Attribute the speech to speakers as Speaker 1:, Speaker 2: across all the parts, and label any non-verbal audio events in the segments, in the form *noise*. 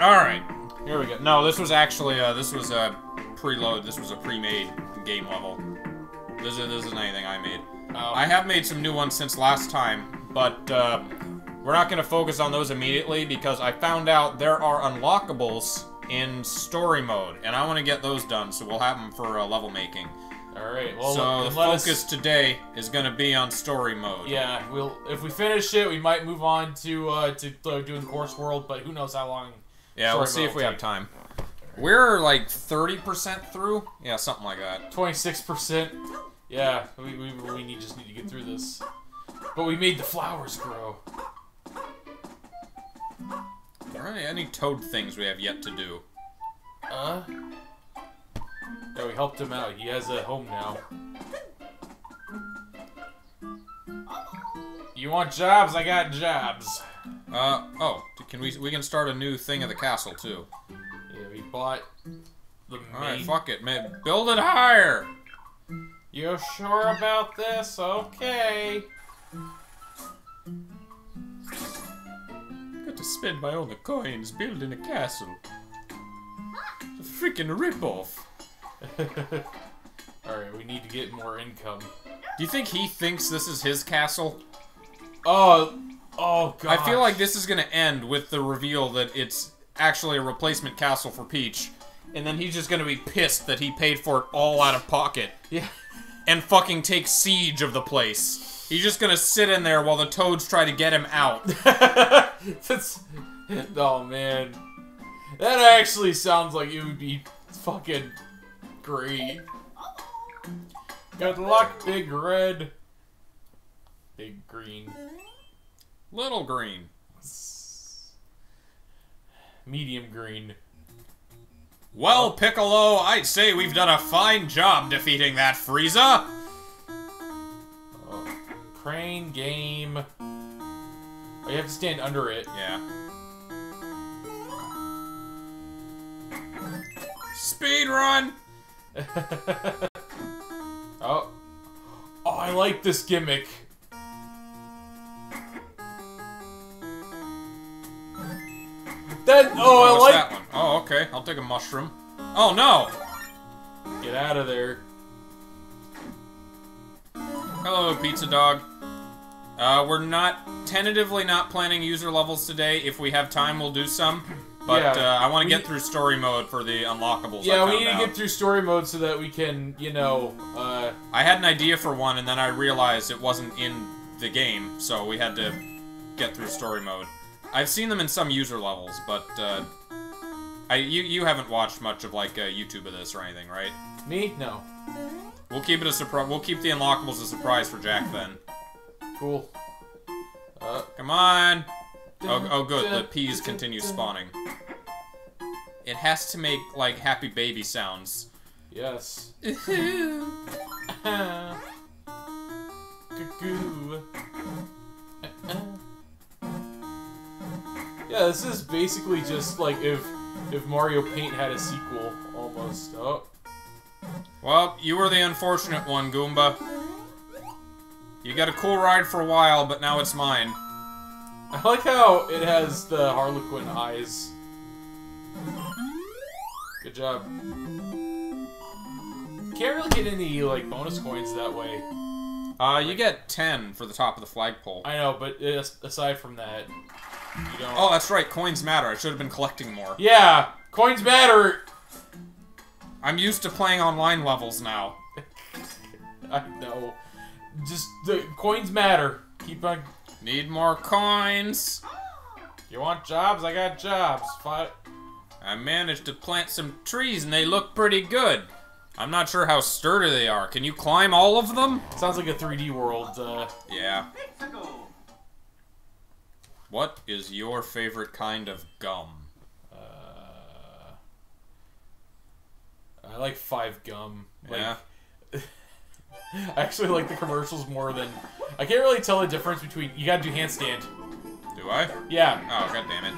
Speaker 1: Alright. Here we go. No, this was actually, uh, this was a preload. This was a pre-made game level. This, is, this isn't anything I made.
Speaker 2: Oh.
Speaker 1: I have made some new ones since last time, but, uh, we're not going to focus on those immediately because I found out there are unlockables in story mode, and I want to get those done, so we'll have them for uh, level making.
Speaker 2: All right. Well,
Speaker 1: so the
Speaker 2: us-
Speaker 1: focus today is going to be on story mode.
Speaker 2: Yeah, we'll if we finish it, we might move on to uh, to uh, doing course world, but who knows how long.
Speaker 1: Yeah, we'll see if we have time. We're like 30% through? Yeah, something like that.
Speaker 2: Twenty six percent. Yeah, we, we, we need just need to get through this. But we made the flowers grow.
Speaker 1: Are there any, any toad things we have yet to do?
Speaker 2: Uh. Yeah, we helped him out. He has a home now. You want jobs? I got jobs.
Speaker 1: Uh, oh, can we, we can start a new thing at the castle, too.
Speaker 2: Yeah, we bought the
Speaker 1: Alright, fuck it, man. Build it higher!
Speaker 2: You sure about this? Okay.
Speaker 1: Got to spend my own coins building a castle. It's a freaking ripoff. *laughs*
Speaker 2: Alright, we need to get more income.
Speaker 1: Do you think he thinks this is his castle?
Speaker 2: Oh, oh god.
Speaker 1: I feel like this is gonna end with the reveal that it's actually a replacement castle for Peach, and then he's just gonna be pissed that he paid for it all out of pocket
Speaker 2: Yeah.
Speaker 1: and fucking take siege of the place. He's just gonna sit in there while the toads try to get him out. *laughs*
Speaker 2: That's. Oh man. That actually sounds like it would be fucking great. Good luck, Big Red. Big Green.
Speaker 1: Little Green.
Speaker 2: Medium Green.
Speaker 1: Well, oh. Piccolo, I'd say we've done a fine job defeating that Frieza.
Speaker 2: Oh, crane game. Oh, you have to stand under it.
Speaker 1: Yeah. Speed run. *laughs*
Speaker 2: oh. Oh, I like this gimmick. That oh, I like
Speaker 1: that one? Oh, okay. I'll take a mushroom. Oh no!
Speaker 2: Get out of there.
Speaker 1: Hello, pizza dog. Uh, we're not tentatively not planning user levels today. If we have time, we'll do some. But
Speaker 2: Yeah,
Speaker 1: uh, I want to get through story mode for the unlockables.
Speaker 2: Yeah, we need to get through story mode so that we can, you know, uh,
Speaker 1: I had an idea for one, and then I realized it wasn't in the game, so we had to get through story mode. I've seen them in some user levels, but uh, I you you haven't watched much of like uh, YouTube of this or anything, right?
Speaker 2: me? No.
Speaker 1: We'll keep it a surprise. We'll keep the unlockables a surprise for Jack then.
Speaker 2: Cool. Uh,
Speaker 1: Come on. Oh, oh good. The peas continue spawning. It has to make like happy baby sounds.
Speaker 2: yes. *laughs* Cuckoo. Yeah, this is basically just like if if Mario Paint had a sequel, almost. Oh,
Speaker 1: Well, you were the unfortunate one, Goomba. You got a cool ride for a while, but now it's mine.
Speaker 2: I like how it has the Harlequin eyes. Good job. Can't really get any like bonus coins that way.
Speaker 1: Uh, you get 10 for the top of the flagpole.
Speaker 2: I know, but uh, aside from that.
Speaker 1: Oh, that's right, coins matter. I should have been collecting more.
Speaker 2: Yeah, coins matter.
Speaker 1: I'm used to playing online levels now. *laughs*
Speaker 2: I know. Just the coins matter. Keep on.
Speaker 1: Need more coins.
Speaker 2: You want jobs? I got jobs.
Speaker 1: I managed to plant some trees and they look pretty good. I'm not sure how sturdy they are. Can you climb all of them?
Speaker 2: Sounds like a 3D world. Uh,
Speaker 1: Yeah. What is your favorite kind of gum?
Speaker 2: uh, I like Five Gum. Like,
Speaker 1: yeah. *laughs*
Speaker 2: I actually like the commercials more than. I can't really tell the difference between. You gotta do handstand.
Speaker 1: Do I?
Speaker 2: Yeah.
Speaker 1: Oh, god damn it.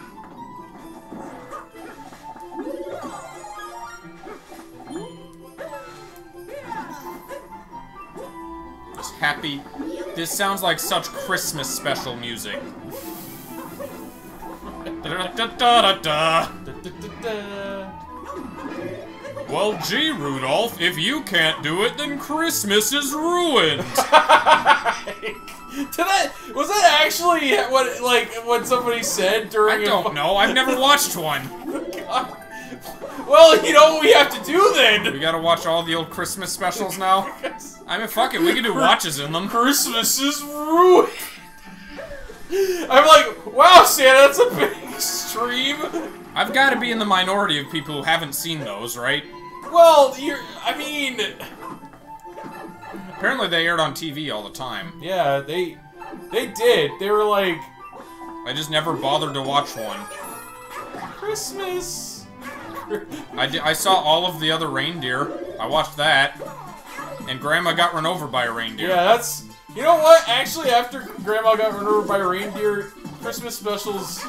Speaker 1: Happy. This sounds like such Christmas special music. Well, gee, Rudolph, if you can't do it, then Christmas is ruined. *laughs*
Speaker 2: Did that was that actually what like what somebody said during?
Speaker 1: I don't know. I've never watched one.
Speaker 2: know. *laughs* Well, you know what we have to do then.
Speaker 1: We gotta watch all the old Christmas specials now. *laughs* I mean, fuck it. We can do watches in them.
Speaker 2: Christmas is ruined. I'm like, wow, Santa, that's a big stream.
Speaker 1: I've got to be in the minority of people who haven't seen those, right?
Speaker 2: Well, you're. I mean,
Speaker 1: Apparently, they aired on TV all the time.
Speaker 2: yeah, they they did. They were like
Speaker 1: I just never bothered to watch one.
Speaker 2: Christmas.
Speaker 1: I, di- I saw all of the other reindeer. I watched that. And Grandma got run over by a reindeer.
Speaker 2: Yeah, that's. You know what? Actually, after Grandma got run over by reindeer, Christmas specials.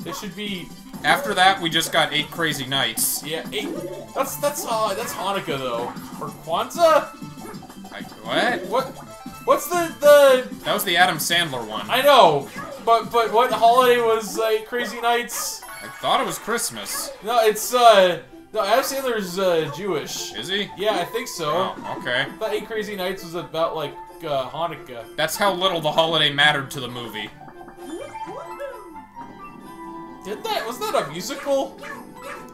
Speaker 2: They should be.
Speaker 1: After that, we just got Eight Crazy Nights.
Speaker 2: Yeah, eight. That's that's uh, that's Hanukkah though, or Kwanzaa.
Speaker 1: I, what?
Speaker 2: What? What's the the?
Speaker 1: That was the Adam Sandler one.
Speaker 2: I know, but but what holiday was uh, Crazy Nights?
Speaker 1: I thought it was Christmas.
Speaker 2: No, it's uh. No, Adam Sandler's uh, Jewish.
Speaker 1: Is he?
Speaker 2: Yeah, I think so.
Speaker 1: Oh, okay.
Speaker 2: I thought Eight Crazy Nights was about like uh, Hanukkah.
Speaker 1: That's how little the holiday mattered to the movie.
Speaker 2: Did that? Was that a musical?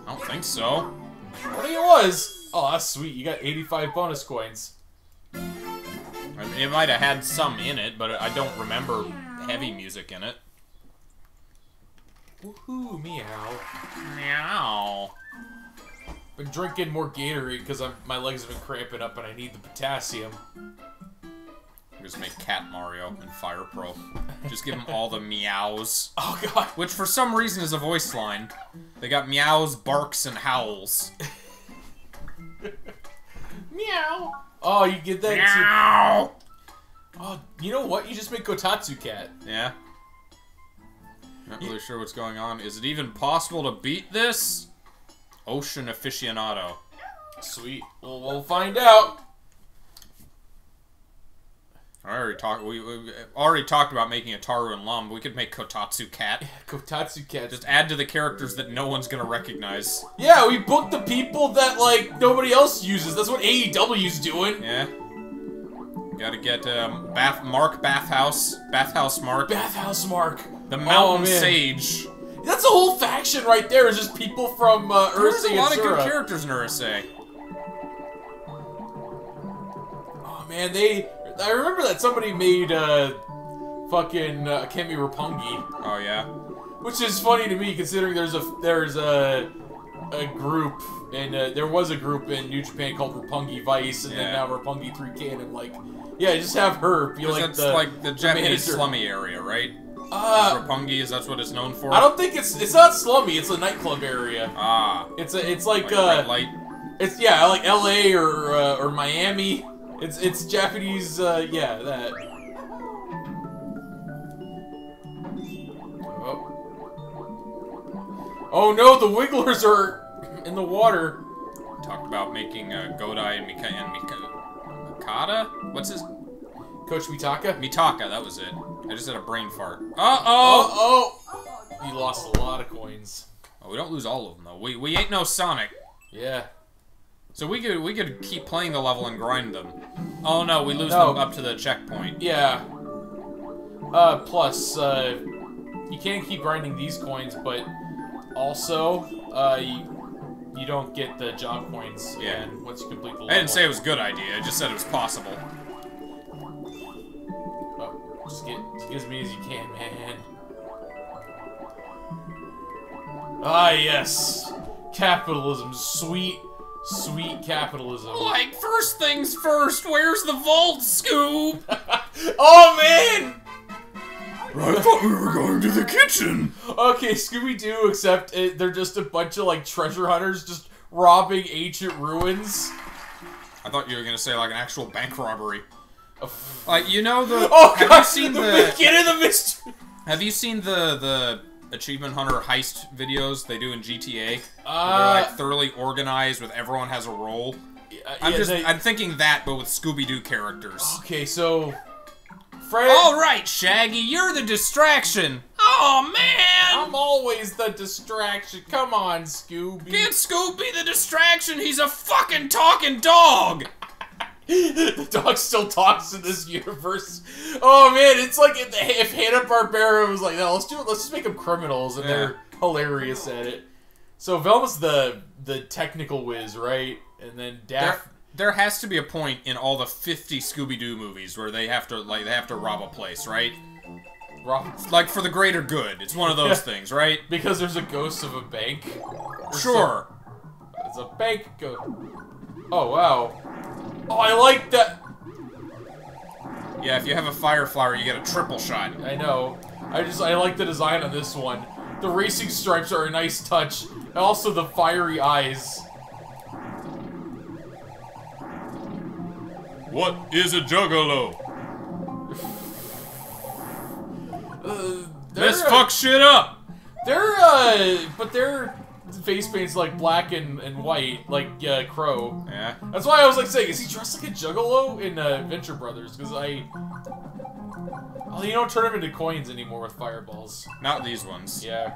Speaker 1: I don't think so.
Speaker 2: I think it was. Oh, that's sweet. You got 85 bonus coins.
Speaker 1: I mean, it might have had some in it, but I don't remember heavy music in it.
Speaker 2: Woohoo, meow.
Speaker 1: Meow.
Speaker 2: Been drinking more Gatorade because my legs have been cramping up and I need the potassium.
Speaker 1: Just make Cat Mario and Fire Pro. Just give them all the meows. *laughs*
Speaker 2: Oh god.
Speaker 1: Which for some reason is a voice line. They got meows, barks, and howls. *laughs*
Speaker 2: Meow. Oh, you get that
Speaker 1: Meow!
Speaker 2: too. Oh, you know what? You just make Kotatsu Cat.
Speaker 1: Yeah. Not really sure what's going on. Is it even possible to beat this? Ocean aficionado.
Speaker 2: Sweet. Well, we'll find out.
Speaker 1: I already talked. We, we already talked about making Ataru and Lum. We could make Kotatsu Cat. *laughs*
Speaker 2: Kotatsu Cat.
Speaker 1: Just add to the characters that no one's gonna recognize.
Speaker 2: Yeah, we booked the people that like nobody else uses. That's what AEW's doing.
Speaker 1: Yeah. Gotta get um, Bath Mark Bathhouse, Bathhouse Mark,
Speaker 2: Bathhouse Mark.
Speaker 1: the Mountain
Speaker 2: man.
Speaker 1: Sage.
Speaker 2: That's a whole faction right there. Is just people from uh,
Speaker 1: There's a lot
Speaker 2: and
Speaker 1: of good characters in Urusei.
Speaker 2: Oh man, they. I remember that somebody made uh, fucking uh, Kemi Roppongi,
Speaker 1: Oh yeah.
Speaker 2: which is funny to me considering there's a there's a a group and uh, there was a group in New Japan called Roppongi Vice, and then
Speaker 1: Yeah.
Speaker 2: now Roppongi 3K, and I'm like, yeah, just have her be like
Speaker 1: that's
Speaker 2: the
Speaker 1: like the Japanese
Speaker 2: manager.
Speaker 1: slummy area, right?
Speaker 2: Uh,
Speaker 1: is that's what it's known for?
Speaker 2: I don't think it's it's not slummy. It's a nightclub area.
Speaker 1: Ah,
Speaker 2: It's a it's like,
Speaker 1: like
Speaker 2: uh,
Speaker 1: red light.
Speaker 2: It's yeah, like L.A. or uh, or Miami. It's it's Japanese. Uh, yeah, that. Oh. oh no, the Wigglers are *laughs* in the water.
Speaker 1: Talked about making uh, Godai and Mika and Mika, Mikata. What's his
Speaker 2: Coach Mitaka.
Speaker 1: Mitaka? That was it. I just had a brain fart. Uh
Speaker 2: Oh
Speaker 1: oh.
Speaker 2: oh! You lost a lot of coins.
Speaker 1: oh. We don't lose all of them though. We we ain't no Sonic.
Speaker 2: Yeah.
Speaker 1: So we could we could keep playing the level and grind them. Oh no, we lose
Speaker 2: No.
Speaker 1: them up to the checkpoint.
Speaker 2: Yeah. Uh, plus, uh, you can't keep grinding these coins, but also, uh, you, you don't get the job coins
Speaker 1: Yeah.
Speaker 2: once you complete the level.
Speaker 1: I didn't say it was a good idea. I just said it was possible.
Speaker 2: Just get, just get as many as you can, man. Ah, yes. Capitalism. Sweet, sweet capitalism.
Speaker 1: Like first things first. Where's the vault, Scoob? *laughs*
Speaker 2: oh, man!
Speaker 1: I thought we were going to the kitchen.
Speaker 2: Okay, Scooby Doo, except it, they're just a bunch of like treasure hunters just robbing ancient ruins.
Speaker 1: I thought you were gonna say like an actual bank robbery. Like you know the
Speaker 2: Oh
Speaker 1: have
Speaker 2: god,
Speaker 1: you seen
Speaker 2: the,
Speaker 1: the
Speaker 2: beginning of the mystery.
Speaker 1: have you seen the the achievement hunter heist videos they do in GTA?
Speaker 2: Uh,
Speaker 1: They're like thoroughly organized with everyone has a role.
Speaker 2: uh,
Speaker 1: I'm
Speaker 2: yeah,
Speaker 1: just
Speaker 2: they-
Speaker 1: I'm thinking that but with Scooby Doo characters.
Speaker 2: okay, so Fred,
Speaker 1: All right, Shaggy, you're the distraction. Oh man.
Speaker 2: I'm always the distraction. Come on, Scooby.
Speaker 1: Get Scooby the distraction? He's a fucking talking dog! *laughs*
Speaker 2: the dog still talks in this universe. Oh man, it's like if, if Hanna Barbera was like, "No, let's do it. Let's just make them criminals," and
Speaker 1: Yeah.
Speaker 2: they're hilarious at it. So Velma's the the technical whiz, right? And then
Speaker 1: There,
Speaker 2: Daff.
Speaker 1: there has to be a point in all the 50 Scooby-Doo movies where they have to, like, they have to rob a place, right?
Speaker 2: Rob,
Speaker 1: Like, for the greater good. It's one of those things, right?
Speaker 2: because there's a ghost of a bank.
Speaker 1: Sure.
Speaker 2: some- It's a bank ghost. Oh wow. Oh, I like that.
Speaker 1: Yeah, if you have a fire flower, you get a triple shot.
Speaker 2: I know. I just I like the design on this one. The racing stripes are a nice touch. And also the fiery eyes.
Speaker 1: What is a juggalo?
Speaker 2: Uh,
Speaker 1: Let's fuck shit up!
Speaker 2: They're uh, but their face paint's like black and, and white, like uh, Crow.
Speaker 1: Yeah.
Speaker 2: That's why I was like saying, is he dressed like a Juggalo in uh, Venture Brothers? Because I, oh, you don't turn them into coins anymore with fireballs.
Speaker 1: Not these ones.
Speaker 2: Yeah.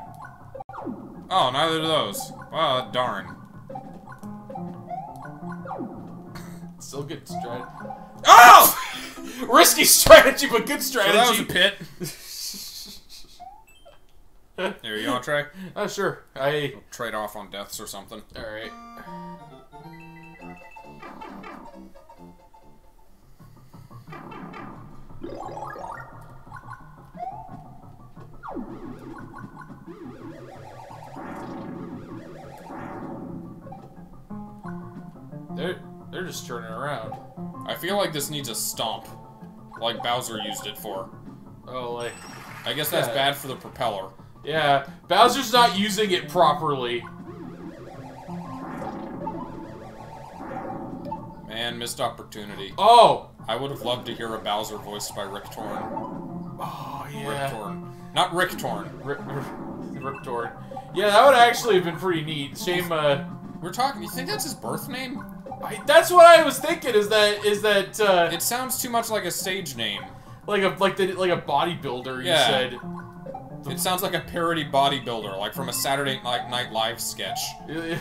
Speaker 1: Oh, neither of those. Well, darn. *laughs*
Speaker 2: Still good strategy.
Speaker 1: Oh! *laughs*
Speaker 2: Risky strategy, but good
Speaker 1: So that was a pit. *laughs* There, you to try?
Speaker 2: oh, sure. I.
Speaker 1: Trade off on deaths or something.
Speaker 2: All right. They're they're just turning around.
Speaker 1: I feel like this needs a stomp. Like Bowser used it for.
Speaker 2: Oh, like
Speaker 1: I guess that's
Speaker 2: Yeah.
Speaker 1: bad for the propeller.
Speaker 2: Yeah, Bowser's not using it properly.
Speaker 1: Man, missed opportunity.
Speaker 2: Oh,
Speaker 1: I would have loved to hear a Bowser voiced by Rick Torn.
Speaker 2: oh
Speaker 1: Rick
Speaker 2: yeah.
Speaker 1: Torn. Not Rick Torn.
Speaker 2: Rip Torn. Yeah, that would actually have been pretty neat. Shame, uh,
Speaker 1: We're talking. You think that's his birth name?
Speaker 2: I, that's what I was thinking. Is that is that uh,
Speaker 1: It sounds too much like a stage name.
Speaker 2: like a like the like a bodybuilder? You
Speaker 1: Yeah.
Speaker 2: said.
Speaker 1: It sounds like a parody bodybuilder, like from a Saturday Night Night Live sketch. *laughs*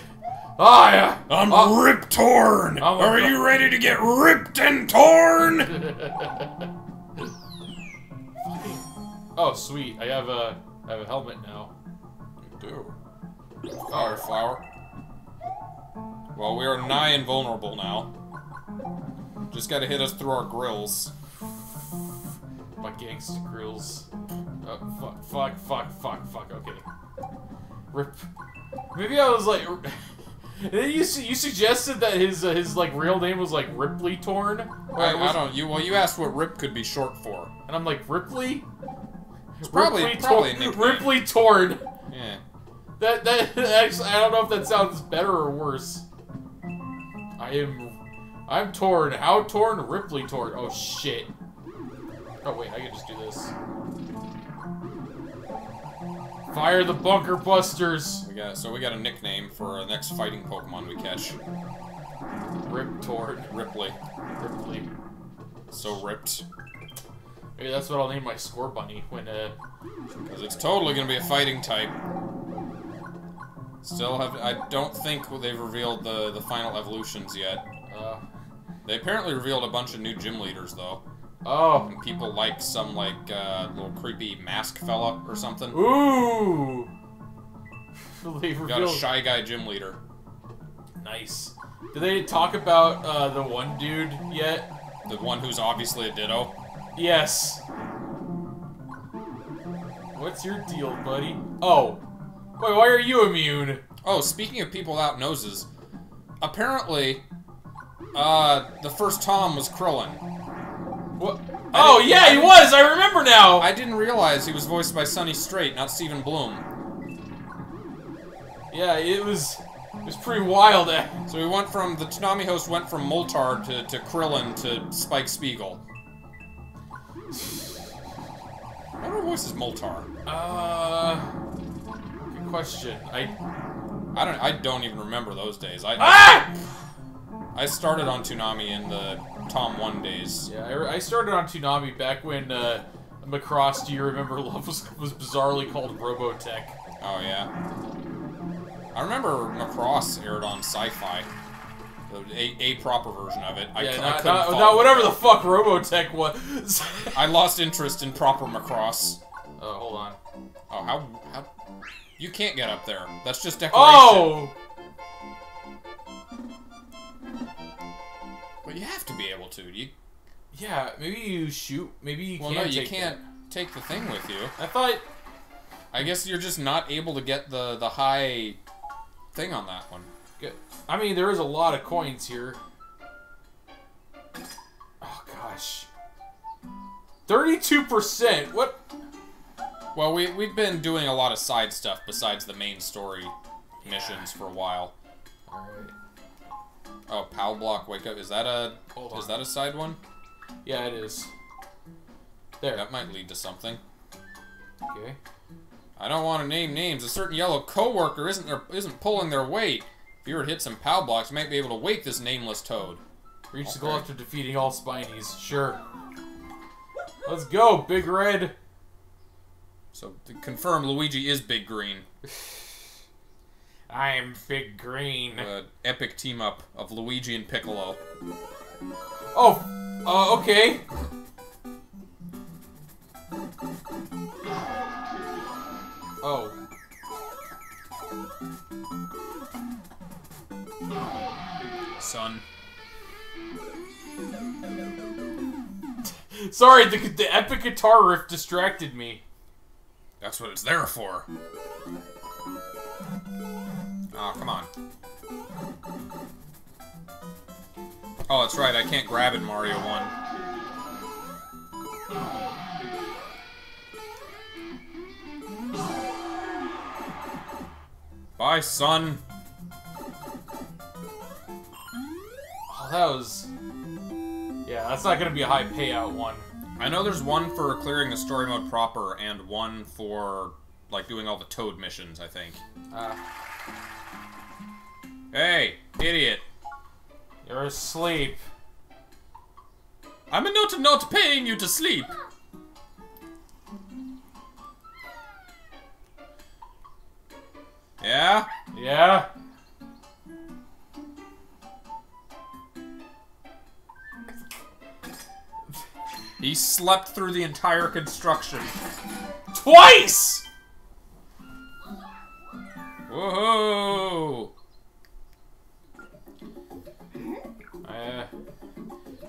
Speaker 2: Ah, yeah.
Speaker 1: I'm
Speaker 2: Oh.
Speaker 1: Rip Torn.
Speaker 2: I'm a-
Speaker 1: Are you ready to get ripped and torn? *laughs*
Speaker 2: oh, sweet. I have a I have a helmet now.
Speaker 1: You do. Fire flower. Well, we are nigh invulnerable now. Just gotta hit us through our grills.
Speaker 2: My gangster grills. Oh, fuck, fuck, fuck, fuck, fuck. Okay. Rip. Maybe I was like. *laughs* You su- you suggested that his uh, his like real name was like Ripley Torn. Or
Speaker 1: I, I don't. You well, you asked what Rip could be short for.
Speaker 2: And I'm like Ripley. It's
Speaker 1: probably- probably a nickname.
Speaker 2: Ripley Torn.
Speaker 1: Yeah.
Speaker 2: That that *laughs* actually I don't know if that sounds better or worse. I am I'm torn. How torn? Ripley torn. Oh shit. Oh wait, I can just do this. Fire the bunker busters.
Speaker 1: We got so we got a nickname for our next fighting Pokemon we catch.
Speaker 2: Rip torn.
Speaker 1: Ripley.
Speaker 2: Ripley.
Speaker 1: So ripped.
Speaker 2: Maybe that's what I'll name my Scorbunny when uh
Speaker 1: Because it's totally gonna be a fighting type. Still have I don't think they've revealed the the final evolutions yet.
Speaker 2: uh
Speaker 1: They apparently revealed a bunch of new gym leaders though.
Speaker 2: Oh.
Speaker 1: And people like some like uh, little creepy mask fella or something.
Speaker 2: Ooh. *laughs* they
Speaker 1: Got a shy guy gym leader.
Speaker 2: nice. Did they talk about uh, the one dude yet?
Speaker 1: The one who's obviously a Ditto.
Speaker 2: Yes. What's your deal, buddy? Oh. Wait, why are you immune?
Speaker 1: Oh, speaking of people without noses, apparently, uh, the first Tom was Krillin.
Speaker 2: What? Oh, yeah, he was! I remember now!
Speaker 1: I didn't realize he was voiced by Sonny Strait, not Steven Blum.
Speaker 2: Yeah, it was... It was pretty wild. eh?
Speaker 1: So we went from the Toonami host went from Moltar to, to Krillin to Spike Spiegel. What voice is Moltar.
Speaker 2: Uh... Good question. I...
Speaker 1: I don't. I don't even remember those days. I
Speaker 2: Ah!
Speaker 1: I started on Toonami in the Tom One days.
Speaker 2: Yeah, I, I started on Toonami back when, uh... Macross Do You Remember *laughs* Love was, was bizarrely called Robotech.
Speaker 1: Oh, yeah. I remember Macross aired on Sci-Fi. A, a proper version of it. I,
Speaker 2: yeah, not, not, not whatever the fuck Robotech was. *laughs*
Speaker 1: I lost interest in proper Macross.
Speaker 2: Oh, hold on.
Speaker 1: Oh, how, how... You can't get up there. That's just decoration.
Speaker 2: Oh!
Speaker 1: You have to be able to. You,
Speaker 2: Yeah, maybe you shoot. Maybe you
Speaker 1: well,
Speaker 2: can't
Speaker 1: no, you
Speaker 2: take
Speaker 1: can't take the thing with you.
Speaker 2: I thought...
Speaker 1: I guess you're just not able to get the, the high thing on that one.
Speaker 2: Good. I mean, there is a lot of coins here. Oh, gosh. 32%? What?
Speaker 1: Well, we, we've been doing a lot of side stuff besides the main story missions for a while.
Speaker 2: Alright.
Speaker 1: Oh, Pow Block Wake Up. Is that a
Speaker 2: Hold
Speaker 1: is that a side one?
Speaker 2: Yeah, it is. There.
Speaker 1: That might lead to something.
Speaker 2: Okay.
Speaker 1: I don't want to name names. A certain yellow coworker isn't there, isn't pulling their weight. If you were to hit some Pow Blocks, you might be able to wake this nameless toad.
Speaker 2: Reach the goal after defeating all Spinies. Sure. Let's go, Big Red.
Speaker 1: So to confirm, Luigi is Big Green. *laughs*
Speaker 2: I'm Big Green.
Speaker 1: Uh, epic team up of Luigi and Piccolo.
Speaker 2: Oh, uh, okay. Oh.
Speaker 1: Son.
Speaker 2: Sorry, the, the epic guitar riff distracted me.
Speaker 1: That's what it's there for. Oh, come on. Oh, that's right, I can't grab in Mario 1. Bye, son.
Speaker 2: Oh, that was. Yeah, that's not gonna be a high payout one.
Speaker 1: I know there's one for clearing the story mode proper and one for, like, doing all the Toad missions, I think.
Speaker 2: Uh,
Speaker 1: Hey, idiot.
Speaker 2: you're asleep.
Speaker 1: I'm not not paying you to sleep. Yeah?
Speaker 2: Yeah?
Speaker 1: He slept through the entire construction.
Speaker 2: Twice!
Speaker 1: Whoa!
Speaker 2: Uh,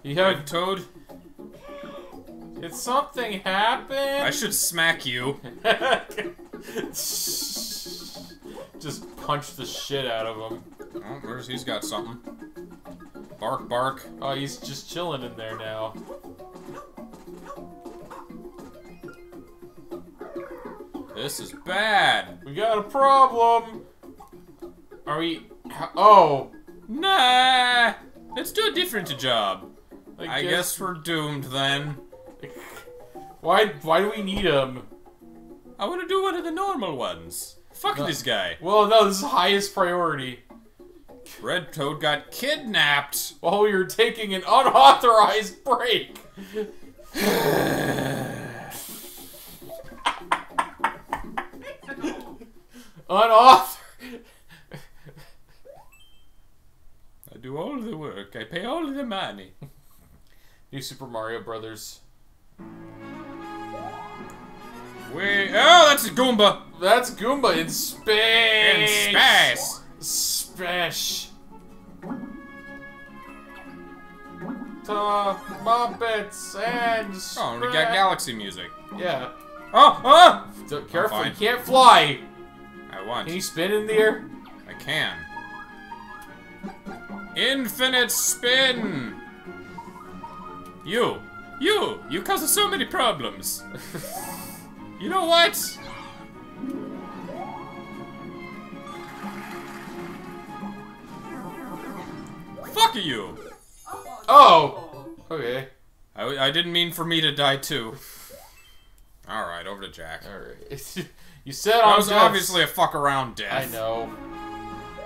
Speaker 2: you heard.
Speaker 1: Toad,
Speaker 2: Did something happen?
Speaker 1: I should smack you. *laughs*
Speaker 2: Just punch the shit out of him.
Speaker 1: Oh, where's he's got something. Bark, bark.
Speaker 2: Oh, he's just chilling in there now.
Speaker 1: This is bad.
Speaker 2: We got a problem. Are we? Oh,
Speaker 1: Nah, let's do a different job.
Speaker 2: I,
Speaker 1: I guess we're doomed then.
Speaker 2: Why? Why do we need him?
Speaker 1: I want to do one of the normal ones. Fuck
Speaker 2: No.
Speaker 1: this guy.
Speaker 2: Well, no, this is highest priority.
Speaker 1: Red Toad got kidnapped.
Speaker 2: While we were taking an unauthorized break. *sighs* *laughs* Unauthorized.
Speaker 1: I do all the work. I pay all the money.
Speaker 2: New Super Mario Brothers.
Speaker 1: Wait. Oh, that's a Goomba.
Speaker 2: That's Goomba in space.
Speaker 1: In space.
Speaker 2: Spash. To Muppets and
Speaker 1: Oh, and we got galaxy music.
Speaker 2: Yeah.
Speaker 1: Oh, oh!
Speaker 2: D- careful, you can't fly.
Speaker 1: I want.
Speaker 2: Can you spin in the air?
Speaker 1: I can. Infinite spin! You! You! You cause us so many problems! *laughs* you know what? Fuck you!
Speaker 2: Oh. Okay.
Speaker 1: I, I didn't mean for me to die too. Alright, over to Jack.
Speaker 2: All right. *laughs* you said I
Speaker 1: was
Speaker 2: deaths.
Speaker 1: obviously a fuck around death.
Speaker 2: I know.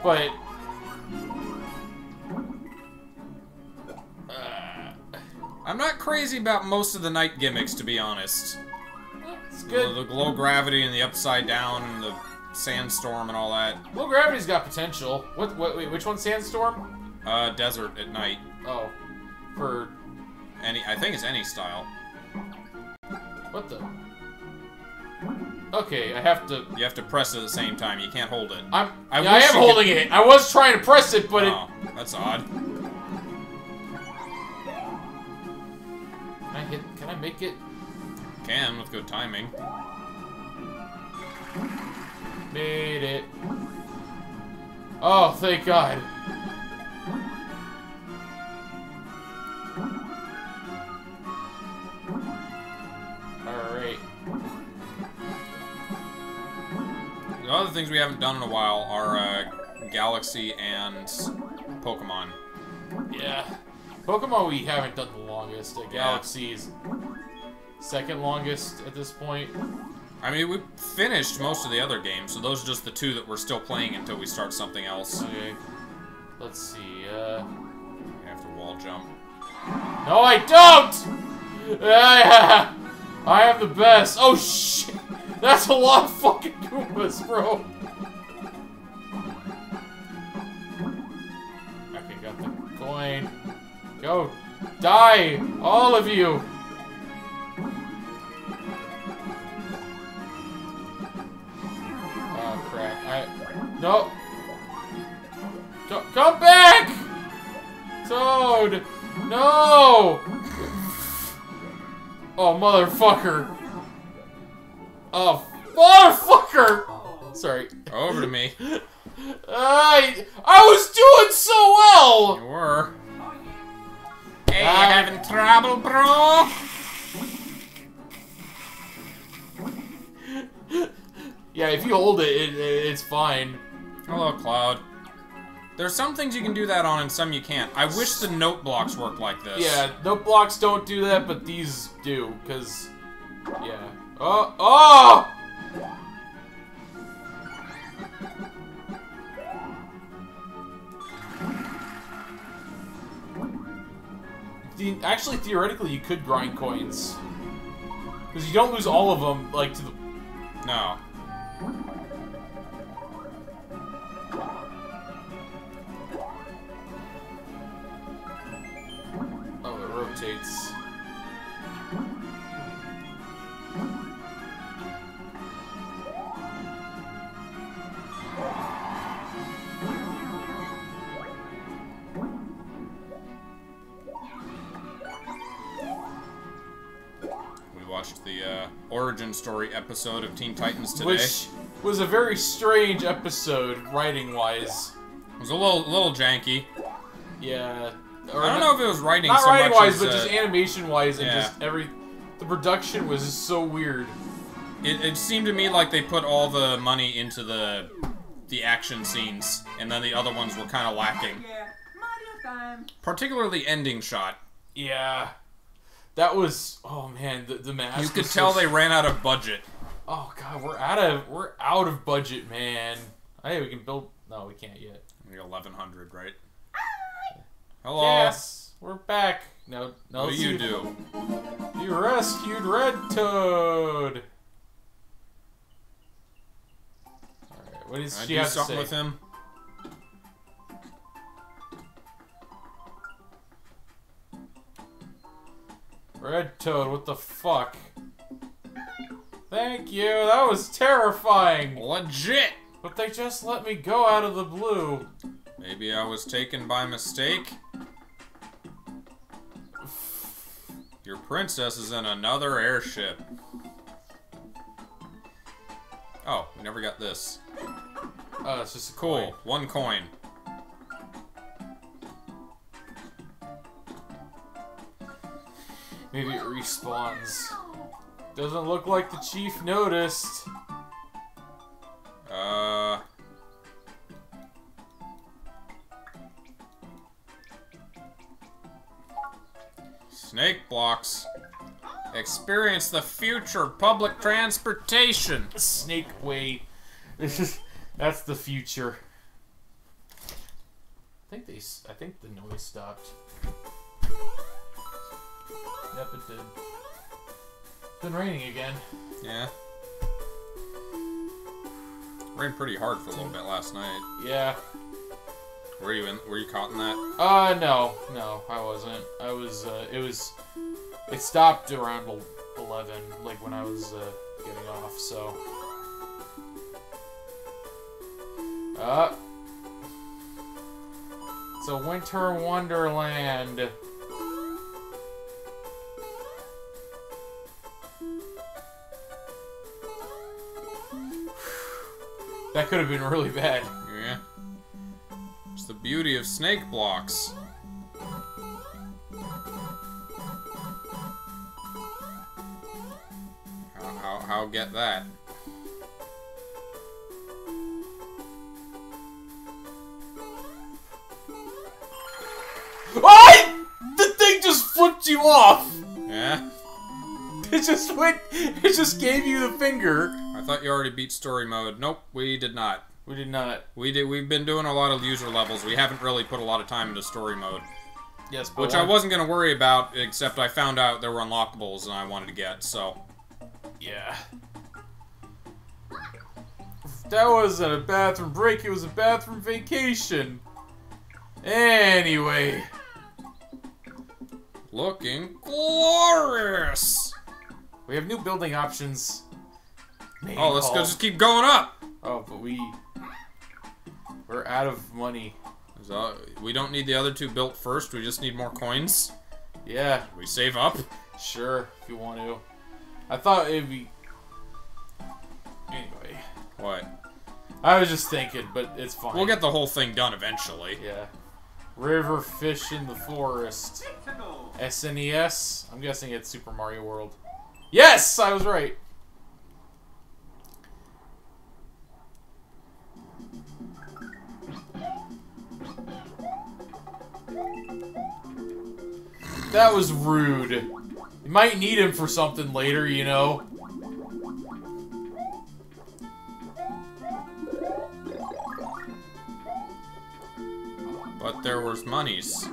Speaker 2: But. Uh,
Speaker 1: I'm not crazy about most of the night gimmicks, to be honest.
Speaker 2: It's good.
Speaker 1: The, the low gravity and the upside down and the sandstorm and all that.
Speaker 2: Low gravity's got potential. What? What? Wait, which one's sandstorm?
Speaker 1: Uh, desert at night.
Speaker 2: Oh, for
Speaker 1: Any, I think it's any style.
Speaker 2: what the? Okay, I have to.
Speaker 1: You have to press it at the same time. You can't hold it.
Speaker 2: I'm.
Speaker 1: I
Speaker 2: yeah, I am
Speaker 1: you could-
Speaker 2: holding it. I was trying to press it, but it.
Speaker 1: oh, that's odd.
Speaker 2: Can I hit? Can I make it?
Speaker 1: Can with good timing.
Speaker 2: Made it. Oh, thank God. Alright.
Speaker 1: The other things we haven't done in a while are uh, Galaxy and Pokemon.
Speaker 2: Yeah. Pokemon we haven't done the longest. Uh. Galaxy's second longest at this point.
Speaker 1: I mean, we finished most of the other games, so those are just the two that we're still playing until we start something else.
Speaker 2: Okay. Let's see. Uh.
Speaker 1: Have to wall jump.
Speaker 2: No, I don't! *laughs* I am the best. Oh, shit. That's a lot of fucking Goombas, bro. Okay, got the coin. Go. Die, all of you. Oh, crap. I... No. Co- come back! Toad! No! Oh, motherfucker. Oh, motherfucker! Sorry.
Speaker 1: Over to me.
Speaker 2: I, I was doing so well!
Speaker 1: You were. Hey, you ah. having trouble, bro?
Speaker 2: Yeah, if you hold it, it, it's fine.
Speaker 1: Hello, Cloud. There's some things you can do that on and some you can't. I wish the note blocks worked like this.
Speaker 2: Yeah, note blocks don't do that, but these do, because, yeah. Oh, oh! The, actually, theoretically, you could grind coins. Because you don't lose all of them, like, to the...
Speaker 1: No.
Speaker 2: Oh, it rotates.
Speaker 1: We watched the uh, origin story episode of Teen Titans today.
Speaker 2: Which was a very strange episode, writing-wise.
Speaker 1: It was a little, little janky.
Speaker 2: Yeah. Or
Speaker 1: I don't
Speaker 2: not-
Speaker 1: know if it was writing
Speaker 2: Not
Speaker 1: so
Speaker 2: writing
Speaker 1: much
Speaker 2: wise,
Speaker 1: as,
Speaker 2: but
Speaker 1: uh,
Speaker 2: just animation wise, and
Speaker 1: yeah.
Speaker 2: just every. The production was just so weird.
Speaker 1: It, it seemed to me like they put all the money into the the action scenes, and then the other ones were kind of lacking.
Speaker 3: Yeah, Mario time.
Speaker 1: Particularly ending shot.
Speaker 2: Yeah. That was. Oh man, the, the mask.
Speaker 1: You could tell they ran out of budget.
Speaker 2: Oh god, we're out of we're out of budget, man. Oh, hey, we can build. No, we can't yet.
Speaker 1: You're 1100, right? Hello.
Speaker 2: Yes, we're back. No, no.
Speaker 1: What do you do?
Speaker 2: You rescued Red Toad. Alright, what does
Speaker 1: Can I
Speaker 2: she
Speaker 1: do
Speaker 2: have to
Speaker 1: something
Speaker 2: say?
Speaker 1: with him?
Speaker 2: Red Toad, what the fuck? Thank you, that was terrifying.
Speaker 1: Legit.
Speaker 2: But they just let me go out of the blue.
Speaker 1: Maybe I was taken by mistake. Your princess is in another airship. Oh, we never got this.
Speaker 2: Oh, it's just
Speaker 1: Cool.
Speaker 2: coin.
Speaker 1: One coin.
Speaker 2: Maybe it respawns. Doesn't look like the chief noticed.
Speaker 1: Uh. Snake blocks. Experience the future public transportation.
Speaker 2: Snake way. That's the future. I think they. I think the noise stopped. Yep, it did. It's been raining again.
Speaker 1: Yeah. Rained pretty hard for a little bit last night.
Speaker 2: Yeah.
Speaker 1: Were you in? Were you caught in that?
Speaker 2: Uh, no, no, I wasn't. I was, uh, it was, it stopped around 11, like when I was, uh, getting off, so. Uh. It's a winter wonderland. That could have been really bad.
Speaker 1: Yeah. It's the beauty of snake blocks. How, how, how get that?
Speaker 2: I! The thing just flipped you off!
Speaker 1: Yeah? *laughs*
Speaker 2: It just went, it just gave you the finger.
Speaker 1: I thought you already beat story mode. Nope, we did not.
Speaker 2: We did not.
Speaker 1: We did. We've been doing a lot of user levels. We haven't really put a lot of time into story mode,
Speaker 2: Yes, but
Speaker 1: which I wasn't gonna worry about. Except I found out there were unlockables and I wanted to get. So
Speaker 2: Yeah. That wasn't a bathroom break, it was a bathroom vacation. Anyway.
Speaker 1: looking glorious.
Speaker 2: We have new building options. Main
Speaker 1: Oh, let's go. Just keep going up.
Speaker 2: Oh, but we... We're out of money.
Speaker 1: So, we don't need the other two built first. We just need more coins.
Speaker 2: Yeah,
Speaker 1: We save up.
Speaker 2: sure, if you want to. I thought it'd be... Anyway.
Speaker 1: What?
Speaker 2: I was just thinking, but it's fine.
Speaker 1: We'll get the whole thing done eventually.
Speaker 2: Yeah. River fish in the forest.
Speaker 3: Tickle.
Speaker 2: SNES? I'm guessing it's Super Mario World. Yes! I was right. That was rude. You might need him for something later, you know?
Speaker 1: But there was monies.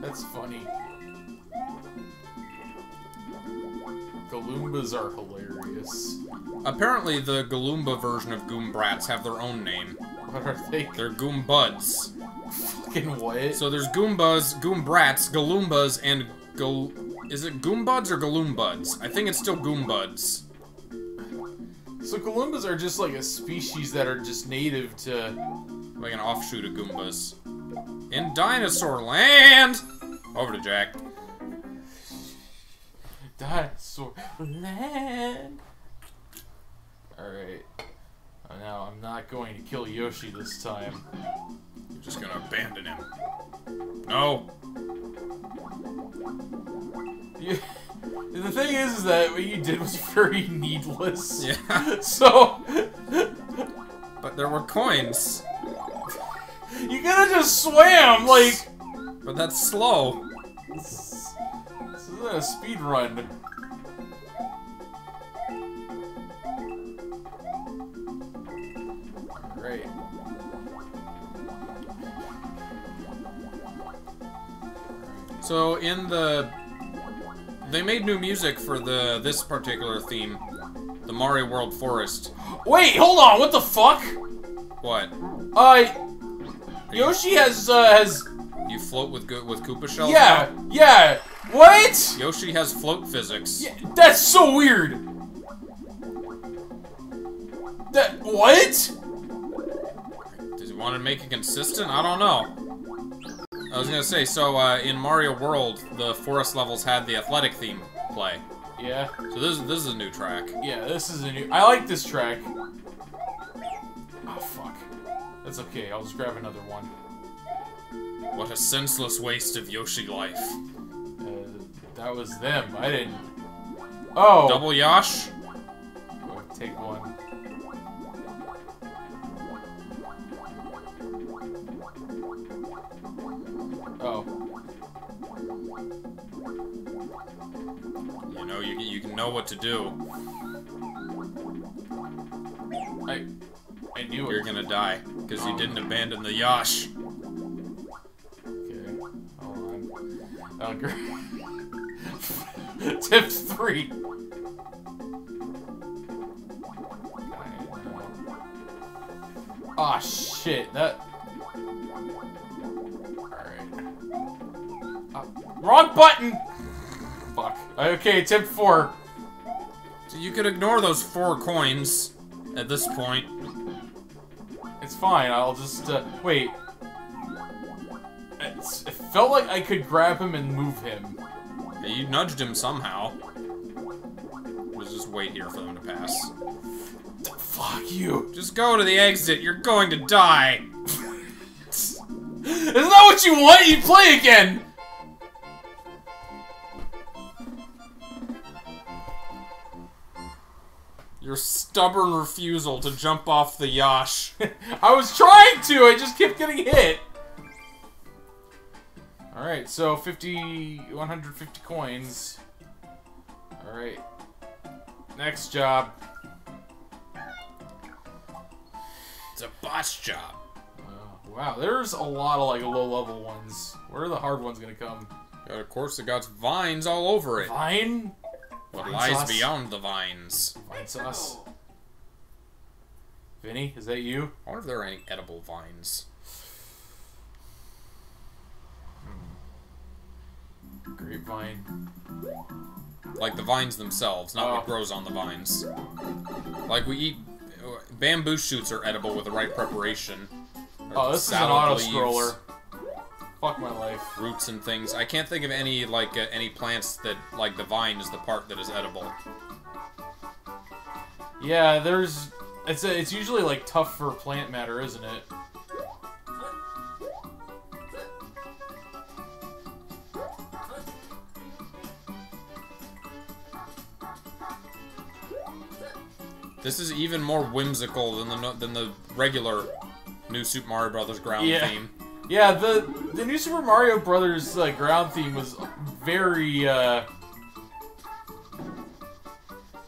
Speaker 2: That's funny. Galoombas are hilarious.
Speaker 1: Apparently, the Galoomba version of Goombrats have their own name.
Speaker 2: What *laughs* are they?
Speaker 1: They're Goombuds.
Speaker 2: Fucking what?
Speaker 1: So there's Goombas, Goombrats, Galoombas, and Gal... Is it Goombuds or Galoombuds? I think it's still Goombuds.
Speaker 2: So Galoombas are just like a species that are just native to.
Speaker 1: Like an offshoot of Goombas. In Dinosaur Land! Over to Jack.
Speaker 2: Dinosaur land. Alright. Oh, now I'm not going to kill Yoshi this time.
Speaker 1: You're just gonna abandon him. No!
Speaker 2: You, *laughs* the thing is, is that what you did was *laughs* very needless.
Speaker 1: Yeah. *laughs*
Speaker 2: So,
Speaker 1: But there were coins.
Speaker 2: you could have just swam, like.
Speaker 1: But that's slow.
Speaker 2: Isn't a speed run. Right.
Speaker 1: So in the they made new music for the this particular theme, the Mario World Forest.
Speaker 2: Wait, hold on. What the fuck?
Speaker 1: What?
Speaker 2: Uh, Yoshi has uh has
Speaker 1: You float with with Koopa shells?
Speaker 2: yeah
Speaker 1: now?
Speaker 2: yeah. What?
Speaker 1: Yoshi has float physics.
Speaker 2: Yeah, that's so weird. That what?
Speaker 1: Does he want to make it consistent? I don't know. I was gonna say, so uh, in Mario World, the forest levels had the athletic theme play.
Speaker 2: Yeah
Speaker 1: So this this is a new track.
Speaker 2: yeah. This is a new. I like this track. Oh fuck. That's okay. I'll just grab another one.
Speaker 1: What a senseless waste of Yoshi life.
Speaker 2: Uh, that was them. I didn't. Oh.
Speaker 1: Double Yosh?
Speaker 2: Oh, Take one. Oh.
Speaker 1: You know, you you can know what to do.
Speaker 2: I. I knew
Speaker 1: You're
Speaker 2: it.
Speaker 1: gonna die because you didn't abandon the Yosh.
Speaker 2: Okay. Hold on. I'll *laughs* gra- Tip three. Ah, shit. That. Alright. Ah, wrong button! Fuck. Okay, tip four.
Speaker 1: So you could ignore those four coins at this point.
Speaker 2: It's fine, I'll just, uh, wait. It felt like I could grab him and move him.
Speaker 1: You nudged him somehow. Let's just wait here for them to pass.
Speaker 2: Fuck you.
Speaker 1: Just go to the exit. You're going to die.
Speaker 2: Isn't that what you want? You play again!
Speaker 1: Your stubborn refusal to jump off the Yash. *laughs*
Speaker 2: I was trying to, I just kept getting hit. Alright, so 50, 150 coins. Alright. Next job.
Speaker 1: It's a boss job.
Speaker 2: Oh, wow, there's a lot of like low-level ones. Where are the hard ones gonna come?
Speaker 1: And of course, it got vines all over it.
Speaker 2: Vine?
Speaker 1: What
Speaker 2: Vine
Speaker 1: lies
Speaker 2: sauce?
Speaker 1: beyond the vines?
Speaker 2: Vinesauce. Vinny, is that you?
Speaker 1: I wonder if there are any edible vines.
Speaker 2: Grapevine.
Speaker 1: Like the vines themselves, not
Speaker 2: Oh.
Speaker 1: what grows on the vines. Like we eat... Bamboo shoots are edible with the right preparation.
Speaker 2: Oh, this is an auto-scroller. Fuck my life.
Speaker 1: Roots and things. I can't think of any, like, uh, any plants that, like, the vine is the part that is edible.
Speaker 2: Yeah, there's. It's a, it's usually like tough for plant matter, isn't it?
Speaker 1: This is even more whimsical than the than the regular New Super Mario Brothers ground
Speaker 2: Yeah.
Speaker 1: theme.
Speaker 2: Yeah, the the new Super Mario Brothers uh, ground theme was very. uh...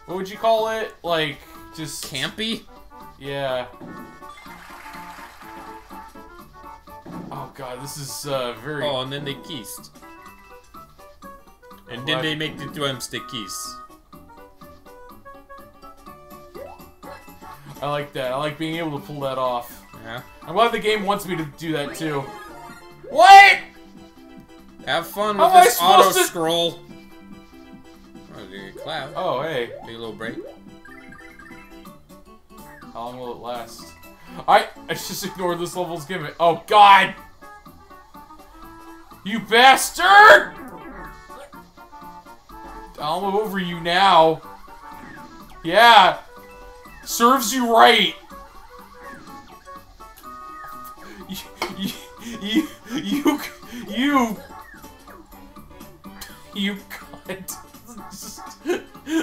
Speaker 2: What would you call it? Like just
Speaker 1: Campy?
Speaker 2: Yeah. Oh god, this is uh, very.
Speaker 1: Oh, and then they kissed. And then they make the drums they kiss.
Speaker 2: I like that. I like being able to pull that off.
Speaker 1: Yeah.
Speaker 2: I'm glad the game wants me to do that too. What?
Speaker 1: Have fun with this auto
Speaker 2: to-
Speaker 1: scroll. Oh, clap.
Speaker 2: Oh, hey.
Speaker 1: Take a little break.
Speaker 2: How long will it last? I I just ignored this level's gimmick. Oh god! You bastard! I'll move over you now. Yeah. Serves you right. You, you, you, you, you cunt. Just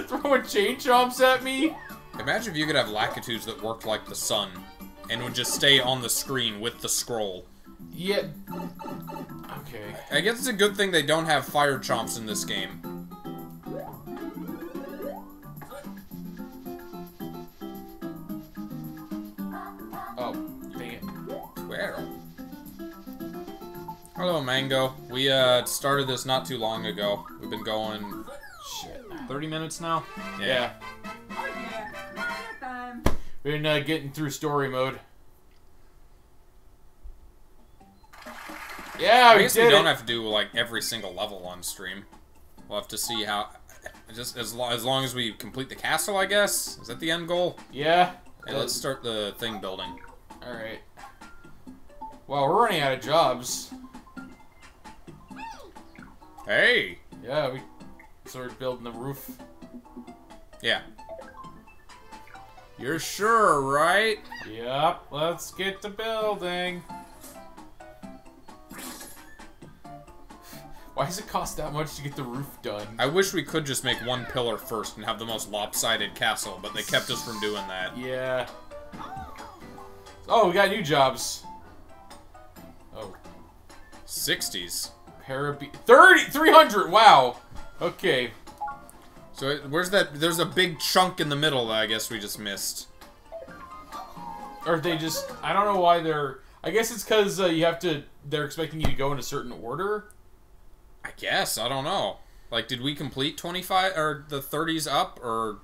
Speaker 2: throwing chain chomps at me?
Speaker 1: Imagine if you could have Lakitus that worked like the sun and would just stay on the screen with the scroll.
Speaker 2: Yeah. Okay.
Speaker 1: I guess it's a good thing they don't have fire chomps in this game. Hello, Mango. We uh started this not too long ago. We've been going
Speaker 2: Shit.
Speaker 1: 30 minutes now.
Speaker 2: Yeah.
Speaker 3: Oh yeah.
Speaker 2: Been uh, getting through story mode. Yeah,
Speaker 1: I
Speaker 2: we
Speaker 1: guess
Speaker 2: did
Speaker 1: we don't
Speaker 2: it.
Speaker 1: have to do like every single level on stream. We'll have to see how. Just as long as long as we complete the castle, I guess. Is that the end goal?
Speaker 2: Yeah.
Speaker 1: Hey, let's start the thing building.
Speaker 2: All right. Well, we're running out of jobs.
Speaker 1: Hey.
Speaker 2: Yeah, we started building the roof.
Speaker 1: Yeah. You're sure, right?
Speaker 2: Yep. Let's get to building. Why does it cost that much to get the roof done?
Speaker 1: I wish we could just make one pillar first and have the most lopsided castle, but they kept us from doing that.
Speaker 2: Yeah. Oh, we got new jobs. Oh,
Speaker 1: 60s.
Speaker 2: Parabe 30, 300, wow. Okay.
Speaker 1: So where's that? There's a big chunk in the middle I guess we just missed.
Speaker 2: Or they just, I don't know why they're, I guess it's because uh, you have to, they're expecting you to go in a certain order.
Speaker 1: I guess I don't know. Like, did we complete 25 or the 30s up, or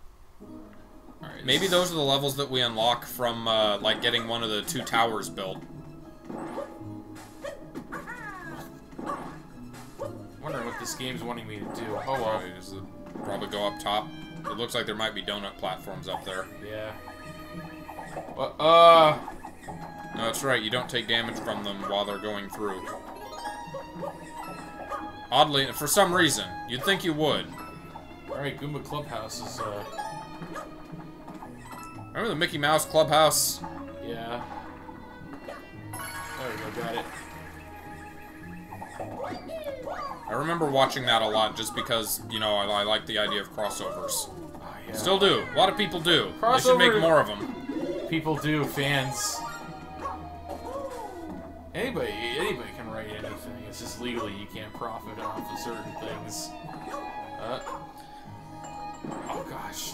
Speaker 2: Alright,
Speaker 1: maybe those are the levels that we unlock from uh, like getting one of the two towers built?
Speaker 2: Wondering what this game's wanting me to do. Oh well.
Speaker 1: Right, is it- probably go up top. It looks like there might be donut platforms up there.
Speaker 2: Yeah. Uh, uh
Speaker 1: No, that's right. You don't take damage from them while they're going through. Oddly, for some reason, you'd think you would.
Speaker 2: Alright, Goomba Clubhouse is uh
Speaker 1: Remember the Mickey Mouse Clubhouse?
Speaker 2: yeah. There we go, got it.
Speaker 1: I remember watching that a lot just because, you know, I, I like the idea of crossovers.
Speaker 2: Oh, yeah.
Speaker 1: Still do. A lot of people do. They should make more of them.
Speaker 2: people do, fans. Anybody anybody can write anything. It's just legally you can't profit off of certain things. Uh, oh gosh.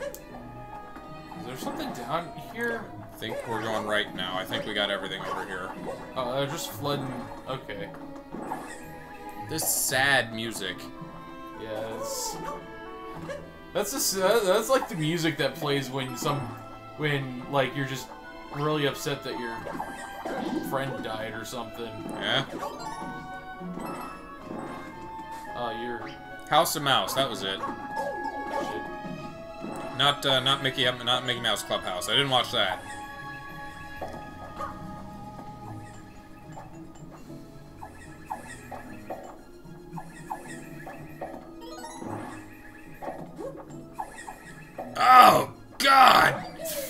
Speaker 2: Is there something down here?
Speaker 1: I think we're going right now. I think we got everything over here.
Speaker 2: Oh, they're just flooding. Okay.
Speaker 1: This sad music.
Speaker 2: Yes. That's just uh, that's like the music that plays when some when like you're just really upset that your friend died or something.
Speaker 1: Yeah?
Speaker 2: Oh, you're
Speaker 1: House of Mouse, that was it.
Speaker 2: shit.
Speaker 1: Not uh, not Mickey not Mickey Mouse Clubhouse. I didn't watch that. Oh God!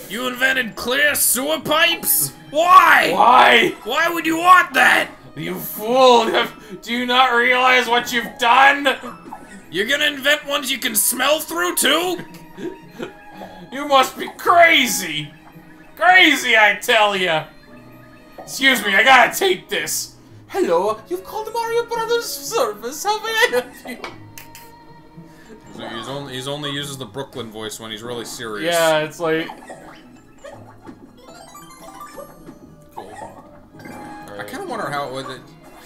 Speaker 1: You invented clear sewer pipes? Why?
Speaker 2: Why?
Speaker 1: Why would you want that?
Speaker 2: You fool! *laughs* Do you not realize what you've done?
Speaker 1: You're gonna invent ones you can smell through too? *laughs*
Speaker 2: You must be crazy! Crazy, I tell ya! Excuse me, I gotta take this. Hello, you've called the Mario Brothers service. How may I help you?
Speaker 1: He's only he's only uses the Brooklyn voice when he's really serious.
Speaker 2: Yeah, it's like. Cool.
Speaker 1: I kind of wonder how it would.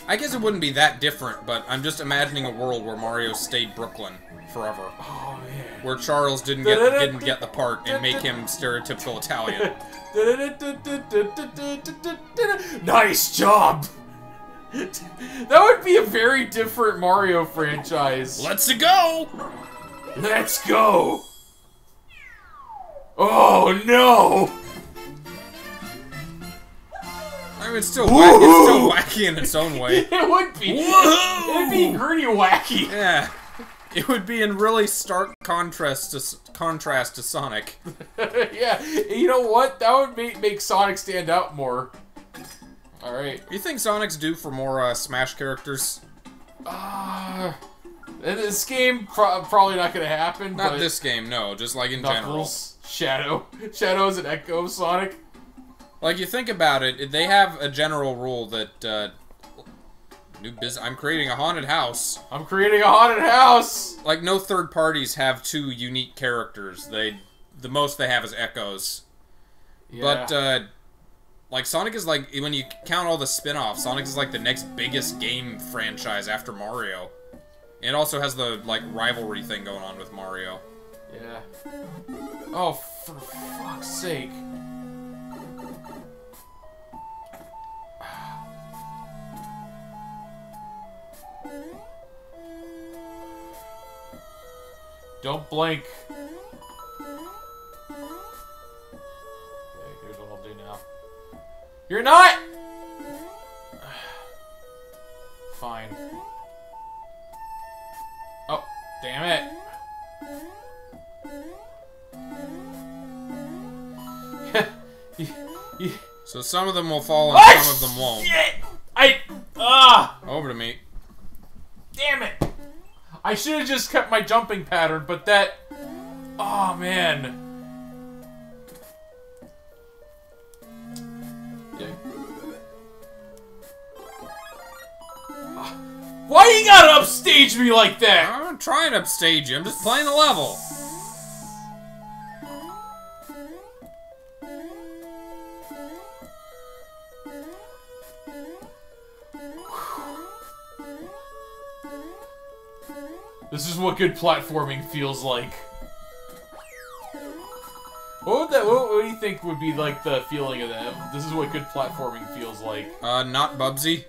Speaker 1: I guess it wouldn't be that different, but I'm just imagining a world where Mario stayed Brooklyn forever,
Speaker 2: Oh man.
Speaker 1: where Charles didn't get didn't get the part and make him stereotypical Italian. *laughs*
Speaker 2: nice job. *laughs* That would be a very different Mario franchise.
Speaker 1: Let's go.
Speaker 2: Let's go! Oh no!
Speaker 1: I mean, it's still wacky, it's still wacky in its own way. *laughs*
Speaker 2: It would be.
Speaker 1: Whoa!
Speaker 2: It'd be pretty wacky.
Speaker 1: Yeah, it would be in really stark contrast to contrast to Sonic. *laughs*
Speaker 2: yeah, you know what? That would make, make Sonic stand out more. Alright.
Speaker 1: You think Sonic's due for more uh, Smash characters?
Speaker 2: Uh, in this game, pro probably not gonna happen.
Speaker 1: Not this game, no. Just like in general.
Speaker 2: Knuckles, Shadow. *laughs* Shadow is an echo of Sonic.
Speaker 1: Like you think about it, they have a general rule that uh, new business. I'm creating a haunted house.
Speaker 2: I'm creating a haunted house!
Speaker 1: Like no third parties have two unique characters. They the most they have is echoes.
Speaker 2: Yeah.
Speaker 1: But uh, like Sonic is like when you count all the spin-offs, Sonic is like the next biggest game franchise after Mario. It also has the like rivalry thing going on with Mario.
Speaker 2: Yeah. Oh, for fuck's sake. *sighs* Don't blink. Okay, here's what I'll do now. You're not! *sighs* Fine. Oh, damn it. *laughs* You- you-
Speaker 1: So some of them will fall and
Speaker 2: Ah,
Speaker 1: some of them won't.
Speaker 2: Shit! I ah
Speaker 1: Over to me.
Speaker 2: damn it! I should have just kept my jumping pattern, but that oh man. Why you gotta upstage me like that?
Speaker 1: I'm not trying to upstage you. I'm just playing the level.
Speaker 2: This is what good platforming feels like. What would that? What, what do you think would be like the feeling of that? This is what good platforming feels like.
Speaker 1: Uh, not Bubsy.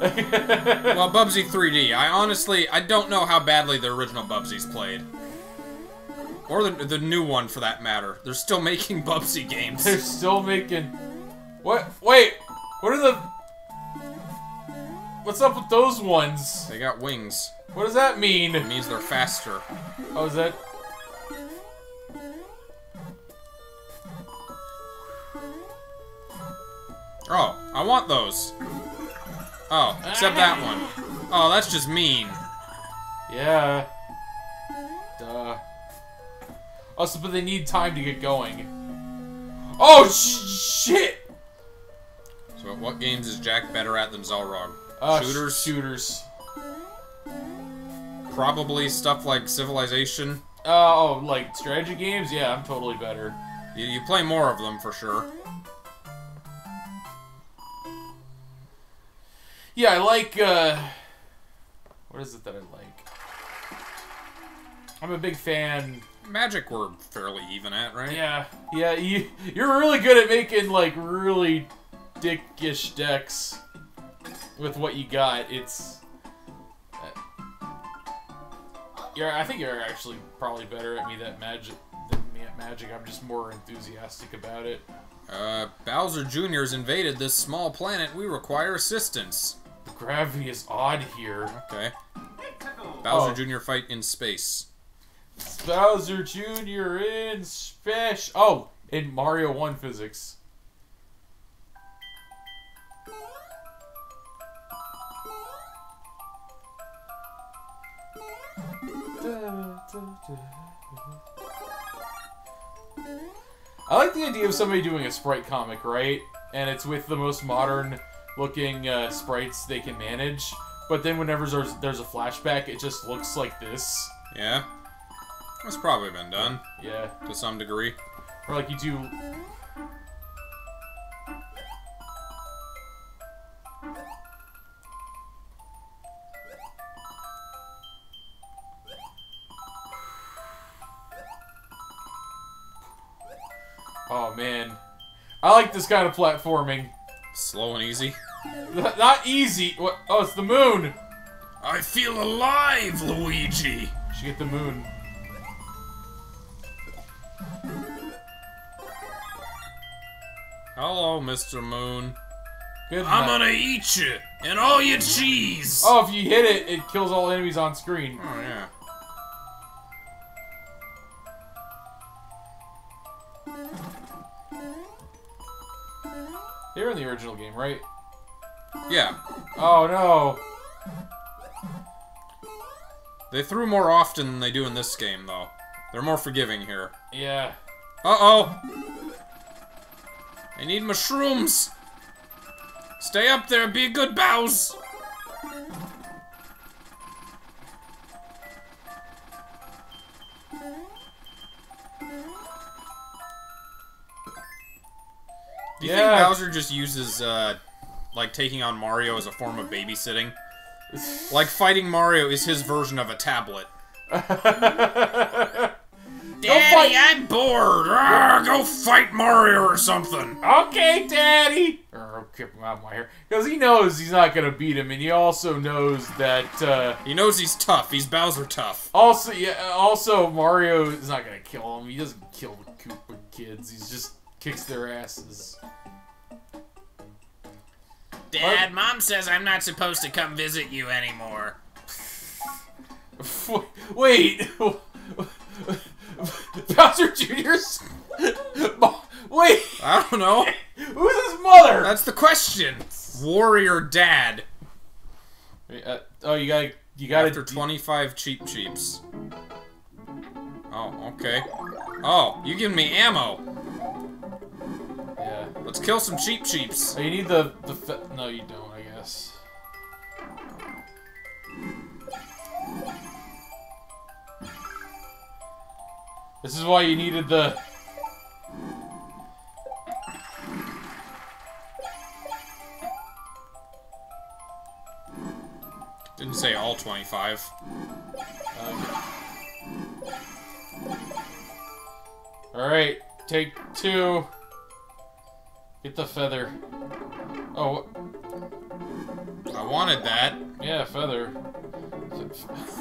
Speaker 1: Well, Bubsy 3D. I honestly, I don't know how badly the original Bubsy's played. Or the, the new one, for that matter. They're still making *laughs* Bubsy games.
Speaker 2: They're still making. What? Wait. What are the? What's up with those ones?
Speaker 1: They got wings.
Speaker 2: What does that mean?
Speaker 1: It means they're faster.
Speaker 2: Oh, is that?
Speaker 1: Oh, I want those. Oh, except that one. Oh, that's just mean.
Speaker 2: Yeah. Duh. Also, but they need time to get going. Oh sh shit!
Speaker 1: So, what games is Jack better at than Xelrog?
Speaker 2: Uh, sh-
Speaker 1: Shooters?
Speaker 2: Shooters.
Speaker 1: Probably stuff like Civilization.
Speaker 2: Uh, oh, like strategy games? Yeah, I'm totally better.
Speaker 1: You, you play more of them for sure.
Speaker 2: Yeah, I like, uh... What is it that I like? I'm a big fan...
Speaker 1: Magic we're fairly even at, right?
Speaker 2: Yeah, yeah, you, you're really good at making, like, really dickish decks with what you got. It's... uh, Yeah, I think you're actually probably better at me that magic than me at magic. I'm just more enthusiastic about it.
Speaker 1: Uh, Bowser Jr. has invaded this small planet. We require assistance.
Speaker 2: The gravity is odd here.
Speaker 1: Okay.
Speaker 3: Oh.
Speaker 1: Bowser
Speaker 2: Oh.
Speaker 1: Jr. fight in space.
Speaker 2: Bowser Jr. in space. Oh, in Mario 1 physics. I like the idea of somebody doing a sprite comic, right? And it's with the most modern looking uh, sprites they can manage. But then whenever there's, there's a flashback, it just looks like this.
Speaker 1: Yeah? That's probably been done,
Speaker 2: Yeah.
Speaker 1: to some degree.
Speaker 2: Or like you do. Oh man, I like this kind of platforming.
Speaker 1: Slow and easy.
Speaker 2: Not easy. What? Oh, it's the moon.
Speaker 1: I feel alive, Luigi!
Speaker 2: Should get the moon.
Speaker 1: Hello, Mr. Moon.
Speaker 2: Good. I'm night.
Speaker 1: Gonna eat you, and all your cheese!
Speaker 2: Oh, if you hit it, it kills all enemies on screen.
Speaker 1: Oh, yeah.
Speaker 2: They were in the original game, right?
Speaker 1: Yeah.
Speaker 2: Oh no.
Speaker 1: They threw more often than they do in this game, though. They're more forgiving here.
Speaker 2: Yeah.
Speaker 1: Uh-oh! I need mushrooms! Stay up there, be a good bows! Do you
Speaker 2: Yeah.
Speaker 1: think Bowser just uses, uh, like taking on Mario as a form of babysitting? Like fighting Mario is his version of a tablet. *laughs* Daddy, I'm bored! Arrgh, go fight Mario or something!
Speaker 2: okay, Daddy. Or I'll keep him out of my hair because he knows he's not gonna beat him, and he also knows that. uh...
Speaker 1: He knows he's tough. He's Bowser tough.
Speaker 2: Also, yeah. Also, Mario is not gonna kill him. He doesn't kill the Koopa kids. He just kicks their asses.
Speaker 1: Dad, Mom says I'm not supposed to come visit you anymore. *laughs*
Speaker 2: Wait. *laughs* Bowser Jr.'s. *laughs* Wait.
Speaker 1: I don't know.
Speaker 2: Who's his mother?
Speaker 1: That's the question. Warrior Dad.
Speaker 2: Uh, oh, you gotta, you gotta.
Speaker 1: After 25 Cheep Cheeps. Oh, okay. Oh, you giving me ammo.
Speaker 2: Yeah.
Speaker 1: Let's kill some cheap sheeps.
Speaker 2: Oh, you need the the no, you don't. I guess. This is why you needed the.
Speaker 1: Didn't say all 25.
Speaker 2: Alright, take two. Get the feather. Oh,
Speaker 1: I wanted that.
Speaker 2: yeah, feather.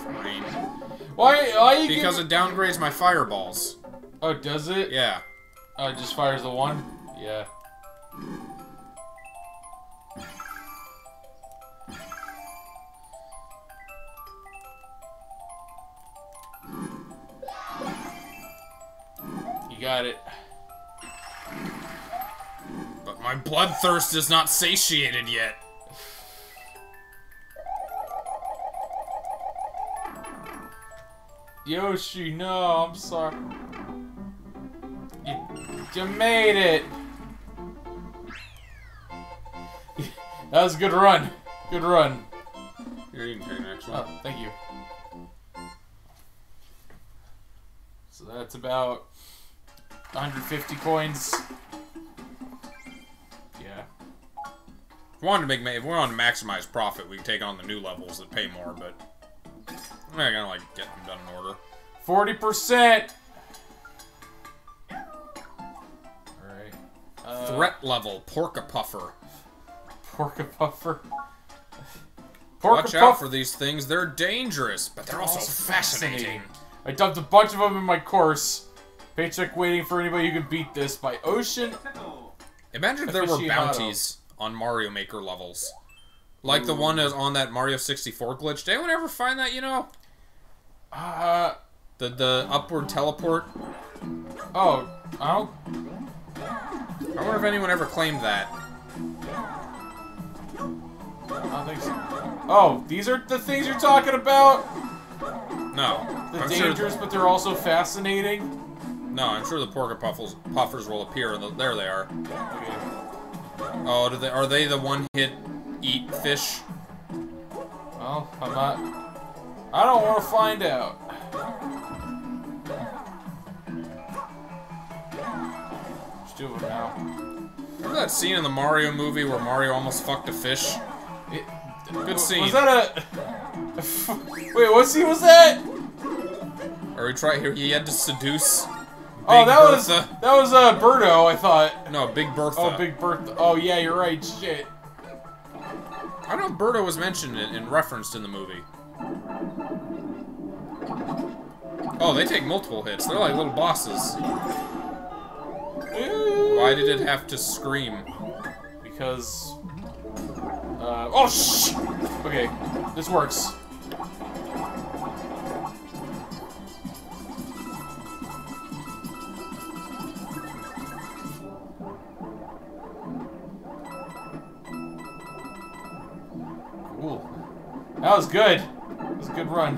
Speaker 1: Fine.
Speaker 2: Why, why you
Speaker 1: Because it downgrades my fireballs.
Speaker 2: Oh, does it?
Speaker 1: Yeah.
Speaker 2: Oh, it just fires the one? Yeah. You got it.
Speaker 1: My bloodthirst is not satiated yet.
Speaker 2: Yoshi, no, I'm sorry. You, you made it. *laughs* that was a good run. Good run.
Speaker 1: Here, you can take the next one.
Speaker 2: Oh, thank you. So that's about 150 coins.
Speaker 1: If we wanted to make, if we wanted to maximize profit, we could take on the new levels that pay more, but I'm not gonna like get them done in order.
Speaker 2: 40%! Alright. Uh,
Speaker 1: Threat level, Porcupuffer.
Speaker 2: Porka Puffer.
Speaker 1: Watch out for these things. They're dangerous, but they're also,
Speaker 2: also
Speaker 1: fascinating.
Speaker 2: fascinating. I dumped a bunch of them in my course. Paycheck waiting for anybody who can beat this by Ocean.
Speaker 1: Imagine if there were
Speaker 2: Aficionado.
Speaker 1: bounties on Mario Maker levels. Like the one that's on that Mario 64 glitch. Did anyone ever find that, you know?
Speaker 2: Uh,
Speaker 1: The the upward teleport?
Speaker 2: oh, I don't.
Speaker 1: I wonder if anyone ever claimed that.
Speaker 2: I don't think so. Oh, these are the things you're talking about?
Speaker 1: No.
Speaker 2: The
Speaker 1: I'm sure,
Speaker 2: but they're also fascinating?
Speaker 1: no, I'm sure the Porka Puffles, Puffers will appear. and the- There they are.
Speaker 2: Okay.
Speaker 1: Oh, they, are they the one-hit eat fish?
Speaker 2: Well, I'm not. I don't want to find out. Just do it now.
Speaker 1: Remember that scene in the Mario movie where Mario almost fucked a fish?
Speaker 2: It,
Speaker 1: Good scene.
Speaker 2: Was that a? *laughs* Wait, what scene was that?
Speaker 1: Or he tried, he had to seduce.
Speaker 2: Oh, that was
Speaker 1: Bertha.
Speaker 2: that was uh, Birdo. I thought.
Speaker 1: No, Big Bertha.
Speaker 2: Oh, Big Bertha. Oh yeah, you're right. Shit.
Speaker 1: I don't know if Birdo was mentioned and, and referenced in the movie. Oh, they take multiple hits. They're like little bosses. Why did it have to scream?
Speaker 2: Because. Uh, oh shh. Okay, this works. Cool. That was good. That was a good run.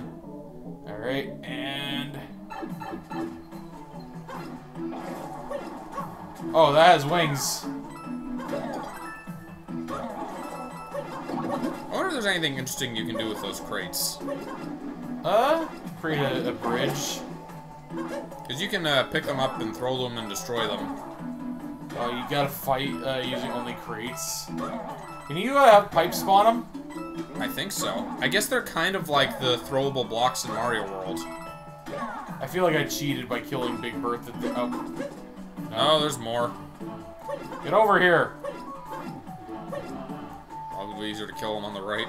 Speaker 2: Alright, and... Oh, that has wings.
Speaker 1: I wonder if there's anything interesting you can do with those crates.
Speaker 2: Uh, create a, a bridge.
Speaker 1: Because you can uh, pick them up and throw them and destroy them.
Speaker 2: Oh, you gotta fight uh, using only crates. Can you uh, have pipe spawn them?
Speaker 1: I think so. I guess they're kind of like the throwable blocks in Mario World.
Speaker 2: I feel like I cheated by killing Big Bertha. Th oh.
Speaker 1: Oh, there's more.
Speaker 2: Get over here!
Speaker 1: Probably easier to kill him on the right.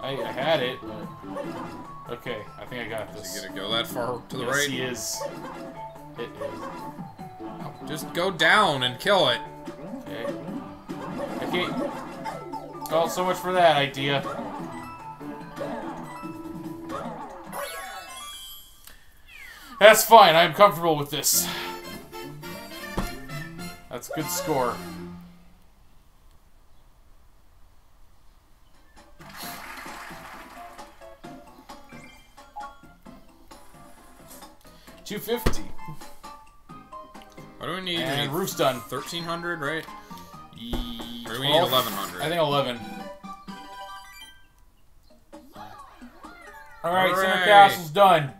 Speaker 2: I, I had it, but... Okay, I think I got this.
Speaker 1: Is he gonna go that far to the
Speaker 2: yes,
Speaker 1: right?
Speaker 2: he is. It is.
Speaker 1: Just go down and kill it.
Speaker 2: Okay. I can't... Oh, so much for that idea. That's fine, I'm comfortable with this. That's a good score. Two fifty,
Speaker 1: What do we need?
Speaker 2: and roof's done.
Speaker 1: 1300, right?
Speaker 2: Ye-
Speaker 1: Or do we need 1100?
Speaker 2: I think eleven. All right, Center. Castle's done.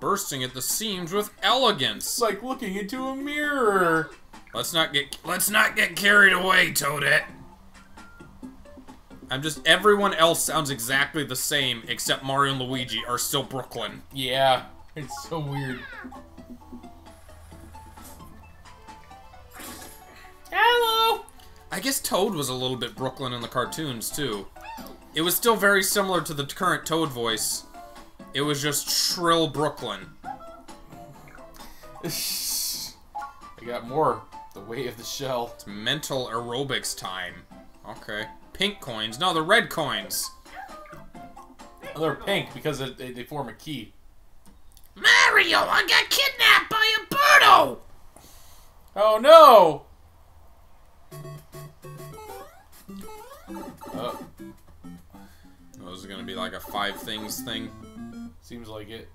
Speaker 1: Bursting at the seams with elegance.
Speaker 2: It's like looking into a mirror.
Speaker 1: Let's not get let's not get carried away, Toadette. I'm just everyone else sounds exactly the same except Mario and Luigi are still Brooklyn.
Speaker 2: Yeah, it's so weird. Hello.
Speaker 1: I guess Toad was a little bit Brooklyn in the cartoons too. It was still very similar to the current Toad voice. It was just shrill Brooklyn. *laughs*
Speaker 2: I got more. The way of the shell.
Speaker 1: It's mental aerobics time. Okay. Pink coins. No, the red coins.
Speaker 2: Oh, they're pink because they, they form a key.
Speaker 1: Mario, I got kidnapped by a birdo!
Speaker 2: Oh no! Uh,
Speaker 1: Oh, this is gonna be like a five things thing.
Speaker 2: seems like it.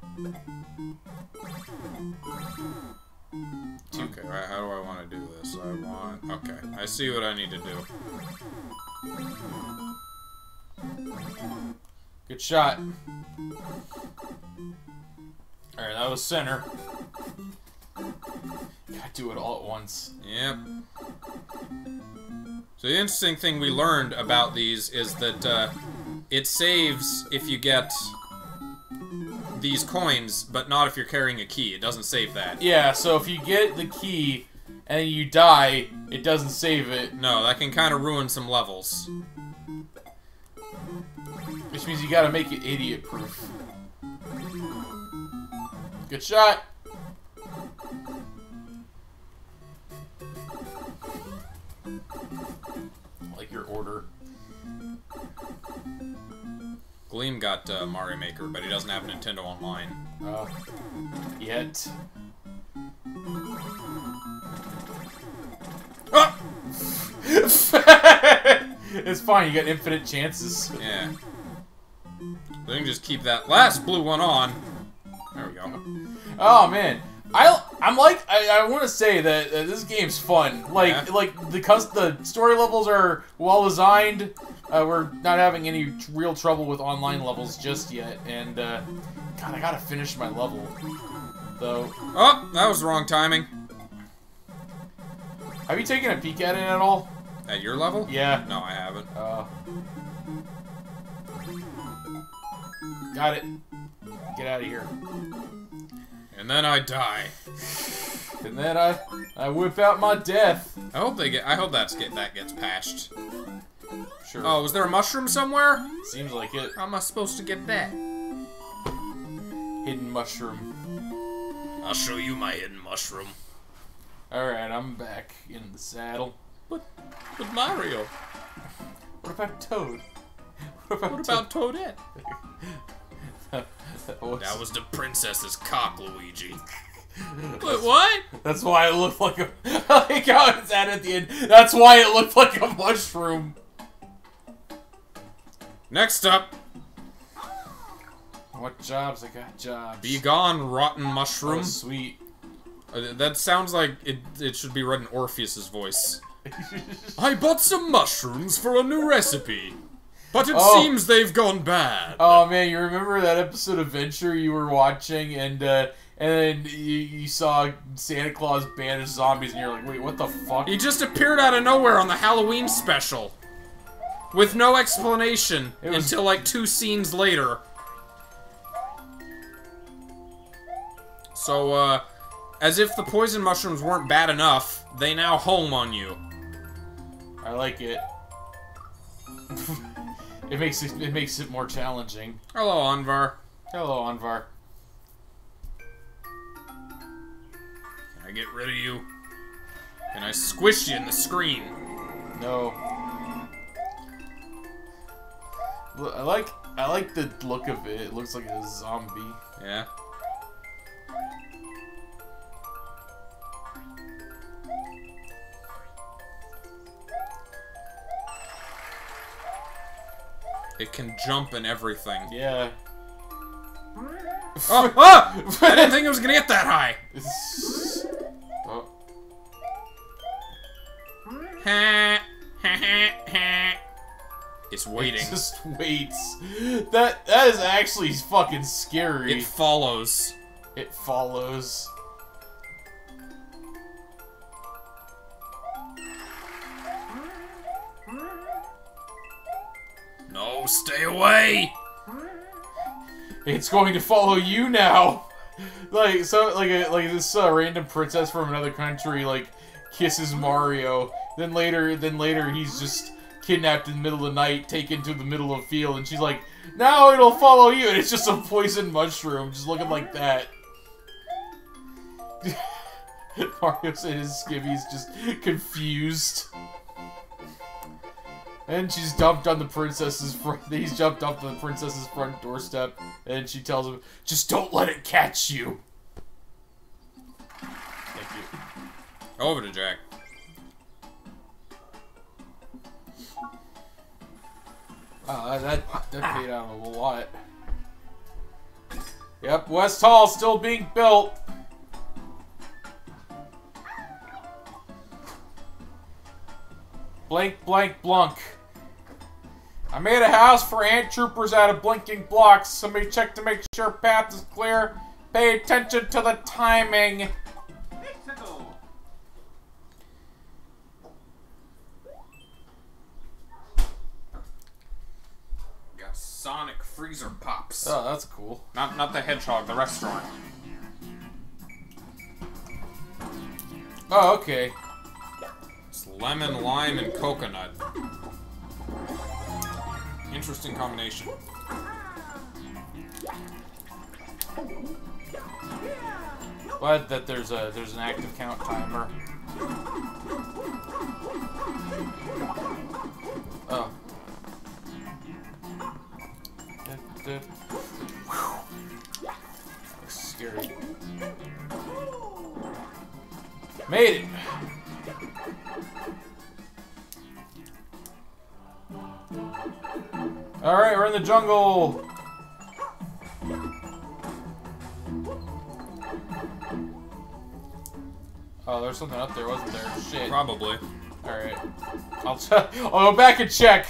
Speaker 1: Okay, right, how do I want to do this? I want... Okay, I see what I need to do.
Speaker 2: Good shot. Alright, that was center. Gotta do it all at once.
Speaker 1: Yep. So the interesting thing we learned about these is that uh, it saves if you get these coins, but not if you're carrying a key. It doesn't save that.
Speaker 2: Yeah, so if you get the key and you die, it doesn't save it.
Speaker 1: No, that can kind of ruin some levels.
Speaker 2: Which means you gotta make it idiot proof. Good shot! Like your order.
Speaker 1: Gleam got uh, Mario Maker, but he doesn't have Nintendo Online.
Speaker 2: Uh, yet. It's fine, you got infinite chances.
Speaker 1: Yeah. Then you can just keep that last blue one on. There we go.
Speaker 2: Oh man, I I'm like I, I want to say that uh, this game's fun. Like
Speaker 1: Yeah.
Speaker 2: like because the story levels are well designed. Uh, we're not having any real trouble with online levels just yet, and uh, God, I gotta finish my level though.
Speaker 1: Oh, that was wrong timing.
Speaker 2: Have you taken a peek at it at all?
Speaker 1: At your level?
Speaker 2: Yeah.
Speaker 1: No, I haven't.
Speaker 2: Uh, got it. Get out of here.
Speaker 1: And then I die.
Speaker 2: And then I I whip out my death.
Speaker 1: I hope they get. I hope that's get that gets patched.
Speaker 2: Sure.
Speaker 1: Oh, is there a mushroom somewhere?
Speaker 2: Seems like it.
Speaker 1: How am I supposed to get that?
Speaker 2: Hidden mushroom.
Speaker 1: I'll show you my hidden mushroom.
Speaker 2: Alright, I'm back in the saddle.
Speaker 1: But, but Mario.
Speaker 2: What about Toad? *laughs* What about,
Speaker 1: What about Toadette?
Speaker 2: Toad? that was,
Speaker 1: That was the princess's cock, Luigi. *laughs* Wait, what?
Speaker 2: That's why it looked like a. *laughs* I like how it's at at the end. That's why it looked like a mushroom.
Speaker 1: Next up,
Speaker 2: What jobs? I got jobs.
Speaker 1: be gone, rotten mushroom.
Speaker 2: Oh, sweet.
Speaker 1: Uh, that sounds like it. It should be read in Orpheus's voice. *laughs* I bought some mushrooms for a new recipe, but it
Speaker 2: Oh.
Speaker 1: seems they've gone bad.
Speaker 2: Oh man, you remember that episode of Venture you were watching, and uh, and then you, you saw Santa Claus banish zombies, and you're like, wait, what the fuck?
Speaker 1: He just appeared out of nowhere on the Halloween special. With no explanation
Speaker 2: was-
Speaker 1: until like two scenes later. So, uh, as if the poison mushrooms weren't bad enough, they now home on you.
Speaker 2: I like it. *laughs* it makes it it makes it more challenging.
Speaker 1: Hello, Anvar.
Speaker 2: Hello, Anvar.
Speaker 1: Can I get rid of you? Can I squish you in the screen?
Speaker 2: No. I like I like the look of it. It looks like a zombie.
Speaker 1: Yeah. It can jump and everything.
Speaker 2: Yeah.
Speaker 1: Oh, *laughs* oh! I didn't think it was gonna get that high.
Speaker 2: oh.
Speaker 1: Ha, ha, ha, ha. It's waiting.
Speaker 2: It just waits. That that is actually fucking scary.
Speaker 1: It follows.
Speaker 2: It follows.
Speaker 1: No, stay away!
Speaker 2: It's going to follow you now. Like so, like a, like this uh, random princess from another country like kisses Mario. Then later, then later he's just kidnapped in the middle of the night, taken to the middle of the field, and she's like, "Now it'll follow you," and it's just a poison mushroom, just looking like that. *laughs* Mario's in his skivvies, just confused. And she's dumped on the princess's front. *laughs* He's jumped off the princess's front doorstep, and she tells him, "Just don't let it catch you." Thank you.
Speaker 1: Over to Jack.
Speaker 2: Wow, that that, that paid out a lot. Yep, West Hall still being built. Blank, blank, blunk. I made a house for ant troopers out of blinking blocks. Somebody check to make sure path is clear. Pay attention to the timing.
Speaker 3: Mexico.
Speaker 1: Got Sonic Freezer Pops.
Speaker 2: Oh, that's cool.
Speaker 1: Not not the hedgehog, the restaurant.
Speaker 2: Oh, okay.
Speaker 1: It's lemon, lime, and coconut. Interesting combination.
Speaker 2: Glad that there's a there's an active count timer. Oh. Scary. Made it. All right, we're in the jungle. Oh, there's something up there, wasn't there? Shit.
Speaker 1: Probably.
Speaker 2: Alright. I'll, ch- *laughs* I'll go back and check.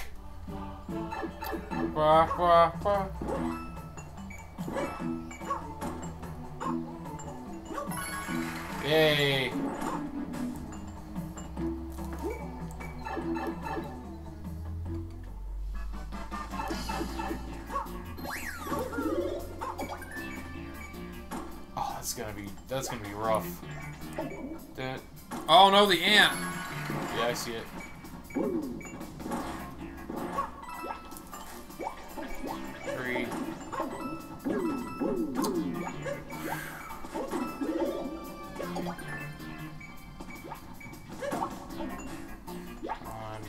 Speaker 2: Wah, wah, wah. Yay. Gonna be that's gonna be rough. That-
Speaker 1: Oh no, the ant!
Speaker 2: yeah, I see it. Three. One,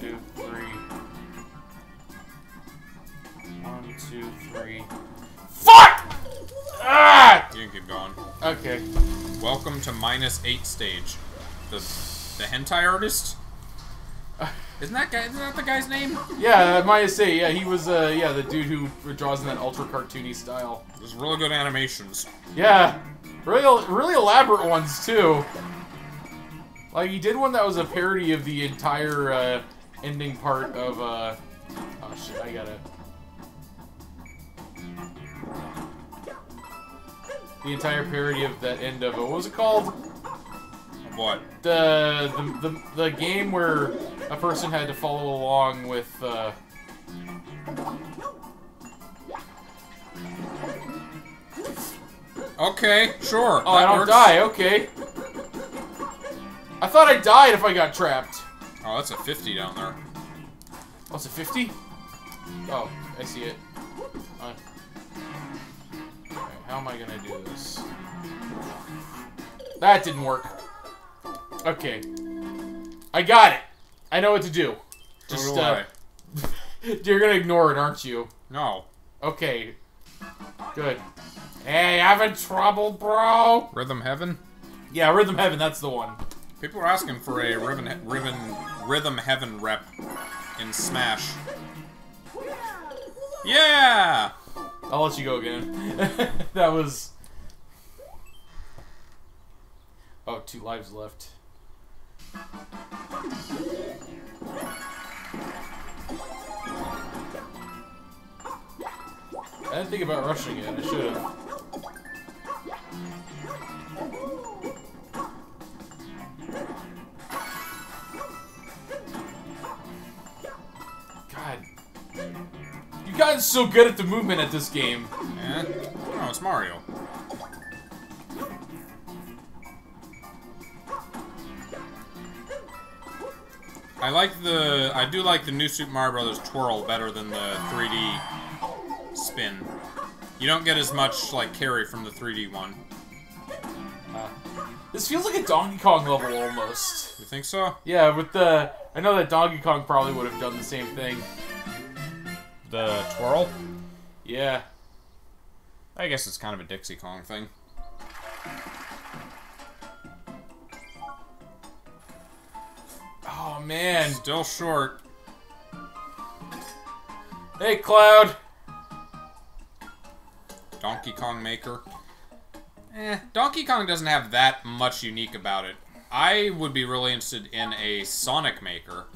Speaker 2: two, three. One, two, three. Ah!
Speaker 1: You can keep going.
Speaker 2: Okay.
Speaker 1: Welcome to minus eight stage. The the hentai artist? *sighs* Isn't that guy? Isn't that the guy's name?
Speaker 2: Yeah, minus eight. Yeah, he was. Uh, yeah, the dude who draws in that ultra cartoony style.
Speaker 1: There's really good animations.
Speaker 2: Yeah, really, really elaborate ones too. Like he did one that was a parody of the entire uh, ending part of. Uh, oh shit! I got The entire parody of that end of it. What was it called?
Speaker 1: What?
Speaker 2: The the the, the game where a person had to follow along with. Uh,
Speaker 1: Okay, sure.
Speaker 2: oh, I don't
Speaker 1: works.
Speaker 2: die. Okay. I thought I died if I got trapped.
Speaker 1: Oh, that's a 50 down there.
Speaker 2: Oh, it's a 50? Oh, I see it. How am I gonna do this? That didn't work. Okay. I got it. I know what to do. Just,
Speaker 1: do
Speaker 2: uh, *laughs* you're gonna ignore it, aren't you?
Speaker 1: No.
Speaker 2: Okay. Good. Hey, having trouble, bro?
Speaker 1: Rhythm Heaven?
Speaker 2: Yeah, Rhythm Heaven, that's the one.
Speaker 1: People are asking for a Rhythm, Rhythm, Rhythm Heaven rep in Smash. Yeah!
Speaker 2: I'll let you go again. *laughs* that was. Oh, two lives left. I didn't think about rushing it. I should have. Gotten so good at the movement at this game.
Speaker 1: Eh? Oh, it's Mario. I like the... I do like the new Super Mario Brothers twirl better than the 3D spin. You don't get as much, like, carry from the 3D one.
Speaker 2: Uh, this feels like a Donkey Kong level almost.
Speaker 1: You think so?
Speaker 2: Yeah, with the... I know that Donkey Kong probably would have done the same thing.
Speaker 1: The twirl?
Speaker 2: Yeah.
Speaker 1: I guess it's kind of a Dixie Kong thing.
Speaker 2: Oh, man.
Speaker 1: Still short.
Speaker 2: Hey, Cloud.
Speaker 1: Donkey Kong Maker. Eh, Donkey Kong doesn't have that much unique about it. I would be really interested in a Sonic Maker.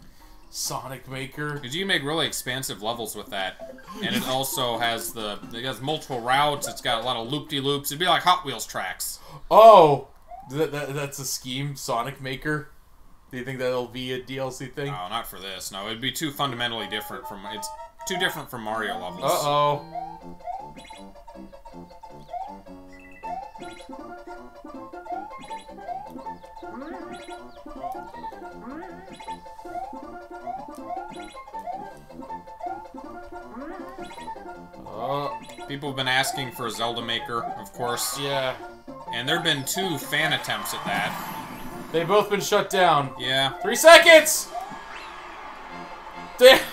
Speaker 2: Sonic Maker.
Speaker 1: Because you can make really expansive levels with that. And it also has the... It has multiple routes, it's got a lot of loop-de-loops. It'd be like Hot Wheels tracks.
Speaker 2: Oh! That, that, that's a scheme, Sonic Maker? Do you think that'll be a DLC thing?
Speaker 1: No, not for this. No, it'd be too fundamentally different from... It's too different from Mario levels.
Speaker 2: Uh-oh. Oh,
Speaker 1: People have been asking for a Zelda Maker, of course.
Speaker 2: yeah.
Speaker 1: And there have been two fan attempts at that.
Speaker 2: They've both been shut down.
Speaker 1: Yeah.
Speaker 2: Three seconds! Damn! *laughs*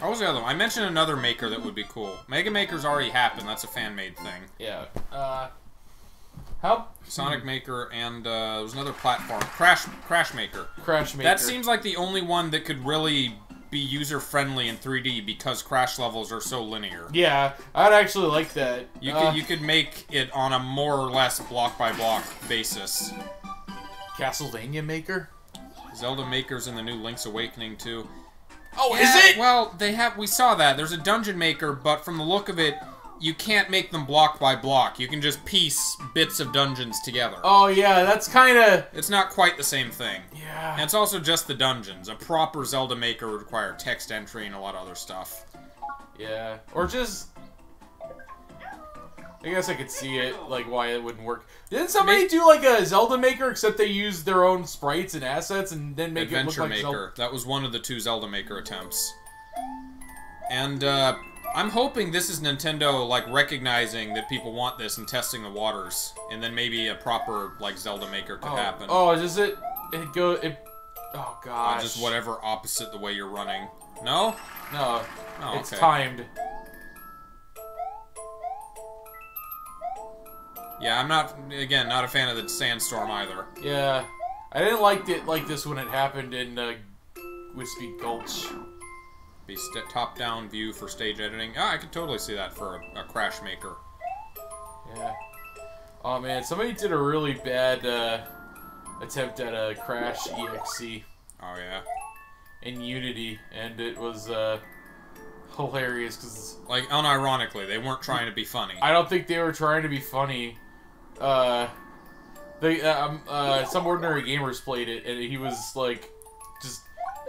Speaker 1: What was the other one? I mentioned another maker that would be cool. Mega Maker's already happened. That's a fan-made thing.
Speaker 2: yeah. Uh. How?
Speaker 1: Sonic Maker and uh, there was another platform, Crash Crash Maker.
Speaker 2: Crash Maker.
Speaker 1: That seems like the only one that could really be user-friendly in 3D because Crash levels are so linear.
Speaker 2: Yeah, I'd actually like that.
Speaker 1: You
Speaker 2: Uh,
Speaker 1: could you could make it on a more or less block by block basis.
Speaker 2: Castlevania Maker?
Speaker 1: Zelda Maker's in the new Link's Awakening too.
Speaker 2: Oh,
Speaker 1: Yeah, is it? Well, they have. We saw that. There's a dungeon maker, but from the look of it, you can't make them block by block. You can just piece bits of dungeons together.
Speaker 2: Oh, yeah, that's kind of.
Speaker 1: It's not quite the same thing.
Speaker 2: Yeah.
Speaker 1: And it's also just the dungeons. A proper Zelda maker would require text entry and a lot of other stuff.
Speaker 2: Yeah. Or just. I guess I could see it, like, why it wouldn't work. Didn't somebody
Speaker 1: Make-
Speaker 2: do, like, a Zelda Maker, except they used their own sprites and assets and then make
Speaker 1: Adventure
Speaker 2: it look like
Speaker 1: Maker.
Speaker 2: Zelda?
Speaker 1: That was one of the two Zelda Maker attempts. And uh, I'm hoping this is Nintendo like recognizing that people want this and testing the waters, and then maybe a proper like Zelda Maker could
Speaker 2: Oh,
Speaker 1: happen.
Speaker 2: oh, is it. It go. It. Oh,
Speaker 1: Uh,
Speaker 2: gosh.
Speaker 1: just whatever opposite the way you're running. No?
Speaker 2: No.
Speaker 1: Oh,
Speaker 2: it's
Speaker 1: okay.
Speaker 2: timed.
Speaker 1: Yeah, I'm not. Again, not a fan of the Sandstorm either.
Speaker 2: Yeah. I didn't like it like this when it happened in uh, Wispy Gulch.
Speaker 1: Be top-down view for stage editing. Ah, I could totally see that for a, a Crash Maker.
Speaker 2: Yeah. Oh man, somebody did a really bad uh, attempt at a Crash EXE
Speaker 1: Oh yeah.
Speaker 2: in Unity, and it was uh, hilarious because
Speaker 1: Like unironically, they weren't trying to be funny.
Speaker 2: I don't think they were trying to be funny. Uh, they um, uh, some ordinary gamers played it, and he was like just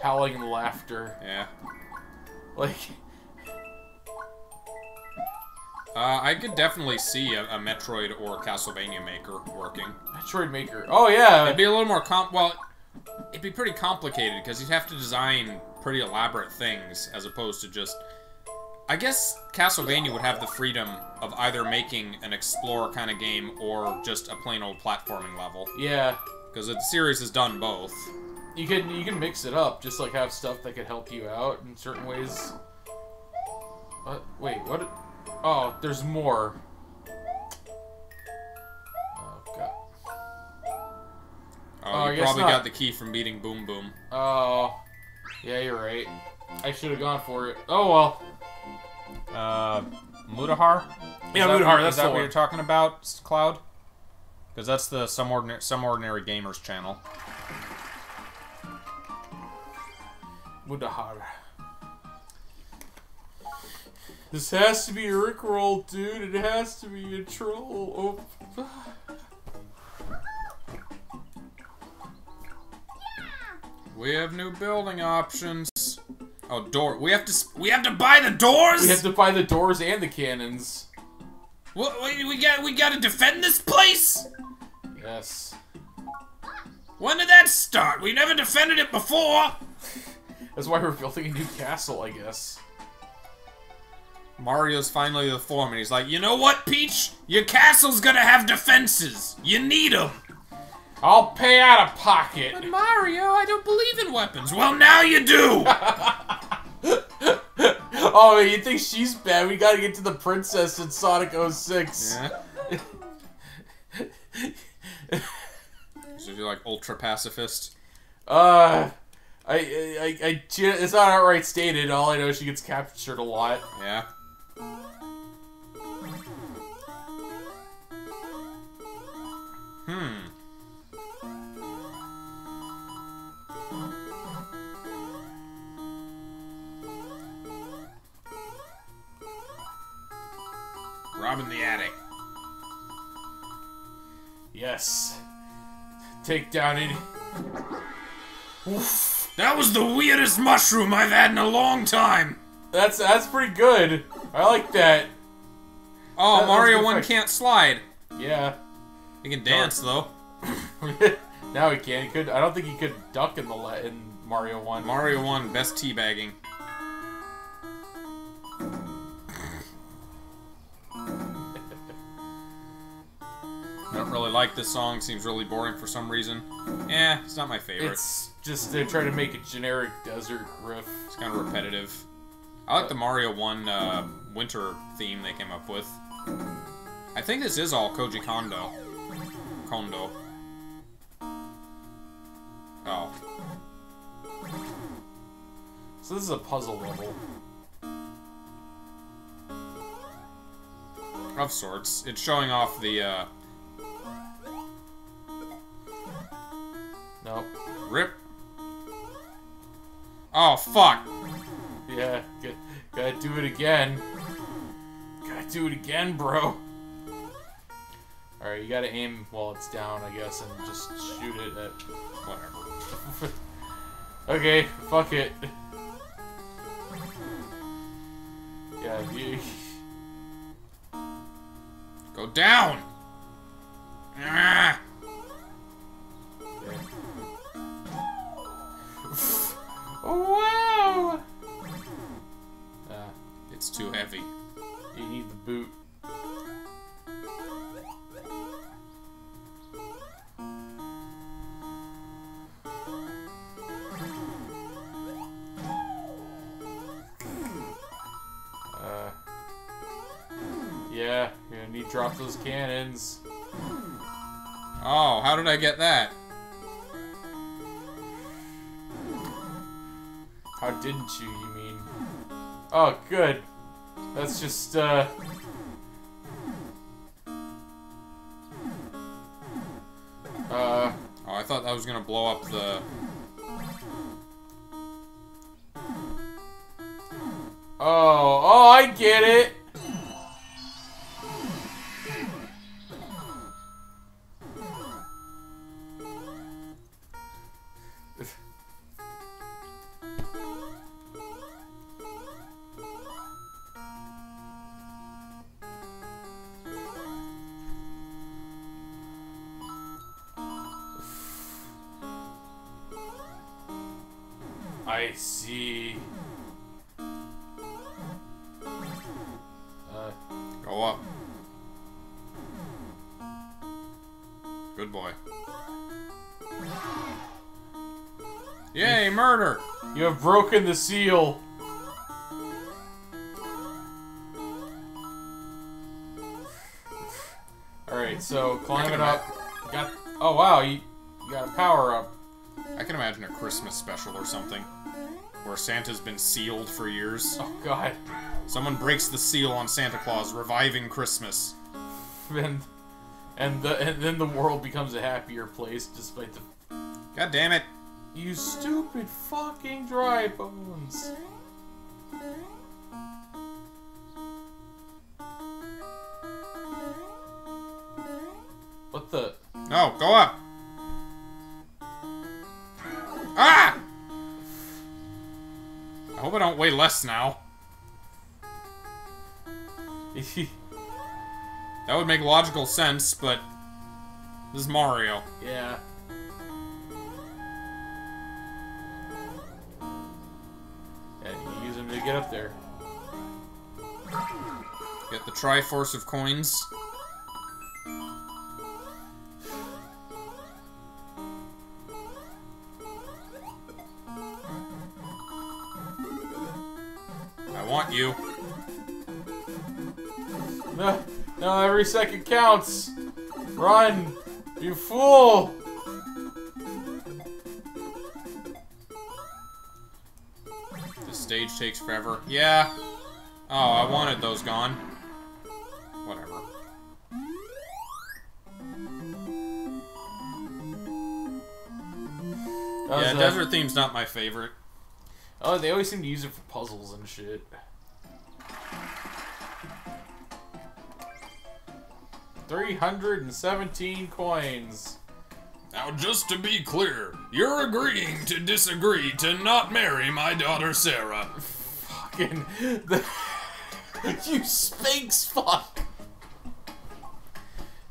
Speaker 2: howling in laughter.
Speaker 1: Yeah.
Speaker 2: Like, *laughs*
Speaker 1: Uh, I could definitely see a, a Metroid or Castlevania Maker working.
Speaker 2: Metroid Maker. Oh yeah,
Speaker 1: It'd be a little more comp. Well, it'd be pretty complicated because you'd have to design pretty elaborate things as opposed to just. I guess Castlevania would have the freedom of either making an explorer kind of game or just a plain old platforming level
Speaker 2: yeah.
Speaker 1: because the series has done both.
Speaker 2: You can you can mix it up, just like have stuff that could help you out in certain ways. What? Wait, what? Oh, there's more. Oh god.
Speaker 1: Oh,
Speaker 2: Oh, I
Speaker 1: you probably
Speaker 2: not.
Speaker 1: got the key from beating Boom Boom.
Speaker 2: Oh, yeah, you're right. I should have gone for it. Oh well.
Speaker 1: Uh, Mutahar?
Speaker 2: Yeah, Mutahar, that's
Speaker 1: is that what
Speaker 2: one.
Speaker 1: you're talking about, Cloud? Because that's the some ordinary, some ordinary gamers channel.
Speaker 2: Mutahar. This has to be a Rickroll, dude. It has to be a troll. Oh. *sighs*
Speaker 1: We have new building options. Oh, door. We have to. We have to buy the doors.
Speaker 2: We have to buy the doors and the cannons.
Speaker 1: What? We, we got. We got to defend this place.
Speaker 2: Yes.
Speaker 1: When did that start? We never defended it before.
Speaker 2: That's why we're building a new castle, I guess.
Speaker 1: Mario's finally the foreman. He's like, you know what, Peach? Your castle's gonna have defenses. You need them.
Speaker 2: I'll pay out of pocket.
Speaker 1: But Mario, I don't believe in weapons. Well, now you do. *laughs*
Speaker 2: oh, you think she's bad? We gotta get to the princess in Sonic 06.
Speaker 1: yeah. *laughs* So you're like ultra pacifist.
Speaker 2: Uh, I, I, I, it's not outright stated. All I know is she gets captured a lot.
Speaker 1: Yeah. Hmm. Robbing the attic.
Speaker 2: Yes. Take down any.
Speaker 1: That was the weirdest mushroom I've had in a long time.
Speaker 2: That's that's pretty good. I like that.
Speaker 1: Oh,
Speaker 2: That-
Speaker 1: Mario
Speaker 2: good
Speaker 1: 1
Speaker 2: effect.
Speaker 1: can't slide.
Speaker 2: Yeah.
Speaker 1: He can dance, though. *laughs*
Speaker 2: now he can. He could. I don't think he could duck in the in Mario One.
Speaker 1: Mario 1, best teabagging. I don't really like this song. Seems really boring for some reason. Eh, it's not my favorite. It's
Speaker 2: just they're trying to make a generic desert riff.
Speaker 1: It's kind of repetitive. I like the Mario 1 uh, winter theme they came up with. I think this is all Koji Kondo. Kondo. Oh.
Speaker 2: So this is a puzzle level.
Speaker 1: Of sorts. It's showing off the, uh,
Speaker 2: Nope.
Speaker 1: rip. Oh, fuck.
Speaker 2: Yeah. Gotta do it again. Gotta do it again, bro. Alright, you gotta aim while it's down, I guess, and just shoot it at.
Speaker 1: Whatever. *laughs*
Speaker 2: okay, fuck it. Yeah, you. *laughs*
Speaker 1: Go down! Ah!
Speaker 2: Wow! Ah,
Speaker 1: It's too heavy.
Speaker 2: you need the boot. Uh, yeah, gonna need to drop those cannons.
Speaker 1: Oh, how did I get that?
Speaker 2: How didn't you, you mean? Oh, good. That's just, uh... Uh,
Speaker 1: Oh, I thought that was gonna blow up the...
Speaker 2: oh, oh, I get it! I see. Uh,
Speaker 1: Go up. Good boy. Yay, murder!
Speaker 2: you have broken the seal. Alright, so climb it up. Got. Oh wow, you, you got a power up.
Speaker 1: I can imagine a Christmas special or something. Where Santa's been sealed for years.
Speaker 2: Oh god.
Speaker 1: Someone breaks the seal on Santa Claus, reviving Christmas.
Speaker 2: And, and, the, and then the world becomes a happier place despite the.
Speaker 1: God damn it.
Speaker 2: You stupid fucking dry bones. What the?
Speaker 1: No, go up! Ah! I hope I don't weigh less now. *laughs* That would make logical sense, but this is Mario.
Speaker 2: yeah. And you use them to get up there.
Speaker 1: Get the Triforce of coins. Want you.
Speaker 2: No, no, every second counts. Run, you fool!
Speaker 1: This stage takes forever. Yeah. Oh, I wanted those gone. Whatever. Yeah,
Speaker 2: uh,
Speaker 1: desert theme's not my favorite.
Speaker 2: Oh, they always seem to use it for puzzles and shit. Three hundred and seventeen coins.
Speaker 1: Now, just to be clear, you're agreeing to disagree to not marry my daughter Sarah.
Speaker 2: Fucking the, *laughs* you sphinx fuck.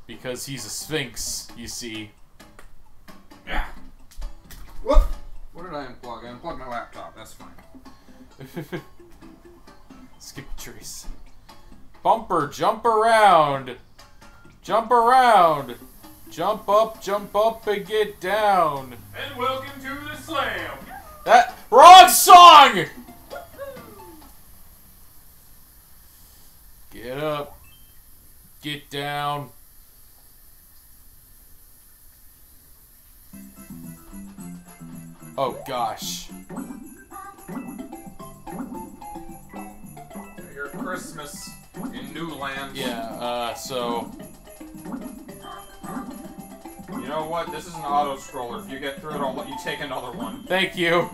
Speaker 2: Because he's a sphinx, you see.
Speaker 1: Yeah. Whoop! What did I unplug? I unplugged my laptop. That's fine. *laughs*
Speaker 2: Skip trees. Bumper, jump around. Jump around. Jump up, jump up, and get down.
Speaker 1: And welcome to the slam.
Speaker 2: That wrong song. Get up. Get down. Oh gosh.
Speaker 1: Your Christmas in New Land.
Speaker 2: Yeah, uh, so
Speaker 1: You know what? This is an auto scroller. If you get through it, I'll let you take another one.
Speaker 2: thank you.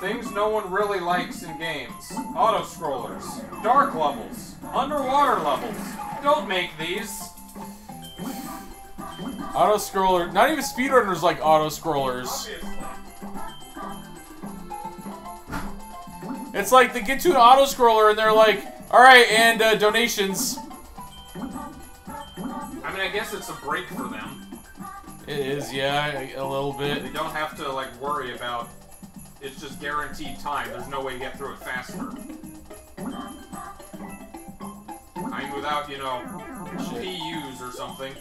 Speaker 1: Things no one really likes in games. Auto scrollers. Dark levels. Underwater levels. Don't make these.
Speaker 2: Auto scroller. Not even speedrunners like auto scrollers. It's like they get to an auto scroller and they're like, all right, and uh, donations. Is, yeah, a little bit.
Speaker 1: don't have to like worry about. It's just guaranteed time. There's no way to get through it faster. I mean, without you know PUs or something.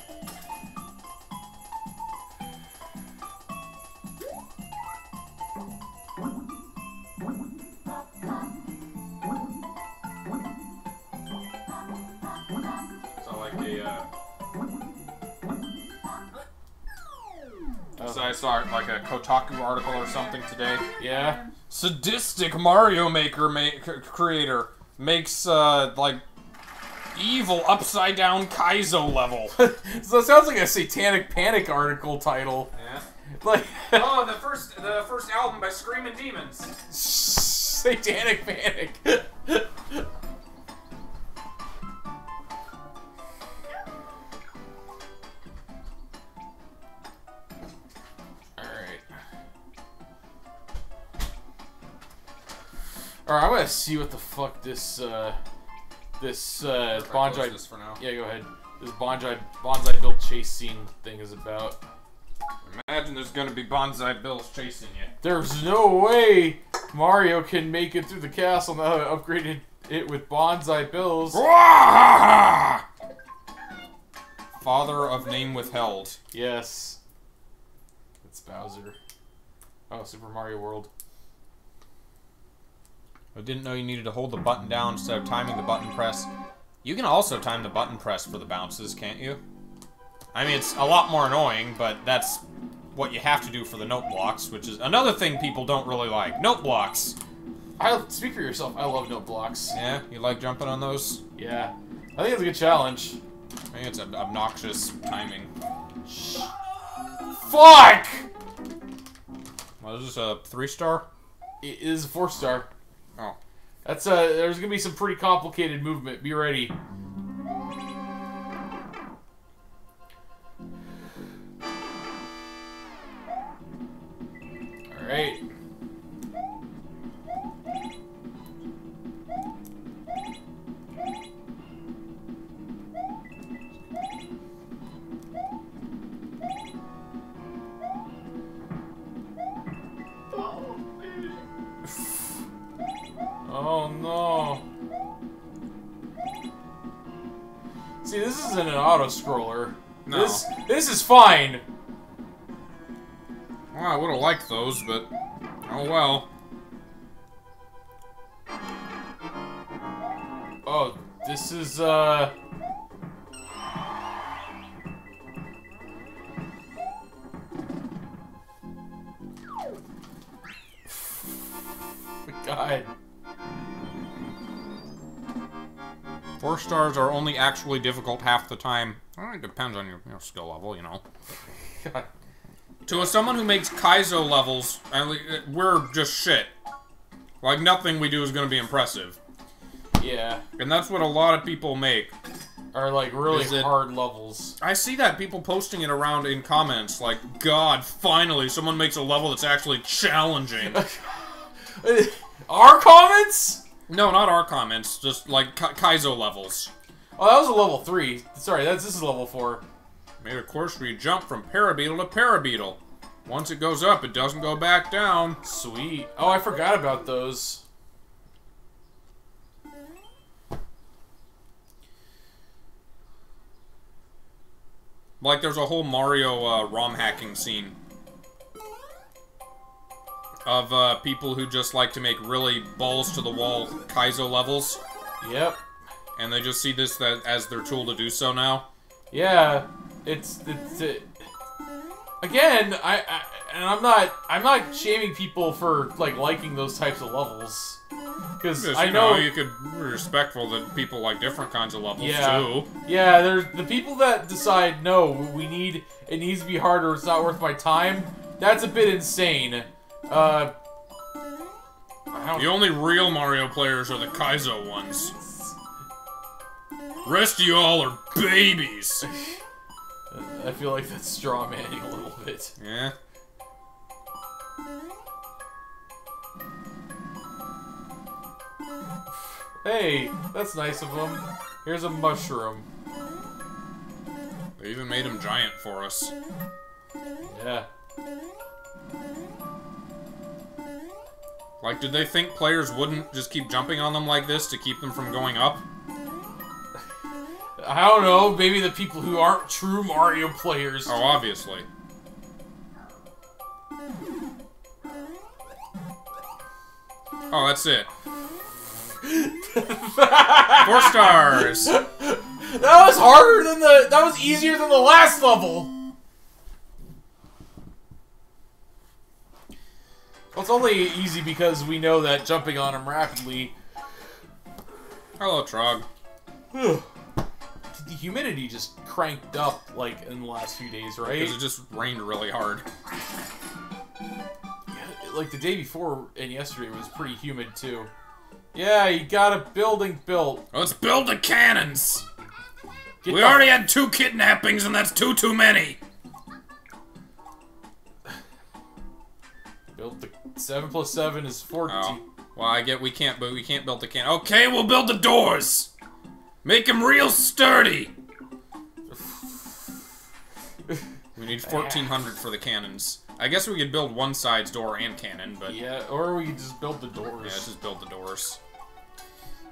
Speaker 1: Kotaku article or something today.
Speaker 2: Yeah.
Speaker 1: Sadistic Mario Maker ma- c- creator makes uh like evil upside down Kaizo level. *laughs*
Speaker 2: so it sounds like a Satanic Panic article title.
Speaker 1: yeah. *laughs*
Speaker 2: Like *laughs*
Speaker 1: Oh, the first the first album by Screaming Demons.
Speaker 2: Satanic Panic. Alright, I'm gonna see what the fuck this, uh, this, uh, Banzai.
Speaker 1: This for now.
Speaker 2: Yeah, go ahead. This Banzai, Banzai build chase scene thing is about.
Speaker 1: Imagine there's gonna be Banzai bills chasing you.
Speaker 2: There's no way Mario can make it through the castle now that I upgraded it with Banzai bills.
Speaker 1: Father of name withheld.
Speaker 2: Yes. It's Bowser. Oh, Super Mario World.
Speaker 1: I didn't know you needed to hold the button down instead of timing the button press. You can also time the button press for the bounces, can't you? I mean, it's a lot more annoying, but that's what you have to do for the note blocks, which is another thing people don't really like. Note blocks!
Speaker 2: I speak for yourself. I love note blocks.
Speaker 1: Yeah, you like jumping on those?
Speaker 2: Yeah. I think it's a good challenge.
Speaker 1: I think it's ob- obnoxious timing. Shh.
Speaker 2: Fuck!
Speaker 1: What is this, a three star?
Speaker 2: It is a four star.
Speaker 1: Oh.
Speaker 2: That's uh there's gonna be some pretty complicated movement. Be ready. Alright. See, this isn't an auto scroller.
Speaker 1: No.
Speaker 2: This this is fine.
Speaker 1: Well, I would have liked those, but oh well.
Speaker 2: Oh, this is uh. *laughs* God.
Speaker 1: Four stars are only actually difficult half the time. Well, it depends on your, your skill level, you know. To a, someone who makes Kaizo levels, at uh, we're just shit. Like, nothing we do is going to be impressive.
Speaker 2: Yeah.
Speaker 1: And that's what a lot of people make.
Speaker 2: Are like really
Speaker 1: it-
Speaker 2: hard levels.
Speaker 1: I see that people posting it around in comments, like, God, finally, someone makes a level that's actually challenging. *laughs*
Speaker 2: Our comments?
Speaker 1: No, not our comments, just like Ka- Kaizo levels.
Speaker 2: Oh, that was a level three. Sorry, that's this is level four.
Speaker 1: Made a course where you jump from Parabeetle to Parabeetle. Once it goes up, it doesn't go back down.
Speaker 2: Sweet. Oh, I forgot about those.
Speaker 1: Like, there's a whole Mario uh, ROM hacking scene of uh, people who just like to make really balls to the wall Kaizo levels,
Speaker 2: Yep.
Speaker 1: and they just see this that, as their tool to do so now.
Speaker 2: Yeah. It's it's. It, again, I, I and I'm not I'm not shaming people for like liking those types of levels because I
Speaker 1: you
Speaker 2: know,
Speaker 1: you could be respectful that people like different kinds of levels
Speaker 2: Yeah.
Speaker 1: too.
Speaker 2: yeah, there's the people that decide no, we need it needs to be harder. It's not worth my time. That's a bit insane. Uh.
Speaker 1: The only real Mario players are the Kaizo ones. Rest of y'all are babies. *laughs*
Speaker 2: I feel like that's straw manning a little bit.
Speaker 1: Yeah.
Speaker 2: Hey, that's nice of them. Here's a mushroom.
Speaker 1: They even made him giant for us.
Speaker 2: Yeah.
Speaker 1: Like, did they think players wouldn't just keep jumping on them like this to keep them from going up?
Speaker 2: I don't know, maybe the people who aren't true Mario players.
Speaker 1: Oh, obviously. Oh, that's it. Four stars. *laughs*
Speaker 2: That was harder than the. That was easier than the last level. Well, it's only easy because we know that jumping on him rapidly.
Speaker 1: Hello, Trog. *sighs*
Speaker 2: The humidity just cranked up like in the last few days, right?
Speaker 1: Because it just rained really hard.
Speaker 2: Yeah, like the day before and yesterday was pretty humid too. Yeah, you got a building built.
Speaker 1: Let's build the cannons!
Speaker 2: Get
Speaker 1: We already had two kidnappings, and that's two too many! *sighs*
Speaker 2: built the seven plus seven is fourteen.
Speaker 1: Oh. Well, I get we can't, but we can't build the can. Okay, we'll build the doors! Make them real sturdy! We need 1,400 for the cannons. I guess we could build one side's door and cannon, but yeah,
Speaker 2: Yeah, or we could just build the doors.
Speaker 1: let's just build the doors.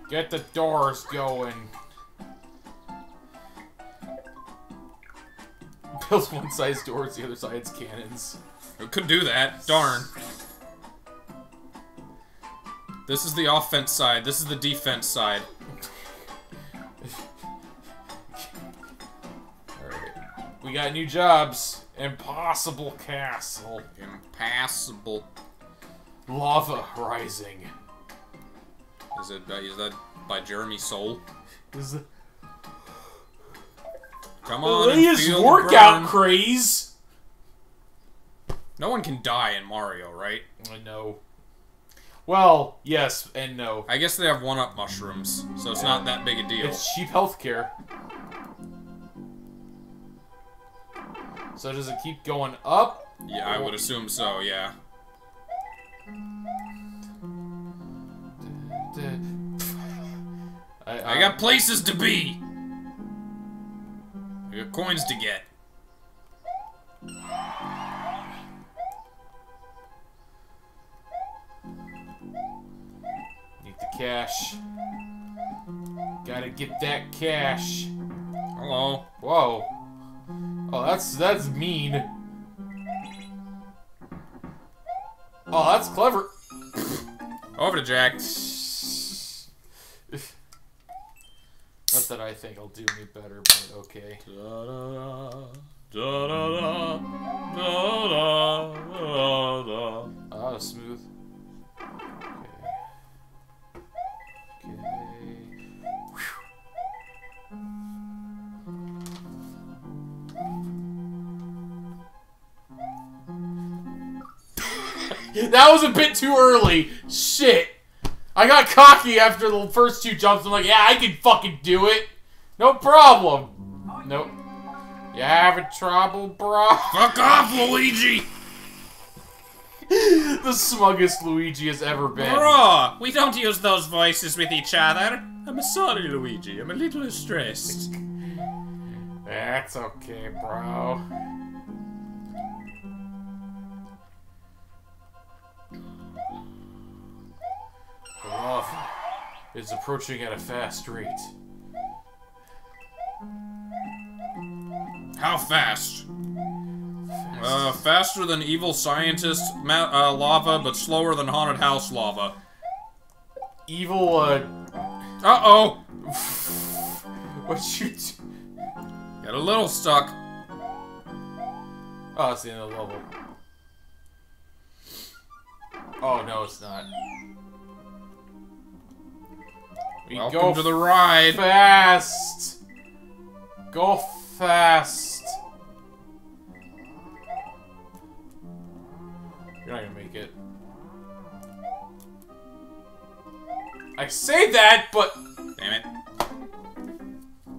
Speaker 2: Get the doors going. Build one side's doors, the other side's cannons.
Speaker 1: We could do that. Darn. This is the offense side. This is the defense side.
Speaker 2: Alright. We got new jobs. Impossible Castle.
Speaker 1: Impassable.
Speaker 2: Lava Rising.
Speaker 1: Is it? Uh, is that by Jeremy
Speaker 2: Soul? Is the
Speaker 1: Come on and
Speaker 2: latest
Speaker 1: the
Speaker 2: workout craze.
Speaker 1: No one can die in Mario, right?
Speaker 2: I know. Well, yes and no.
Speaker 1: I guess they have one-up mushrooms, so it's not that big a deal.
Speaker 2: It's cheap healthcare. So does it keep going up?
Speaker 1: Yeah, I would assume so. Yeah.
Speaker 2: I,
Speaker 1: I got places to be. I got coins to get.
Speaker 2: Cash. Gotta get that cash.
Speaker 1: Hello.
Speaker 2: Whoa. Oh, that's that's mean. Oh, that's clever. *coughs*
Speaker 1: Over to Jack.
Speaker 2: Not that I think I'll do me better, but okay. Ah, smooth. *laughs* That was a bit too early. Shit. I got cocky after the first two jumps. I'm like, yeah, I can fucking do it. No problem. Nope. You having trouble, bro?
Speaker 1: Fuck off, Luigi! *laughs*
Speaker 2: the smuggest Luigi has ever been.
Speaker 1: Bro, we don't use those voices with each other. I'm sorry, Luigi. I'm a little stressed.
Speaker 2: That's okay, bro. Love is approaching at a fast rate.
Speaker 1: How fast? Uh, faster than evil scientist ma uh, lava, but slower than haunted house lava.
Speaker 2: Evil, uh,
Speaker 1: Uh-oh! *laughs*
Speaker 2: what you do?
Speaker 1: Got a little stuck.
Speaker 2: Oh, it's the end of the level. Oh, no, it's not. We
Speaker 1: Welcome
Speaker 2: go
Speaker 1: to the ride.
Speaker 2: fast. Go fast. You're not gonna make it. I say that, but
Speaker 1: Damn it.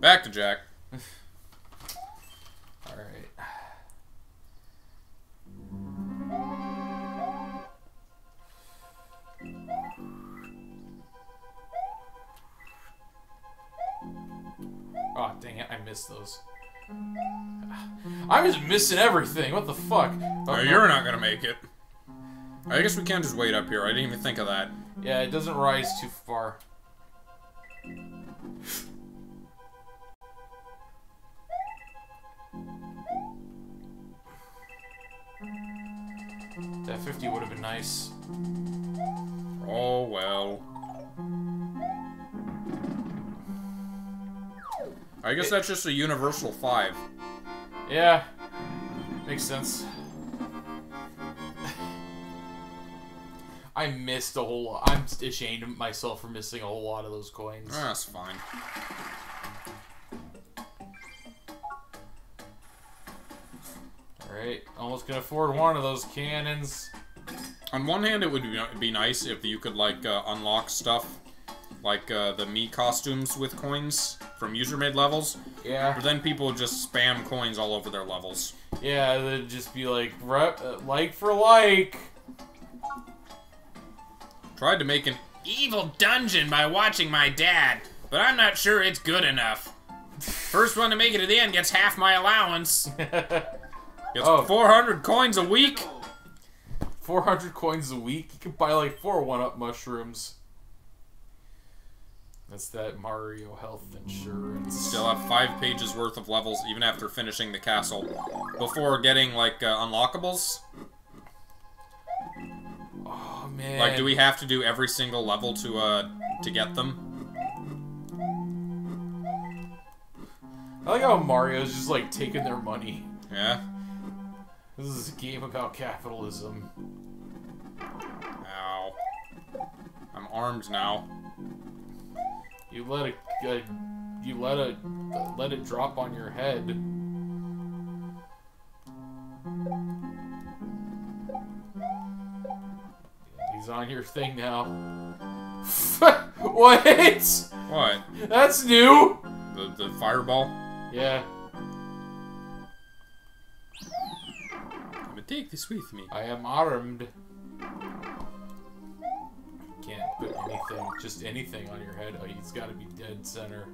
Speaker 1: Back to Jack. *laughs*
Speaker 2: all right. Oh, dang it, I missed those. I'm just missing everything. What the fuck?
Speaker 1: Oh, you're not gonna make it. I guess we can just wait up here. I didn't even think of that.
Speaker 2: Yeah, it doesn't rise too far. That 50 would have been nice.
Speaker 1: Oh, well. I guess that's just a universal 5.
Speaker 2: Yeah, makes sense. I missed a whole lot. I'm ashamed of myself for missing a whole lot of those coins.
Speaker 1: Ah, That's fine.
Speaker 2: Alright, almost can afford one of those cannons.
Speaker 1: On one hand, it would be- nice if you could, like, uh, unlock stuff. Like, uh, the me costumes with coins from user-made levels.
Speaker 2: Yeah.
Speaker 1: But then people would just spam coins all over their levels.
Speaker 2: Yeah, they'd just be like, like for like.
Speaker 1: Tried to make an evil dungeon by watching my dad, but I'm not sure it's good enough. First one to make it to the end gets half my allowance. *laughs* Gets
Speaker 2: Oh.
Speaker 1: 400 coins a week.
Speaker 2: 400 coins a week. You could buy like four one-up mushrooms. That's that Mario health insurance.
Speaker 1: Still have five pages worth of levels even after finishing the castle. Before getting, like, uh, unlockables.
Speaker 2: Oh man.
Speaker 1: Like, do we have to do every single level to, uh, to get them?
Speaker 2: I like how Mario's just like taking their money.
Speaker 1: Yeah?
Speaker 2: This is a game about capitalism.
Speaker 1: Ow. I'm armed now.
Speaker 2: You let it, uh, you let it, let it drop on your head. On your thing now. *laughs* what?
Speaker 1: What?
Speaker 2: That's new.
Speaker 1: The, the fireball?
Speaker 2: Yeah,
Speaker 1: I'm gonna take this with me.
Speaker 2: I am armed. Can't put anything, just anything on your head. Oh, he's got to be dead center.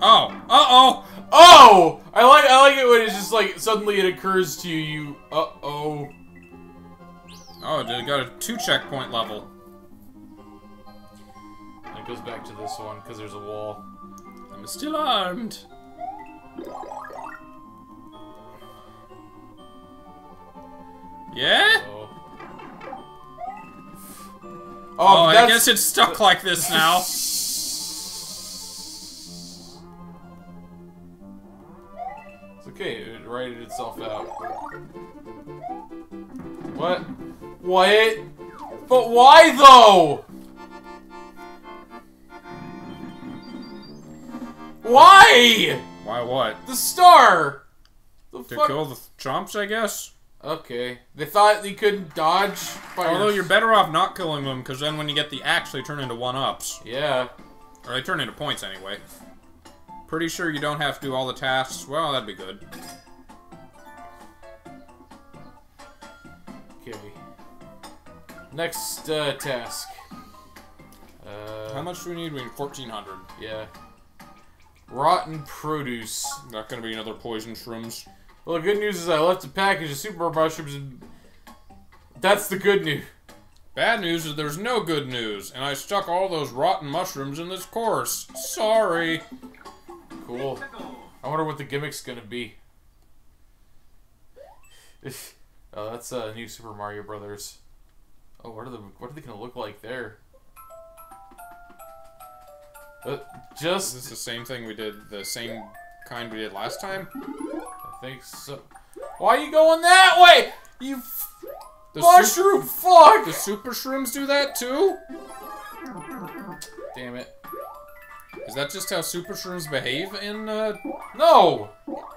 Speaker 1: Oh! Uh-oh!
Speaker 2: Oh! I like I like it when it's just like suddenly it occurs to you. you uh oh.
Speaker 1: Oh, it got a two checkpoint level.
Speaker 2: It goes back to this one because there's a wall.
Speaker 1: I'm still armed. Yeah?
Speaker 2: Oh.
Speaker 1: Oh, I guess it's stuck like this now. *laughs*
Speaker 2: okay, it righted itself out. What? What? But why though? Why?
Speaker 1: Why what?
Speaker 2: The star! The
Speaker 1: To
Speaker 2: fuck?
Speaker 1: kill the chomps, I guess?
Speaker 2: Okay. They thought they couldn't dodge by
Speaker 1: Although you're better off not killing them, because then when you get the axe, they turn into one-ups.
Speaker 2: Yeah.
Speaker 1: Or they turn into points, anyway. Pretty sure you don't have to do all the tasks. Well, that'd be good.
Speaker 2: Okay. Next uh, task. Uh,
Speaker 1: How much do we need? We need 1,400.
Speaker 2: Yeah. Rotten produce.
Speaker 1: Not gonna be another poison shrooms.
Speaker 2: Well, the good news is I left a package of super mushrooms and... That's the good news.
Speaker 1: Bad news is there's no good news, and I stuck all those rotten mushrooms in this course. Sorry.
Speaker 2: Cool. I wonder what the gimmick's gonna be. *laughs* oh, that's uh, new Super Mario Brothers. Oh, what are the what are they gonna look like there? Uh,
Speaker 1: Is
Speaker 2: just
Speaker 1: this the same thing we did, the same kind we did last time?
Speaker 2: I think so. Why are you going that way? You f-
Speaker 1: The,
Speaker 2: mushroom fuck!
Speaker 1: the super shrooms do that too?
Speaker 2: Damn it!
Speaker 1: Is that just how super shrooms behave in, uh,
Speaker 2: No!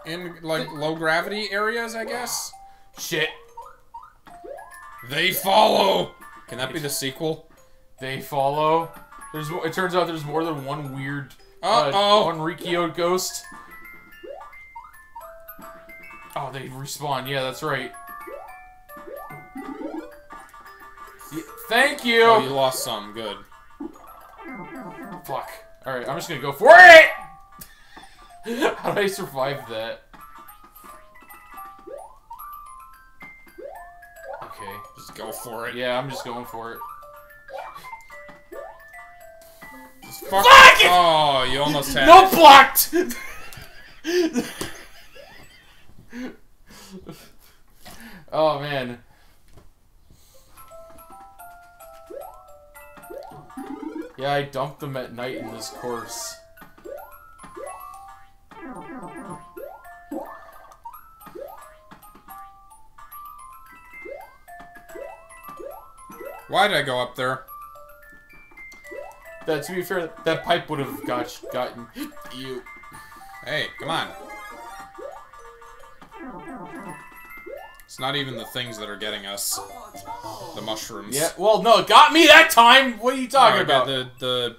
Speaker 1: in, like, low gravity areas, I guess?
Speaker 2: Shit!
Speaker 1: They follow! Can that be the sequel?
Speaker 2: They follow. There's. It turns out there's more than one weird. Uh, one Rikio ghost. Oh, they respawn. Yeah, that's right. Thank you.
Speaker 1: Oh, you lost some. Good.
Speaker 2: Fuck. All right, I'm just gonna go for it. *laughs* How did I survive that? Okay.
Speaker 1: Just go for it.
Speaker 2: Yeah, I'm just going for it.
Speaker 1: Just fuck,
Speaker 2: Fuck it!
Speaker 1: Oh, you almost had
Speaker 2: No
Speaker 1: it.
Speaker 2: blocked. *laughs* oh man. Yeah, I dumped them at night in this course.
Speaker 1: Why did I go up there?
Speaker 2: That to be fair, that pipe would have got gotten you.
Speaker 1: Hey, come on. It's not even the things that are getting us. The mushrooms.
Speaker 2: Yeah. Well, no, it got me that time. What are you talking
Speaker 1: got
Speaker 2: about?
Speaker 1: The, the,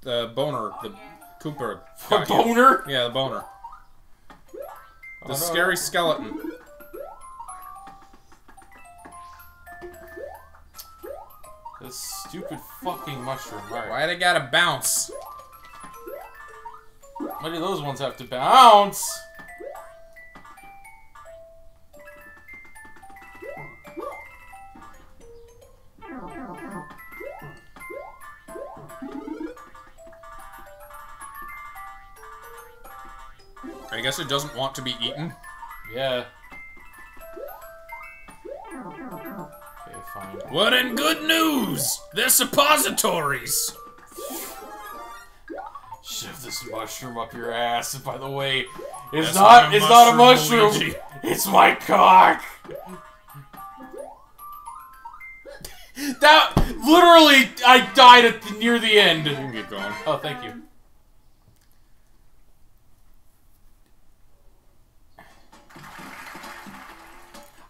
Speaker 1: the boner, the Cooper. *laughs*
Speaker 2: A
Speaker 1: got you.
Speaker 2: boner.
Speaker 1: Yeah, the boner. The
Speaker 2: Oh, no.
Speaker 1: scary skeleton.
Speaker 2: This stupid fucking mushroom. Alright.
Speaker 1: Why they gotta bounce?
Speaker 2: Why do those ones have to bounce?
Speaker 1: I guess it doesn't want to be eaten.
Speaker 2: Yeah. Okay, fine.
Speaker 1: What in good news? They're suppositories.
Speaker 2: Shove this mushroom up your ass. And by the way, it's
Speaker 1: That's
Speaker 2: not
Speaker 1: not a
Speaker 2: it's not a
Speaker 1: mushroom,
Speaker 2: mushroom.
Speaker 1: Luigi.
Speaker 2: It's my cock. *laughs* that literally I died at the, near the end.
Speaker 1: You can keep going.
Speaker 2: Oh, thank you.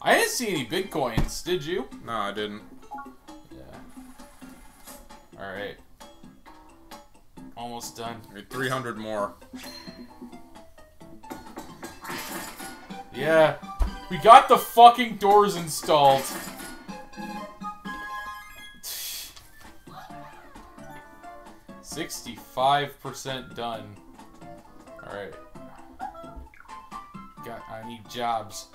Speaker 2: I didn't see any bitcoins, did you?
Speaker 1: No, I didn't.
Speaker 2: Yeah. Alright. Almost done.
Speaker 1: Need 300 more.
Speaker 2: Yeah. We got the fucking doors installed. 65% done. Alright. Got I need jobs.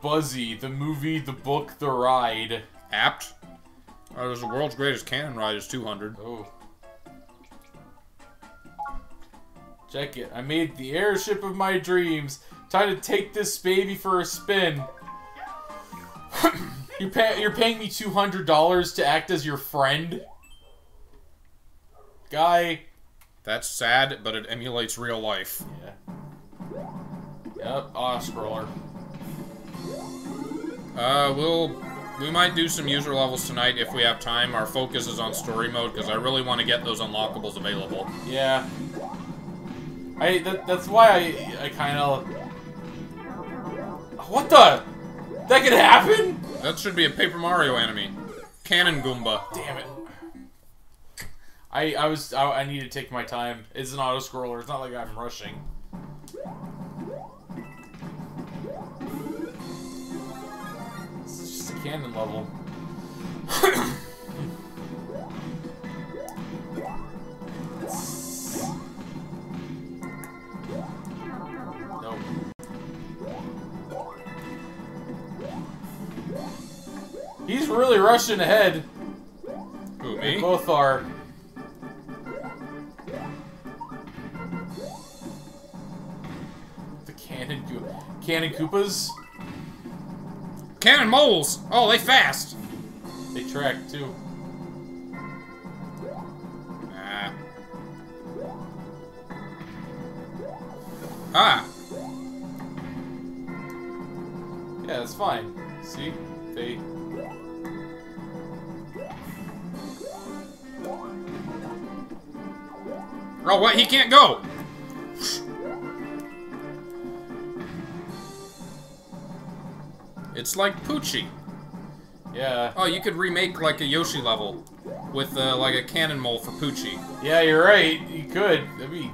Speaker 2: Buzzy, the movie, the book, the ride.
Speaker 1: Apt. Oh, there's the world's greatest cannon ride is 200.
Speaker 2: Oh. Check it. I made the airship of my dreams. Time to take this baby for a spin. *coughs* you pay, you're paying me $200 to act as your friend? Guy.
Speaker 1: That's sad, but it emulates real life.
Speaker 2: Yeah. Yep, auto scroller.
Speaker 1: Uh, we'll... We might do some user levels tonight if we have time. Our focus is on story mode, because I really want to get those unlockables available.
Speaker 2: Yeah. I that, that's why I I kind of What the? That could happen?
Speaker 1: That should be a Paper Mario enemy. Cannon Goomba.
Speaker 2: Damn it. I I was I, I need to take my time. It's an auto scroller. It's not like I'm rushing. Cannon level. Nope. He's really rushing ahead.
Speaker 1: Who,
Speaker 2: They both are. The cannon, cannon Koopas.
Speaker 1: Cannon moles! Oh, they fast!
Speaker 2: They track too.
Speaker 1: Ah. Ah!
Speaker 2: Yeah, that's fine. See, they.
Speaker 1: Oh, what? He can't go! It's like Poochie.
Speaker 2: Yeah,
Speaker 1: Oh, you could remake like a Yoshi level with uh, like a cannon mole for Poochie.
Speaker 2: yeah, you're right. You could. That'd be.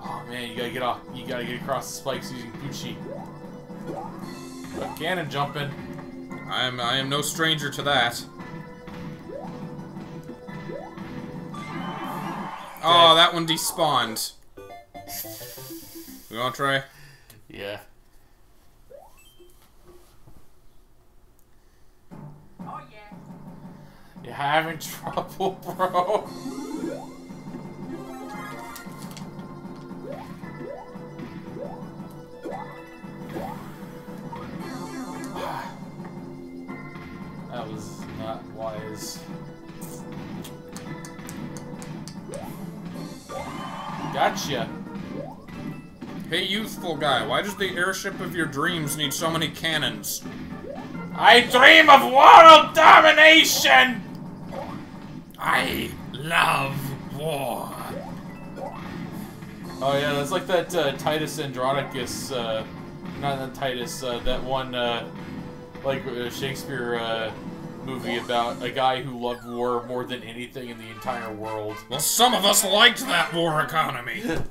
Speaker 2: Oh man, you gotta get off. You gotta get across the spikes using Poochie. But cannon jumping.
Speaker 1: I am I am no stranger to that. Oh, that one despawned. We wanna try?
Speaker 2: Yeah. You having *laughs* trouble, bro? *sighs* That was not wise. Gotcha.
Speaker 1: Hey, youthful guy, why does the airship of your dreams need so many cannons?
Speaker 2: I dream of world domination!
Speaker 1: I love war.
Speaker 2: Oh yeah, that's like that uh, Titus Andronicus, uh, not that Titus, uh, that one, uh, like uh, Shakespeare uh, movie about a guy who loved war more than anything in the entire world.
Speaker 1: Well, some of us liked that war economy. *laughs*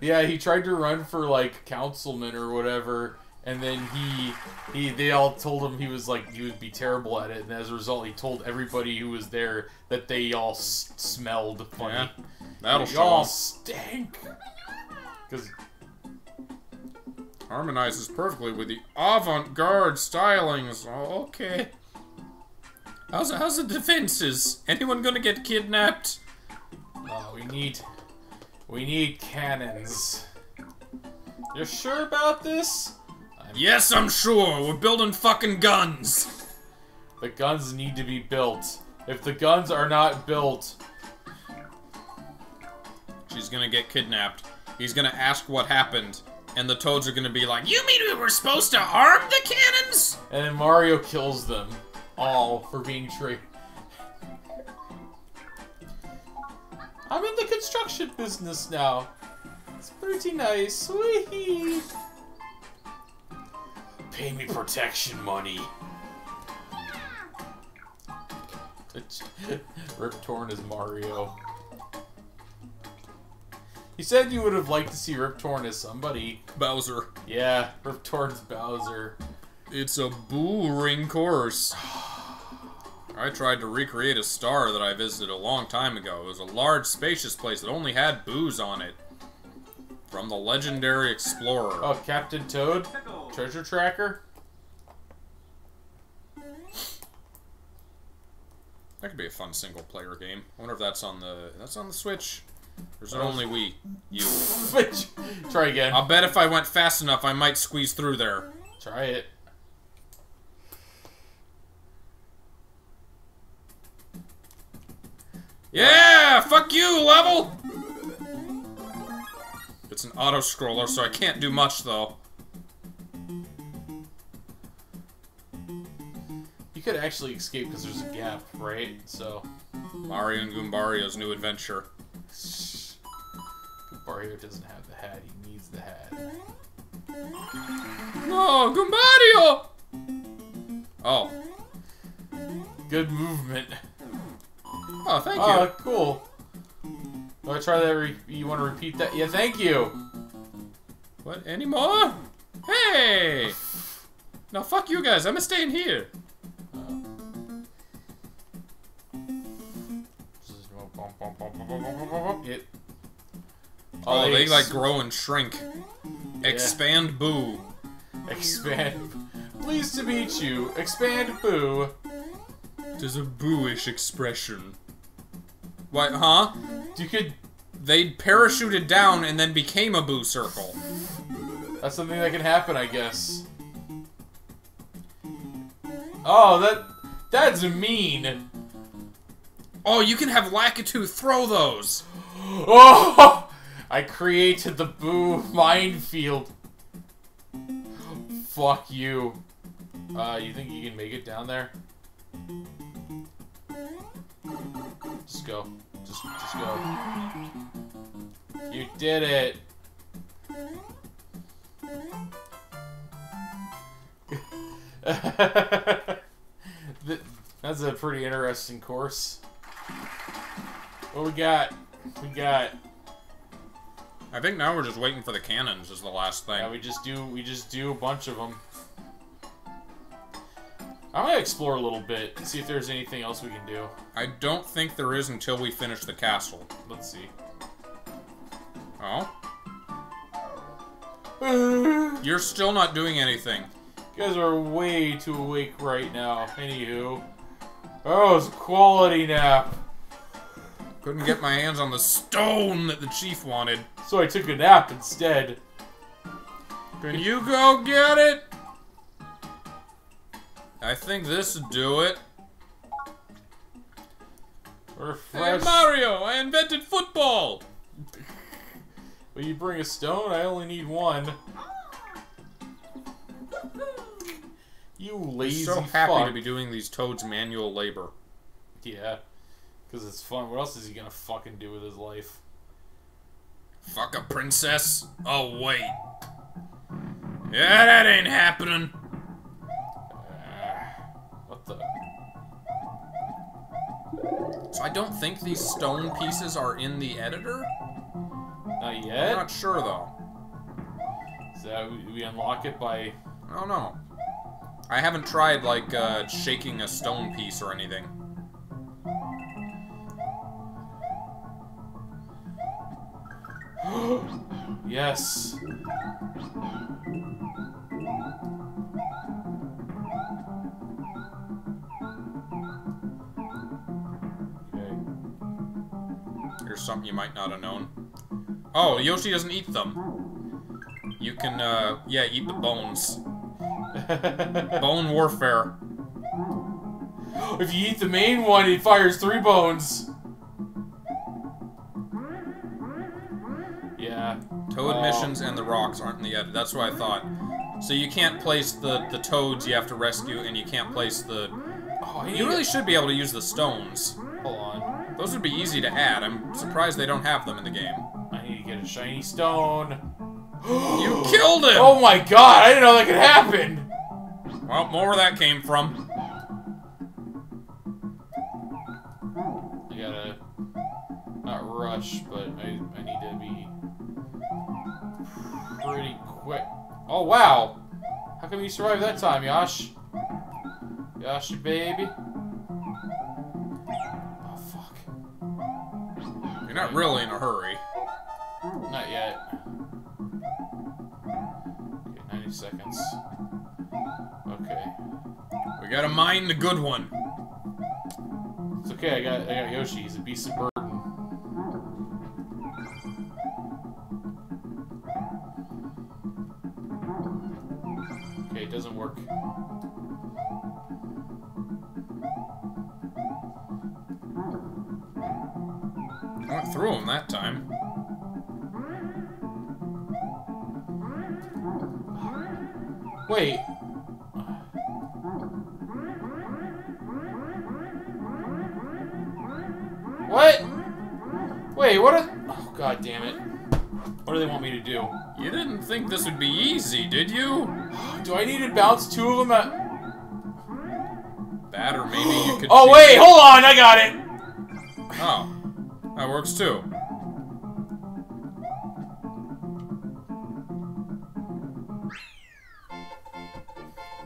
Speaker 2: Yeah, he tried to run for like councilman or whatever, and then he he they all told him he was like he would be terrible at it, and as a result, he told everybody who was there that they all s- smelled funny.
Speaker 1: Yeah, that'll show
Speaker 2: Y'all stink. Because
Speaker 1: Harmonizes perfectly with the avant-garde stylings. Oh, okay. How's how's the defenses? Anyone gonna get kidnapped?
Speaker 2: uh, we need we need cannons. You're sure about this?
Speaker 1: Yes, I'm sure. We're building fucking guns.
Speaker 2: The guns need to be built. If the guns are not built,
Speaker 1: She's gonna get kidnapped. He's gonna ask what happened, and the toads are gonna be like, "You mean we were supposed to arm the cannons?"
Speaker 2: and then Mario kills them all for being true. I'm in the construction business now. It's pretty nice. Whee! Pay me protection money. *laughs* Rip Torn as Mario. You said you would have liked to see Rip Torn as somebody.
Speaker 1: Bowser.
Speaker 2: Yeah, Rip Torn's Bowser.
Speaker 1: It's a boring course. I tried to recreate a star that I visited a long time ago. It was a large, spacious place that only had booze on it. From the legendary explorer.
Speaker 2: Oh, Captain Toad? Treasure tracker?
Speaker 1: That could be a fun single player game. I wonder if that's on the that's on the Switch. There's is it only we? You. *laughs* Switch!
Speaker 2: Try again.
Speaker 1: I'll bet if I went fast enough I might squeeze through there.
Speaker 2: Try it.
Speaker 1: Yeah! Fuck you, level! It's an auto scroller, so I can't do much though.
Speaker 2: You could actually escape because there's a gap, right? So,
Speaker 1: Mario and Goombario's new adventure. *sighs*
Speaker 2: Mario doesn't have the hat. He needs the hat.
Speaker 1: No, Goombario! Oh.
Speaker 2: Good movement.
Speaker 1: Oh, thank
Speaker 2: Oh,
Speaker 1: you.
Speaker 2: cool. Want to try that? You want to repeat that? Yeah, thank you.
Speaker 1: What, any more? Hey! Now fuck you guys, I'm staying here.
Speaker 2: It.
Speaker 1: Oh, they like grow and shrink. Expand boo.
Speaker 2: expand. Pleased to meet you. Expand boo.
Speaker 1: There's a booish expression. What, huh?
Speaker 2: You could.
Speaker 1: They parachuted down and then became a boo circle.
Speaker 2: That's something that can happen, I guess. Oh, that. That's mean.
Speaker 1: Oh, you can have Lakitu throw those. *gasps*
Speaker 2: Oh! I created the boo minefield. Fuck you. Uh, you think you can make it down there? Just go. Just, just go. You did it. *laughs* That's a pretty interesting course. What we got? We got.
Speaker 1: I think now we're just waiting for the cannons is the last thing.
Speaker 2: Yeah, we just do we just do a bunch of them. I'm gonna explore a little bit, and see if there's anything else we can do.
Speaker 1: I don't think there is until we finish the castle.
Speaker 2: Let's see.
Speaker 1: Oh?
Speaker 2: you
Speaker 1: You're still not doing anything.
Speaker 2: guys are way too awake right now. Anywho. Oh, it's a quality nap.
Speaker 1: Couldn't get my hands on the stone that the chief wanted.
Speaker 2: So I took a nap instead.
Speaker 1: Can you go get it? I think this would do it.
Speaker 2: Refresh.
Speaker 1: Hey Mario, I invented football! *laughs*
Speaker 2: Will you bring a stone? I only need one. You lazy
Speaker 1: so happy
Speaker 2: fuck.
Speaker 1: to be doing these Toad's manual labor.
Speaker 2: Yeah. Because it's fun. What else is he gonna fucking do with his life?
Speaker 1: Fuck a princess? Oh, wait. Yeah, that ain't happening.
Speaker 2: The?
Speaker 1: So I don't think these stone pieces are in the editor?
Speaker 2: Not yet.
Speaker 1: I'm not sure, though.
Speaker 2: So we we unlock it by.
Speaker 1: I don't know. I haven't tried, like, uh, shaking a stone piece or anything. *gasps*
Speaker 2: Yes.
Speaker 1: Not have known. Oh, Yoshi doesn't eat them. You can, uh, yeah, eat the bones. *laughs* Bone warfare. *gasps*
Speaker 2: if you eat the main one, it fires three bones. Yeah.
Speaker 1: Toad
Speaker 2: Oh.
Speaker 1: missions and the rocks aren't in the edit. That's what I thought. So you can't place the, the toads you have to rescue, and you can't place the...
Speaker 2: Oh,
Speaker 1: You really should be able to use the stones. Those would be easy to add. I'm surprised they don't have them in the game.
Speaker 2: I need to get a shiny stone. *gasps*
Speaker 1: You killed him!
Speaker 2: Oh my god, I didn't know that could happen!
Speaker 1: Well, more where that came from.
Speaker 2: I gotta not rush, but I, I need to be pretty quick. Oh wow! How come you survived that time, Yosh? Yoshi baby?
Speaker 1: You're not really in a hurry. Hmm.
Speaker 2: Not yet. Okay, 90 seconds. Okay.
Speaker 1: We gotta mine the good one.
Speaker 2: It's okay, I got I got Yoshi. He's a beast of burden. Hmm. Okay, it doesn't work.
Speaker 1: Through him that time.
Speaker 2: Wait. What? Wait, what are... Oh, god damn it. What do they want me to do?
Speaker 1: You didn't think this would be easy, did you? *gasps*
Speaker 2: Do I need to bounce two of them at...
Speaker 1: That or maybe you could.
Speaker 2: Oh, wait, hold on, I got it!
Speaker 1: Oh, that works too.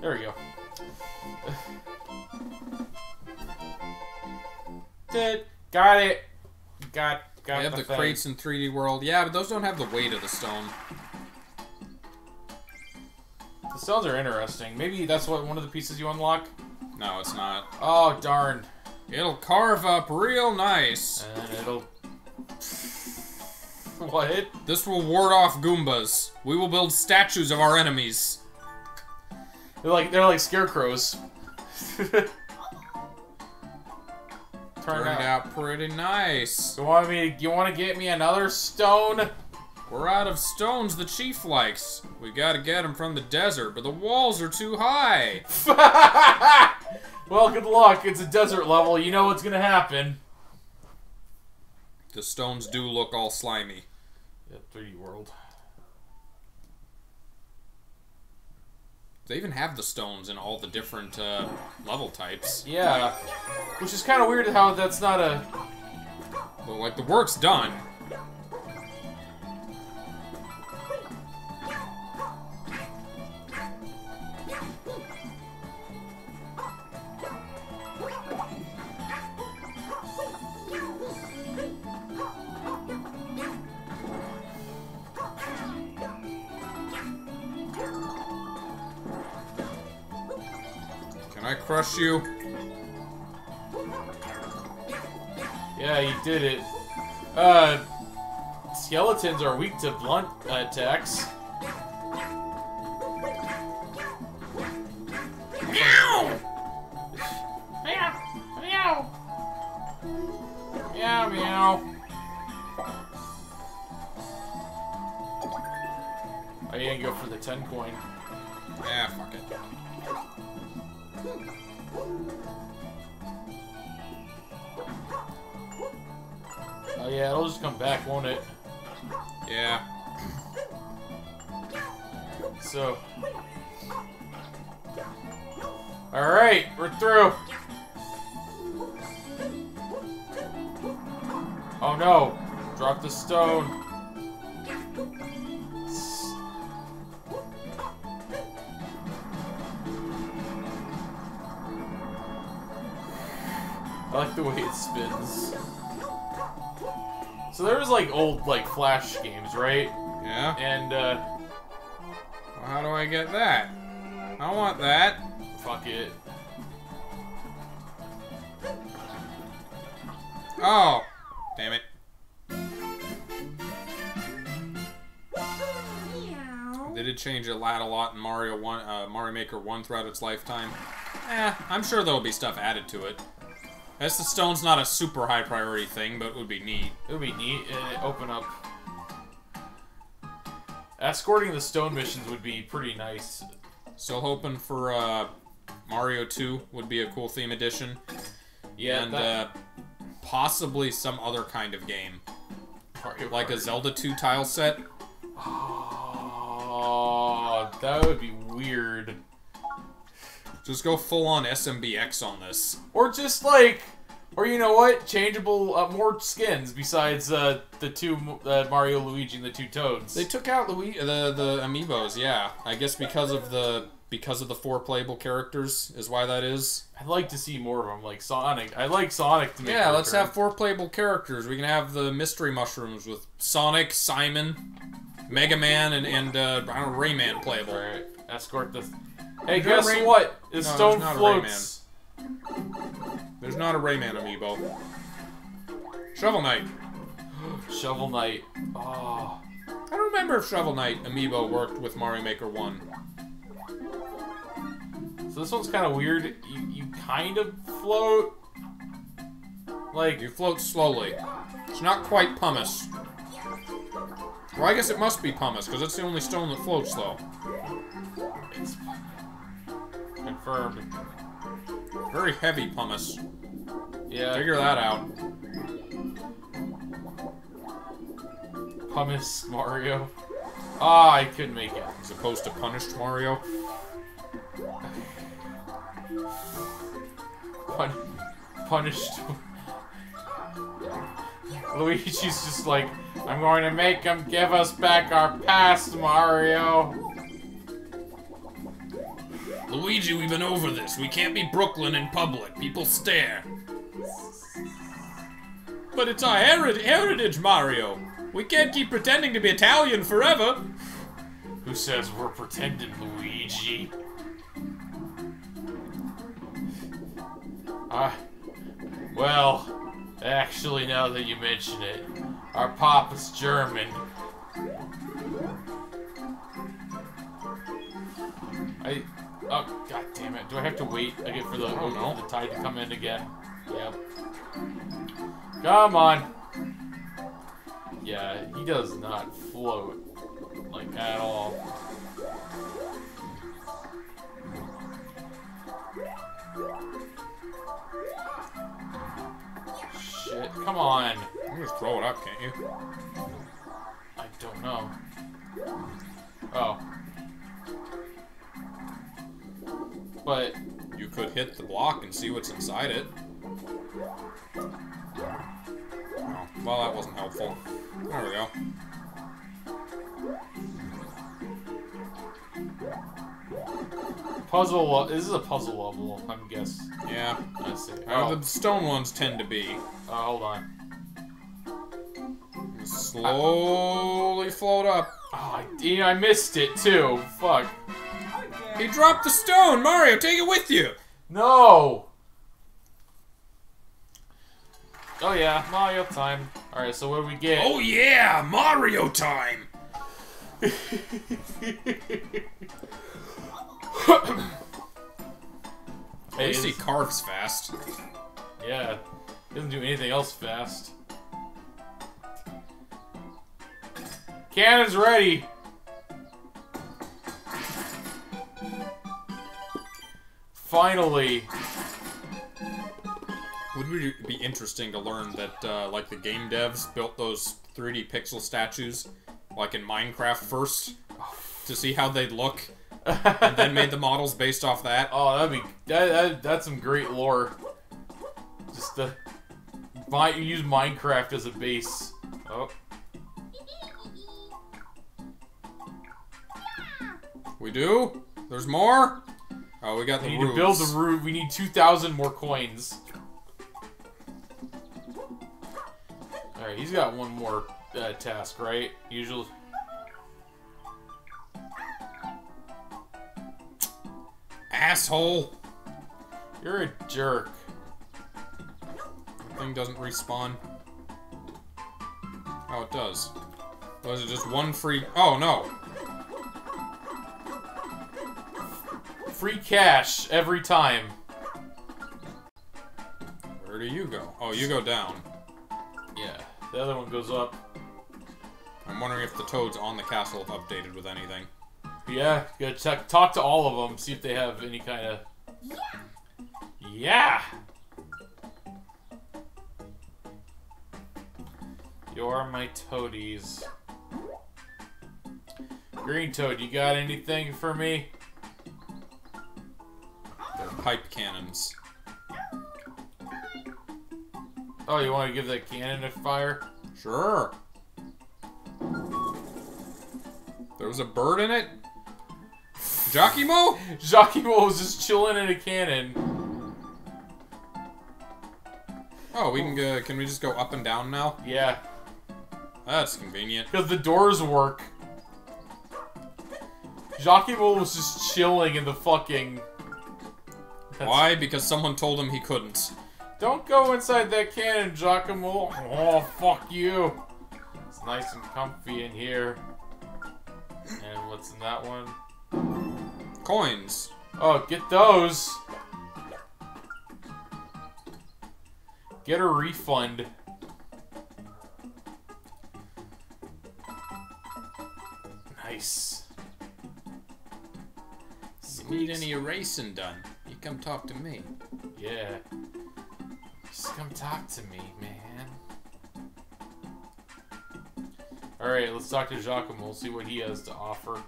Speaker 2: There we go. *sighs* Did got it. Got got
Speaker 1: They have the
Speaker 2: thing.
Speaker 1: crates in 3D World. Yeah, but those don't have the weight of the stone.
Speaker 2: The stones are interesting. Maybe that's what one of the pieces you unlock.
Speaker 1: No, it's not.
Speaker 2: Oh darn!
Speaker 1: It'll carve up real nice.
Speaker 2: And it'll. *laughs* What?
Speaker 1: This will ward off Goombas. We will build statues of our enemies.
Speaker 2: They're like they're like scarecrows. *laughs* Turn
Speaker 1: Turned
Speaker 2: out.
Speaker 1: out pretty nice.
Speaker 2: You want me? You want to get me another stone?
Speaker 1: We're out of stones the chief likes. We gotta get him from the desert, but the walls are too high. *laughs*
Speaker 2: well, good luck. It's a desert level. You know what's gonna happen.
Speaker 1: The stones do look all slimy.
Speaker 2: Yeah, 3D world.
Speaker 1: They even have the stones in all the different uh, level types.
Speaker 2: Yeah, which is kind of weird how that's not a.
Speaker 1: But like the work's done. Crush you?
Speaker 2: Yeah, you did it. Uh, skeletons are weak to blunt attacks.
Speaker 1: Meow!
Speaker 2: Meow, meow, meow, meow. You didn't go for the 10 coin.
Speaker 1: Yeah, fuck it.
Speaker 2: Oh yeah, it'll just come back, won't it?
Speaker 1: Yeah.
Speaker 2: So. Alright, we're through. Oh no! Drop the stone. I like the way it spins. So there was like old like flash games, right?
Speaker 1: Yeah?
Speaker 2: And uh
Speaker 1: Well, how do I get that? I want that.
Speaker 2: fuck it.
Speaker 1: Oh. Damn it. They did change a lot a lot in Mario One, uh, Mario Maker One throughout its lifetime. Eh, I'm sure there'll be stuff added to it. As the stone's not a super high priority thing, but it would be neat.
Speaker 2: It would be neat and it open up. Escorting the stone missions would be pretty nice.
Speaker 1: Still hoping for uh, Mario 2 would be a cool theme addition,
Speaker 2: Yeah,
Speaker 1: and
Speaker 2: that,
Speaker 1: uh, possibly some other kind of game,
Speaker 2: Mario
Speaker 1: like a Zelda 2 tile set.
Speaker 2: Oh, that would be weird.
Speaker 1: Just go full on SMBX on this.
Speaker 2: Or just like, or you know what? Changeable, uh, more skins besides uh, the two uh, Mario, Luigi, and the two Toads.
Speaker 1: They took out Louis the the amiibos, yeah. I guess because of the because of the four playable characters is why that is.
Speaker 2: I'd like to see more of them, like Sonic. I like Sonic to make.
Speaker 1: Yeah, let's
Speaker 2: return.
Speaker 1: have four playable characters. We can have the mystery mushrooms with Sonic, Simon, Mega Man, and and uh, I don't know, Rayman playable.
Speaker 2: Alright, escort the. Hey,
Speaker 1: Is
Speaker 2: guess
Speaker 1: Ray-
Speaker 2: what? The
Speaker 1: No,
Speaker 2: stone
Speaker 1: not a
Speaker 2: floats.
Speaker 1: There's not a Rayman amiibo. Shovel Knight. *gasps*
Speaker 2: Shovel Knight. Oh,
Speaker 1: I don't remember if Shovel Knight amiibo worked with Mario Maker One.
Speaker 2: so this one's kind of weird. You you kind of float. Like
Speaker 1: You float slowly. It's not quite pumice. Well, I guess it must be pumice because it's the only stone that floats though.
Speaker 2: it's confirmed.
Speaker 1: Very heavy pumice.
Speaker 2: Yeah,
Speaker 1: Figure that out.
Speaker 2: pumice Mario. Ah, I couldn't make it.
Speaker 1: As opposed to punished Mario.
Speaker 2: Pun- punished. Luigi's just like, I'm going to make him give us back our past, Mario.
Speaker 1: Luigi, we've been over this. We can't be Brooklyn in public. People stare. But it's our heri- heritage, Mario. We can't keep pretending to be Italian forever.
Speaker 2: Who says we're pretending, Luigi? Ah, well, actually, now that you mention it, our papa's German. I, oh god damn it! Do I have to wait again for the
Speaker 1: oh, don't
Speaker 2: the tide to come in again? Yep. Come on. Yeah, he does not float like at all. Shit, come on.
Speaker 1: You can just throw it up, can't you?
Speaker 2: I don't know. Oh. But
Speaker 1: You could hit the block and see what's inside it. Oh, well, that wasn't helpful. There we go.
Speaker 2: Puzzle. le- This is a puzzle level. I'm guessing.
Speaker 1: Yeah.
Speaker 2: Let's see.
Speaker 1: Uh,
Speaker 2: Oh,
Speaker 1: The stone ones tend to be.
Speaker 2: uh, hold on.
Speaker 1: Slowly float up.
Speaker 2: Oh, I, yeah, I missed it too. Fuck.
Speaker 3: Oh.
Speaker 1: He dropped the stone! Mario, take it with you!
Speaker 2: No. Oh yeah, Mario time. All right, so what do we get?
Speaker 1: Oh yeah! Mario time! *laughs* At least he carves fast.
Speaker 2: Yeah. Doesn't do anything else fast. Cannon's ready. Finally.
Speaker 1: Would it be interesting to learn that, uh, like, the game devs built those 3D pixel statues, like in Minecraft first, to see how they'd look, and then made the models based off that?
Speaker 2: Oh, that'd be that, that that's some great lore. Just the use Minecraft as a base. Oh,
Speaker 1: We do? There's more? Oh, we got the.
Speaker 2: we
Speaker 1: the
Speaker 2: need to build the roof. We need two thousand more coins. All right, he's got one more uh, task, right? Usually.
Speaker 1: Asshole!
Speaker 2: You're a jerk.
Speaker 1: The Thing doesn't respawn. Oh, it does. Was it just one free? Oh no!
Speaker 2: Free cash every time.
Speaker 1: Where do you go? Oh, you go down.
Speaker 2: Yeah, the other one goes up.
Speaker 1: I'm wondering if the toads on the castle have updated with anything.
Speaker 2: Yeah, gotta check, talk to all of them, see if they have any kind of. Yeah. You're my toadies. Green Toad, you got anything for me?
Speaker 1: They're pipe cannons.
Speaker 2: Oh, you want to give that cannon a fire?
Speaker 1: Sure. There was a bird in it? Jockeymo?
Speaker 2: Jacquimo was just chilling in a cannon.
Speaker 1: Oh, we can go. Can we just go up and down now?
Speaker 2: Yeah,
Speaker 1: That's convenient.
Speaker 2: because the doors work. Jacquimo was just chilling in the fucking. That's-
Speaker 1: Why? Because someone told him he couldn't.
Speaker 2: Don't go inside that cannon, Giacomo. Oh, fuck you. It's nice and comfy in here. And what's in that one?
Speaker 1: Coins.
Speaker 2: Oh, get those. Get a refund. Nice.
Speaker 1: You need any erasing done, you come talk to me.
Speaker 2: Yeah. Just come talk to me, man. Alright, let's talk to Giacomo. We'll see what he has to offer.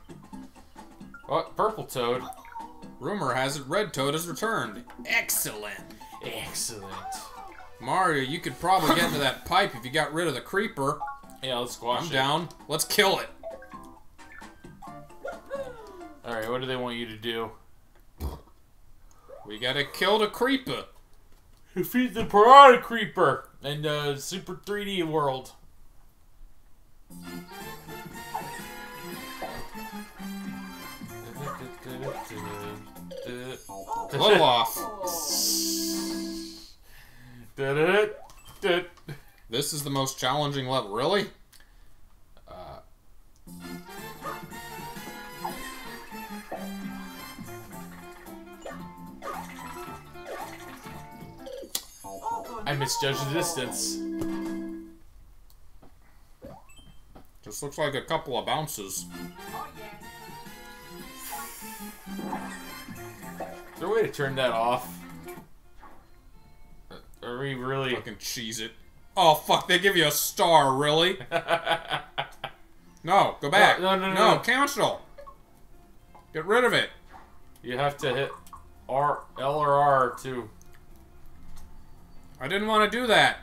Speaker 2: What? Purple Toad.
Speaker 1: Rumor has it Red Toad has returned. Excellent.
Speaker 2: Excellent.
Speaker 1: Mario, you could probably get into that pipe if you got rid of the creeper.
Speaker 2: Yeah, let's squash
Speaker 1: I'm
Speaker 2: it.
Speaker 1: down. Let's kill it.
Speaker 2: Alright, what do they want you to do?
Speaker 1: We gotta kill the creeper.
Speaker 2: Defeat the Piranha Creeper in uh, Super 3D World.
Speaker 1: Blow off. This is the most challenging level. Really?
Speaker 2: Uh, I misjudged the distance.
Speaker 1: Just looks like a couple of bounces.
Speaker 3: Oh yeah.
Speaker 2: There a way to turn that off? Uh, are we really?
Speaker 1: Fucking cheese it. Oh fuck! They give you a star. Really? *laughs* No, go back.
Speaker 2: No, no, no, no.
Speaker 1: cancel. Get rid of it.
Speaker 2: you have to hit R, L or R to
Speaker 1: I didn't want to do that.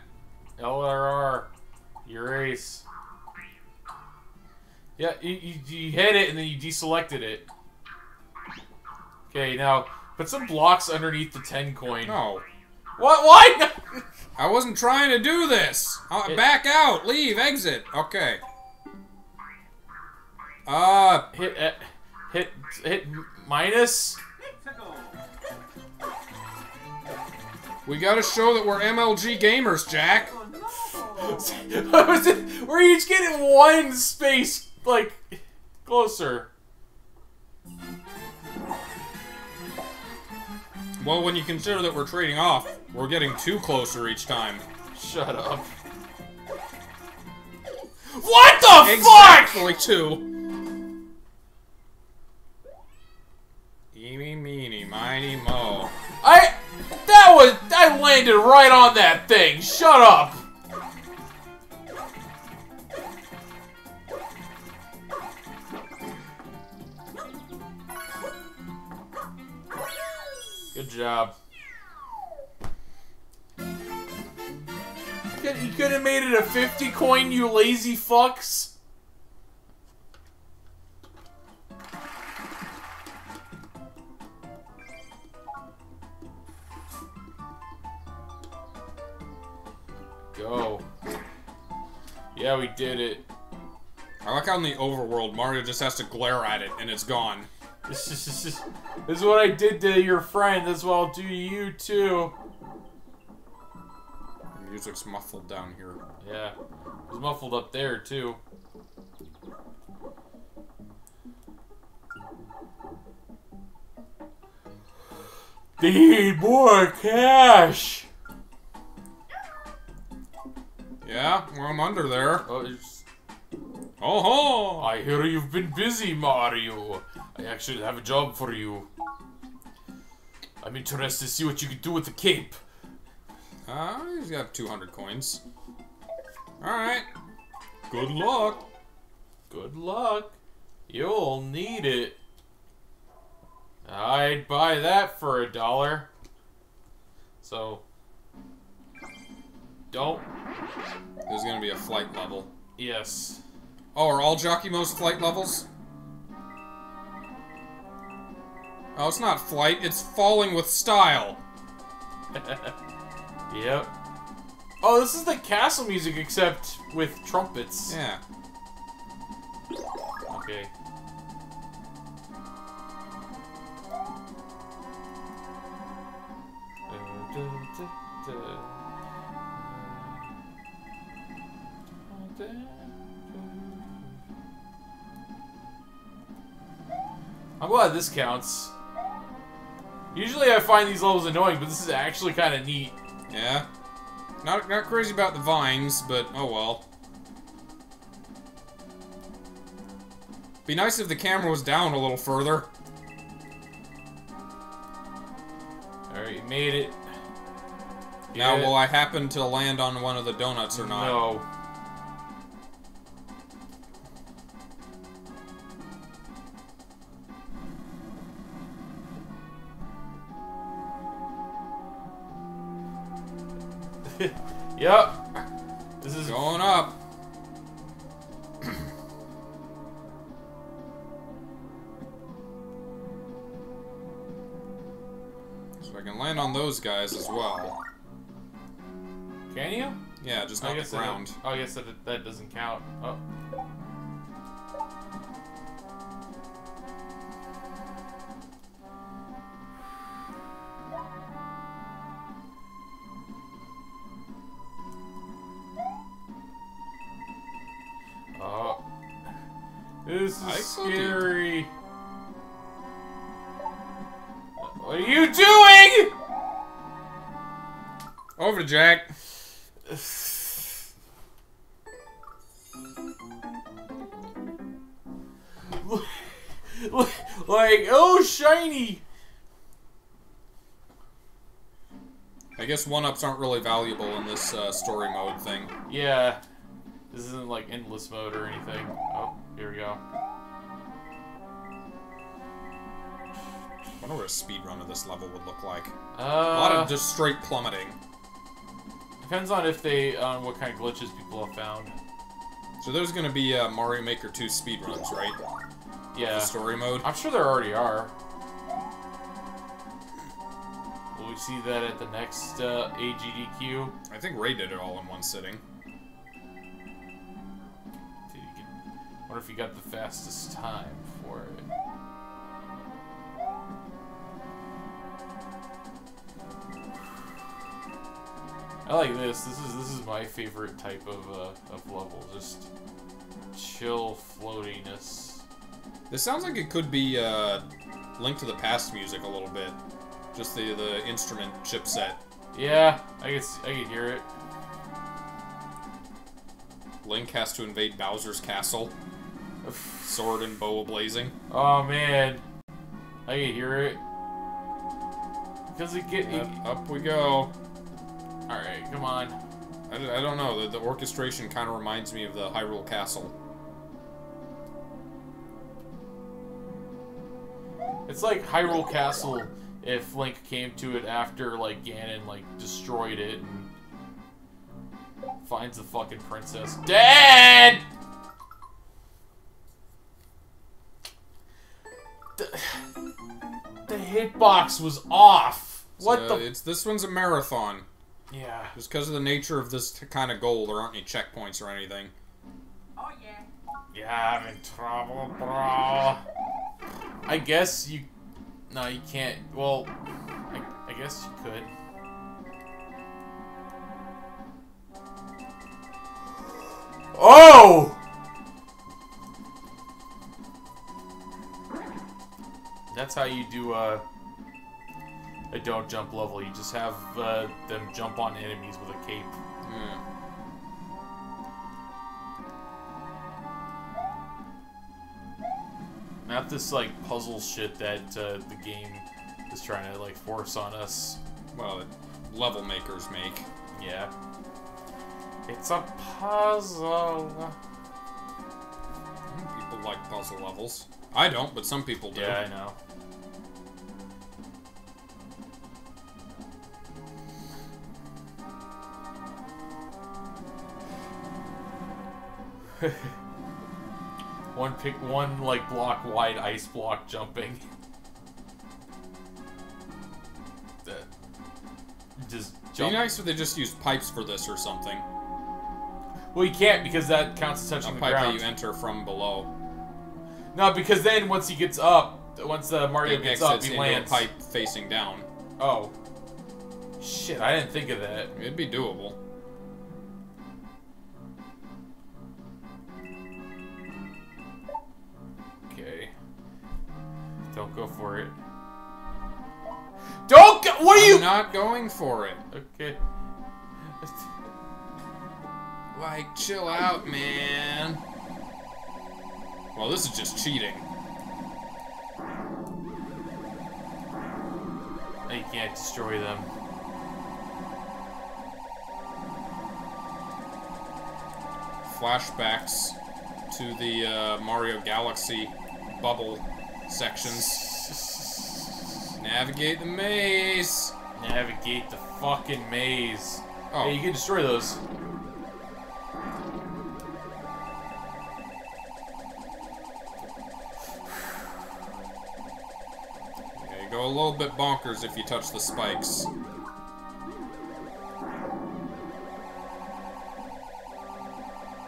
Speaker 2: L or R. Erase. Yeah, you, you, you hit it and then you deselected it. Okay, now put some blocks underneath the 10 coin.
Speaker 1: No,
Speaker 2: What? Why?
Speaker 1: I wasn't trying to do this. Uh,
Speaker 2: It-
Speaker 1: back out. Leave. Exit. Okay. Uh,
Speaker 2: hit, uh, hit, hit minus?
Speaker 1: We gotta show that we're MLG gamers, Jack.
Speaker 3: Oh no. *laughs*
Speaker 2: What was it? We're each getting one space, like, closer.
Speaker 1: Well, when you consider that we're trading off, we're getting too closer each time.
Speaker 2: Shut up. What the
Speaker 1: Exactly two. Eeny, meeny, miny, mo.
Speaker 2: fuck? I, that was, I landed right on that thing. Shut up. Good job. You could have made it a 50 coin, you lazy fucks. Go. Yeah, we did it.
Speaker 1: I like how in the overworld, Mario just has to glare at it and it's gone.
Speaker 2: This *laughs* is, this is, what I did to your friend. This is what I'll do to you too.
Speaker 1: The music's muffled down here.
Speaker 2: Yeah, it was muffled up there too. Need more cash.
Speaker 1: Yeah, well, I'm under there.
Speaker 2: Oh, it's-
Speaker 1: Oh ho!
Speaker 2: I hear you've been busy, Mario. I actually have a job for you. I'm interested to see what you can do with the cape.
Speaker 1: Uh, he's got 200 coins. Alright. Good luck.
Speaker 2: Good luck. You'll need it. I'd buy that for a dollar. So, don't.
Speaker 1: There's gonna be a flight level.
Speaker 2: Yes.
Speaker 1: Oh, are all Jockeymo's flight levels? Oh, it's not flight, it's falling with style. *laughs*
Speaker 2: Yep. Oh, this is the castle music except with trumpets.
Speaker 1: Yeah.
Speaker 2: Okay. I'm glad this counts. Usually I find these levels annoying, but this is actually kind of neat.
Speaker 1: Yeah. Not, not crazy about the vines, but oh well. Be nice if the camera was down a little further.
Speaker 2: Alright, you made it.
Speaker 1: Now, will I happen to land on one of the donuts or not?
Speaker 2: No. *laughs* yep. This is
Speaker 1: Going up. *clears throat* so I can land on those guys as well.
Speaker 2: Can you?
Speaker 1: Yeah, just not the
Speaker 2: guess that,
Speaker 1: ground.
Speaker 2: oh, I guess that that doesn't count. Oh. This is scary. What are you doing?
Speaker 1: Over to Jack. *laughs*
Speaker 2: like, oh, shiny.
Speaker 1: I guess one-ups aren't really valuable in this uh, story mode thing.
Speaker 2: Yeah. This isn't like endless mode or anything. Oh, here we go.
Speaker 1: Wonder what a speed run of this level would look like.
Speaker 2: Uh,
Speaker 1: A lot of just straight plummeting.
Speaker 2: depends on if they, on what kind of glitches people have found.
Speaker 1: So there's gonna be uh, Mario Maker 2 speed runs, right?
Speaker 2: Yeah.
Speaker 1: The story mode.
Speaker 2: I'm sure there already are. Will we see that at the next uh, AGDQ?
Speaker 1: I think Ray did it all in one sitting.
Speaker 2: Did he get, wonder if he got the fastest time I like this. This is this is my favorite type of uh, of level. Just chill floatiness.
Speaker 1: This sounds like it could be uh, Link to the Past music a little bit. Just the the instrument chipset.
Speaker 2: Yeah, I can s- I can hear it.
Speaker 1: Link has to invade Bowser's castle. Sword and bow blazing.
Speaker 2: Oh man, I can hear it. Because it get.
Speaker 1: Up, up we go.
Speaker 2: All right, come on.
Speaker 1: I, I don't know. The, the orchestration kind of reminds me of the Hyrule Castle.
Speaker 2: It's like Hyrule Castle if Link came to it after like Ganon like destroyed it and finds the fucking princess. Dad! The, the hitbox was off. What the?
Speaker 1: It's this one's a marathon.
Speaker 2: Yeah.
Speaker 1: Just because of the nature of this kind of goal, there aren't any checkpoints or anything.
Speaker 3: Oh yeah.
Speaker 2: Yeah, I'm in trouble, bro. I guess you. No, you can't. Well, I, I guess you could. Oh! That's how you do a, a don't jump level. You just have uh, them jump on enemies with a cape.
Speaker 1: Hmm.
Speaker 2: Not this like puzzle shit that uh, the game is trying to like force on us.
Speaker 1: Well, level makers make.
Speaker 2: Yeah. It's a puzzle.
Speaker 1: People like puzzle levels. I don't, but some people do.
Speaker 2: Yeah, I know. *laughs* one pick, one like block wide ice block jumping. *laughs* just
Speaker 1: jump. Be nice if they just used pipes for this or something.
Speaker 2: Well, you can't because that counts as touching the
Speaker 1: pipe
Speaker 2: ground.
Speaker 1: that you enter from below.
Speaker 2: No, because then once he gets up, once uh, Mario
Speaker 1: it
Speaker 2: gets up, he lands.
Speaker 1: pipe facing down.
Speaker 2: Oh. Shit, I didn't think of that.
Speaker 1: It'd be doable.
Speaker 2: Don't go for it. Don't go! What are
Speaker 1: I'm
Speaker 2: you?
Speaker 1: not going for it.
Speaker 2: Okay.
Speaker 1: Like, chill out, man. Well, this is just cheating.
Speaker 2: You can't destroy them.
Speaker 1: Flashbacks to the uh, Mario Galaxy bubble sections. Navigate the maze.
Speaker 2: Navigate the fucking maze.
Speaker 1: Oh,
Speaker 2: Hey, you can destroy those.
Speaker 1: yeah, you go a little bit bonkers if you touch the spikes.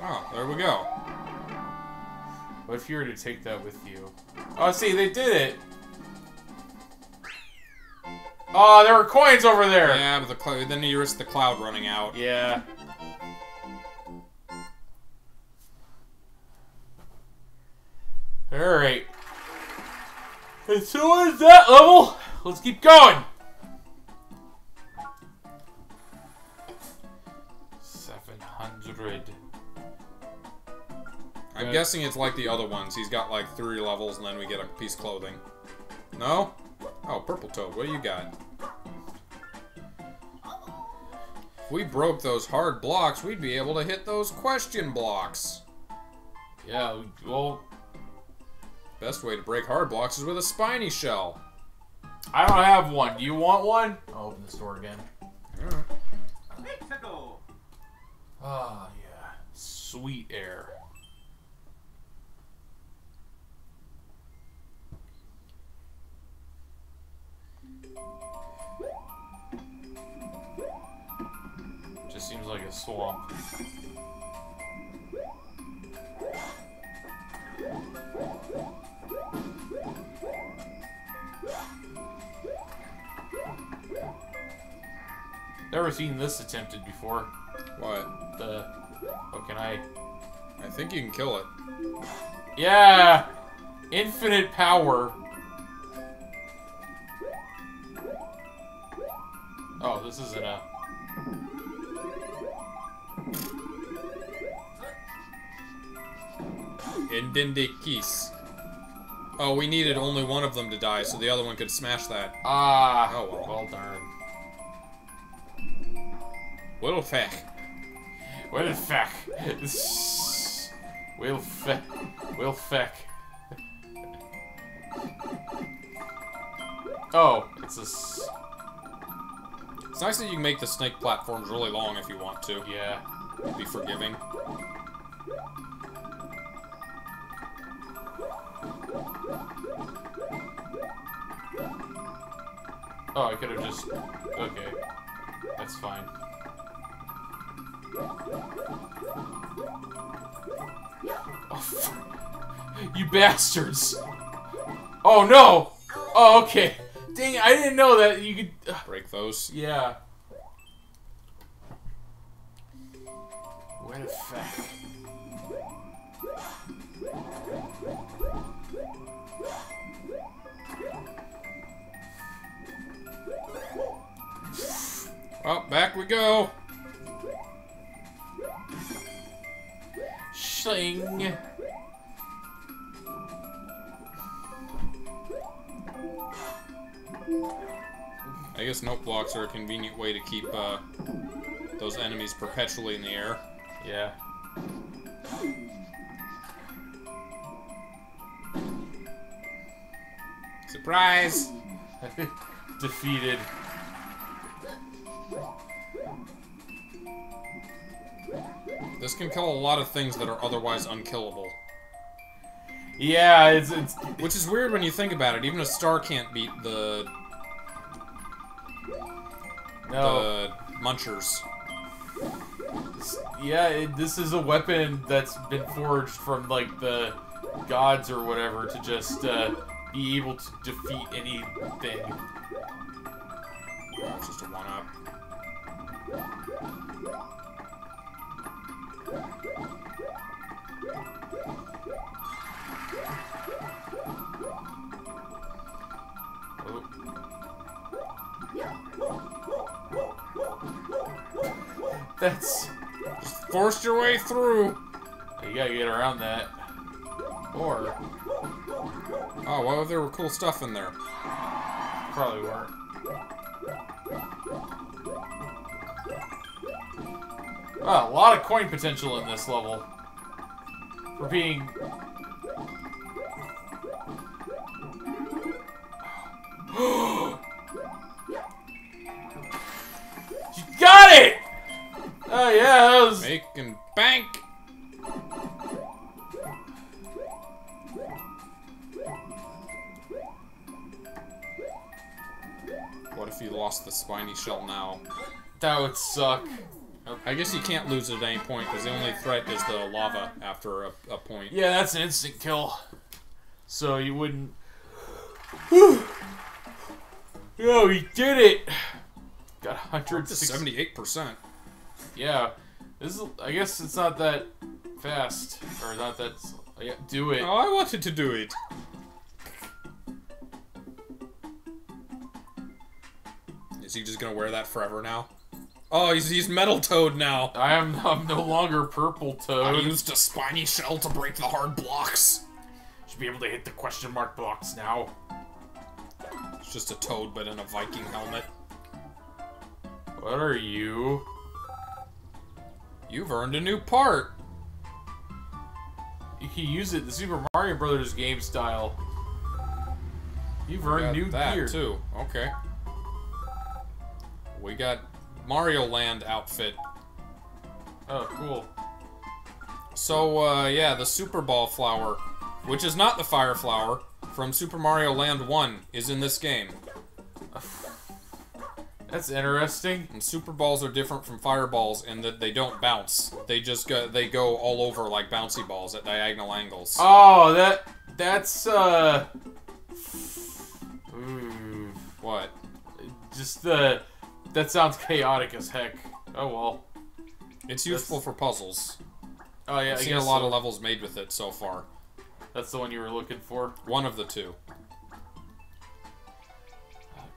Speaker 1: Oh, there we go.
Speaker 2: What if you were to take that with you? Oh, see, they did it. Oh, there were coins over there.
Speaker 1: Yeah, but the then you risk the cloud running out.
Speaker 2: Yeah. Alright. And so is that level. Let's keep going. Seven hundred.
Speaker 1: I'm
Speaker 2: Good.
Speaker 1: guessing it's like the other ones. He's got like three levels, and then we get a piece of clothing. No? Oh, purple toad. What do you got? If we broke those hard blocks, we'd be able to hit those question blocks.
Speaker 2: Yeah, well,
Speaker 1: Best way to break hard blocks is with a spiny shell.
Speaker 2: I don't have one. Do you want one? I'll open the store again.
Speaker 3: Mexico.
Speaker 2: Oh, yeah. Sweet air. Like a swamp. Never seen this attempted before.
Speaker 1: What?
Speaker 2: The what can I?
Speaker 1: I think you can kill it.
Speaker 2: Yeah, infinite power. Oh, this isn't a.
Speaker 1: Indindikis. Oh, we needed only one of them to die, so the other one could smash that.
Speaker 2: Ah.
Speaker 1: Oh, well.
Speaker 2: Well darn.
Speaker 1: Little feck.
Speaker 2: Well feck. Will feck. Will feck. Oh, it's a. S-
Speaker 1: It's nice that you can make the snake platforms really long if you want to.
Speaker 2: yeah.
Speaker 1: Be forgiving.
Speaker 2: Oh, I could have just. Okay. That's fine. Oh. You bastards! Oh no! Oh, okay. Dang, I didn't know that you could.
Speaker 1: Break those.
Speaker 2: yeah. Where the fuck?
Speaker 1: Oh, back we go.
Speaker 2: Sling.
Speaker 1: I guess note blocks are a convenient way to keep uh, those enemies perpetually in the air.
Speaker 2: Yeah.
Speaker 1: Surprise! *laughs*
Speaker 2: Defeated.
Speaker 1: This can kill a lot of things that are otherwise unkillable.
Speaker 2: Yeah, it's it's
Speaker 1: Which is weird when you think about it. Even a star can't beat the
Speaker 2: No.
Speaker 1: the munchers.
Speaker 2: Yeah, it, this is a weapon that's been forged from like the gods or whatever to just uh, be able to defeat anything.
Speaker 1: Oh, it's just a one
Speaker 2: That's
Speaker 1: Forced your way through.
Speaker 2: you gotta get around that. Or
Speaker 1: Oh, well, there were cool stuff in there.
Speaker 2: probably weren't. Wow, a lot of coin potential in this level. For being You
Speaker 1: can't lose it at any point because the only threat is the lava after a, a point.
Speaker 2: Yeah, that's an instant kill. So you wouldn't. *sighs* Yo, he did it! Got 160.
Speaker 1: 78%.
Speaker 2: Yeah. This is, I guess it's not that fast. Or not that. Yeah, do it.
Speaker 1: Oh, I wanted to do it. Is he just gonna wear that forever now? Oh, he's, he's Metal Toad now.
Speaker 2: I am I'm no longer purple
Speaker 1: I
Speaker 2: toad.
Speaker 1: used a spiny shell to break the hard blocks.
Speaker 2: Should be able to hit the question mark blocks now.
Speaker 1: It's just a toad, but in a Viking helmet.
Speaker 2: What are you?
Speaker 1: You've earned a new part.
Speaker 2: You can use it the Super Mario Brothers game style. You've earned new
Speaker 1: that
Speaker 2: gear.
Speaker 1: too. Okay. We got Mario Land outfit.
Speaker 2: Oh, cool.
Speaker 1: So uh, yeah, the Super Ball flower, which is not the Fire Flower from Super Mario Land 1, is in this game. *sighs*
Speaker 2: That's interesting.
Speaker 1: And Super Balls are different from Fireballs in that they don't bounce. They just go they go all over like bouncy balls at diagonal angles.
Speaker 2: Oh, that that's uh. *sighs* Ooh,
Speaker 1: What?
Speaker 2: just the that sounds chaotic as heck. Oh well.
Speaker 1: It's useful for puzzles.
Speaker 2: Oh yeah,
Speaker 1: I've
Speaker 2: I
Speaker 1: seen a lot
Speaker 2: so.
Speaker 1: of levels made with it so far.
Speaker 2: That's the one you were looking for.
Speaker 1: One of the two.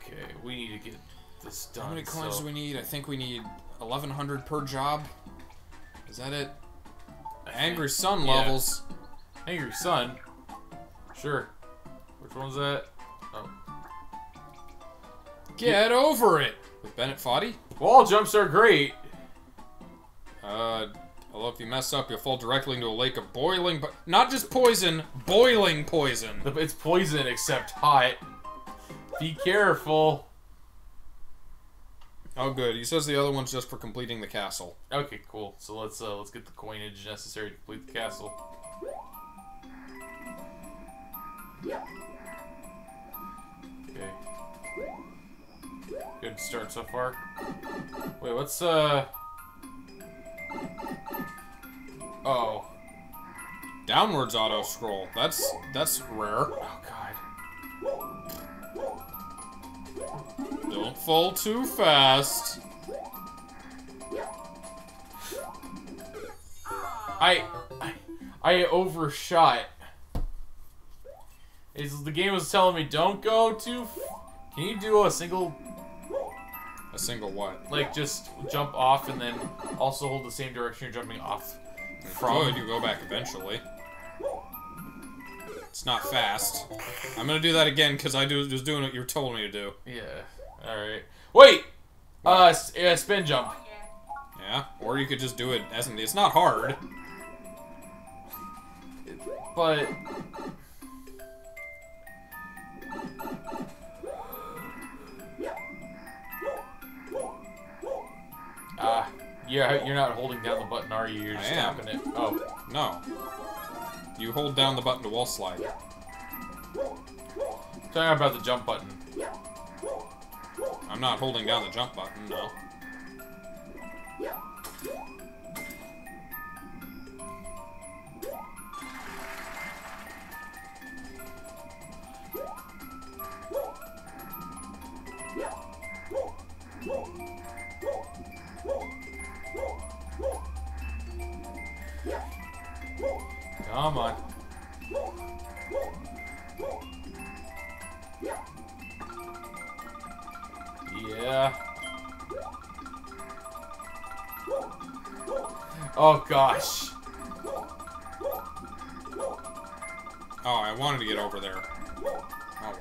Speaker 2: Okay, we need to get this done.
Speaker 1: How many coins
Speaker 2: so-
Speaker 1: do we need? I think we need 1100 per job. Is that it? Angry Sun
Speaker 2: yeah.
Speaker 1: levels.
Speaker 2: Angry Sun. Sure. Which one's that? Oh.
Speaker 1: Get over it! With Bennett Foddy?
Speaker 2: Wall jumps are great.
Speaker 1: Uh, although if you mess up, you'll fall directly into a lake of boiling, but not just poison, boiling poison.
Speaker 2: It's poison except hot. Be careful.
Speaker 1: Oh, good. He says the other one's just for completing the castle.
Speaker 2: Okay, cool. So let's uh let's get the coinage necessary to complete the castle. Okay. Good start so far. Wait, what's uh Oh.
Speaker 1: Downwards auto scroll. That's that's rare.
Speaker 2: Oh god.
Speaker 1: Don't fall too fast.
Speaker 2: I I, I overshot. It's, the game was telling me don't go too. Can you do a single
Speaker 1: A single what?
Speaker 2: like just jump off and then also hold the same direction you're jumping off from?
Speaker 1: Good, you go back eventually. It's not fast. I'm gonna do that again because I do, was doing what you were told me to do.
Speaker 2: Yeah. All right. Wait. Uh, yeah, spin jump.
Speaker 3: Yeah.
Speaker 1: Or you could just do it as in, it's not hard.
Speaker 2: But ah, yeah, you're not holding down the button, are you? You're just tapping it. Oh,
Speaker 1: No. You hold down the button to wall slide.
Speaker 2: talking about the jump button.
Speaker 1: I'm not holding down the jump button, no.
Speaker 2: Come on. Yeah. Oh gosh.
Speaker 1: Oh, I wanted to get over there. Oh.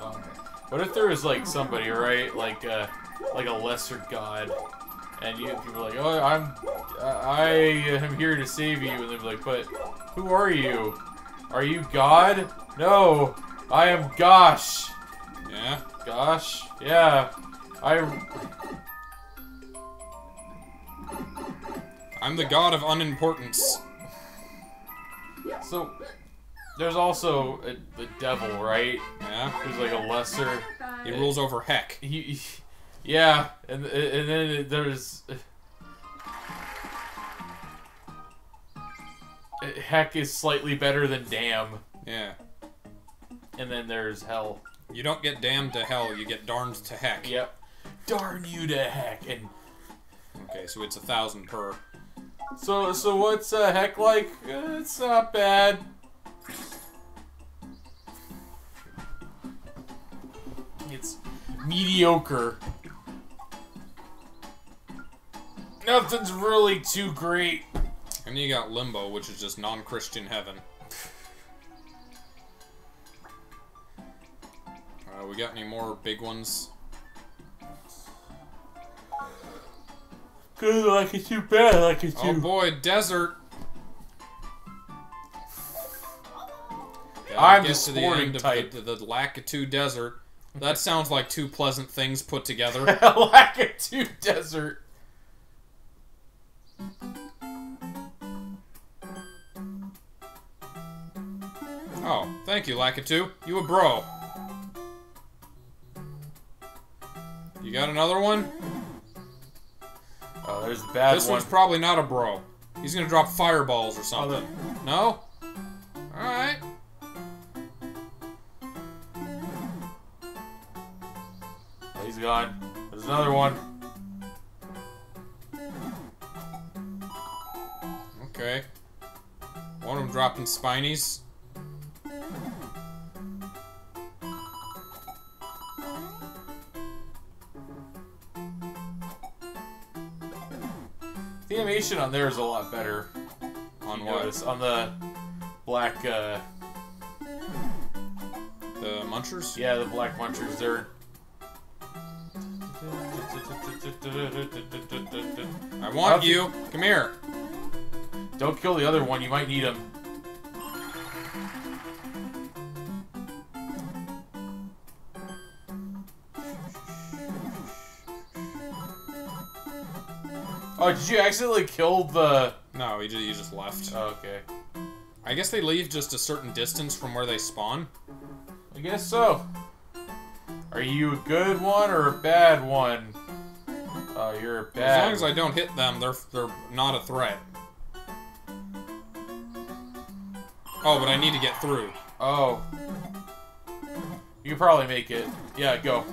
Speaker 2: Okay. What if there was like somebody, right? Like uh like a lesser god, and you people are like, oh, I'm I am here to save you, and they're like, but who are you? Are you God? No, I am Gosh.
Speaker 1: Yeah?
Speaker 2: Gosh, yeah, I.
Speaker 1: I'm the god of unimportance.
Speaker 2: So there's also a, the devil, right?
Speaker 1: Yeah?
Speaker 2: There's like a lesser.
Speaker 1: He rules over heck.
Speaker 2: He, he- yeah, and and then there's heck is slightly better than damn,
Speaker 1: Yeah.
Speaker 2: and then there's hell.
Speaker 1: You don't get damned to hell, you get darned to heck.
Speaker 2: Yep. Darn you to heck! And
Speaker 1: Okay, so it's a thousand per.
Speaker 2: so so what's uh, heck like? Uh, it's not bad. It's mediocre. Nothing's really too great.
Speaker 1: And you got limbo, which is just non-Christian heaven. Uh, we got any more big ones?
Speaker 2: Good like it too bad like it
Speaker 1: Oh boy, desert! Gotta
Speaker 2: I'm
Speaker 1: get
Speaker 2: the
Speaker 1: to the
Speaker 2: sporting
Speaker 1: end of
Speaker 2: type.
Speaker 1: The, the, the Lakitu Desert. That sounds like two pleasant things put together. *laughs*
Speaker 2: Lakitu Desert.
Speaker 1: Oh, thank you, Lakitu. You a bro. You got another one?
Speaker 2: Oh, there's the bad one.
Speaker 1: this
Speaker 2: one.
Speaker 1: one's probably not a bro. He's gonna drop fireballs or
Speaker 2: Oh,
Speaker 1: something.
Speaker 2: the-
Speaker 1: No? Alright.
Speaker 2: Oh, he's gone. There's another one.
Speaker 1: Okay. One of them dropping spinies.
Speaker 2: The animation on there is a lot better.
Speaker 1: On what?
Speaker 2: notice, On the black, uh,
Speaker 1: The munchers?
Speaker 2: yeah, the black munchers. They're.
Speaker 1: I want you. Come here.
Speaker 2: Don't kill the other one. You might need him. Oh, did you accidentally kill the?
Speaker 1: No, he just, he just left.
Speaker 2: Oh, okay.
Speaker 1: I guess they leave just a certain distance from where they spawn.
Speaker 2: I guess so. Are you a good one or a bad one? Oh, you're a bad.
Speaker 1: As long as I don't hit them, they're they're not a threat. Oh, but I need to get through.
Speaker 2: Oh. You probably make it. Yeah, go.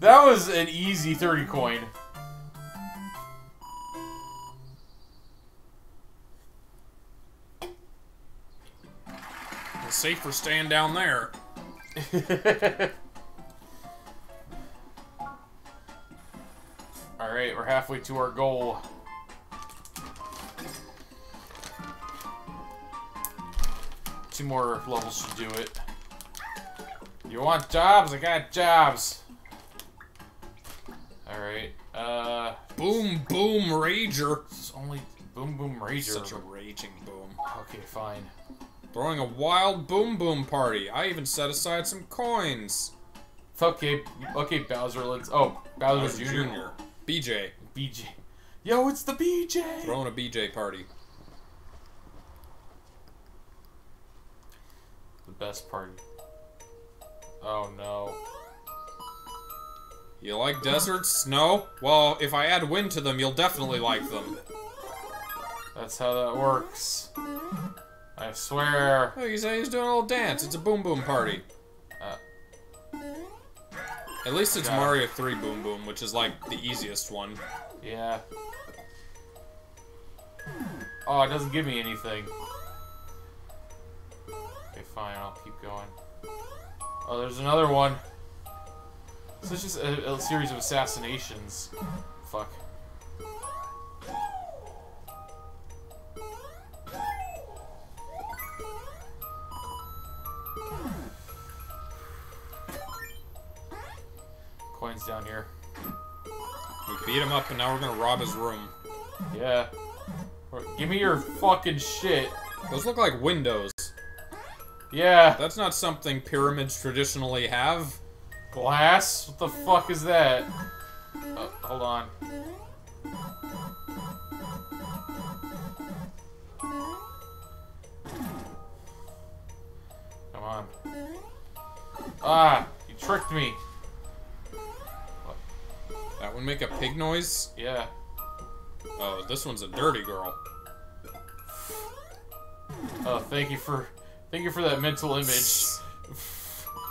Speaker 2: That was an easy 30 coin.
Speaker 1: It's safer staying down there. *laughs*
Speaker 2: Alright, we're halfway to our goal. Two more levels should do it. You want jobs? I got jobs. Alright, uh...
Speaker 1: Boom, boom, rager.
Speaker 2: It's only Boom Boom Rager.
Speaker 1: Such a raging boom.
Speaker 2: Okay, fine.
Speaker 1: Throwing a wild boom boom party. I even set aside some coins.
Speaker 2: It's okay, okay, Bowser, let's... Oh, Bowser,
Speaker 1: Bowser
Speaker 2: Jr.
Speaker 1: Jr. BJ.
Speaker 2: BJ. Yo, it's the BJ!
Speaker 1: Throwing a BJ party.
Speaker 2: Best party. Oh no.
Speaker 1: You like deserts? Snow? Well, if I add wind to them, you'll definitely like them.
Speaker 2: That's how that works. I swear.
Speaker 1: Oh, he's, he's doing a little dance. It's a boom boom party.
Speaker 2: Uh,
Speaker 1: At least it's Mario 3 Boom Boom, which is like the easiest one.
Speaker 2: yeah. Oh, it doesn't give me anything. Okay, fine. I'll keep going. Oh, there's another one. So it's just a, a series of assassinations. Fuck. Coins down here.
Speaker 1: We beat him up, and now we're gonna rob his room.
Speaker 2: Yeah. Give me your fucking shit.
Speaker 1: Those look like windows.
Speaker 2: Yeah.
Speaker 1: That's not something pyramids traditionally have.
Speaker 2: Glass? What the fuck is that? Uh, hold on. Come on. Ah, you tricked me.
Speaker 1: That would make a pig noise.
Speaker 2: Yeah.
Speaker 1: Oh, this one's a dirty girl.
Speaker 2: Oh, thank you for, thank you for that mental image.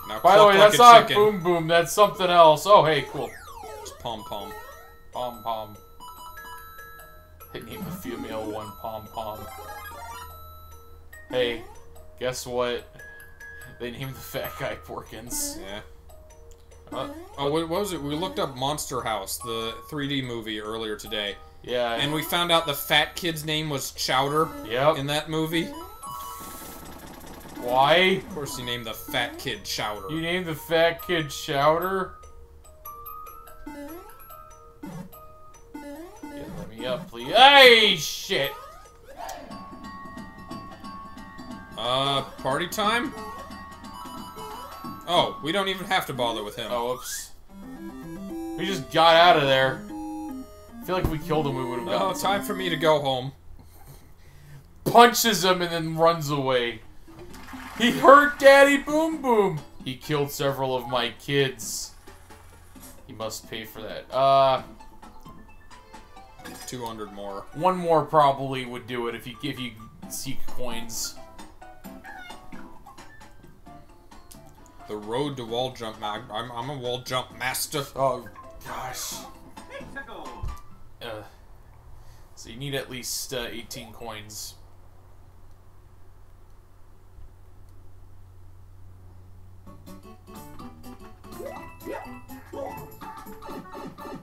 Speaker 1: Now
Speaker 2: By the way,
Speaker 1: like
Speaker 2: that's not
Speaker 1: chicken.
Speaker 2: boom boom. That's something else. Oh, hey, cool.
Speaker 1: It's pom pom.
Speaker 2: Pom pom. They named the female one pom pom. Hey, guess what? They named the fat guy Porkins.
Speaker 1: Yeah.
Speaker 2: Uh,
Speaker 1: Oh, what, what was it? We looked up Monster House, the 3D movie, earlier today,
Speaker 2: yeah.
Speaker 1: and we found out the fat kid's name was Chowder
Speaker 2: yep.
Speaker 1: in that movie.
Speaker 2: Why?
Speaker 1: Of course, you named the fat kid Chowder.
Speaker 2: You named the fat kid Chowder? Yeah, let me up, please. Hey, shit!
Speaker 1: Uh, party time? Oh, we don't even have to bother with him.
Speaker 2: Oh, whoops. We just got out of there. I feel like if we killed him, we would have gotten
Speaker 1: time for me to go home.
Speaker 2: punches him and then runs away. He hurt Daddy Boom Boom. He killed several of my kids. He must pay for that. Uh,
Speaker 1: 200 more.
Speaker 2: one more probably would do it if you if you seek coins.
Speaker 1: The road to wall jump. Ma- I'm, I'm a wall jump master.
Speaker 2: Oh gosh. Uh, so you need at least uh, 18 coins.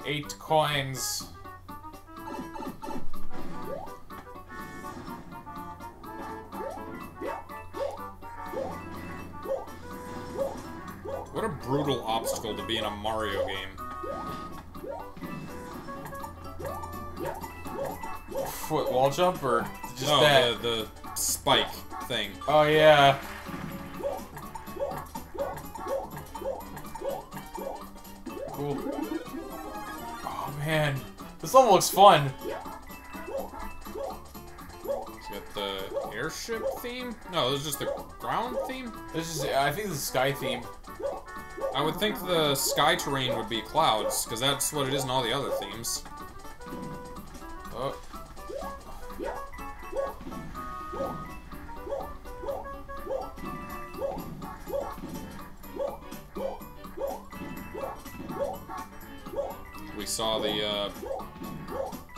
Speaker 2: Eight coins.
Speaker 1: What a brutal obstacle to be in a Mario game.
Speaker 2: What, wall jump or just
Speaker 1: no,
Speaker 2: that?
Speaker 1: the the spike thing.
Speaker 2: Oh yeah. Cool. Oh man, this level looks fun.
Speaker 1: It's got the airship theme. No, this is just the ground theme.
Speaker 2: This is, I think this is Sky theme.
Speaker 1: I would think the sky terrain would be clouds, because that's what it is in all the other themes.
Speaker 2: Oh.
Speaker 1: We saw the uh,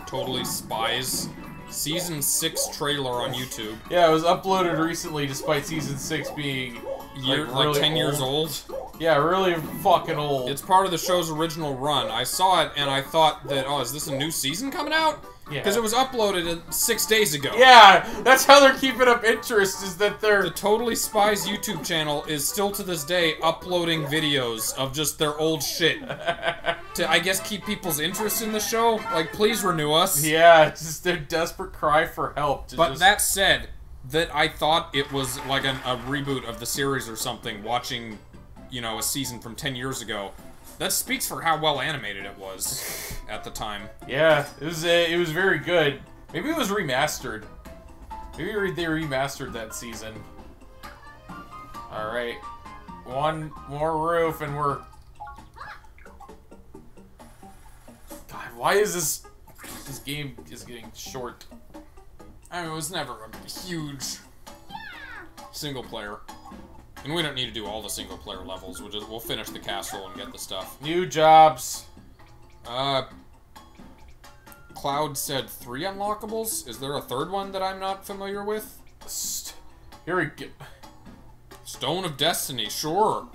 Speaker 1: Totally Spies season six trailer on YouTube.
Speaker 2: Yeah, it was uploaded recently, despite season six being
Speaker 1: Year,
Speaker 2: Like,
Speaker 1: like,
Speaker 2: really
Speaker 1: 10 years
Speaker 2: old.
Speaker 1: old.
Speaker 2: yeah really fucking old.
Speaker 1: It's part of the show's original run. I saw it and I thought that, oh, is this a new season coming out?
Speaker 2: Yeah.
Speaker 1: Because it was uploaded six days ago.
Speaker 2: Yeah, that's how they're keeping up interest. Is that they're
Speaker 1: The Totally Spies YouTube channel is still to this day uploading videos of just their old shit *laughs* to, I guess, keep people's interest in the show. Like, please renew us.
Speaker 2: yeah, *laughs* it's just their desperate cry for help. To
Speaker 1: But
Speaker 2: just,
Speaker 1: that said, that I thought it was like an, a reboot of the series or something, watching, you know, a season from 10 years ago. That speaks for how well animated it was at the time.
Speaker 2: yeah, it was uh, it was very good. Maybe it was remastered. Maybe they remastered that season. Alright. One more roof and we're... God, why is this... This game is getting short.
Speaker 1: I mean, it was never a huge single player. And we don't need to do all the single player levels. We'll just we'll finish the castle and get the stuff.
Speaker 2: New jobs.
Speaker 1: Uh Cloud said three unlockables. Is there a third one that I'm not familiar with?
Speaker 2: St- Here we go.
Speaker 1: Stone of Destiny, sure.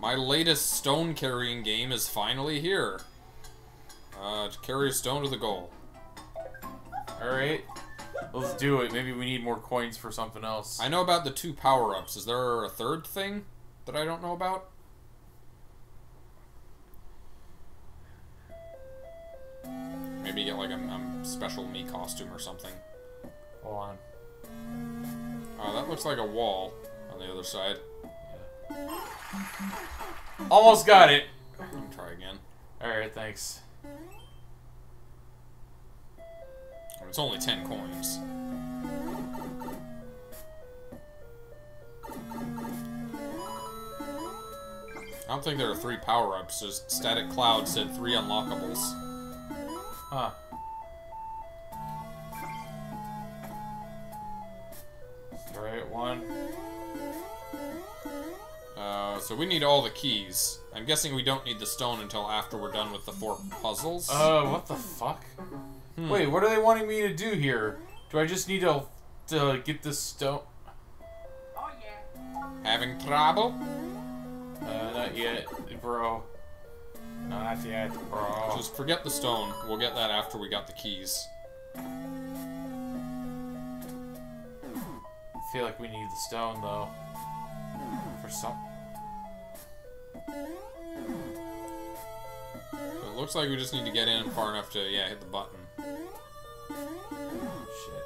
Speaker 1: My latest stone carrying game is finally here. Uh, to carry a stone to the goal.
Speaker 2: Alright. Let's do it. Maybe we need more coins for something else.
Speaker 1: I know about the two power ups. Is there a third thing that I don't know about? Maybe get like a, um special me costume or something.
Speaker 2: Hold on.
Speaker 1: Oh, that looks like a wall on the other side. Yeah.
Speaker 2: Almost got it.
Speaker 1: Let me try again.
Speaker 2: Alright, thanks.
Speaker 1: It's only 10 coins. I don't think there are three power-ups, just Static Cloud said three unlockables.
Speaker 2: Huh. Alright, one.
Speaker 1: Uh, so we need all the keys. I'm guessing we don't need the stone until after we're done with the four puzzles.
Speaker 2: Uh, what the fuck?
Speaker 1: Hmm.
Speaker 2: Wait, what are they wanting me to do here? Do I just need to, to get this stone?
Speaker 3: Oh yeah.
Speaker 1: Having trouble?
Speaker 2: Uh, not yet, bro. Not yet, bro.
Speaker 1: Just forget the stone. We'll get that after we got the keys.
Speaker 2: I feel like we need the stone, though. For some...
Speaker 1: It looks like we just need to get in far enough to, yeah, hit the button.
Speaker 2: Shit.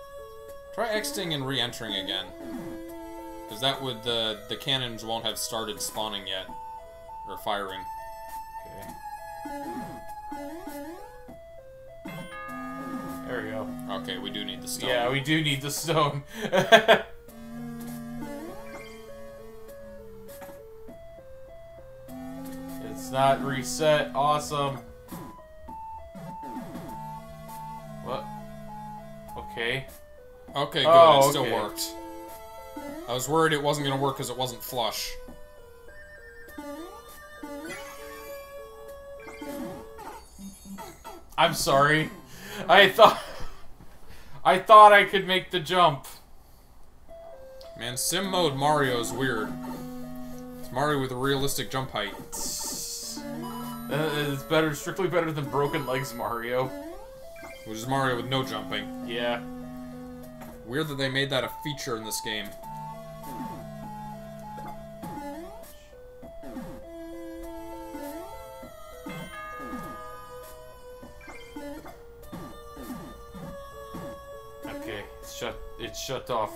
Speaker 1: Try exiting and re-entering again. Because that would, the, the cannons won't have started spawning yet. Or firing.
Speaker 2: Okay. There we go.
Speaker 1: Okay, we do need the stone.
Speaker 2: Yeah, we do need the stone. *laughs* it's not reset. Awesome. What? Okay.
Speaker 1: Okay, good.
Speaker 2: Oh,
Speaker 1: it still worked. I was worried it wasn't going to work because it wasn't flush.
Speaker 2: I'm sorry. I thought I thought I could make the jump.
Speaker 1: Man, sim mode Mario is weird. It's Mario with a realistic jump height.
Speaker 2: Uh, It's better, strictly better than Broken Legs Mario.
Speaker 1: Which is Mario with no jumping.
Speaker 2: Yeah.
Speaker 1: Weird that they made that a feature in this game.
Speaker 2: Okay, it's shut. It's shut off.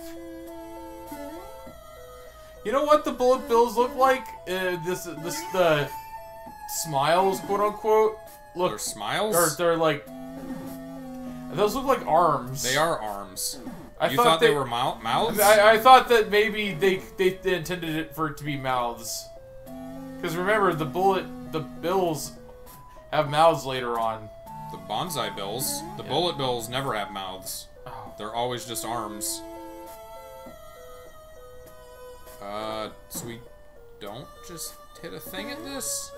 Speaker 2: You know what the bullet bills look like? Uh, this, this, the smiles, quote unquote.
Speaker 1: Look.
Speaker 2: Look,
Speaker 1: smiles?
Speaker 2: or they're like. Those look like arms.
Speaker 1: They are arms.
Speaker 2: I
Speaker 1: you
Speaker 2: thought,
Speaker 1: thought, they, were mou- mouths?
Speaker 2: I, I thought that maybe they, they they intended it for it to be mouths. Because remember, the bullet, the bills have mouths later on.
Speaker 1: the Banzai bills. The
Speaker 2: Yeah.
Speaker 1: bullet bills never have mouths.
Speaker 2: Oh,
Speaker 1: They're always just arms. Uh, so we don't just hit a thing at this?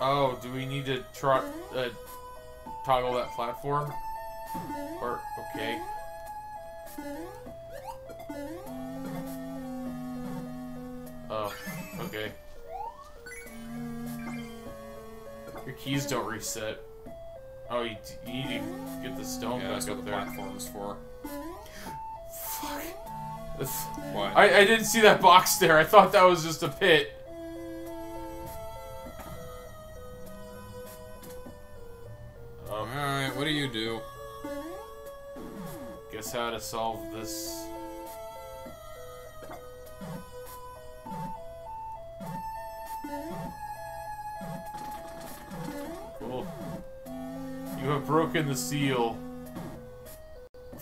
Speaker 2: Oh do we need to try, uh, toggle that platform? Or, okay. Oh, okay. Your keys don't reset. Oh, you, you need to get the stone
Speaker 1: Yeah, that's
Speaker 2: back
Speaker 1: what the
Speaker 2: there.
Speaker 1: platform's for.
Speaker 2: Fuck.
Speaker 1: What?
Speaker 2: I, I didn't see that box there. I thought that was just a pit.
Speaker 1: Alright, what do you do?
Speaker 2: guess how to solve this. Cool. You have broken the seal.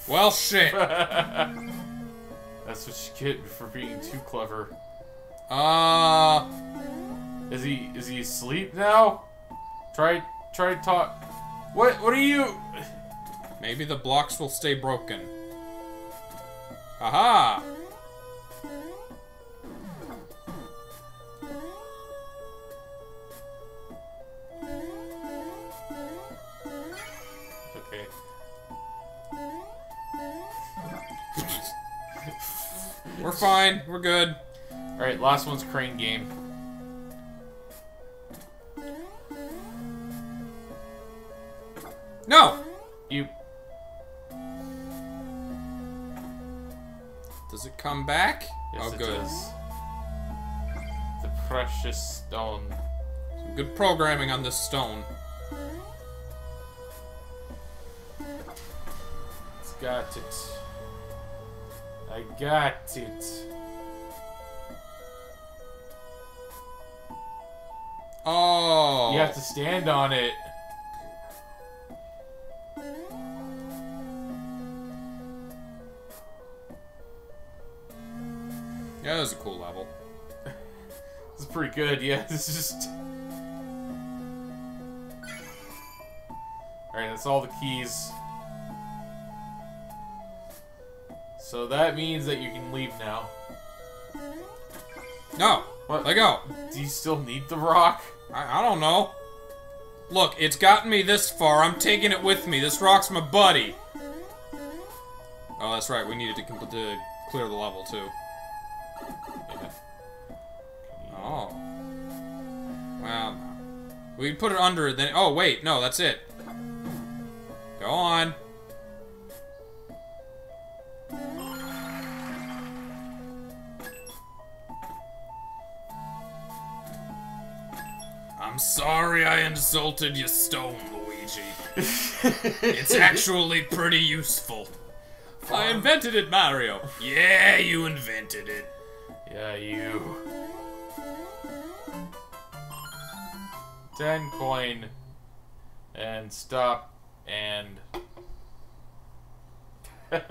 Speaker 1: Well, shit! *laughs*
Speaker 2: That's what you get for being too clever.
Speaker 1: Uh,
Speaker 2: Is he is he asleep now? Try try talk. What what are you?
Speaker 1: maybe the blocks will stay broken. Aha!
Speaker 2: Okay.
Speaker 1: We're fine. We're good.
Speaker 2: All right, last one's crane game.
Speaker 1: No!
Speaker 2: You
Speaker 1: Does it come back?
Speaker 2: yes,
Speaker 1: oh,
Speaker 2: it
Speaker 1: good.
Speaker 2: does. The precious stone.
Speaker 1: Some good programming on this stone.
Speaker 2: It's got it. I got it.
Speaker 1: Oh.
Speaker 2: You have to stand on it.
Speaker 1: Yeah, that was a cool level. *laughs*
Speaker 2: This is pretty good. Yeah, *laughs* this is just. Alright, that's all the keys. So that means that you can leave now.
Speaker 1: No!
Speaker 2: What?
Speaker 1: Let go!
Speaker 2: Do you still need the rock?
Speaker 1: I, I don't know. Look, it's gotten me this far. I'm taking it with me. This rock's my buddy. Oh, that's right. We needed to, to clear the level, too. Oh. Well, we put it under, then... Oh, wait. No, that's it. Go on. I'm sorry I insulted your stone, Luigi. *laughs* It's actually pretty useful. I invented it, Mario. Yeah, you invented it.
Speaker 2: Yeah, you. Ten coin. And stop. And. *laughs* There's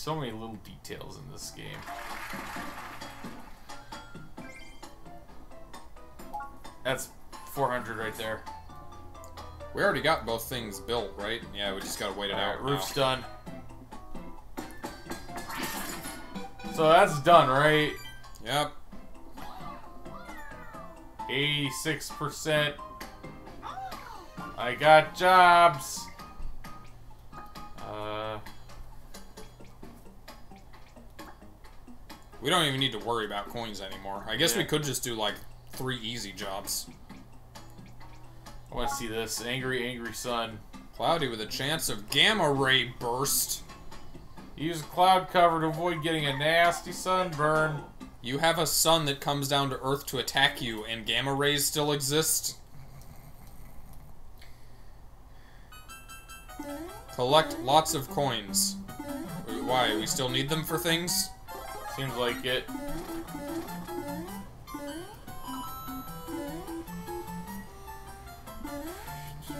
Speaker 2: so many little details in this game. That's 400 right there.
Speaker 1: We already got both things built, right? Yeah, we just gotta wait it
Speaker 2: Alright,
Speaker 1: out.
Speaker 2: roof's
Speaker 1: now.
Speaker 2: done. So that's done, right?
Speaker 1: Yep.
Speaker 2: 86%. I got jobs. Uh,
Speaker 1: We don't even need to worry about coins anymore. I guess we could just do like three easy jobs.
Speaker 2: I want to see this. Angry, angry sun.
Speaker 1: Cloudy with a chance of gamma ray burst.
Speaker 2: Use cloud cover to avoid getting a nasty sunburn.
Speaker 1: You have a sun that comes down to Earth to attack you, and gamma rays still exist? Collect lots of coins. Why? We still need them for things?
Speaker 2: Seems like it.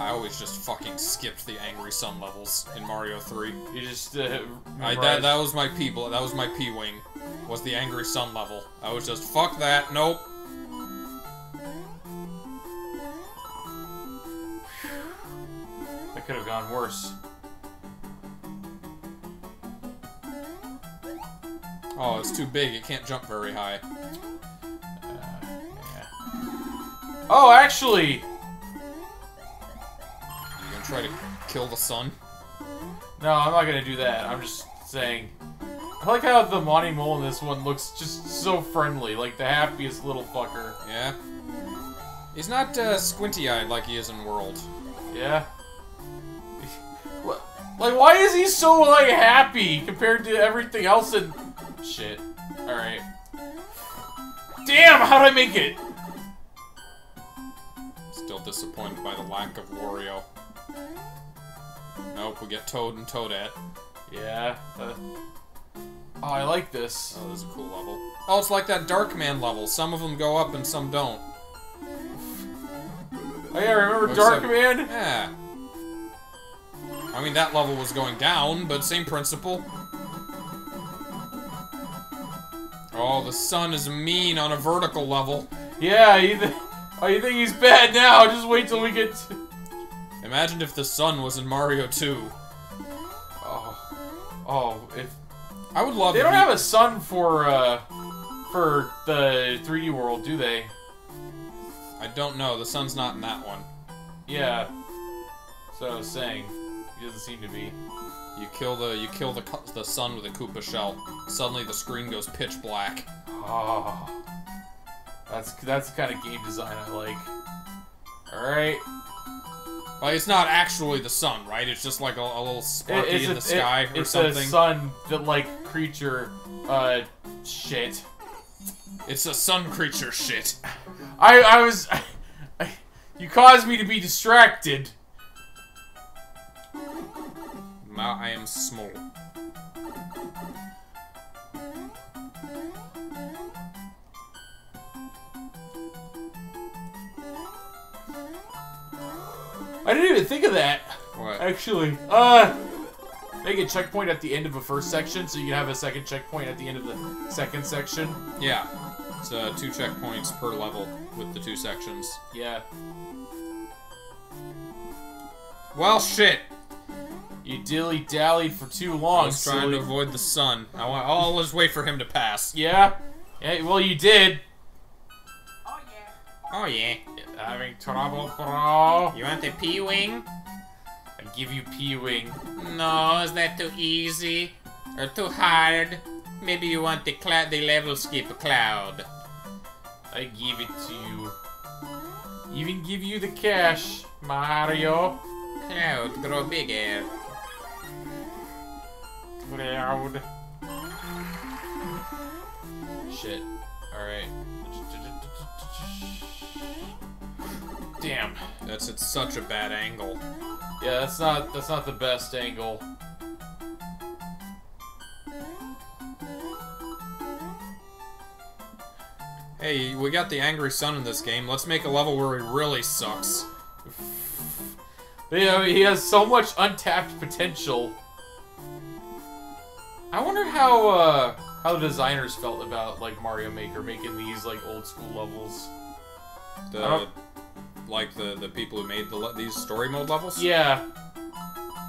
Speaker 1: I always just fucking skipped the angry sun levels in Mario 3.
Speaker 2: You just uh,
Speaker 1: I, that, that was my P that was my P wing. Was the angry sun level. I was just fuck that. Nope.
Speaker 2: That could have gone worse.
Speaker 1: Oh, it's too big. It can't jump very high.
Speaker 2: Uh, yeah. Oh, actually,
Speaker 1: try to kill the sun?
Speaker 2: no, I'm not gonna do that. I'm just saying. I like how the Monty Mole in this one looks just so friendly, like the happiest little fucker.
Speaker 1: Yeah. He's not uh, squinty-eyed like he is in World.
Speaker 2: Yeah. *laughs* Like, why is he so like happy compared to everything else in? Shit. All right. Damn! How'd I make it?
Speaker 1: Still disappointed by the lack of Wario. Nope, we get Toad and Toadette.
Speaker 2: Yeah. uh, oh, I like this.
Speaker 1: Oh, this is a cool level. Oh, it's like that Darkman level. Some of them go up and some don't.
Speaker 2: Oh yeah, remember
Speaker 1: Looks
Speaker 2: Dark
Speaker 1: like-
Speaker 2: Man?
Speaker 1: Yeah. I mean, that level was going down, but same principle. Oh, the sun is mean on a vertical level.
Speaker 2: Yeah, you th oh, you think he's bad now? Just wait till we get to...
Speaker 1: Imagine if the sun was in Mario 2.
Speaker 2: Oh, oh, if...
Speaker 1: I would love
Speaker 2: They don't have a sun for, uh, for the 3D world, do they?
Speaker 1: I don't know. The sun's not in that one.
Speaker 2: Yeah. So I was saying, he doesn't seem to be.
Speaker 1: You kill the you kill the the sun with a Koopa shell. Suddenly the screen goes pitch black.
Speaker 2: Oh, that's that's the kind of game design I like. All right,
Speaker 1: Like it's not actually the sun, right? It's just like a, a little sparky
Speaker 2: it's
Speaker 1: in
Speaker 2: a,
Speaker 1: the sky
Speaker 2: it-
Speaker 1: or
Speaker 2: it's
Speaker 1: something.
Speaker 2: a sun that like creature. Uh, shit.
Speaker 1: It's a sun creature shit.
Speaker 2: I I was. *laughs* I, you caused me to be distracted.
Speaker 1: Now I am small.
Speaker 2: I didn't even think of that.
Speaker 1: What?
Speaker 2: Actually, uh, make a checkpoint at the end of a first section, so you can have a second checkpoint at the end of the second section.
Speaker 1: Yeah. It's uh, two checkpoints per level with the two sections.
Speaker 2: Yeah.
Speaker 1: Well, shit.
Speaker 2: You dilly dallied for too
Speaker 1: I
Speaker 2: long.
Speaker 1: was trying
Speaker 2: silly-
Speaker 1: to avoid the sun. I want. I'll just wait for him to pass.
Speaker 2: Yeah. Yeah. Well, you did.
Speaker 3: Oh yeah.
Speaker 2: Having trouble, bro.
Speaker 1: You want the P wing?
Speaker 2: I give you P wing.
Speaker 1: No, is that too easy or too hard? Maybe you want the cloud, the level skip cloud.
Speaker 2: I give it to you. Even give you the cash, Mario.
Speaker 1: Cloud grow bigger.
Speaker 2: Cloud. Shit. Alright. Damn.
Speaker 1: That's at such a bad angle.
Speaker 2: Yeah, that's not that's not the best angle.
Speaker 1: Hey, we got the angry sun in this game. Let's make a level where he really sucks.
Speaker 2: But, you know, he has so much untapped potential. I wonder how uh, how the designers felt about like Mario Maker making these like old school levels.
Speaker 1: The
Speaker 2: I don't-
Speaker 1: like the the people who made the these story mode levels.
Speaker 2: Yeah,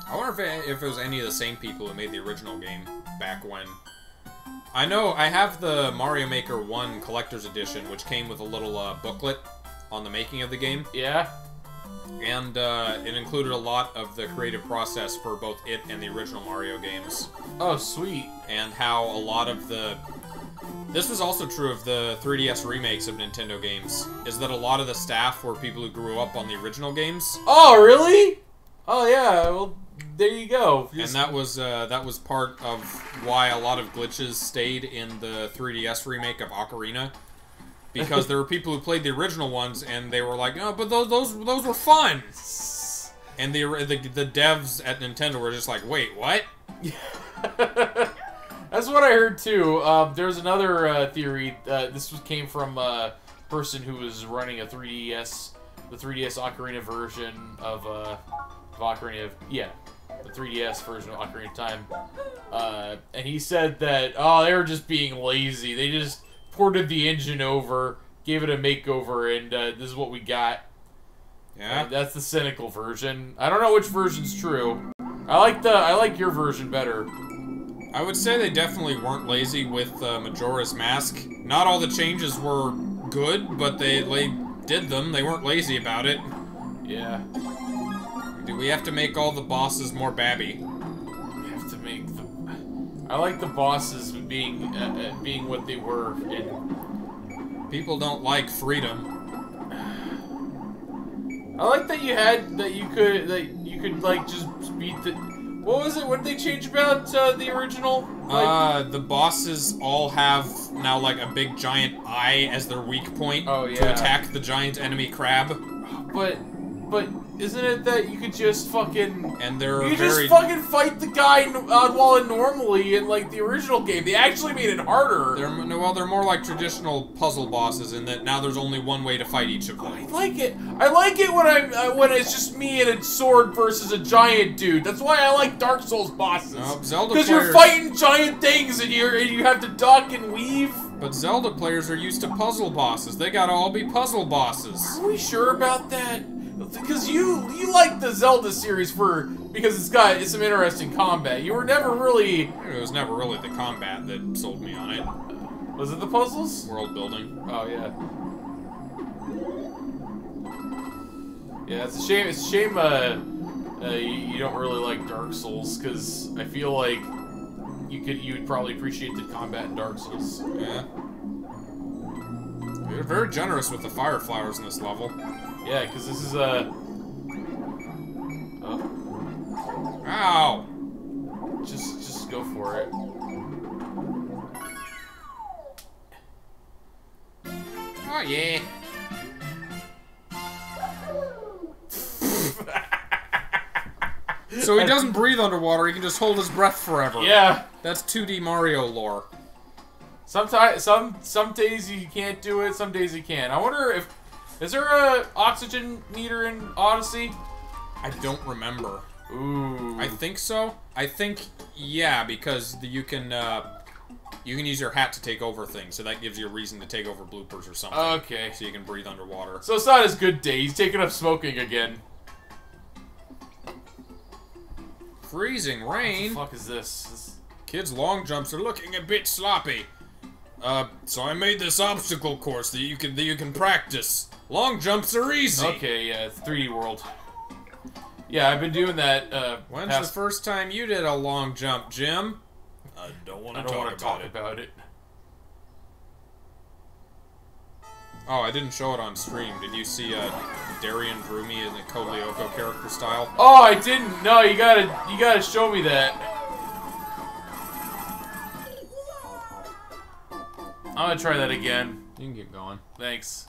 Speaker 1: I wonder if it, if it was any of the same people who made the original game back when. I know I have the Mario Maker 1 Collector's Edition, which came with a little uh, booklet on the making of the game,
Speaker 2: yeah.
Speaker 1: and uh, it included a lot of the creative process for both it and the original Mario games,
Speaker 2: Oh, sweet.
Speaker 1: and how a lot of the. This was also true of the 3DS remakes of Nintendo games, is that a lot of the staff were people who grew up on the original games,
Speaker 2: Oh, really? Oh, yeah. Well, there you go.
Speaker 1: And that was uh, that was part of why a lot of glitches stayed in the 3DS remake of Ocarina, because there were people who played the original ones and they were like, "Oh, but those those those were fun." And the the, the devs at Nintendo were just like, "Wait, what?" *laughs*
Speaker 2: That's what I heard too. Um, there's another uh, theory. Uh, this was, came from a person who was running a 3DS, the 3DS Ocarina version of, uh, of Ocarina of yeah, the 3DS version of Ocarina of Time. Uh, and he said that oh, they were just being lazy. They just ported the engine over, gave it a makeover, and uh, this is what we got.
Speaker 1: Yeah.
Speaker 2: Uh, that's the cynical version. I don't know which version's true. I like the I like your version better.
Speaker 1: I would say they definitely weren't lazy with uh, Majora's Mask. Not all the changes were good, but they they did them. They weren't lazy about it.
Speaker 2: Yeah.
Speaker 1: Do we have to make all the bosses more babby?
Speaker 2: We have to make the. I like the bosses being uh, uh, being what they were. And
Speaker 1: People don't like freedom. *sighs*
Speaker 2: I like that you had that you could that you could like just beat the. What was it? What did they change about uh, the original? Like,
Speaker 1: Uh, the bosses all have now like a big giant eye as their weak point
Speaker 2: Oh,
Speaker 1: to attack the giant enemy crab,
Speaker 2: but but isn't it that you could just fucking
Speaker 1: and they're
Speaker 2: You
Speaker 1: very.
Speaker 2: just fucking fight the guy n- uh, Wallen normally in like the original game. They actually made it harder.
Speaker 1: They're well, they're more like traditional puzzle bosses in that now there's only one way to fight each of them.
Speaker 2: I like it. I like it when I'm uh, when it's just me and a sword versus a giant dude. That's why I like Dark Souls bosses.
Speaker 1: No, Zelda
Speaker 2: Because you're fighting giant things and you and you have to duck and weave.
Speaker 1: but Zelda players are used to puzzle bosses. They gotta all be puzzle bosses.
Speaker 2: Are we sure about that? Because you you like the Zelda series for because it's got it's some interesting combat. You were never really
Speaker 1: It was never really the combat that sold me on it.
Speaker 2: was it the puzzles?
Speaker 1: World building.
Speaker 2: Oh yeah. Yeah, it's a shame. It's a shame. Uh, uh you, you don't really like Dark Souls because I feel like you could you would probably appreciate the combat in Dark Souls.
Speaker 1: Yeah. They're very generous with the fire flowers in this level.
Speaker 2: Yeah, because this is a. Oh,
Speaker 1: Ow!
Speaker 2: just just go for it.
Speaker 1: Oh yeah. So he doesn't breathe underwater, he can just hold his breath forever.
Speaker 2: Yeah.
Speaker 1: That's 2D Mario lore.
Speaker 2: Sometimes, some some days you can't do it. Some days you can. I wonder if is there a oxygen meter in Odyssey?
Speaker 1: I don't remember.
Speaker 2: Ooh.
Speaker 1: I think so. I think yeah, because the, you can uh, you can use your hat to take over things, so that gives you a reason to take over bloopers or something.
Speaker 2: Okay.
Speaker 1: So you can breathe underwater.
Speaker 2: So it's not his good day. He's taking up smoking again.
Speaker 1: Freezing
Speaker 2: What the
Speaker 1: rain.
Speaker 2: fuck is this? This-
Speaker 1: Kids' long jumps are looking a bit sloppy. Uh, so I made this obstacle course that you can that you can practice. Long jumps are easy.
Speaker 2: Okay, yeah, it's 3D World. Yeah, I've been doing that. Uh,
Speaker 1: When's
Speaker 2: past-
Speaker 1: the first time you did a long jump, Jim? I don't want to talk
Speaker 2: want
Speaker 1: about
Speaker 2: talk
Speaker 1: it.
Speaker 2: about it.
Speaker 1: Oh, I didn't show it on stream. Did you see uh, Darian drew me in the Code Lyoko character style?
Speaker 2: Oh, I didn't. No, you gotta, you gotta show me that. I'm gonna try that again.
Speaker 1: You can keep going.
Speaker 2: Thanks.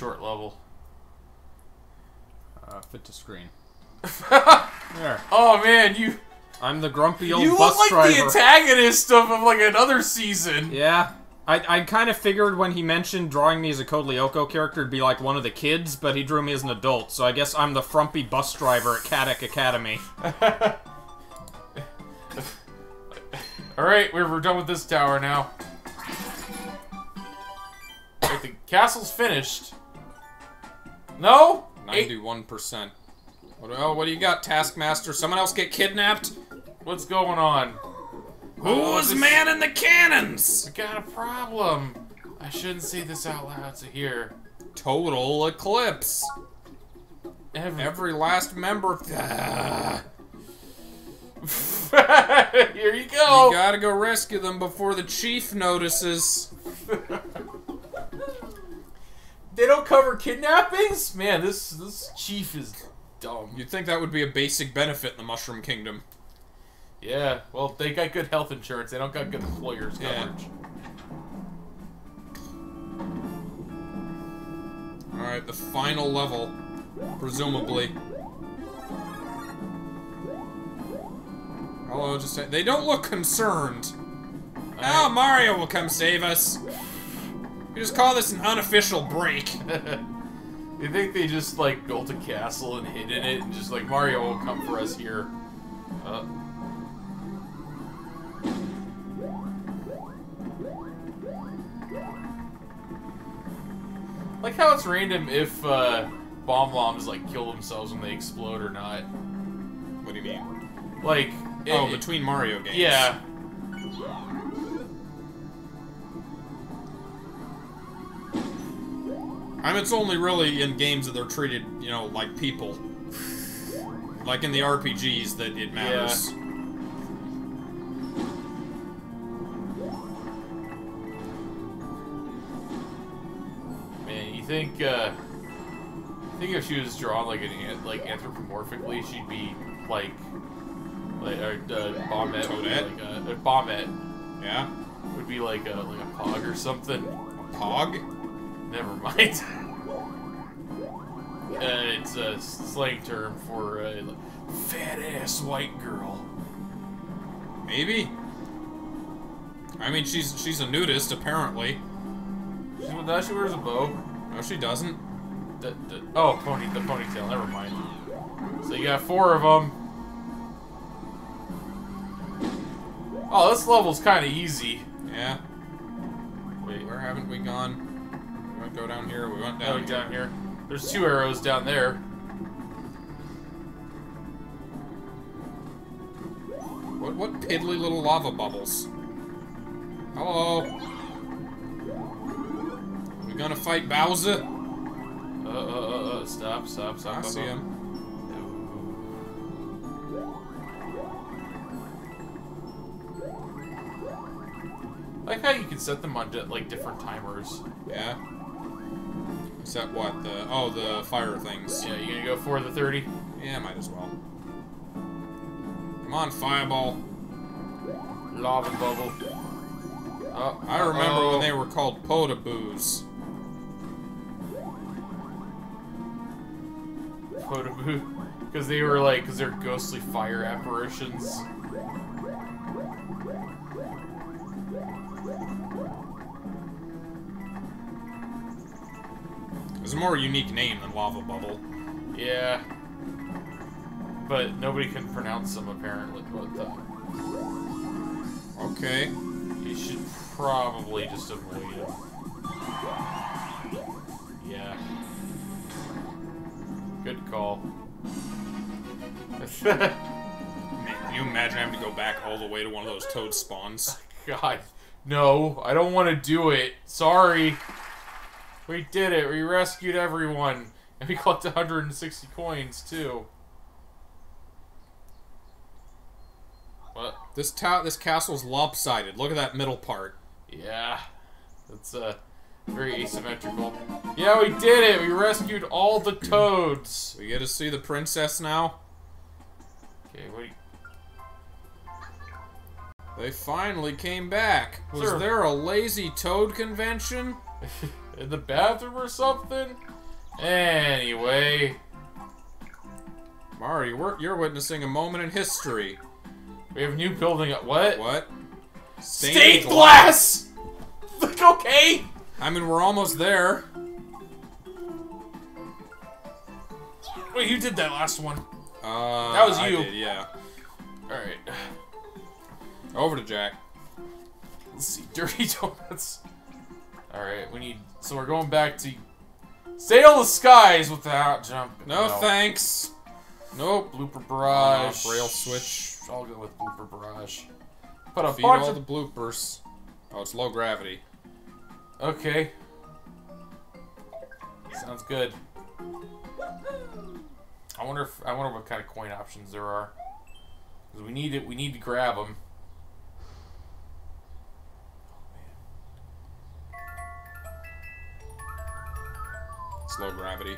Speaker 2: Short level.
Speaker 1: Uh, fit to screen. *laughs* There.
Speaker 2: Oh man, you
Speaker 1: I'm the grumpy old
Speaker 2: you
Speaker 1: bus
Speaker 2: look like the antagonist of, of like another season.
Speaker 1: yeah. I, I kind of figured when he mentioned drawing me as a Code Lyoko character it'd be like one of the kids, but he drew me as an adult, so I guess I'm the frumpy bus driver at Kadic Academy. *laughs*
Speaker 2: All right, we're, we're done with this tower now. Wait, the castle's finished. No?
Speaker 1: 91%. What, oh, what do you got, Taskmaster? Someone else get kidnapped?
Speaker 2: What's going on? Oh,
Speaker 1: Who's
Speaker 2: this-
Speaker 1: manning the cannons?
Speaker 2: I got a problem. I shouldn't say this out loud to hear.
Speaker 1: Total eclipse.
Speaker 2: Every...
Speaker 1: Every last member. *laughs*
Speaker 2: Here you go.
Speaker 1: You gotta go rescue them before the chief notices. *laughs*
Speaker 2: They don't cover kidnappings? Man, this this chief is dumb.
Speaker 1: You'd think that would be a basic benefit in the Mushroom Kingdom.
Speaker 2: Yeah, well, they got good health insurance. They don't got good employers
Speaker 1: Yeah.
Speaker 2: coverage.
Speaker 1: Alright, the final level. Presumably. Hello, just they don't look concerned. Now ah, Mario will come save us. We just call this an unofficial break. *laughs*
Speaker 2: you think they just like built a castle and hid in it, and just like Mario will come for us here? Uh, like how it's random if uh, bomb bombs like kill themselves when they explode or not.
Speaker 1: What do you mean?
Speaker 2: Like,
Speaker 1: Oh,
Speaker 2: it-
Speaker 1: between Mario games.
Speaker 2: yeah.
Speaker 1: I mean, it's only really in games that they're treated, you know, like people. Like in the RPGs that it matters.
Speaker 2: Man, you think uh I think if she was drawn like an an- like anthropomorphically, she'd be like like or uh, Bombette would be like a, a Bombette
Speaker 1: Yeah?
Speaker 2: would be like a like a pog or something.
Speaker 1: A Pog?
Speaker 2: Never mind. *laughs* uh, it's a slang term for a fat ass white girl.
Speaker 1: Maybe. I mean, she's she's a nudist apparently.
Speaker 2: She, now she wears a bow.
Speaker 1: No, she doesn't.
Speaker 2: The, the, oh, pony, the ponytail. Never mind. So you got four of them. Oh, this level's kind of easy.
Speaker 1: Yeah.
Speaker 2: Wait,
Speaker 1: Where haven't we gone? We went go down here. We went
Speaker 2: Oh,
Speaker 1: down,
Speaker 2: down here. There's two arrows down there.
Speaker 1: What what piddly little lava bubbles? Hello. We gonna fight Bowser?
Speaker 2: Uh, uh, uh, uh, stop, stop, stop.
Speaker 1: I
Speaker 2: stop,
Speaker 1: see him.
Speaker 2: I like how you can set them on like different timers.
Speaker 1: Yeah. That what the oh the fire things?
Speaker 2: Yeah, you gonna go for the 30?
Speaker 1: Yeah, might as well. Come on, fireball.
Speaker 2: Lava bubble. Oh,
Speaker 1: I remember
Speaker 2: uh-oh.
Speaker 1: when they were called Podoboos.
Speaker 2: Photoboo. Because they were like, because they're ghostly fire apparitions.
Speaker 1: It's a more unique name than Lava Bubble.
Speaker 2: Yeah. But nobody can pronounce them apparently. But uh,
Speaker 1: Okay.
Speaker 2: you should probably just avoid them. Yeah. Good call. *laughs*
Speaker 1: Man, can you imagine having to go back all the way to one of those toad spawns?
Speaker 2: God, no, I don't want to do it. Sorry. We did it. We rescued everyone. And we collected 160 coins, too. What?
Speaker 1: This ta- this castle's lopsided. Look at that middle part.
Speaker 2: Yeah. That's, uh, very asymmetrical. Yeah, we did it! We rescued all the toads!
Speaker 1: We get to see the princess now.
Speaker 2: Okay, what you...
Speaker 1: They finally came back. Was there a lazy toad convention? *laughs*
Speaker 2: In the bathroom or something? Anyway...
Speaker 1: Mari, we're, you're witnessing a moment in history.
Speaker 2: We have a new building at what?
Speaker 1: What?
Speaker 2: Stained glass! *laughs* Like, okay!
Speaker 1: I mean, we're almost there.
Speaker 2: Wait, you did that last one.
Speaker 1: Uh,
Speaker 2: That was you.
Speaker 1: did, yeah.
Speaker 2: Alright.
Speaker 1: Over to Jack.
Speaker 2: Let's see. *laughs* Dirty donuts. Alright, we need. So we're going back to. Sail the skies without jumping.
Speaker 1: No, thanks. Nope.
Speaker 2: Blooper barrage.
Speaker 1: On-off rail switch.
Speaker 2: I'll go with blooper barrage. Put a
Speaker 1: Feed
Speaker 2: bunch
Speaker 1: all
Speaker 2: of.
Speaker 1: the bloopers. Oh, it's low gravity.
Speaker 2: Okay. Sounds good. I wonder if I wonder what kind of coin options there are. Because we need it. We need to grab them.
Speaker 1: It's low gravity.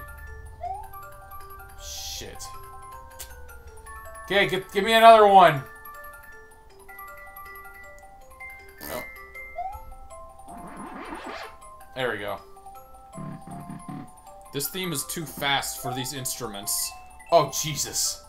Speaker 2: Shit. Okay, give, give me another one. Oh. There we go.
Speaker 1: This theme is too fast for these instruments.
Speaker 2: Oh, Jesus.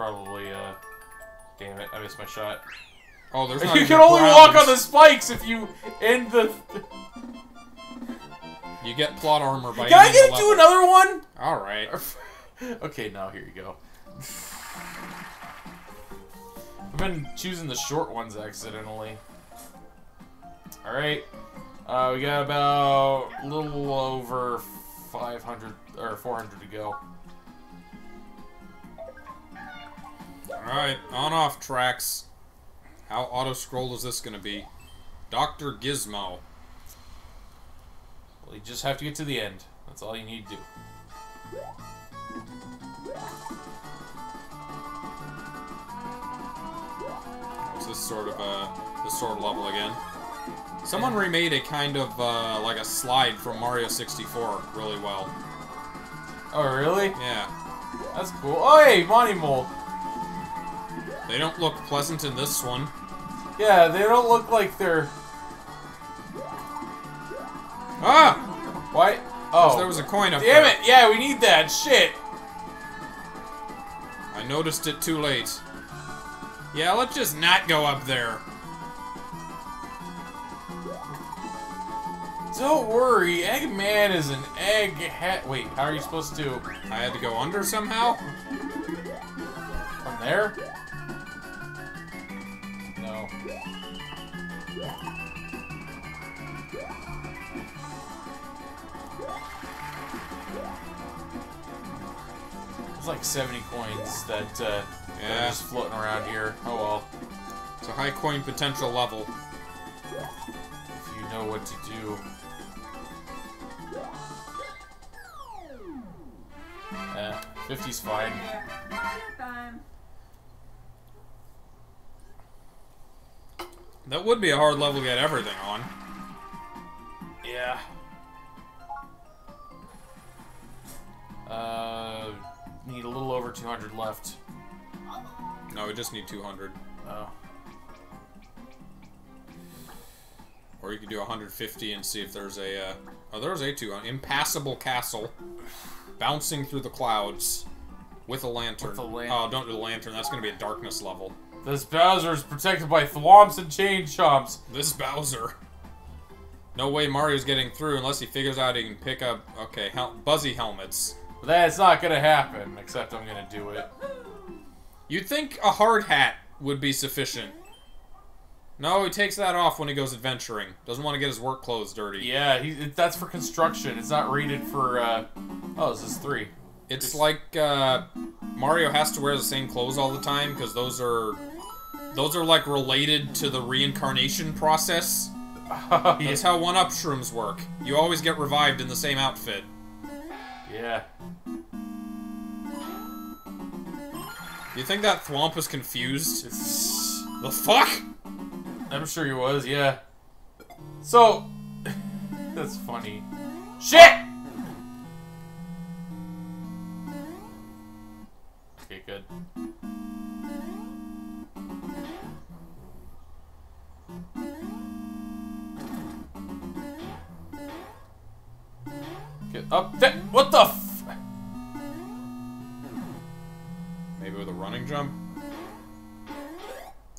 Speaker 2: Probably, uh... Damn it, I missed my shot.
Speaker 1: Oh, there's *laughs* not
Speaker 2: You can only walk on the spikes if you end the... *laughs*
Speaker 1: You get plot armor by
Speaker 2: Can I get
Speaker 1: level.
Speaker 2: another one?
Speaker 1: All right. *laughs*
Speaker 2: okay, now here you go. I've been choosing the short ones accidentally. Alright. Uh, we got about a little over 500 or 400 to go.
Speaker 1: Alright, on-off tracks. How auto-scroll is this going to be? Dr. Gizmo.
Speaker 2: Well, you just have to get to the end. That's all you need to do.
Speaker 1: It's this sort of, uh, this sort of level again. Someone remade a kind of, uh, like a slide from Mario 64 really well.
Speaker 2: Oh, really?
Speaker 1: Yeah.
Speaker 2: That's cool. Oh, hey, Monty Mole!
Speaker 1: They don't look pleasant in this one.
Speaker 2: Yeah, they don't look like they're...
Speaker 1: Ah!
Speaker 2: Why? Oh.
Speaker 1: There was a coin up
Speaker 2: Damn
Speaker 1: there.
Speaker 2: it! Yeah, we need that. Shit.
Speaker 1: I noticed it too late. Yeah, let's just not go up there.
Speaker 2: Don't worry, Eggman is an egg hat. Wait, how are you supposed to?
Speaker 1: I had to go under somehow?
Speaker 2: From there? No. There's like 70 coins that, uh, that are just floating around here. Oh well.
Speaker 1: It's a high coin potential level.
Speaker 2: If you know what to do. Eh, 50's fine.
Speaker 3: Yeah. Mario
Speaker 1: That would be a hard level to get everything on.
Speaker 2: Yeah. Uh, need a little over 200 left.
Speaker 1: No, we just need 200.
Speaker 2: Oh.
Speaker 1: Or you could do 150 and see if there's a, uh... Oh, there's a two. An impassable castle. Bouncing through the clouds. With a lantern.
Speaker 2: With a lan-
Speaker 1: oh, don't do the lantern. That's gonna be a darkness level.
Speaker 2: This Bowser is protected by thwomps and chain chomps.
Speaker 1: This is Bowser. No way Mario's getting through unless he figures out he can pick up... Okay, hel Buzzy helmets.
Speaker 2: That's not gonna happen, except I'm gonna do it.
Speaker 1: You'd think a hard hat would be sufficient. No, he takes that off when he goes adventuring. Doesn't want to get his work clothes dirty.
Speaker 2: Yeah, he, it, that's for construction. It's not rated for, uh... Oh, this is three.
Speaker 1: It's like uh, Mario has to wear the same clothes all the time because those are those are like related to the reincarnation process. *laughs* That's how one-up shrooms work. You always get revived in the same outfit.
Speaker 2: yeah.
Speaker 1: You think that Thwomp was confused?
Speaker 2: It's...
Speaker 1: The fuck?
Speaker 2: I'm sure he was, yeah. So... *laughs* that's funny. Shit! Okay, good. Get up there! What the f-
Speaker 1: Maybe with a running jump?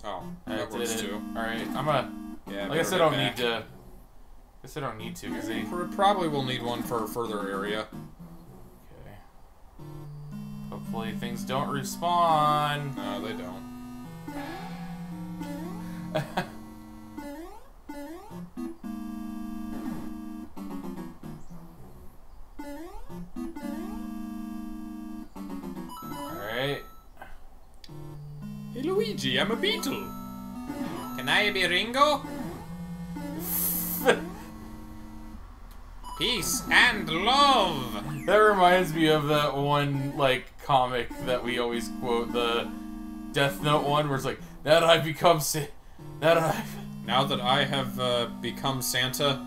Speaker 1: Oh, that
Speaker 2: I
Speaker 1: works too.
Speaker 2: Alright, I'm gonna...
Speaker 1: Yeah,
Speaker 2: I guess I don't
Speaker 1: get
Speaker 2: need to... I guess I don't need to, because they...
Speaker 1: Pr- Probably will need one for a further area.
Speaker 2: Okay. Hopefully things don't respawn.
Speaker 1: No, they don't. *laughs*
Speaker 2: Alright.
Speaker 1: Hey Luigi, I'm a beetle. Can I be Ringo? *laughs* Peace and love.
Speaker 2: That reminds me of that one, like, comic that we always quote, the Death Note one, where it's like, now that I've become Sa- now that I've... *laughs*
Speaker 1: Now that I have uh, become Santa,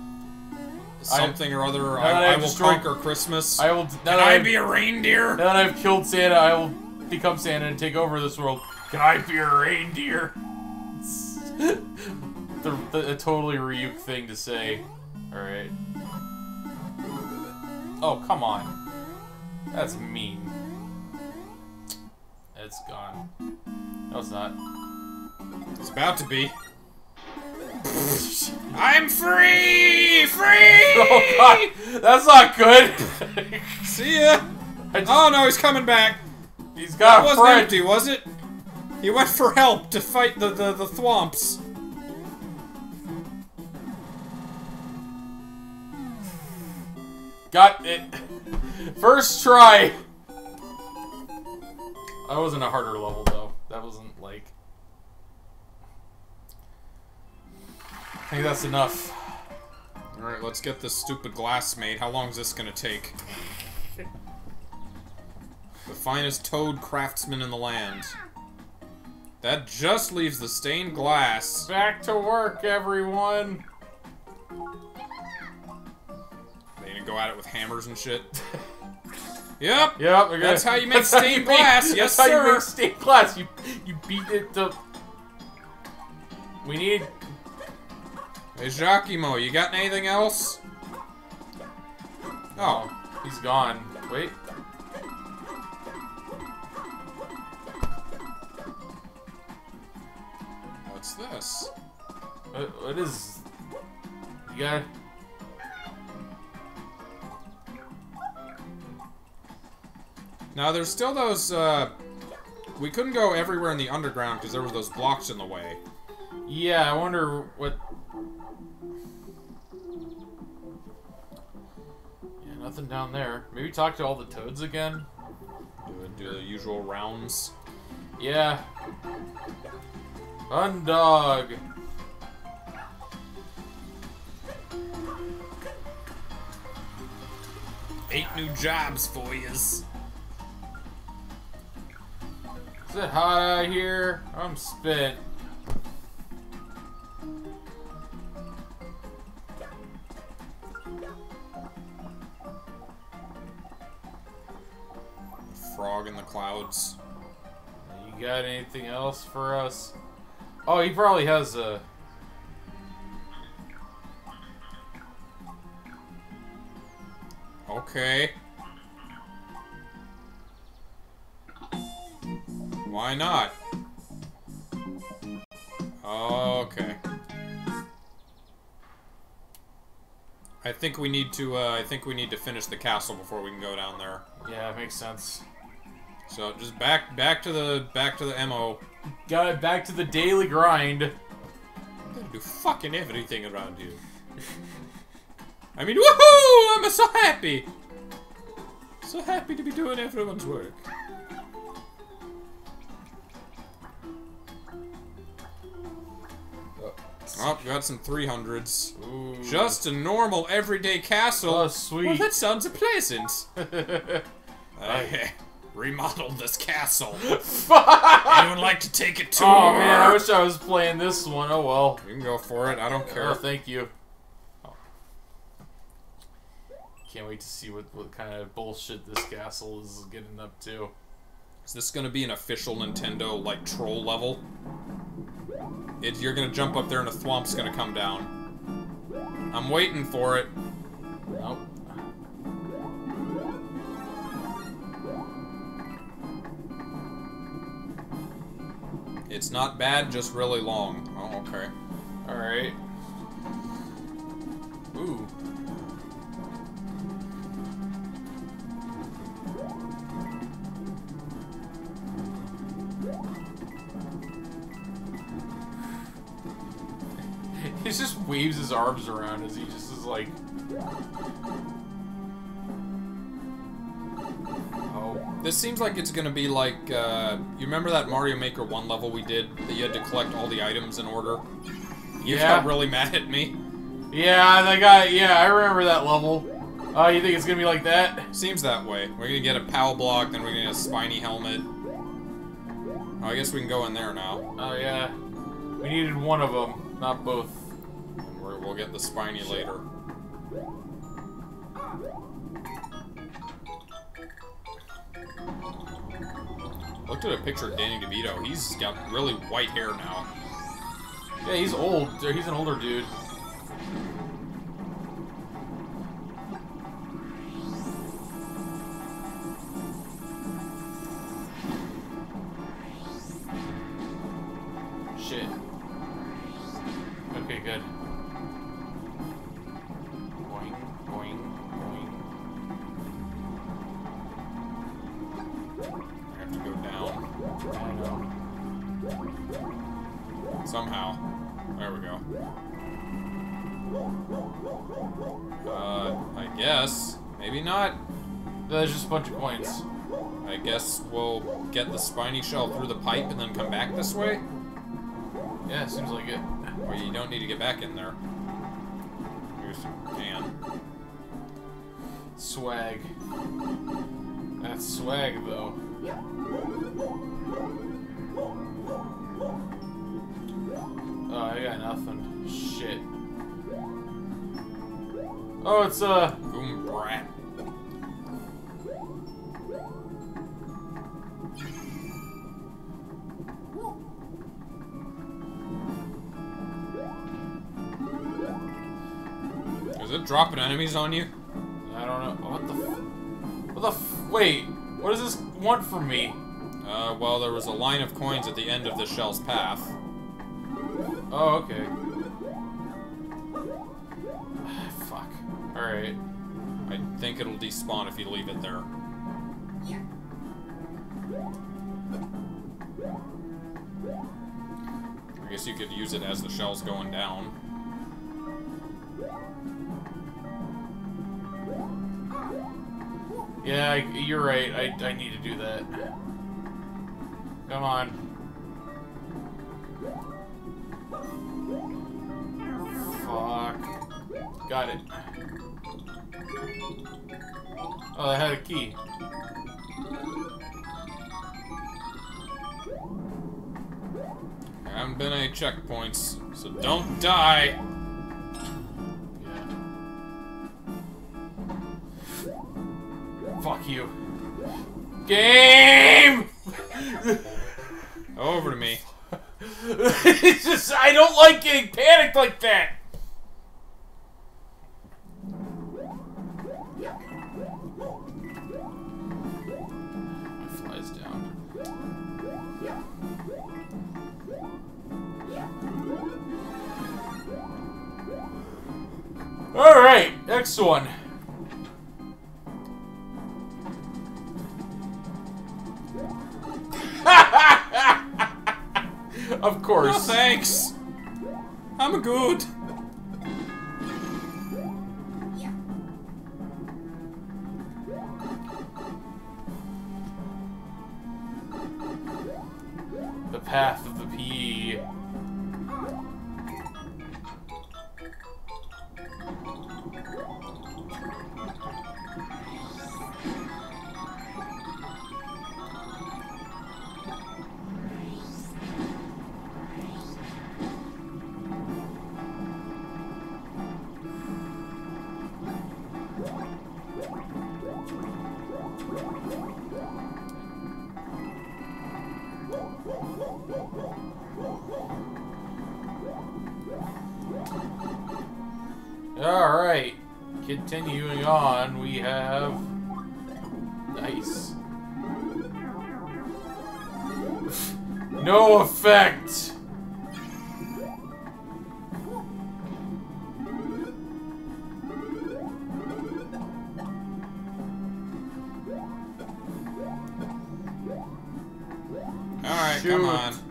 Speaker 1: something or other, I,
Speaker 2: I
Speaker 1: I will
Speaker 2: destroyed-
Speaker 1: conquer Christmas.
Speaker 2: I will... Now
Speaker 1: Can
Speaker 2: that
Speaker 1: I
Speaker 2: I've-
Speaker 1: be a reindeer?
Speaker 2: Now that I've killed Santa, I will become Santa and take over this world. Can I be a reindeer? *laughs* the, the, a totally Ryuk thing to say. Alright. Oh, come on. That's mean. It's gone. No, it's not.
Speaker 1: It's about to be. I'm free! Free! *laughs*
Speaker 2: Oh god! That's not good! *laughs*
Speaker 1: See ya!
Speaker 2: Just,
Speaker 1: Oh no, he's coming back!
Speaker 2: He's
Speaker 1: That
Speaker 2: got a
Speaker 1: wasn't
Speaker 2: friend!
Speaker 1: empty, was it? He went for help to fight the, the, the thwomps.
Speaker 2: Got it. First try. That wasn't a harder level though. That wasn't like. I think that's enough.
Speaker 1: Alright, let's get this stupid glass made. How long is this gonna take? The finest toad craftsman in the land. That just leaves the stained glass.
Speaker 2: Back to work, everyone.
Speaker 1: They gonna go at it with hammers and shit. *laughs* Yep.
Speaker 2: Yep,
Speaker 1: That's how you make
Speaker 2: that's
Speaker 1: stained
Speaker 2: you make-
Speaker 1: glass, yes,
Speaker 2: that's how you make stained glass. You you beat it to. We need.
Speaker 1: Hey, Jacquimo, you got anything else? Oh,
Speaker 2: he's gone. Wait.
Speaker 1: This?
Speaker 2: What, what is? You got.
Speaker 1: Now, there's still those, uh... We couldn't go everywhere in the underground because there was those blocks in the way.
Speaker 2: Yeah, I wonder what. Yeah, nothing down there. Maybe talk to all the toads again.
Speaker 1: Do, do the usual rounds.
Speaker 2: Yeah. Undog.
Speaker 1: Eight new jobs for yous.
Speaker 2: Is it hot out here? I'm spent.
Speaker 1: Frog in the clouds.
Speaker 2: You got anything else for us? Oh, he probably has a.
Speaker 1: Okay. Why not? Okay. I think we need to, uh, I think we need to finish the castle before we can go down there.
Speaker 2: Yeah, makes sense.
Speaker 1: So just back, back to the, back to the MO.
Speaker 2: Got it back to the daily grind.
Speaker 1: Gotta do fucking everything around here. I mean, woohoo! I'm so happy! So happy to be doing everyone's work. Oh, got some 300s.
Speaker 2: Ooh.
Speaker 1: Just a normal, everyday castle.
Speaker 2: Oh, sweet.
Speaker 1: Well, that sounds pleasant. *laughs* *laughs* I remodeled this castle. *laughs* Anyone like to take it to
Speaker 2: Oh man, I wish I was playing this one. Oh well.
Speaker 1: You can go for it. I don't oh, care.
Speaker 2: Oh, thank you. Oh. Can't wait to see what, what kind of bullshit this castle is getting up to.
Speaker 1: Is this gonna be an official Nintendo like troll level? It, you're gonna jump up there and a thwomp's gonna come down. I'm waiting for it.
Speaker 2: Nope.
Speaker 1: It's not bad, just really long. Oh, okay.
Speaker 2: Alright. Ooh. *laughs* He just waves his arms around as he just is like. Oh.
Speaker 1: This seems like it's gonna be like, uh, you remember that Mario Maker 1 level we did that you had to collect all the items in order? You
Speaker 2: Yeah.
Speaker 1: got really mad at me.
Speaker 2: Yeah, that guy. Yeah, I remember that level. Oh, you think it's gonna be like that?
Speaker 1: Seems that way. We're gonna get a POW block, then we're gonna get a spiny helmet. Oh, I guess we can go in there now.
Speaker 2: Oh yeah. We needed one of them, not both.
Speaker 1: We're, we'll get the spiny later. Looked at a picture of Danny DeVito. He's got really white hair now.
Speaker 2: Yeah, he's old. He's an older dude. Shit. Okay, good.
Speaker 1: Somehow. There we go. Uh, I guess. Maybe not.
Speaker 2: There's just a bunch of coins.
Speaker 1: I guess we'll get the spiny shell through the pipe and then come back this way?
Speaker 2: Yeah, seems like it.
Speaker 1: Or you don't need to get back in there. Here's can.
Speaker 2: Swag. That's swag, though. Nothing. Shit. Oh, it's uh.
Speaker 1: Boom brat. Is it dropping enemies on you?
Speaker 2: I don't know. What the? F what the? F wait. What does this want from me?
Speaker 1: Uh, well, there was a line of coins at the end of the shell's path.
Speaker 2: Oh, okay. *sighs* Fuck. Alright.
Speaker 1: I think it'll despawn if you leave it there. I guess you could use it as the shell's going down.
Speaker 2: Yeah, I, you're right. I, I need to do that. Come on. Fuck. Got it. Oh, I had a key.
Speaker 1: There haven't been any checkpoints, so don't die!
Speaker 2: Yeah. Fuck you. Game! *laughs*
Speaker 1: Over to me.
Speaker 2: It's just, I don't like getting panicked like that! My fly's down. Alright, next one. *laughs* *laughs* of
Speaker 1: No
Speaker 2: course.
Speaker 1: thanks! I'm good.
Speaker 2: The path of the pea. Continuing on, we have. Nice. no effect!
Speaker 1: Alright, come on.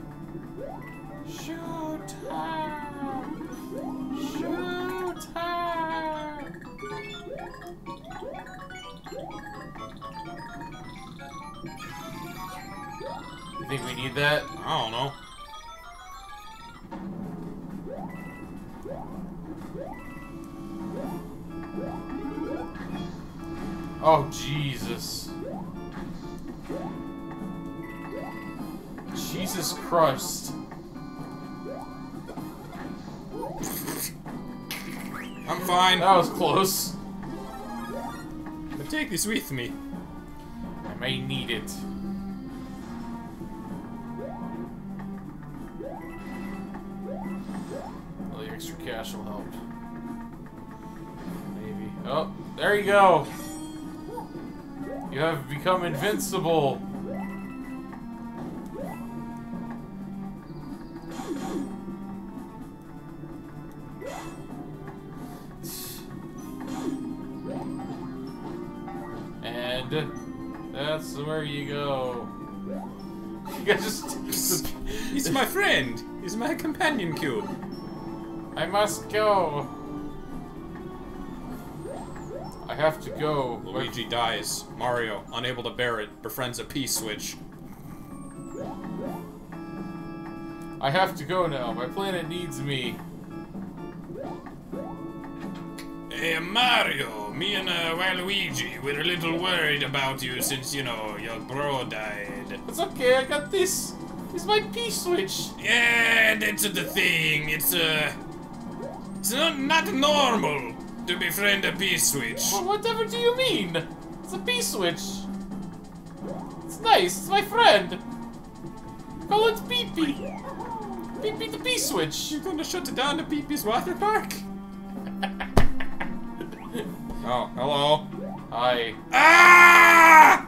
Speaker 1: With me.
Speaker 2: I may need it. Well, the extra cash will help. Maybe. Oh, there you go! You have become invincible! That's where you go. You guys just. *laughs*
Speaker 1: He's my friend. He's my companion cube.
Speaker 2: I must go. I have to go.
Speaker 1: Luigi dies. Mario, unable to bear it, befriends a P switch.
Speaker 2: I have to go now. My planet needs me.
Speaker 1: Hey, Mario, me and uh, Waluigi, we're a little worried about you since, you know, your bro died.
Speaker 2: It's okay, I got this. It's my P switch.
Speaker 1: Yeah, that's the thing. It's uh, it's not not normal to befriend a P-switch.
Speaker 2: Well, whatever do you mean? It's a P switch. It's nice. It's my friend. Call it Pee Pee. Pee Pee the P switch.
Speaker 1: You're gonna shut it down to Pee-Pee's water park? *laughs* oh, hello.
Speaker 2: Hi.
Speaker 1: Ah!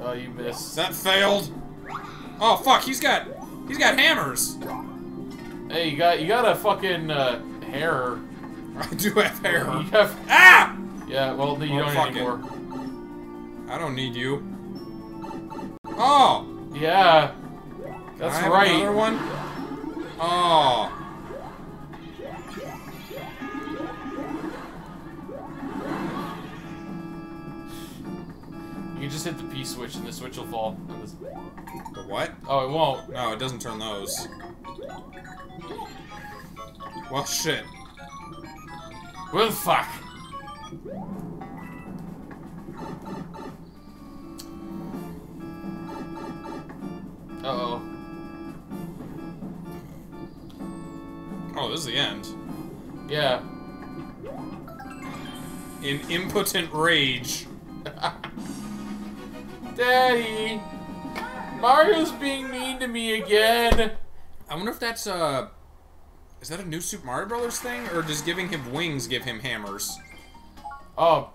Speaker 2: Oh, you missed.
Speaker 1: That failed. Oh fuck, he's got he's got hammers.
Speaker 2: Hey, you got you got a fucking uh, hair.
Speaker 1: I do have hair. *laughs*
Speaker 2: You have.
Speaker 1: Ah!
Speaker 2: Yeah. Well, you don't anymore.
Speaker 1: I don't need you. Oh,
Speaker 2: Yeah. That's
Speaker 1: I have
Speaker 2: right.
Speaker 1: Another one. Oh.
Speaker 2: Can just hit the P switch and the switch will fall.
Speaker 1: The what?
Speaker 2: Oh, it won't.
Speaker 1: No, it doesn't turn those. Well, shit.
Speaker 2: Well, fuck. Uh oh.
Speaker 1: Oh, this is the end.
Speaker 2: Yeah.
Speaker 1: In impotent rage. *laughs*
Speaker 2: Daddy! Mario's being mean to me again!
Speaker 1: I wonder if that's uh is that a new Super Mario Brothers thing, or does giving him wings give him hammers?
Speaker 2: Oh,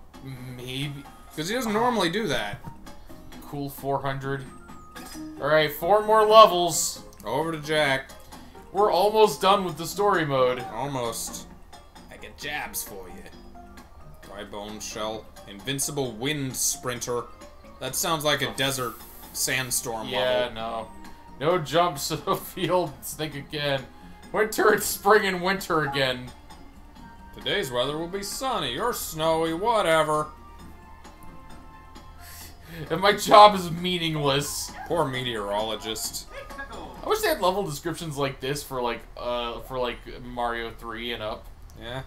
Speaker 2: maybe.
Speaker 1: Because he doesn't normally do that.
Speaker 2: Cool 400. Alright, four more levels.
Speaker 1: Over to Jack.
Speaker 2: We're almost done with the story mode.
Speaker 1: Almost. I get jabs for you. Dry bone shell. Invincible wind sprinter. That sounds like a desert sandstorm
Speaker 2: Yeah,
Speaker 1: level.
Speaker 2: no. No jumps *laughs* to the field. Think again. Winter and spring and winter again.
Speaker 1: Today's weather will be sunny or snowy, whatever. *laughs*
Speaker 2: And my job is meaningless.
Speaker 1: Poor meteorologist.
Speaker 2: I wish they had level descriptions like this for like uh for like Mario 3 and up.
Speaker 1: Yeah.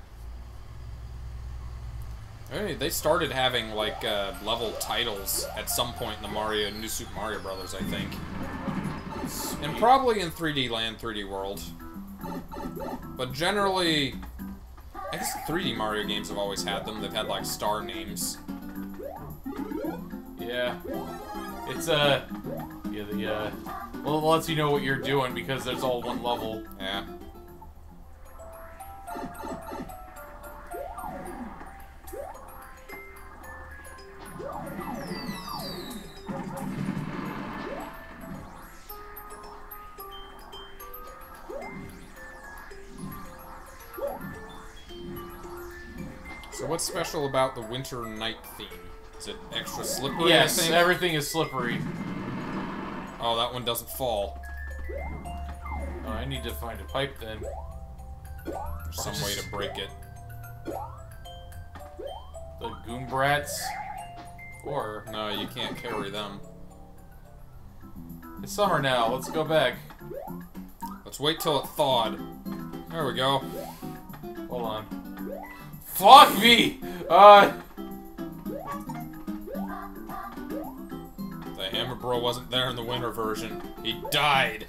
Speaker 1: Hey, they started having like uh, level titles at some point in the Mario New Super Mario Brothers, I think, and probably in 3D Land, 3D World. But generally, I guess 3D Mario games have always had them. They've had like star names.
Speaker 2: Yeah. It's uh yeah the uh well it lets you know what you're doing because there's all one level.
Speaker 1: Yeah. So what's special about the winter night theme? Is it extra slippery?
Speaker 2: yes, everything is slippery.
Speaker 1: Oh, that one doesn't fall.
Speaker 2: Oh, I need to find a pipe then.
Speaker 1: There's some way to break it.
Speaker 2: The Goombrats. Or
Speaker 1: No, you can't carry them.
Speaker 2: it's summer now. Let's go back.
Speaker 1: Let's wait till it thawed. There we go.
Speaker 2: Hold on. Fuck me. Uh.
Speaker 1: The Hammer Bro wasn't there in the winter version. He died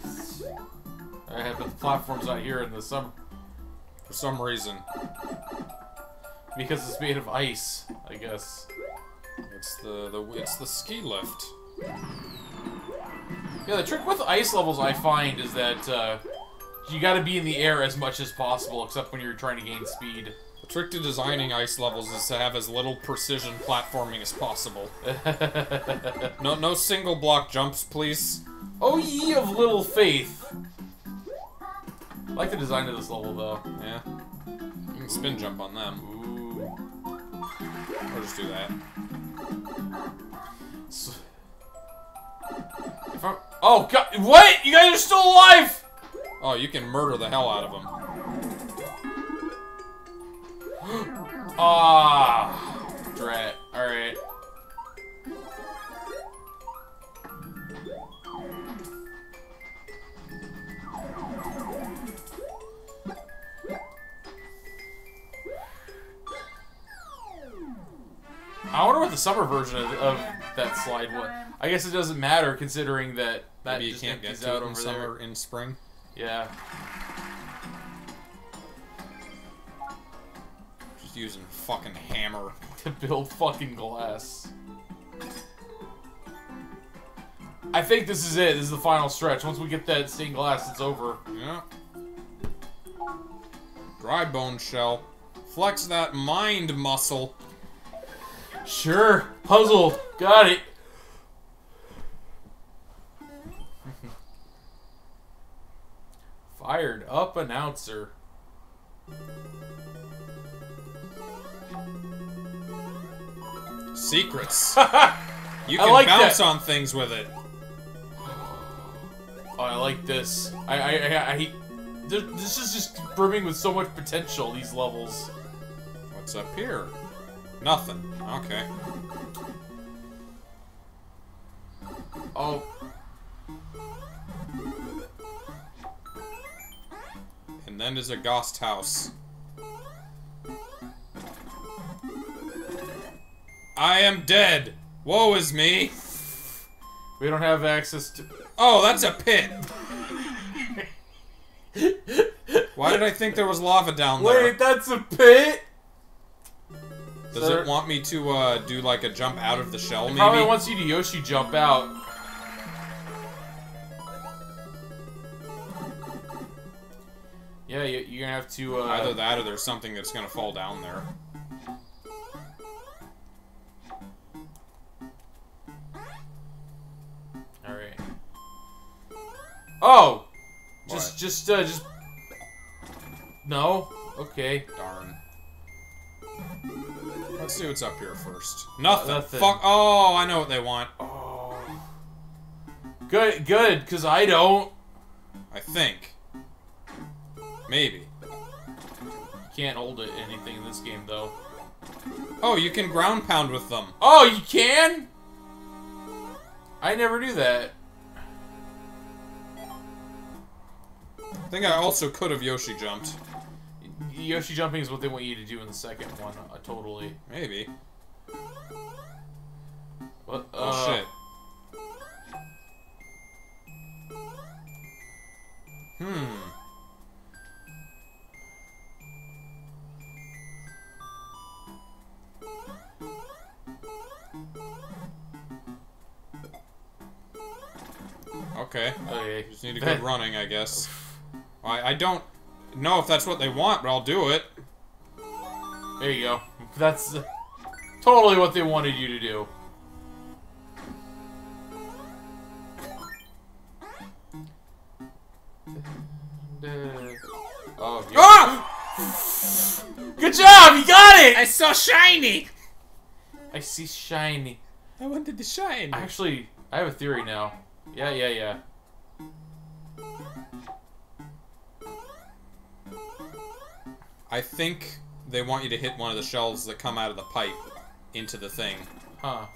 Speaker 2: I have the platform's not here in the summer
Speaker 1: for some reason.
Speaker 2: because it's made of ice. I guess.
Speaker 1: It's the the it's the ski lift.
Speaker 2: Yeah, the trick with ice levels I find is that uh, you got to be in the air as much as possible, except when you're trying to gain speed.
Speaker 1: Trick to designing ice levels is to have as little precision platforming as possible. *laughs* No no single block jumps, please.
Speaker 2: oh, ye of little faith. I like the design of this level, though.
Speaker 1: Yeah. You can spin jump on them.
Speaker 2: Ooh.
Speaker 1: Or just do that.
Speaker 2: S- If I'm- oh god, what? You guys are still alive!
Speaker 1: Oh, you can murder the hell out of them. *gasps*
Speaker 2: Ah, drat. All right. I wonder what the summer version of, of that slide was. I guess it doesn't matter considering that That
Speaker 1: Maybe you
Speaker 2: just
Speaker 1: can't get
Speaker 2: empties
Speaker 1: to
Speaker 2: out
Speaker 1: it in
Speaker 2: over
Speaker 1: summer, in spring.
Speaker 2: Yeah.
Speaker 1: Just using fucking hammer. *laughs*
Speaker 2: to build fucking glass. I think this is it. This is the final stretch. Once we get that stained glass, it's over.
Speaker 1: Yeah. Dry bone shell. Flex that mind muscle.
Speaker 2: Sure. Puzzle. Got it. *laughs* Fired up announcer.
Speaker 1: Secrets. *laughs* You can
Speaker 2: like
Speaker 1: bounce
Speaker 2: that.
Speaker 1: on things with it.
Speaker 2: Oh, I like this. I, I, I, I this is just brimming with so much potential. These levels.
Speaker 1: What's up here? Nothing. Okay.
Speaker 2: Oh,
Speaker 1: And then there's a ghost house. I am dead. Woe is me.
Speaker 2: we don't have access to.
Speaker 1: Oh, that's a pit. Why did I think there was lava down there?
Speaker 2: Wait, that's a pit.
Speaker 1: Does
Speaker 2: sir.
Speaker 1: it want me to uh, do like a jump out of the shell? Maybe.
Speaker 2: Probably wants you to Yoshi jump out. Yeah, you, you're gonna have to. Uh,
Speaker 1: Either that or there's something that's gonna fall down there.
Speaker 2: Oh, just,
Speaker 1: What?
Speaker 2: just, uh, just. No. Okay.
Speaker 1: Darn. Let's see what's up here first. Nothing.
Speaker 2: Nothing.
Speaker 1: Fuck. Oh, I know what they want.
Speaker 2: Oh. Good, good, cause I don't.
Speaker 1: I think. Maybe.
Speaker 2: You can't hold it anything in this game though.
Speaker 1: Oh, you can ground pound with them.
Speaker 2: Oh, you can? I never knew that.
Speaker 1: I think I also could have Yoshi jumped.
Speaker 2: Yoshi jumping is what they want you to do in the second one. Uh, totally.
Speaker 1: Maybe.
Speaker 2: What?
Speaker 1: Oh
Speaker 2: uh,
Speaker 1: shit. Hmm. Okay.
Speaker 2: Okay.
Speaker 1: Just need to
Speaker 2: That-
Speaker 1: good running, I guess. I, I don't know if that's what they want, but I'll do it.
Speaker 2: There you go. That's uh, totally what they wanted you to do. Oh, yeah.
Speaker 1: Ah!
Speaker 2: Good job! You got it!
Speaker 1: I saw shiny!
Speaker 2: I see shiny.
Speaker 1: I wanted to shine.
Speaker 2: Actually, I have a theory now. Yeah, yeah, yeah.
Speaker 1: I think they want you to hit one of the shells that come out of the pipe into the thing.
Speaker 2: Huh.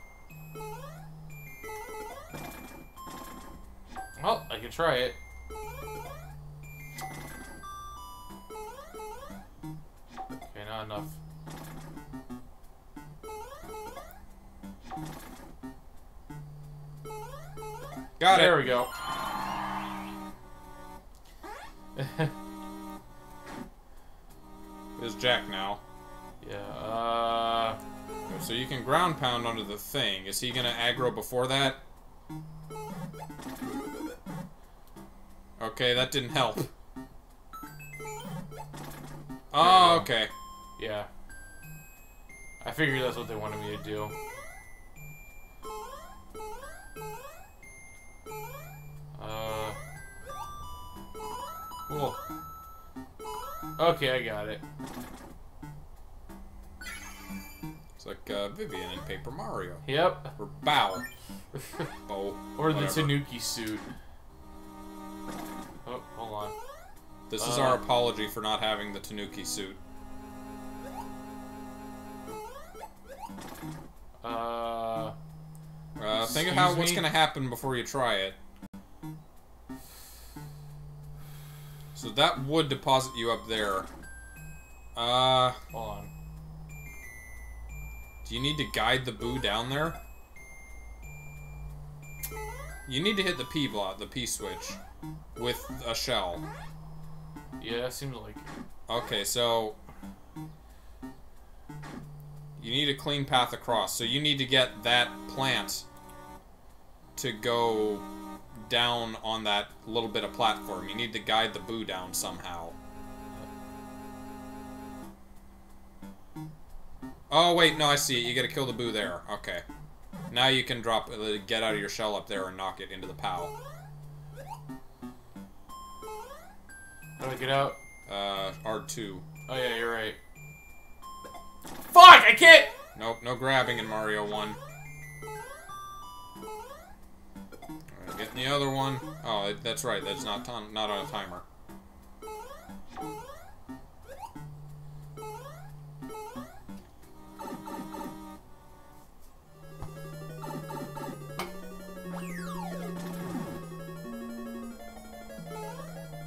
Speaker 2: Well, I can try it. Okay, not enough.
Speaker 1: Got
Speaker 2: there
Speaker 1: it.
Speaker 2: There we go.
Speaker 1: There's Jack now.
Speaker 2: yeah, uh...
Speaker 1: So you can ground pound onto the thing. Is he gonna aggro before that? Okay, that didn't help. Oh, okay.
Speaker 2: Yeah. I figured that's what they wanted me to do. Uh... Cool. Okay, I got it.
Speaker 1: It's like uh, Vivian in Paper Mario.
Speaker 2: Yep.
Speaker 1: Or Bow. *laughs* Bow.
Speaker 2: Or the
Speaker 1: whatever.
Speaker 2: Tanuki suit. Oh, hold on.
Speaker 1: This is
Speaker 2: Uh,
Speaker 1: our apology for not having the Tanuki suit.
Speaker 2: Uh,
Speaker 1: Uh, think of how
Speaker 2: Excuse
Speaker 1: what's gonna happen before you try it. So that would deposit you up there. Uh,
Speaker 2: hold on.
Speaker 1: do you need to guide the boo down there? You need to hit the P block, the P switch, with a shell.
Speaker 2: Yeah, seems like.
Speaker 1: Okay, so you need a clean path across. So you need to get that plant to go down on that little bit of platform. You need to guide the boo down somehow. Oh wait, no, I see it. You gotta kill the boo there. Okay. Now you can drop, uh, get out of your shell up there and knock it into the POW.
Speaker 2: How do I get out?
Speaker 1: Uh, R2.
Speaker 2: Oh yeah, you're right. Fuck! I can't.
Speaker 1: Nope, no grabbing in Mario 1. Alright, getting the other one. Oh, that's right, that's not not on a timer.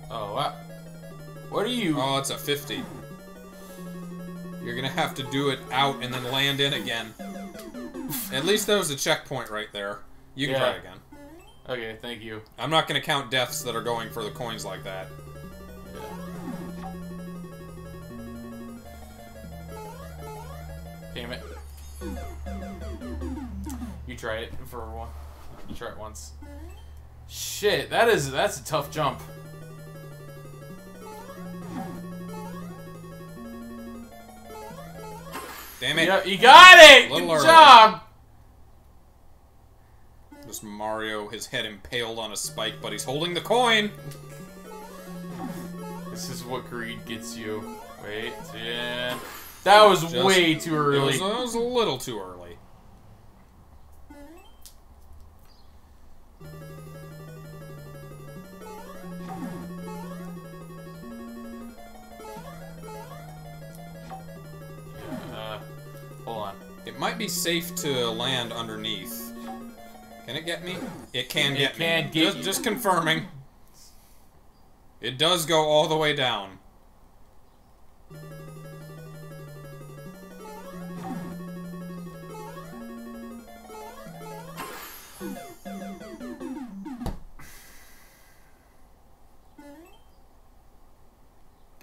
Speaker 2: Oh, what? What are you?
Speaker 1: Oh, it's a 50. You're gonna have to do it out and then land in again. At least there was a checkpoint right there. You can
Speaker 2: Yeah.
Speaker 1: try again.
Speaker 2: Okay, thank you.
Speaker 1: I'm not gonna count deaths that are going for the coins like that.
Speaker 2: Yeah. Damn it. You try it for one. You try it once. Shit, that is that's a tough jump.
Speaker 1: Damn it!
Speaker 2: Yep, you got it! Good
Speaker 1: early.
Speaker 2: job!
Speaker 1: Just Mario, his head impaled on a spike, but he's holding the coin!
Speaker 2: This is what greed gets you. Wait, yeah. That was
Speaker 1: Just-
Speaker 2: way too
Speaker 1: It
Speaker 2: early.
Speaker 1: was, it was a little too early.
Speaker 2: Uh, hold on.
Speaker 1: It might be safe to land underneath. Can it get me? It can
Speaker 2: It
Speaker 1: get
Speaker 2: can
Speaker 1: me.
Speaker 2: get
Speaker 1: just,
Speaker 2: you.
Speaker 1: just confirming. It does go all the way down.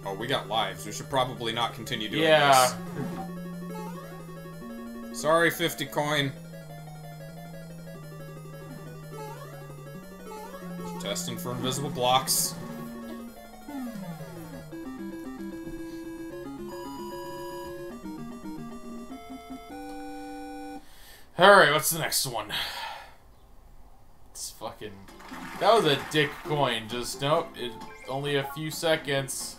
Speaker 1: Oh, we got lives. We should probably not continue doing
Speaker 2: Yeah.
Speaker 1: this. Sorry, 50 coin. Testing for invisible blocks.
Speaker 2: Alright, what's the next one? It's fucking. That was a dick coin. Just nope. It only a few seconds.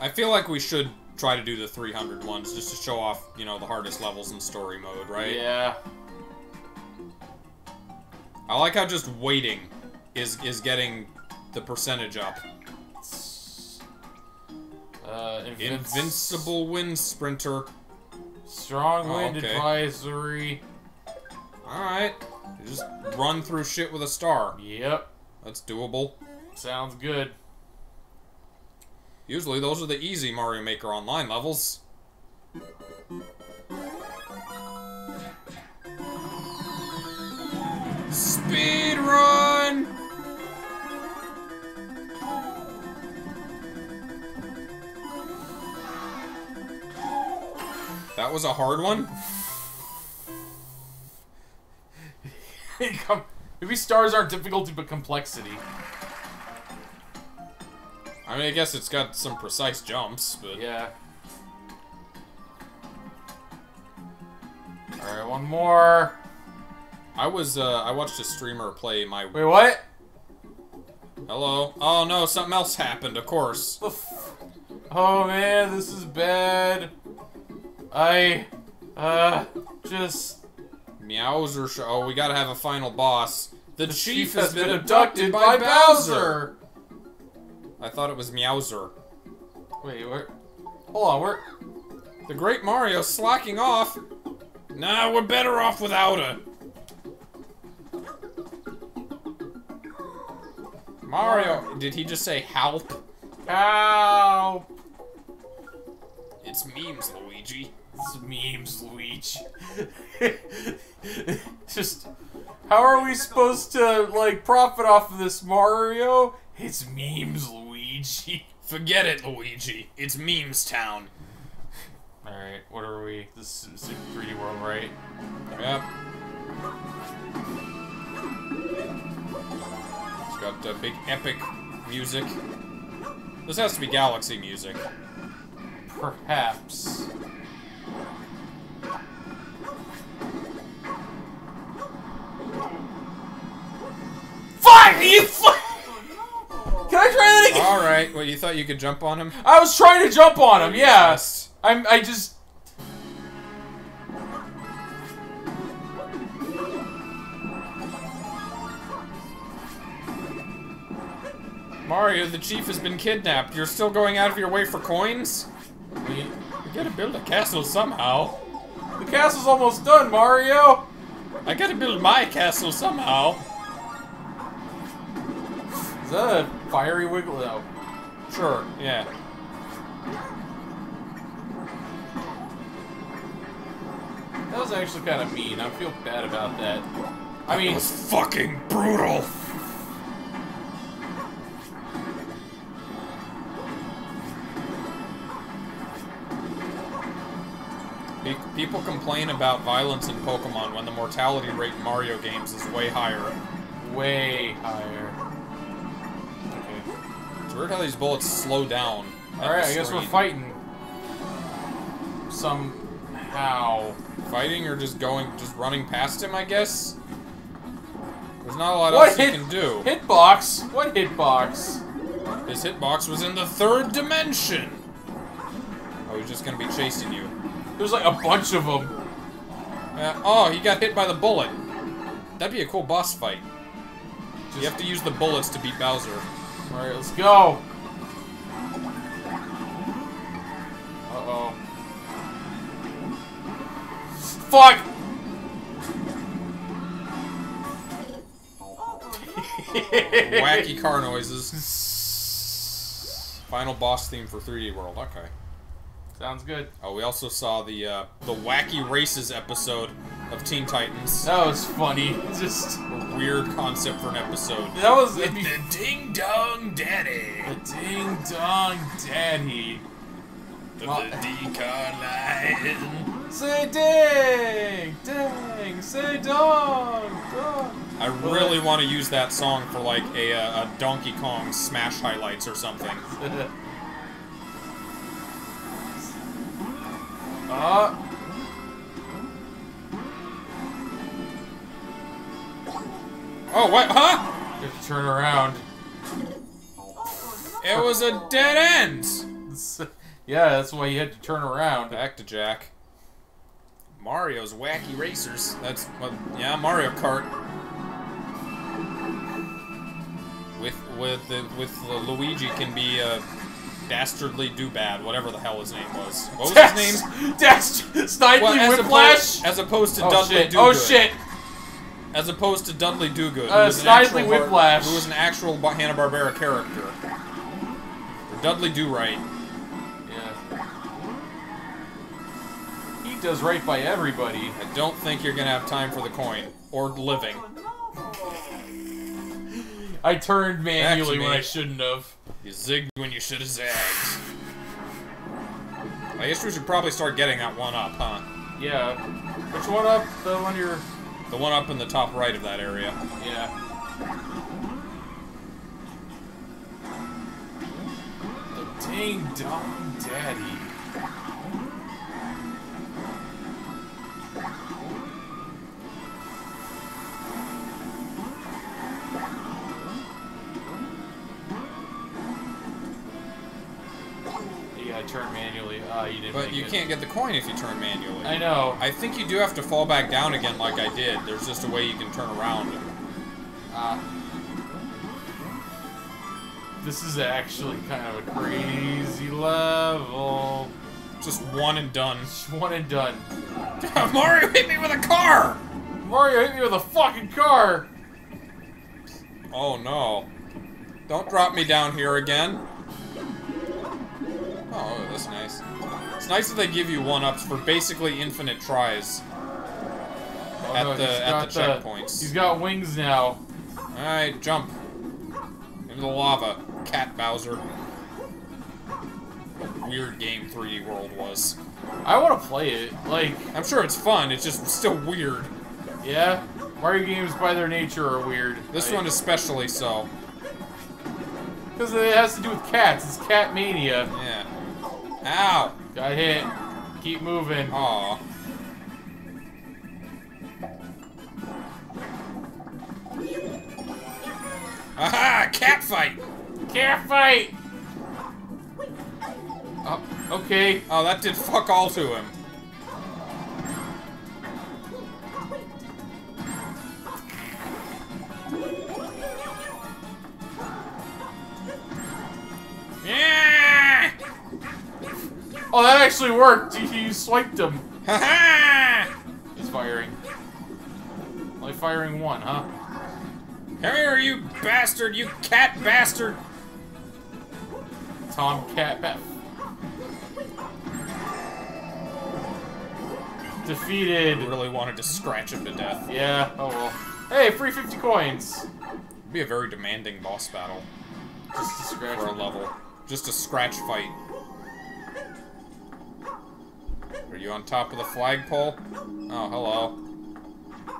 Speaker 1: I feel like we should try to do the 300 ones just to show off, you know, the hardest levels in story mode, right?
Speaker 2: Yeah.
Speaker 1: I like how just waiting is is getting the percentage up.
Speaker 2: Uh, invinci-
Speaker 1: Invincible wind sprinter.
Speaker 2: Strong
Speaker 1: Oh,
Speaker 2: wind
Speaker 1: okay.
Speaker 2: advisory.
Speaker 1: Alright. Just run through shit with a star.
Speaker 2: Yep.
Speaker 1: That's doable.
Speaker 2: Sounds good.
Speaker 1: Usually those are the easy Mario Maker Online levels. Speed run! That was a hard one. *laughs*
Speaker 2: Come- Maybe stars aren't difficulty but complexity.
Speaker 1: I mean, I guess it's got some precise jumps, but
Speaker 2: Yeah. Alright, one more.
Speaker 1: I was uh, I watched a streamer play my
Speaker 2: Wait, what?
Speaker 1: Hello. Oh no, something else happened. Of course.
Speaker 2: Oh man, this is bad. I, uh, just.
Speaker 1: Meowser show. Oh, we gotta have a final boss. The,
Speaker 2: The
Speaker 1: chief, has been abducted,
Speaker 2: abducted
Speaker 1: by, Bowser. I thought it was Meowser.
Speaker 2: Wait, where? Hold on, where?
Speaker 1: The Great Mario slacking off. Nah, we're better off without her. Mario, did he just say help?
Speaker 2: Ow!
Speaker 1: It's memes, Luigi.
Speaker 2: It's memes, Luigi. *laughs* Just how are we supposed to like profit off of this, Mario? It's memes, Luigi. *laughs*
Speaker 1: Forget it, Luigi. It's Memes Town.
Speaker 2: All right, what are we? This is Super 3D World, right?
Speaker 1: Yep. It's got uh, big epic music. This has to be Galaxy music.
Speaker 2: Perhaps. Fuck you! Fuck! *laughs* Can I try that again?
Speaker 1: All right. Well, you thought you could jump on him?
Speaker 2: I was trying to jump on him.
Speaker 1: Yes.
Speaker 2: I'm. I just.
Speaker 1: Mario, the chief has been kidnapped. You're still going out of your way for coins? Gotta build a castle somehow.
Speaker 2: The castle's almost done, Mario.
Speaker 1: I gotta build my castle somehow.
Speaker 2: Is that a fiery wiggle? No.
Speaker 1: Sure, yeah.
Speaker 2: That was actually kind of mean. I feel bad about that. I mean, it
Speaker 1: was fucking brutal. People complain about violence in Pokemon when the mortality rate in Mario games is way higher.
Speaker 2: way higher. Okay.
Speaker 1: It's weird how these bullets slow down.
Speaker 2: Alright, I guess we're fighting. Somehow.
Speaker 1: Fighting or just going, just running past him, I guess? There's not a lot
Speaker 2: What
Speaker 1: else
Speaker 2: hit-
Speaker 1: you can do.
Speaker 2: Hitbox? What hitbox?
Speaker 1: His hitbox was in the third dimension! Oh, he's just gonna be chasing you.
Speaker 2: There's like a bunch of them.
Speaker 1: Uh, oh, he got hit by the bullet. That'd be a cool boss fight.
Speaker 2: Just,
Speaker 1: You have to use the bullets to beat Bowser.
Speaker 2: Alright, let's go. Uh oh. Fuck! *laughs*
Speaker 1: Wacky car noises. Final boss theme for 3D World. Okay.
Speaker 2: Sounds good.
Speaker 1: Oh, we also saw the uh, the Wacky Races episode of Teen Titans.
Speaker 2: That was funny. Just
Speaker 1: A weird concept for an episode.
Speaker 2: that was
Speaker 1: With
Speaker 2: be-
Speaker 1: the Ding Dong Daddy.
Speaker 2: the ding dong daddy.
Speaker 1: The,
Speaker 2: Well-
Speaker 1: the D-Car line.
Speaker 2: Say ding, ding, say dong, dong.
Speaker 1: I really want to use that song for like a, uh, a Donkey Kong Smash highlights or something. *laughs*
Speaker 2: uh,
Speaker 1: Oh, what? Huh?
Speaker 2: you have to turn around.
Speaker 1: It was a dead end. *laughs*
Speaker 2: yeah, that's why you had to turn around.
Speaker 1: Back to Jack. Mario's Wacky Racers. That's well, yeah, Mario Kart. With with the with the Luigi can be uh, dastardly do bad, whatever the hell his name was. What was his name? *laughs*
Speaker 2: Dash, Snidely
Speaker 1: Well,
Speaker 2: Whiplash.
Speaker 1: opposed, as opposed to
Speaker 2: oh
Speaker 1: Dudley
Speaker 2: shit!
Speaker 1: Do
Speaker 2: Oh shit!
Speaker 1: As opposed to Dudley Do Good,
Speaker 2: Uh,
Speaker 1: who was
Speaker 2: Snidely
Speaker 1: Har-
Speaker 2: Whiplash.
Speaker 1: who was an actual Hanna Barbera character. Or Dudley Do Right.
Speaker 2: Yeah. He does right by everybody.
Speaker 1: I don't think you're gonna have time for the coin or living.
Speaker 2: I turned manually when. I shouldn't have.
Speaker 1: You zigged when you should have zagged. I guess we should probably start getting that one up, huh?
Speaker 2: Yeah. Which one up? The one you're.
Speaker 1: The one up in the top right of that area.
Speaker 2: Yeah. The ding dong daddy. Turned manually. Ah, you didn't
Speaker 1: But you
Speaker 2: it.
Speaker 1: can't get the coin if you turn manually.
Speaker 2: I know.
Speaker 1: I think you do have to fall back down again like I did. There's just a way you can turn around.
Speaker 2: Uh, this is actually kind of a crazy level.
Speaker 1: Just one and done. *laughs*
Speaker 2: Just one and done. *laughs*
Speaker 1: Mario hit me with a car!
Speaker 2: Mario hit me with a fucking car!
Speaker 1: Oh no. Don't drop me down here again. Oh, that's nice. It's nice that they give you one-ups for basically infinite tries.
Speaker 2: Oh,
Speaker 1: At
Speaker 2: no,
Speaker 1: the- at
Speaker 2: got
Speaker 1: the checkpoints.
Speaker 2: He's got wings now.
Speaker 1: Alright, jump. Into the lava. Cat Bowser. What a weird game 3D World was.
Speaker 2: I want to play it. Like,
Speaker 1: I'm sure it's fun, it's just still weird.
Speaker 2: yeah, Mario games by their nature are weird.
Speaker 1: This
Speaker 2: Like,
Speaker 1: one especially so.
Speaker 2: Because it has to do with cats. It's cat mania.
Speaker 1: Yeah. Ow!
Speaker 2: Got hit. Keep moving.
Speaker 1: Aw. Aha! Cat fight!
Speaker 2: Cat fight! Oh, okay.
Speaker 1: Oh, that did fuck all to him. Yeah!
Speaker 2: Oh, that actually worked. You, swiped him. He's firing. Only firing one, huh?
Speaker 1: Come here, you bastard! You cat bastard!
Speaker 2: Tom Cat Bat. Defeated.
Speaker 1: Really wanted to scratch him to death.
Speaker 2: Yeah, oh well. Hey, free 50 coins!
Speaker 1: It'd be a very demanding boss battle
Speaker 2: Just to scratch
Speaker 1: for a level. Just a scratch fight. Are you on top of the flagpole? Oh, hello.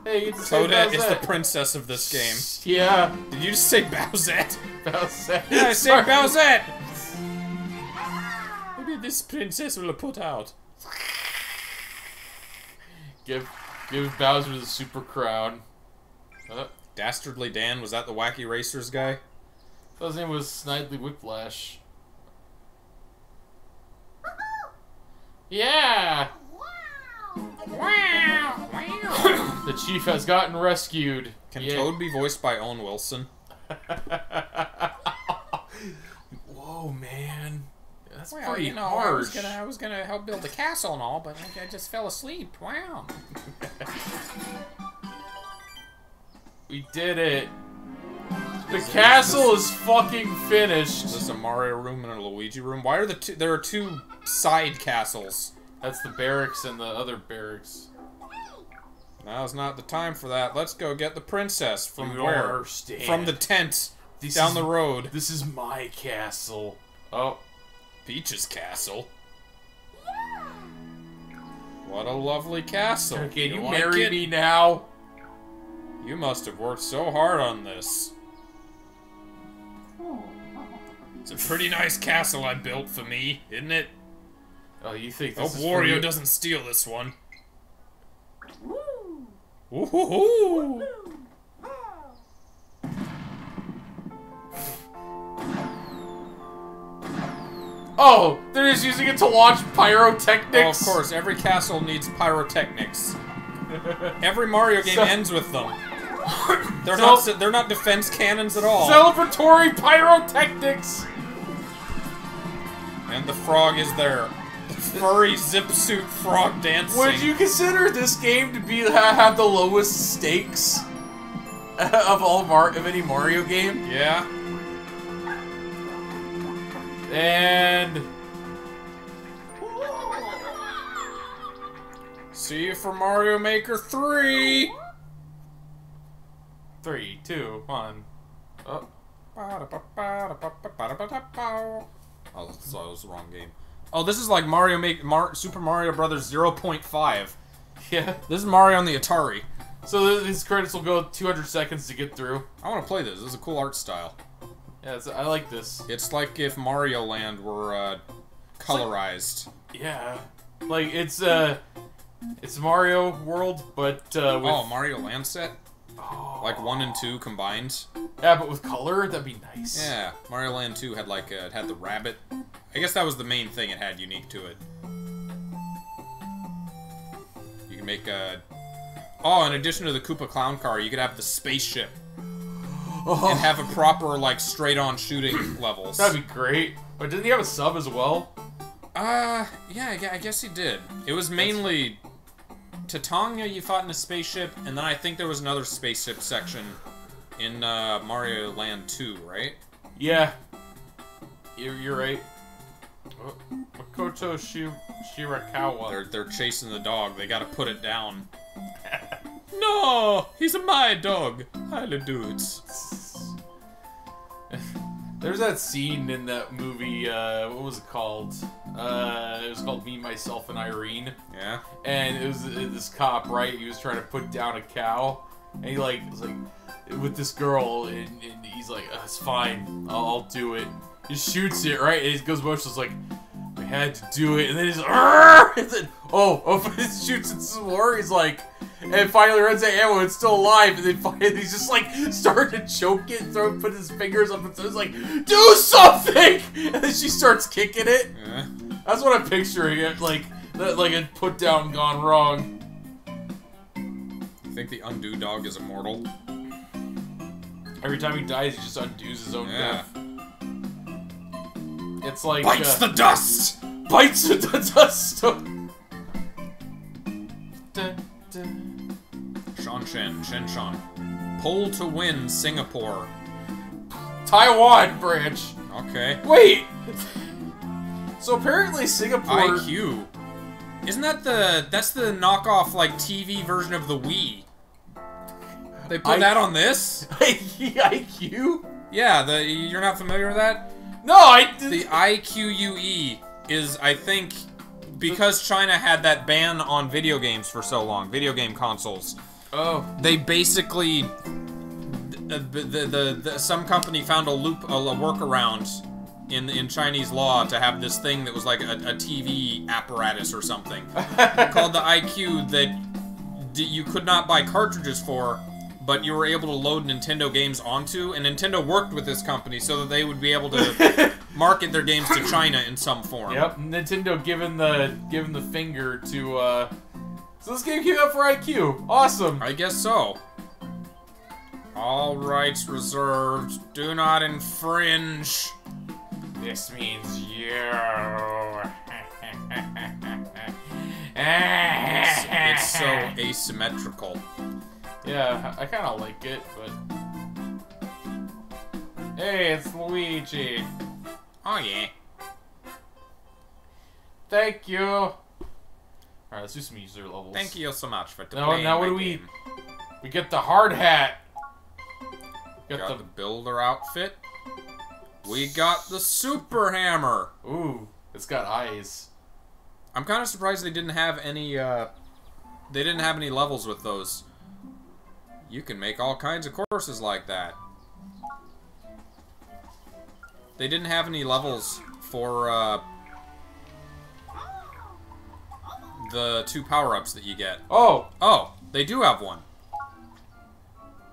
Speaker 2: Hey, you say
Speaker 1: is the princess of this game.
Speaker 2: Yeah,
Speaker 1: Did you just say Bowsette?
Speaker 2: Bowsette.
Speaker 1: Yeah, I said Bowsette! *laughs* Maybe this princess will put out.
Speaker 2: Give, give Bowser the super crown. Uh,
Speaker 1: Dastardly Dan, was that the Wacky Racers guy?
Speaker 2: his name was Snidely Whiplash. Yeah!
Speaker 3: Wow! Wow!
Speaker 2: The chief has gotten rescued.
Speaker 1: Can
Speaker 2: Yeah.
Speaker 1: Toad be voiced by Owen Wilson? *laughs*
Speaker 2: Whoa, man. That's
Speaker 1: Well,
Speaker 2: pretty
Speaker 1: you know, I was gonna, I was gonna help build a castle and all, but I, I just fell asleep. Wow. *laughs*
Speaker 2: We did it. The castle is fucking
Speaker 1: Is
Speaker 2: finished.
Speaker 1: this a Mario room and a Luigi room? Why are the two? There are two side castles.
Speaker 2: That's the barracks and the other barracks.
Speaker 1: Now's not the time for that. Let's go get the princess from
Speaker 2: You
Speaker 1: where?
Speaker 2: understand.
Speaker 1: From the tent
Speaker 2: This
Speaker 1: down
Speaker 2: is-
Speaker 1: the road.
Speaker 2: This is my castle. Oh,
Speaker 1: Peach's castle. What a lovely castle.
Speaker 2: can you,
Speaker 1: like
Speaker 2: marry
Speaker 1: it?
Speaker 2: me now?
Speaker 1: You must have worked so hard on this. It's a pretty nice castle I built for me, isn't it?
Speaker 2: Oh, you think
Speaker 1: Hope
Speaker 2: this is for
Speaker 1: Wario doesn't steal this one.
Speaker 3: Woo!
Speaker 1: Ooh.
Speaker 2: Oh, they're just using it to launch pyrotechnics.
Speaker 1: Oh, of course, every castle needs pyrotechnics. *laughs* Every Mario game
Speaker 2: So-
Speaker 1: ends with them. *laughs* They're
Speaker 2: So-
Speaker 1: not they're not defense cannons at all.
Speaker 2: Celebratory pyrotechnics.
Speaker 1: And the frog is there. The furry zip suit frog dancing.
Speaker 2: Would you consider this game to be have the lowest stakes *laughs* of all Mar of any Mario game?
Speaker 1: Yeah.
Speaker 2: And
Speaker 1: See you for Mario Maker 3.
Speaker 2: three, two, one. Oh,
Speaker 1: Oh, so that was the wrong game. Oh, this is like Mario Make Mar Super Mario Brothers 0.5.
Speaker 2: yeah.
Speaker 1: This is Mario on the Atari.
Speaker 2: So th- these credits will go 200 seconds to get through.
Speaker 1: I want to play this. This is a cool art style.
Speaker 2: Yeah, it's, I like this.
Speaker 1: It's like if Mario Land were uh, colorized.
Speaker 2: Yeah, like it's uh, it's Mario World, but uh, with
Speaker 1: Oh, Mario Land set? Like one and two combined.
Speaker 2: yeah, but with color, that'd be nice.
Speaker 1: Yeah, Mario Land 2 had like uh, it had the rabbit. I guess that was the main thing it had unique to it. You can make a. Oh, in addition to the Koopa Clown car, you could have the spaceship and have a proper like straight-on shooting *clears throat* levels.
Speaker 2: That'd be great. But didn't he have a sub as well?
Speaker 1: Uh, yeah, I I guess he did. It was mainly Tatanga you fought in a spaceship, and then I think there was another spaceship section in uh, Mario Land 2, right?
Speaker 2: Yeah. You're, you're right. Oh, Makoto Shi Shirakawa.
Speaker 1: They're they're chasing the dog. They gotta put it down. *laughs* no, he's my dog. Highly dudes. *laughs*
Speaker 2: There's that scene in that movie, uh, what was it called? Uh, it was called Me, Myself, and Irene.
Speaker 1: Yeah.
Speaker 2: And it was uh, this cop, right? He was trying to put down a cow. And he, like, was like, with this girl, and, and he's like, oh, it's fine, I'll, I'll do it. He shoots it, right? And he goes motionless, like, we had to do it. And then he's *laughs* like, and then, oh, oh, *laughs* he shoots it some more. He's like, and finally runs out of ammo. It's still alive. And then finally he's just like starting to choke it, throw, put his fingers up and says like, do something. And then she starts kicking it.
Speaker 1: Yeah.
Speaker 2: That's what I'm picturing it like, that, like a put down gone wrong.
Speaker 1: You think the undo dog is immortal?
Speaker 2: Every time he dies, he just undoes his own
Speaker 1: Yeah.
Speaker 2: death. It's like
Speaker 1: Bites
Speaker 2: uh,
Speaker 1: the dust. *laughs*
Speaker 2: bites the dust. *laughs* Dun, dun.
Speaker 1: Shan Shen, Shen Shan. Pull to win Singapore.
Speaker 2: Taiwan branch.
Speaker 1: Okay.
Speaker 2: Wait. So apparently Singapore.
Speaker 1: iQue. Isn't that the that's the knockoff like TV version of the Wii? They put
Speaker 2: I-
Speaker 1: that on this? *laughs*
Speaker 2: iQue?
Speaker 1: Yeah, the you're not familiar with that?
Speaker 2: No, I did.
Speaker 1: The IQUE is I think because China had that ban on video games for so long, video game consoles.
Speaker 2: Oh,
Speaker 1: They basically the, the, the, the some company found a loop a, a workaround in in Chinese law to have this thing that was like a, a TV apparatus or something *laughs* called the iQue that d- you could not buy cartridges for, but you were able to load Nintendo games onto, and Nintendo worked with this company so that they would be able to *laughs* market their games to China in some form.
Speaker 2: Yep, Nintendo giving the giving the finger to. uh... So this game came out for iQue. Awesome.
Speaker 1: I guess so. All rights reserved. Do not infringe.
Speaker 2: This means you. *laughs*
Speaker 1: It's, it's so asymmetrical.
Speaker 2: Yeah, I kind of like it, but. Hey, it's Luigi.
Speaker 1: Oh yeah.
Speaker 2: Thank you. All right, let's do some user levels.
Speaker 1: Thank you so much for
Speaker 2: Now-
Speaker 1: playing
Speaker 2: now what do we-
Speaker 1: game.
Speaker 2: We get the hard hat. Got,
Speaker 1: Got
Speaker 2: the
Speaker 1: the builder outfit. We got the super hammer.
Speaker 2: ooh. It's got eyes.
Speaker 1: I'm kind of surprised they didn't have any. uh... They didn't have any levels with those. You can make all kinds of courses like that. They didn't have any levels for uh, the two power-ups that you get.
Speaker 2: Oh,
Speaker 1: Oh, they do have one.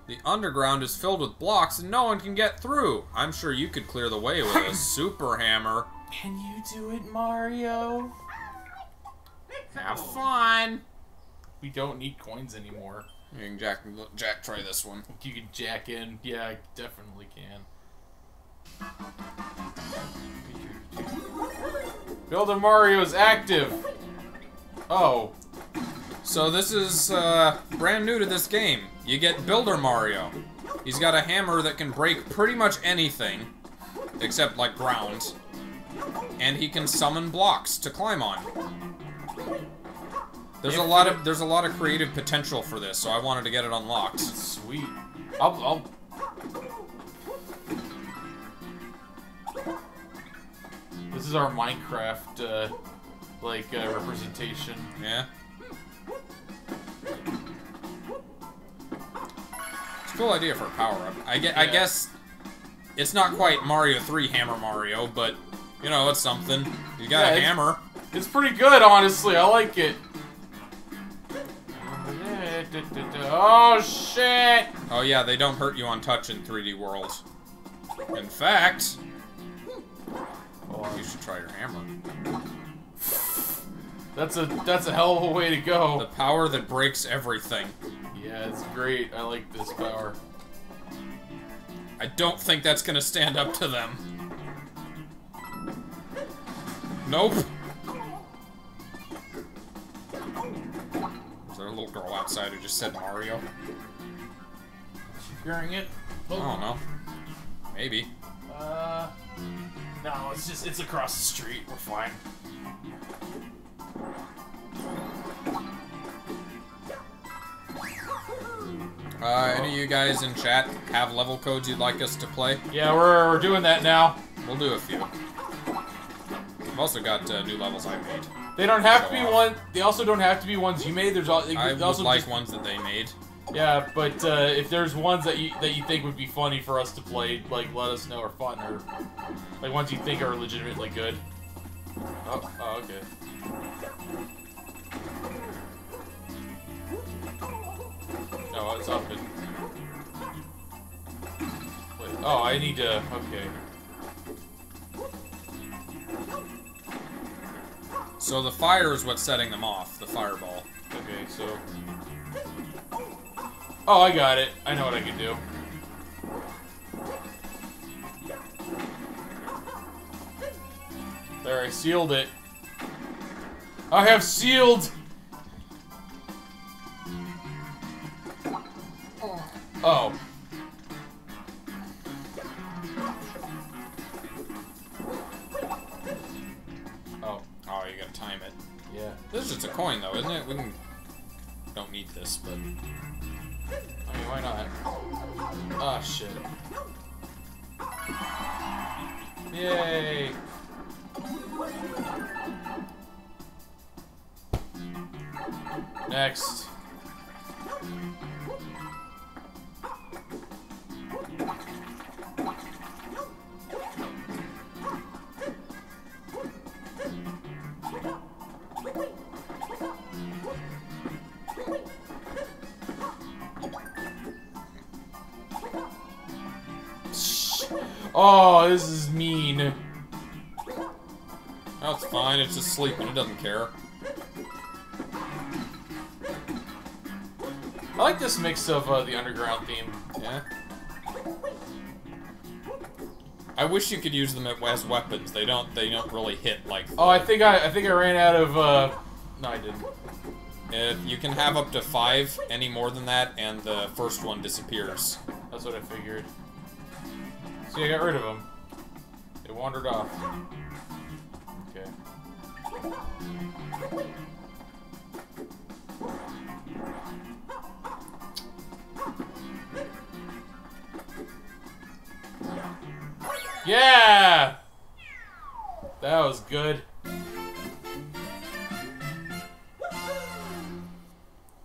Speaker 1: The underground is filled with blocks and no one can get through. I'm sure you could clear the way with a *laughs* super hammer.
Speaker 2: can you do it, Mario?
Speaker 1: Have fun.
Speaker 2: We don't need coins anymore.
Speaker 1: You can Jack, Jack try this one.
Speaker 2: You can jack in. Yeah, I definitely can. Builder Mario is active. Oh,
Speaker 1: So this is uh, brand new to this game. You get Builder Mario. He's got a hammer that can break pretty much anything, except like ground. And he can summon blocks to climb on. There's a lot of there's a lot of creative potential for this, so I wanted to get it unlocked.
Speaker 2: sweet. I'll, I'll. This is our Minecraft, uh, like, uh, representation.
Speaker 1: Yeah. It's a cool idea for a power up. I get. I guess it's not quite Mario 3 Hammer Mario, but you know it's something. You got
Speaker 2: Yeah,
Speaker 1: a hammer.
Speaker 2: It's pretty good, honestly. I like it. Oh, shit!
Speaker 1: Oh yeah, they don't hurt you on touch in 3D World. In fact, you should try your hammer.
Speaker 2: That's a that's a hell of a way to go.
Speaker 1: The power that breaks everything.
Speaker 2: Yeah, it's great. I like this power.
Speaker 1: I don't think that's gonna stand up to them. Nope. Is there a little girl outside who just said Mario?
Speaker 2: Is she hearing it?
Speaker 1: I don't know. Maybe.
Speaker 2: Uh, No, it's just it's across the street. We're fine.
Speaker 1: Uh, any of you guys in chat have level codes you'd like us to play?
Speaker 2: Yeah, we're, we're doing that now.
Speaker 1: We'll do a few. I've also got uh, new levels I made.
Speaker 2: They don't have to be
Speaker 1: off.
Speaker 2: one. They also don't have to be ones you made. There's all. they
Speaker 1: I
Speaker 2: also
Speaker 1: like
Speaker 2: just-
Speaker 1: ones that they made.
Speaker 2: Yeah, but uh, if there's ones that you that you think would be funny for us to play, like let us know or fun or like ones you think are legitimately good. Oh, oh okay. Oh, no, it's up. It. Wait. Oh, I need to. Okay.
Speaker 1: So the fire is what's setting them off, the fireball.
Speaker 2: Okay. So. Oh, I got it. I know what I can do. There, I sealed it. I have sealed! Oh. Oh,
Speaker 1: Oh, you gotta time it.
Speaker 2: yeah.
Speaker 1: This is just a coin, though, isn't it? We can... Don't need this, but...
Speaker 2: I mean, why not? Oh, shit. Yay! Next. Oh, this is mean.
Speaker 1: Oh, it's fine. It's just sleeping. It doesn't care.
Speaker 2: I like this mix of uh, the underground theme.
Speaker 1: Yeah. I wish you could use them as weapons. They don't. They don't really hit like.
Speaker 2: Oh, I think I, I think I ran out of. Uh... No, I didn't.
Speaker 1: If you can have up to five. Any more than that, and the first one disappears.
Speaker 2: That's what I figured. See, I got rid of them. They wandered off. Yeah! That was good.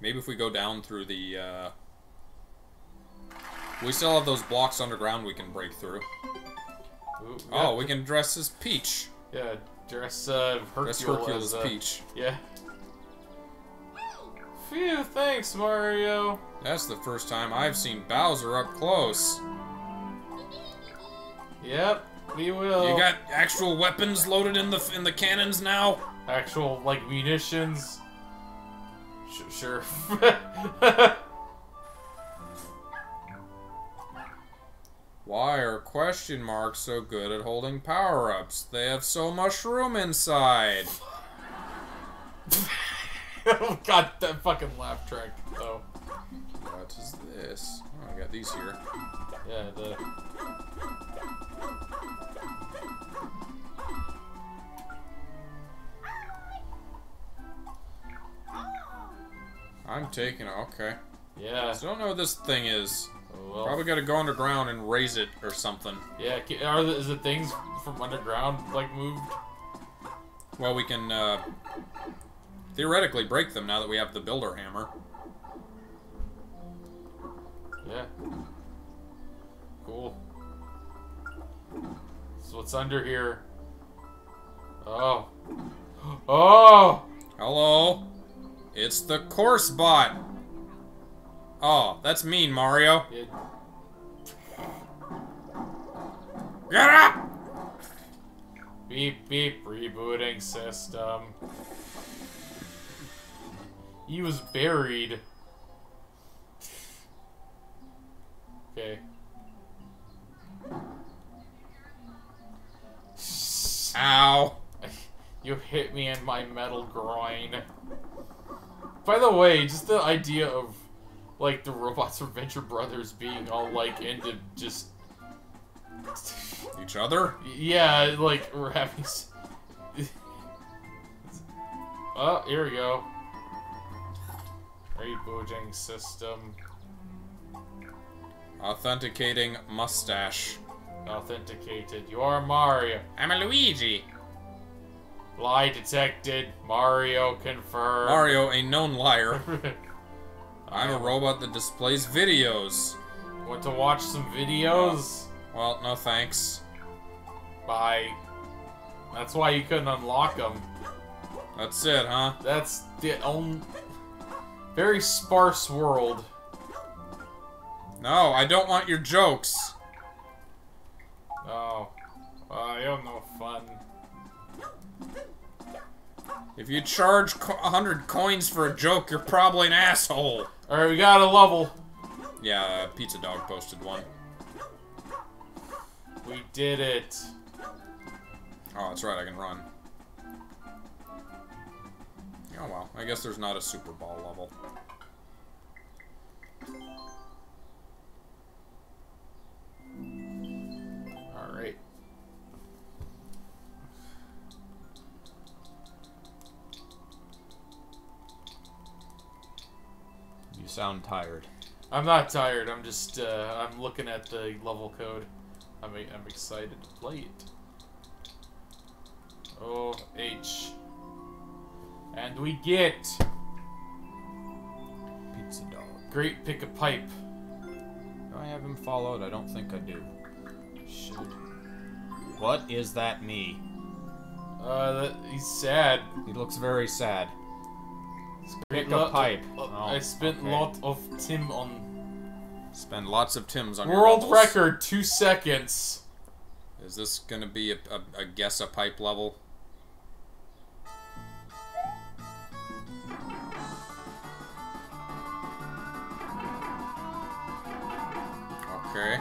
Speaker 1: Maybe if we go down through the. Uh... We still have those blocks underground we can break through.
Speaker 2: Ooh,
Speaker 1: Oh, we can dress as Peach.
Speaker 2: Yeah, dress uh,
Speaker 1: Dress
Speaker 2: Hercule
Speaker 1: Hercule
Speaker 2: as uh,
Speaker 1: Peach.
Speaker 2: Yeah. Phew, thanks, Mario.
Speaker 1: That's the first time I've seen Bowser up close.
Speaker 2: Yep, we will.
Speaker 1: You got actual weapons loaded in the in the cannons now.
Speaker 2: actual like munitions. Sh- sure. *laughs* *laughs*
Speaker 1: Why are question marks so good at holding power-ups? They have so much room inside.
Speaker 2: oh *laughs* god, that fucking laugh track though.
Speaker 1: What is this? Oh, I got these here.
Speaker 2: Yeah, the.
Speaker 1: I'm taking it. Okay.
Speaker 2: Yeah.
Speaker 1: So I don't know what this thing is.
Speaker 2: Well.
Speaker 1: Probably got to go underground and raise it or something.
Speaker 2: Yeah. Are the, is the things from underground like moved?
Speaker 1: Well, we can uh, theoretically break them now that we have the builder hammer.
Speaker 2: Yeah. Cool. So what's under here? Oh. *gasps* Oh!
Speaker 1: Hello. It's the course bot. Oh, that's mean, Mario.
Speaker 2: It,
Speaker 1: Get up!
Speaker 2: beep beep rebooting system. He was buried. Okay.
Speaker 1: Ow.
Speaker 2: You hit me in my metal groin. By the way, just the idea of like the robots from Venture Brothers being all like into just
Speaker 1: Each other?
Speaker 2: Yeah, like we're having. s- *laughs* oh, here we go. Rebooting system.
Speaker 1: Authenticating mustache.
Speaker 2: Authenticated. You are Mario.
Speaker 1: I'm a Luigi.
Speaker 2: Lie detected. Mario confirmed.
Speaker 1: Mario, a known liar. *laughs* I'm a robot that displays videos.
Speaker 2: Want to watch some videos?
Speaker 1: Well, no thanks.
Speaker 2: Bye. That's why you couldn't unlock them.
Speaker 1: That's it, huh?
Speaker 2: That's the only. Very sparse world.
Speaker 1: No, I don't want your jokes.
Speaker 2: Oh. Uh, you're no fun.
Speaker 1: If you charge co 100 coins for a joke, you're probably an asshole.
Speaker 2: Alright, we got a level.
Speaker 1: Yeah, uh, Pizza Dog posted one.
Speaker 2: We did it.
Speaker 1: Oh, that's right, I can run. Oh well, I guess there's not a Super Ball level. You sound tired.
Speaker 2: I'm not tired. I'm just, uh, I'm looking at the level code. I'm, I'm excited to play it. O H. And we get
Speaker 1: Pizza Dog.
Speaker 2: Great Pick a Pipe.
Speaker 1: Do I have him followed? I don't think I do.
Speaker 2: Should.
Speaker 1: What is that me?
Speaker 2: Uh, that, he's sad.
Speaker 1: He looks very sad. Pick a
Speaker 2: Lot-
Speaker 1: pipe.
Speaker 2: uh,
Speaker 1: Oh,
Speaker 2: I spent
Speaker 1: okay.
Speaker 2: a lot of Tim on
Speaker 1: Spend lots of Tims on
Speaker 2: world
Speaker 1: levels.
Speaker 2: record two seconds.
Speaker 1: Is this gonna be a, a, a guess a pipe level? Okay.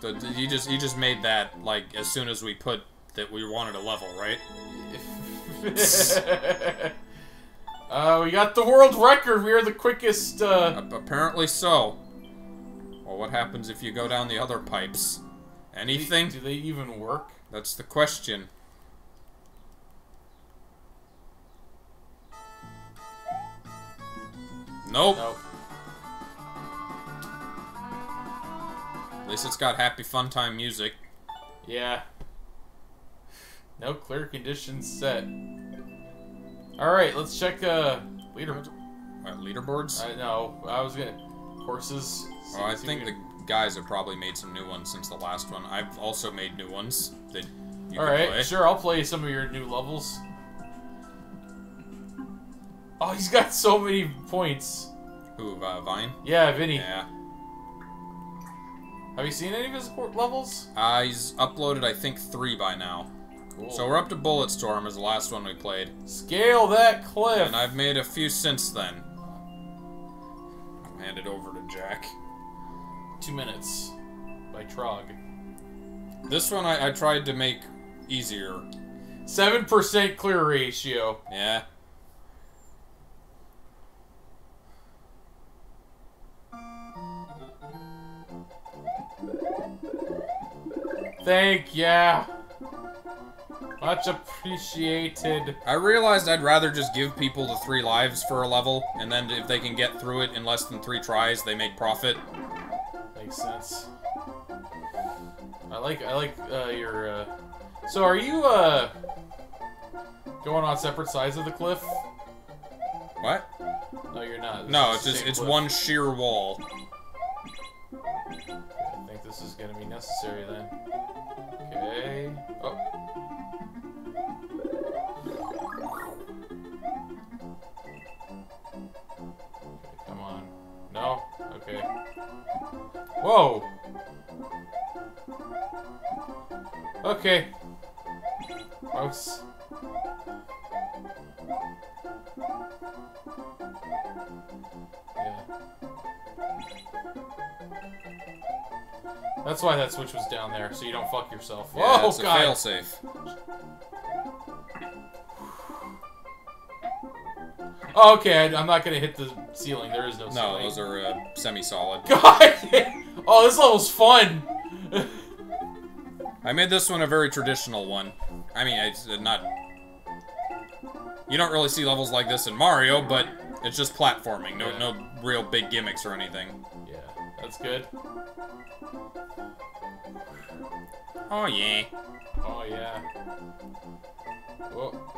Speaker 1: D- you just you just made that like as soon as we put that we wanted a level, right? *laughs*
Speaker 2: uh, we got the world record. We are the quickest. Uh,
Speaker 1: apparently so. Well, what happens if you go down the other pipes? Anything?
Speaker 2: Do they even work?
Speaker 1: That's the question. Nope.
Speaker 2: No.
Speaker 1: At least it's got happy fun time music.
Speaker 2: Yeah. No clear conditions set. All right, let's check. Uh, leader.
Speaker 1: Uh, leaderboards?
Speaker 2: I know. I was gonna horses.
Speaker 1: oh, I think the guys have probably made some new ones since the last one. I've also made new ones that you
Speaker 2: All right,
Speaker 1: play.
Speaker 2: sure. I'll play some of your new levels. Oh, he's got so many points.
Speaker 1: Who, uh, Vine?
Speaker 2: Yeah, Vinny.
Speaker 1: Yeah.
Speaker 2: Have you seen any of his levels?
Speaker 1: Uh, he's uploaded, I think, three by now.
Speaker 2: Cool.
Speaker 1: So we're up to Bulletstorm as the last one we played.
Speaker 2: Scale that cliff.
Speaker 1: And I've made a few since then. I'll hand it over to Jack.
Speaker 2: Two minutes by Trog.
Speaker 1: This one I, I tried to make easier.
Speaker 2: Seven percent clear ratio.
Speaker 1: Yeah.
Speaker 2: Thank ya. Much appreciated.
Speaker 1: I realized I'd rather just give people the three lives for a level, and then if they can get through it in less than three tries, they make profit.
Speaker 2: Makes sense. I like I like uh, your. Uh... So are you uh going on separate sides of the cliff?
Speaker 1: What?
Speaker 2: No, you're not. This
Speaker 1: No, it's just it's
Speaker 2: cliff.
Speaker 1: one sheer wall.
Speaker 2: I think this is gonna be necessary then. Okay. Oh. Okay, come on. No? Okay. Whoa! Okay. Gross. Yeah. That's why that switch was down there, so you don't fuck yourself.
Speaker 1: Yeah,
Speaker 2: Whoa,
Speaker 1: it's a
Speaker 2: God!
Speaker 1: failsafe.
Speaker 2: Oh, okay, I'm not gonna hit the ceiling. There is no
Speaker 1: No,
Speaker 2: ceiling.
Speaker 1: No, those are uh, semi-solid. *laughs*
Speaker 2: God! oh, this level's fun!
Speaker 1: I made this one a very traditional one. I mean, it's not... You don't really see levels like this in Mario, but it's just platforming. No,
Speaker 2: Yeah.
Speaker 1: no real big gimmicks or anything.
Speaker 2: yeah, that's good.
Speaker 1: Oh, yeah.
Speaker 2: Oh, yeah. Whoa.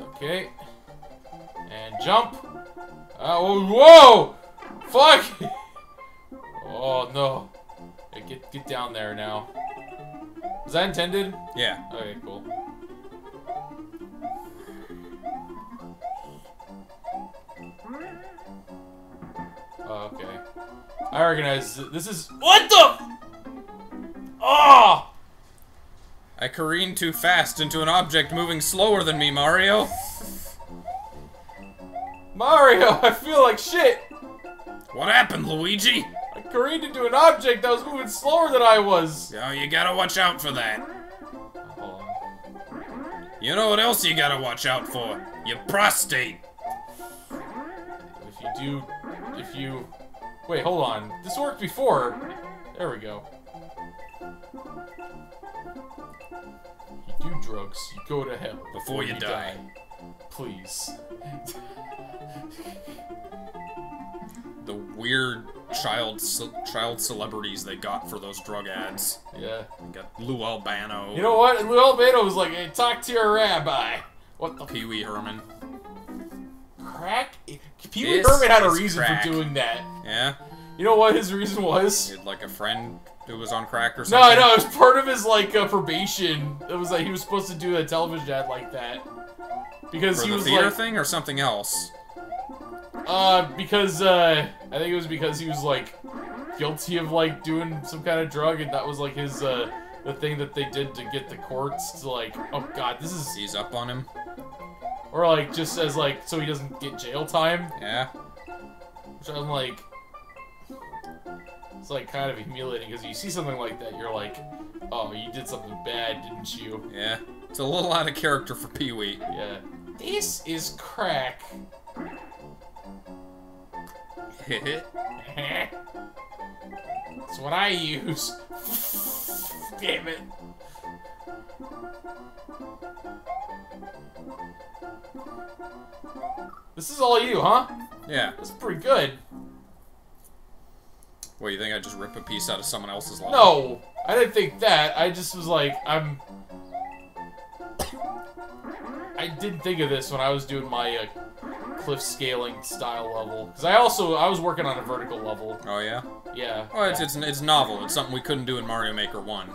Speaker 2: Okay. And jump. Uh, oh, whoa! Fuck! *laughs* Oh, no. Hey, get, get down there now. Was that intended?
Speaker 1: Yeah.
Speaker 2: Okay, cool. Oh, okay. I recognize this is what the. Oh!
Speaker 1: I careened too fast into an object moving slower than me, Mario.
Speaker 2: Mario, I feel like shit.
Speaker 1: What happened, Luigi?
Speaker 2: I careened into an object that was moving slower than I was.
Speaker 1: Oh, you gotta watch out for that.
Speaker 2: Hold on.
Speaker 1: You know what else you gotta watch out for? Your prostate.
Speaker 2: You do, if you, wait, hold on. This worked before. There we go. You do drugs, you go to hell
Speaker 1: Before you die.
Speaker 2: Please. *laughs*
Speaker 1: The weird child ce- child celebrities they got for those drug ads.
Speaker 2: Yeah.
Speaker 1: They got Lou Albano,
Speaker 2: You know what? Lou Albano was like, "Hey, talk to your rabbi." What the
Speaker 1: Pee Wee Herman.
Speaker 2: Crack? Pee Wee Herman had a reason
Speaker 1: crack.
Speaker 2: for doing that.
Speaker 1: Yeah,
Speaker 2: You know what his reason was?
Speaker 1: he had like a friend who was on crack or something?
Speaker 2: No,
Speaker 1: something.
Speaker 2: I know it was part of his like uh, probation. It was like he was supposed to do a television ad like that because
Speaker 1: For
Speaker 2: he
Speaker 1: the
Speaker 2: was
Speaker 1: theater
Speaker 2: like,
Speaker 1: thing or something else.
Speaker 2: uh, because uh, I think it was because he was like guilty of like doing some kind of drug, and that was like his uh, the thing that they did to get the courts to like, oh god, this is
Speaker 1: He's up on him.
Speaker 2: Or like just as like so he doesn't get jail time.
Speaker 1: Yeah.
Speaker 2: Which I'm like, it's like kind of humiliating because you see something like that, you're like, oh, you did something bad, didn't you?
Speaker 1: Yeah. It's a little out of character for Pee Wee.
Speaker 2: Yeah. This is crack. *laughs* That's what I use. *laughs* Damn it. This is all you, huh?
Speaker 1: yeah.
Speaker 2: That's pretty good.
Speaker 1: What, you think I just rip a piece out of someone else's level?
Speaker 2: No, I didn't think that. I just was like, I'm. I didn't think of this when I was doing my uh, cliff scaling style level because I also I was working on a vertical level.
Speaker 1: Oh, yeah?
Speaker 2: Yeah.
Speaker 1: Well, it's, it's, it's novel. It's something we couldn't do in Mario Maker 1.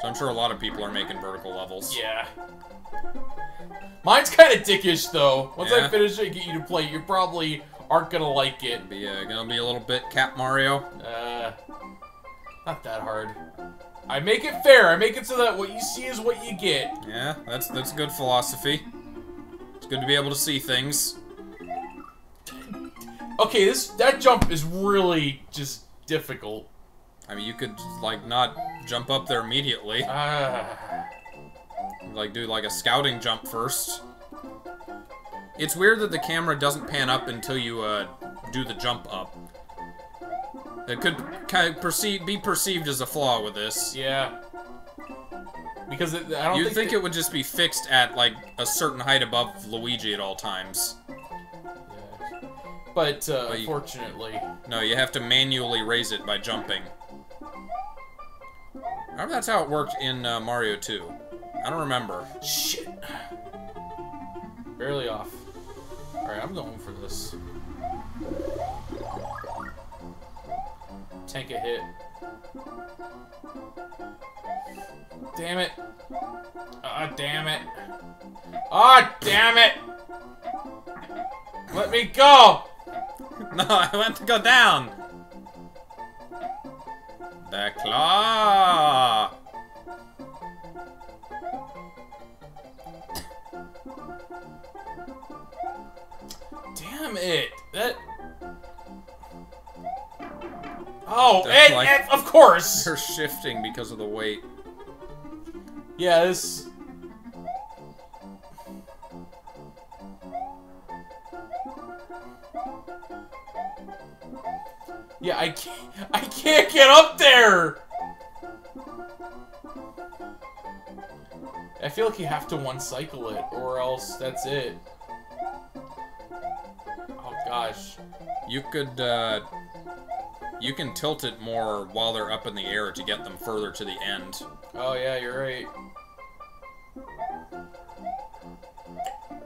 Speaker 1: So I'm sure a lot of people are making vertical levels.
Speaker 2: Yeah. Mine's kind of dickish though. Once I finish it, get you to play, you probably aren't gonna like it.
Speaker 1: Be uh, gonna be a little bit Cap Mario.
Speaker 2: Uh, not that hard. I make it fair. I make it so that what you see is what you get.
Speaker 1: Yeah, that's that's good philosophy. It's good to be able to see things.
Speaker 2: Okay, this that jump is really just difficult.
Speaker 1: I mean, you could like not jump up there immediately.
Speaker 2: Ah.
Speaker 1: Like do like a scouting jump first. It's weird that the camera doesn't pan up until you uh, do the jump up. It could kind of perceive, be perceived as a flaw with this.
Speaker 2: yeah. Because it, I don't
Speaker 1: You'd
Speaker 2: think,
Speaker 1: think it would just be fixed at like a certain height above Luigi at all times.
Speaker 2: But, uh,
Speaker 1: But you-
Speaker 2: unfortunately,
Speaker 1: No, you have to manually raise it by jumping. I if that's how it worked in uh, Mario 2. I don't remember.
Speaker 2: shit. Barely off. All right, I'm going for this. Tank a hit. Damn it. Ah, damn it. Ah, damn it. Let me go. *laughs*
Speaker 1: No, I want to go down. The claw.
Speaker 2: Damn it. That. Oh, and,
Speaker 1: like-
Speaker 2: and of course.
Speaker 1: They're shifting because of the weight.
Speaker 2: Yeah, this. Yeah, I can't. I can't get up there. I feel like you have to one cycle it, or else that's it. Oh gosh.
Speaker 1: You could, uh, you can tilt it more while they're up in the air to get them further to the end.
Speaker 2: Oh yeah, you're right.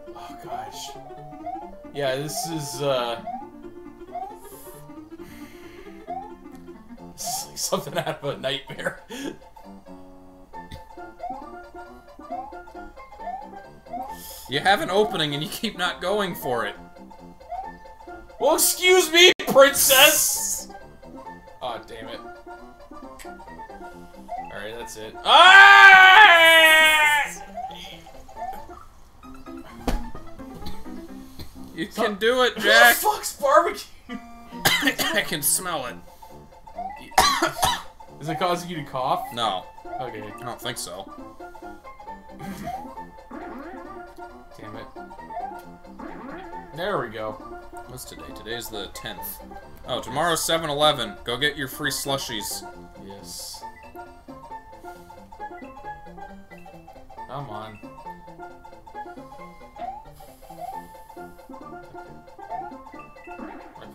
Speaker 2: Oh gosh. Yeah, this is uh something out of a nightmare.
Speaker 1: You have an opening and you keep not going for it.
Speaker 2: well, excuse me, princess. Oh, damn it. All right, that's it. Ah!
Speaker 1: You can do it, Jack!
Speaker 2: Who *laughs* the fuck's barbecue? *coughs*
Speaker 1: I can smell it.
Speaker 2: Is it causing you to cough?
Speaker 1: No,
Speaker 2: Okay.
Speaker 1: I don't think so.
Speaker 2: Damn it. There we go.
Speaker 1: What's today? Today's the 10th. Oh, tomorrow's 7-Eleven. Go get your free slushies.
Speaker 2: Yes. Come on.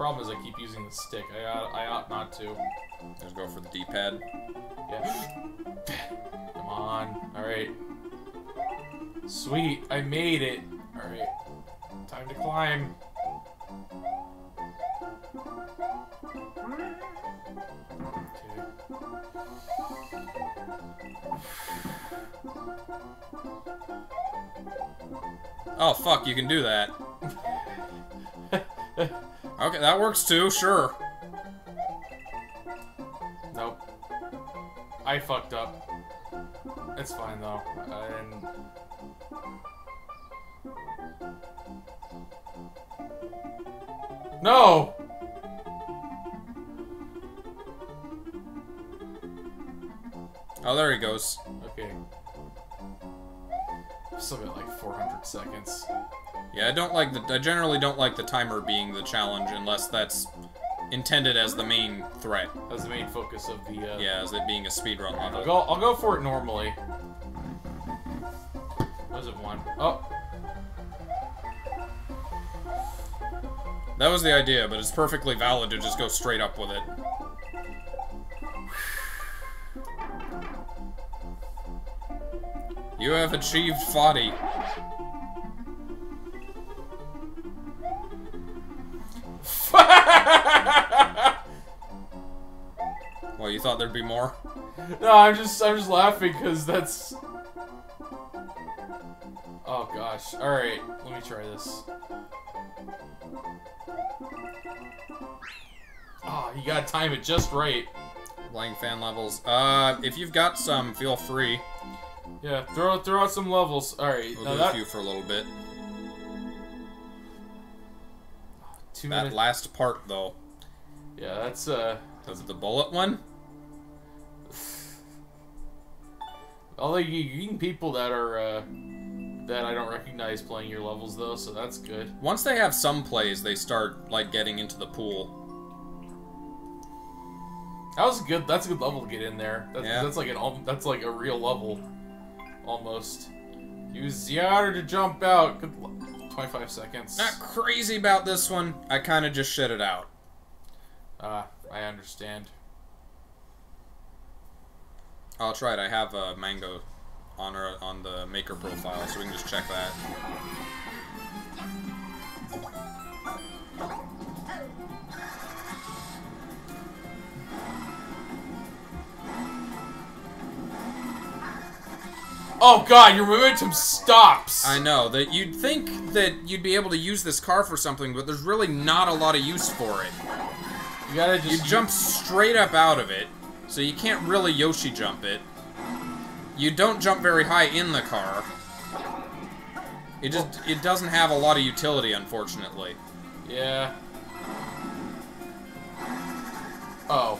Speaker 2: Problem is I keep using the stick. I ought, I ought not to.
Speaker 1: Just go for the D-pad.
Speaker 2: Yeah. Come on. Alright. Sweet. I made it. Alright. Time to climb.
Speaker 1: Oh, fuck, you can do that. *laughs* Okay, that works too, sure.
Speaker 2: Nope. I fucked up. It's fine though. And No.
Speaker 1: Oh, there he goes.
Speaker 2: Still got like 400 seconds.
Speaker 1: Yeah, I don't like the. I generally don't like the timer being the challenge unless that's intended as the main threat.
Speaker 2: As the main focus of the. Uh,
Speaker 1: Yeah, as it being a speedrun
Speaker 2: I'll
Speaker 1: level.
Speaker 2: go. I'll go for it normally. What is it one? Oh,
Speaker 1: That was the idea, but it's perfectly valid to just go straight up with it. You have achieved 40. *laughs* Well, you thought there'd be more?
Speaker 2: no, I'm just. I'm just laughing because that's. Oh gosh. All right. Let me try this. Oh, you gotta time it just right.
Speaker 1: Playing fan levels. Uh, if you've got some, feel free.
Speaker 2: Yeah, throw throw out some levels. All right.
Speaker 1: We'll
Speaker 2: now
Speaker 1: do
Speaker 2: that
Speaker 1: a few for a little bit.
Speaker 2: two
Speaker 1: That
Speaker 2: minutes.
Speaker 1: last part, though.
Speaker 2: Yeah, that's uh.
Speaker 1: The, the bullet one?
Speaker 2: Although you you getting people that are uh that I don't recognize playing your levels though, so that's good.
Speaker 1: Once they have some plays, they start, like, getting into the pool.
Speaker 2: That was good. That's a good level to get in there. That's,
Speaker 1: Yeah.
Speaker 2: that's like an that's like a real level, almost. Use the outer to jump out. Good l- Twenty-five seconds.
Speaker 1: Not crazy about this one. I kind of just shit it out.
Speaker 2: Ah, I understand.
Speaker 1: I'll try it. I have a mango on our, on the maker profile, so we can just check that.
Speaker 2: Oh god, your momentum stops.
Speaker 1: I know that you'd think that you'd be able to use this car for something, but there's really not a lot of use for it.
Speaker 2: You gotta just.
Speaker 1: You jump straight up out of it, so you can't really Yoshi jump it. You don't jump very high in the car. It just it doesn't have a lot of utility, unfortunately.
Speaker 2: Yeah. Oh.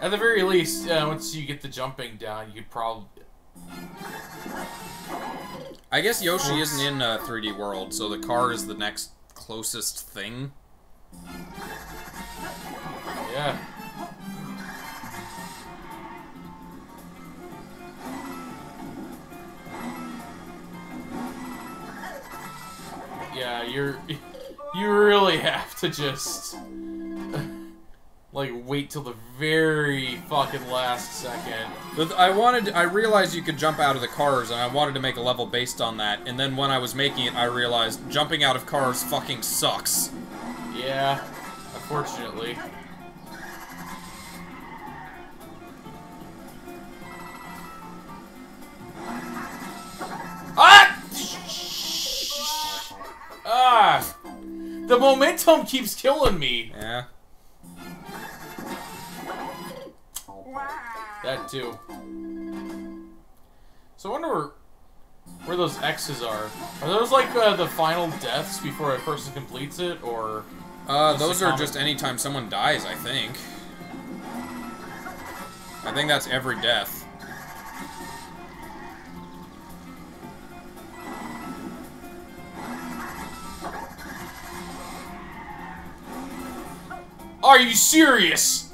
Speaker 2: At the very least, uh, once you get the jumping down, you could probably.
Speaker 1: I guess Yoshi isn't in a 3D world, so the car is the next closest thing.
Speaker 2: Yeah. Yeah, you're *laughs* you really have to just like wait till the very fucking last second.
Speaker 1: I wanted, I realized you could jump out of the cars, and I wanted to make a level based on that. And then when I was making it, I realized jumping out of cars fucking sucks.
Speaker 2: Yeah, unfortunately. Ah! Ah! The momentum keeps killing me.
Speaker 1: Yeah.
Speaker 2: That too. So I wonder where, where those X's are. Are those like uh, the final deaths before a person completes it, or...
Speaker 1: Uh, those are just anytime someone dies, I think. I think that's every death.
Speaker 2: Are you serious?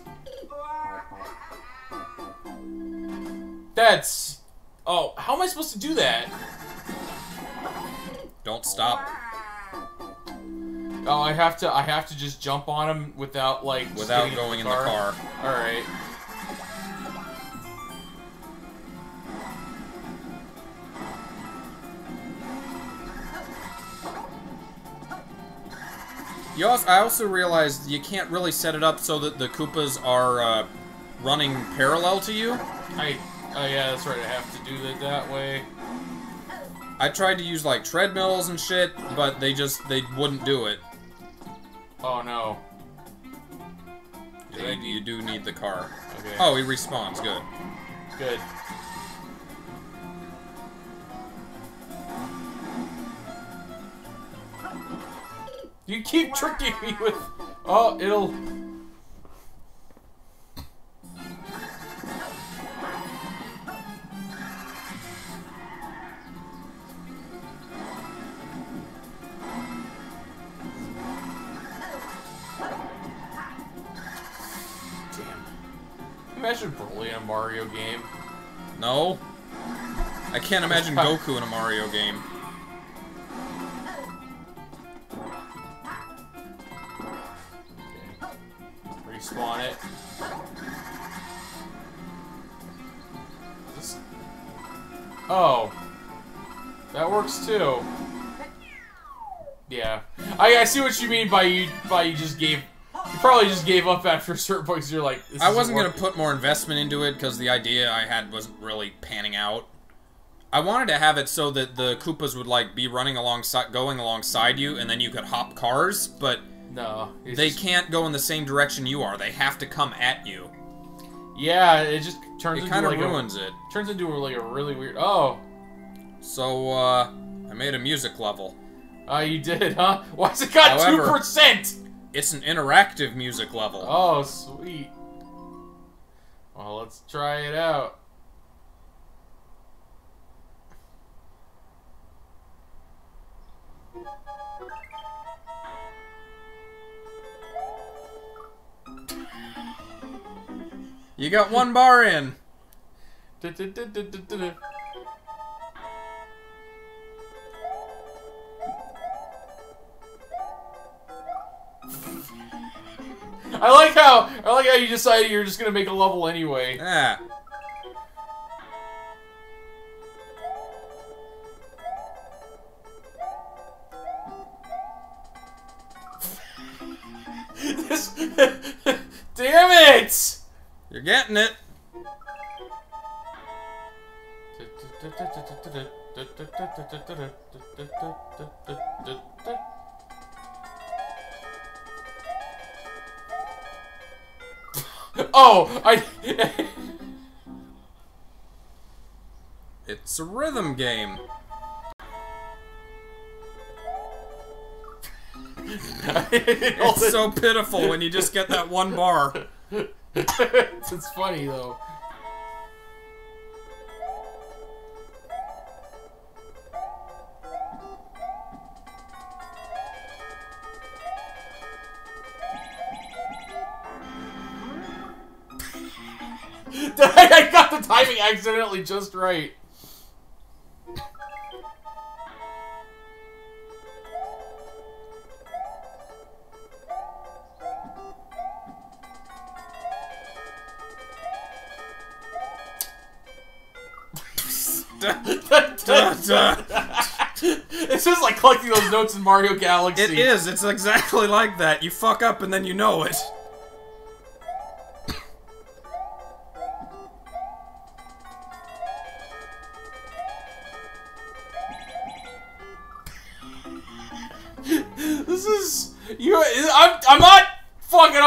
Speaker 2: That's... Oh, how am I supposed to do that?
Speaker 1: Don't stop
Speaker 2: Oh, I have to. I have to just jump on him without like
Speaker 1: without going in the car.
Speaker 2: All right.
Speaker 1: You also, I also realized you can't really set it up so that the Koopas are uh, running parallel to you.
Speaker 2: I. Oh yeah, that's right. I have to do it that way.
Speaker 1: I tried to use like treadmills and shit, but they just they wouldn't do it.
Speaker 2: Oh no.
Speaker 1: You, you do need the car.
Speaker 2: Okay.
Speaker 1: Oh, he respawns. Good.
Speaker 2: Good. You keep tricking me with. Oh, it'll. Imagine Broly in a Mario game.
Speaker 1: No. I can't imagine Goku in a Mario game.
Speaker 2: Okay. Respawn it. This- Oh. That works too. Yeah. I, I see what you mean by you by you just gave you probably just gave up after a certain point 'cause you're like this
Speaker 1: I wasn't gonna put more investment into it because the idea I had wasn't really panning out. I wanted to have it so that the Koopas would like be running alongside, going alongside you, and then you could hop cars. But
Speaker 2: No.
Speaker 1: they
Speaker 2: just-
Speaker 1: can't go in the same direction you are. They have to come at you.
Speaker 2: Yeah, it just turns
Speaker 1: It
Speaker 2: into
Speaker 1: kind of
Speaker 2: like
Speaker 1: ruins
Speaker 2: a,
Speaker 1: it.
Speaker 2: turns into like a really weird Oh.
Speaker 1: So uh, I made a music level.
Speaker 2: Uh, you did, huh? *laughs* Why's it got two percent?
Speaker 1: It's an interactive music level.
Speaker 2: Oh, sweet. Well, let's try it out.
Speaker 1: You got one bar in.
Speaker 2: I like how I like how you decided you're just gonna make a level anyway.
Speaker 1: Yeah. *laughs*
Speaker 2: This, *laughs* damn it!
Speaker 1: You're getting it. *laughs* *laughs*
Speaker 2: Oh, I.
Speaker 1: It's a rhythm game. It's so *laughs* pitiful when you just get that one bar.
Speaker 2: it's funny though. *laughs* timing accidentally just right. *laughs* it's just like collecting those notes in Mario Galaxy.
Speaker 1: It is. It's exactly like that. You fuck up and then you know it.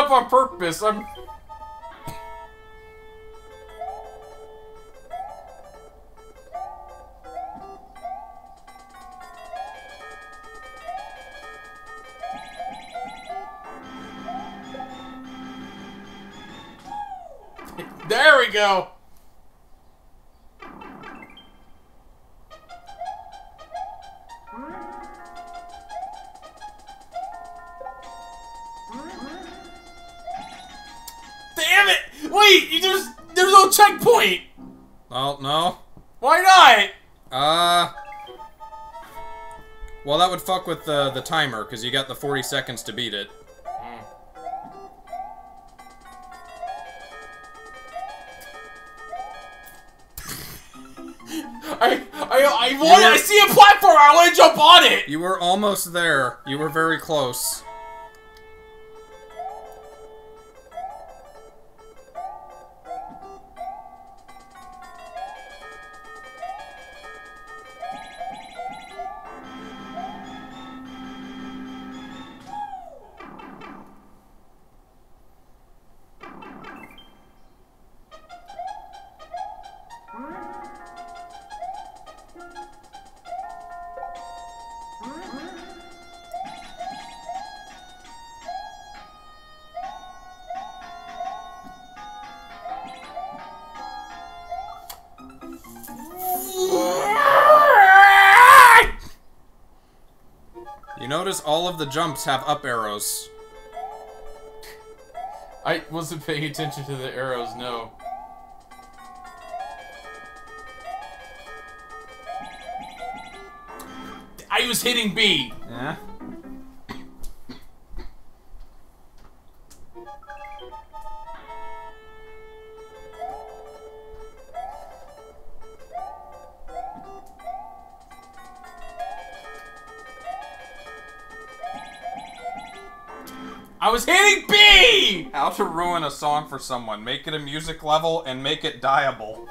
Speaker 2: Up on purpose. I'm. There we go.
Speaker 1: Fuck with the the timer because you got the 40 seconds to beat it. *laughs*
Speaker 2: I I I want. I see a platform. I want to jump on it.
Speaker 1: You were almost there. You were very close. All of the jumps have up arrows.
Speaker 2: I wasn't paying attention to the arrows. No. I was hitting B.
Speaker 1: a song for someone. Make it a music level and make it dieable.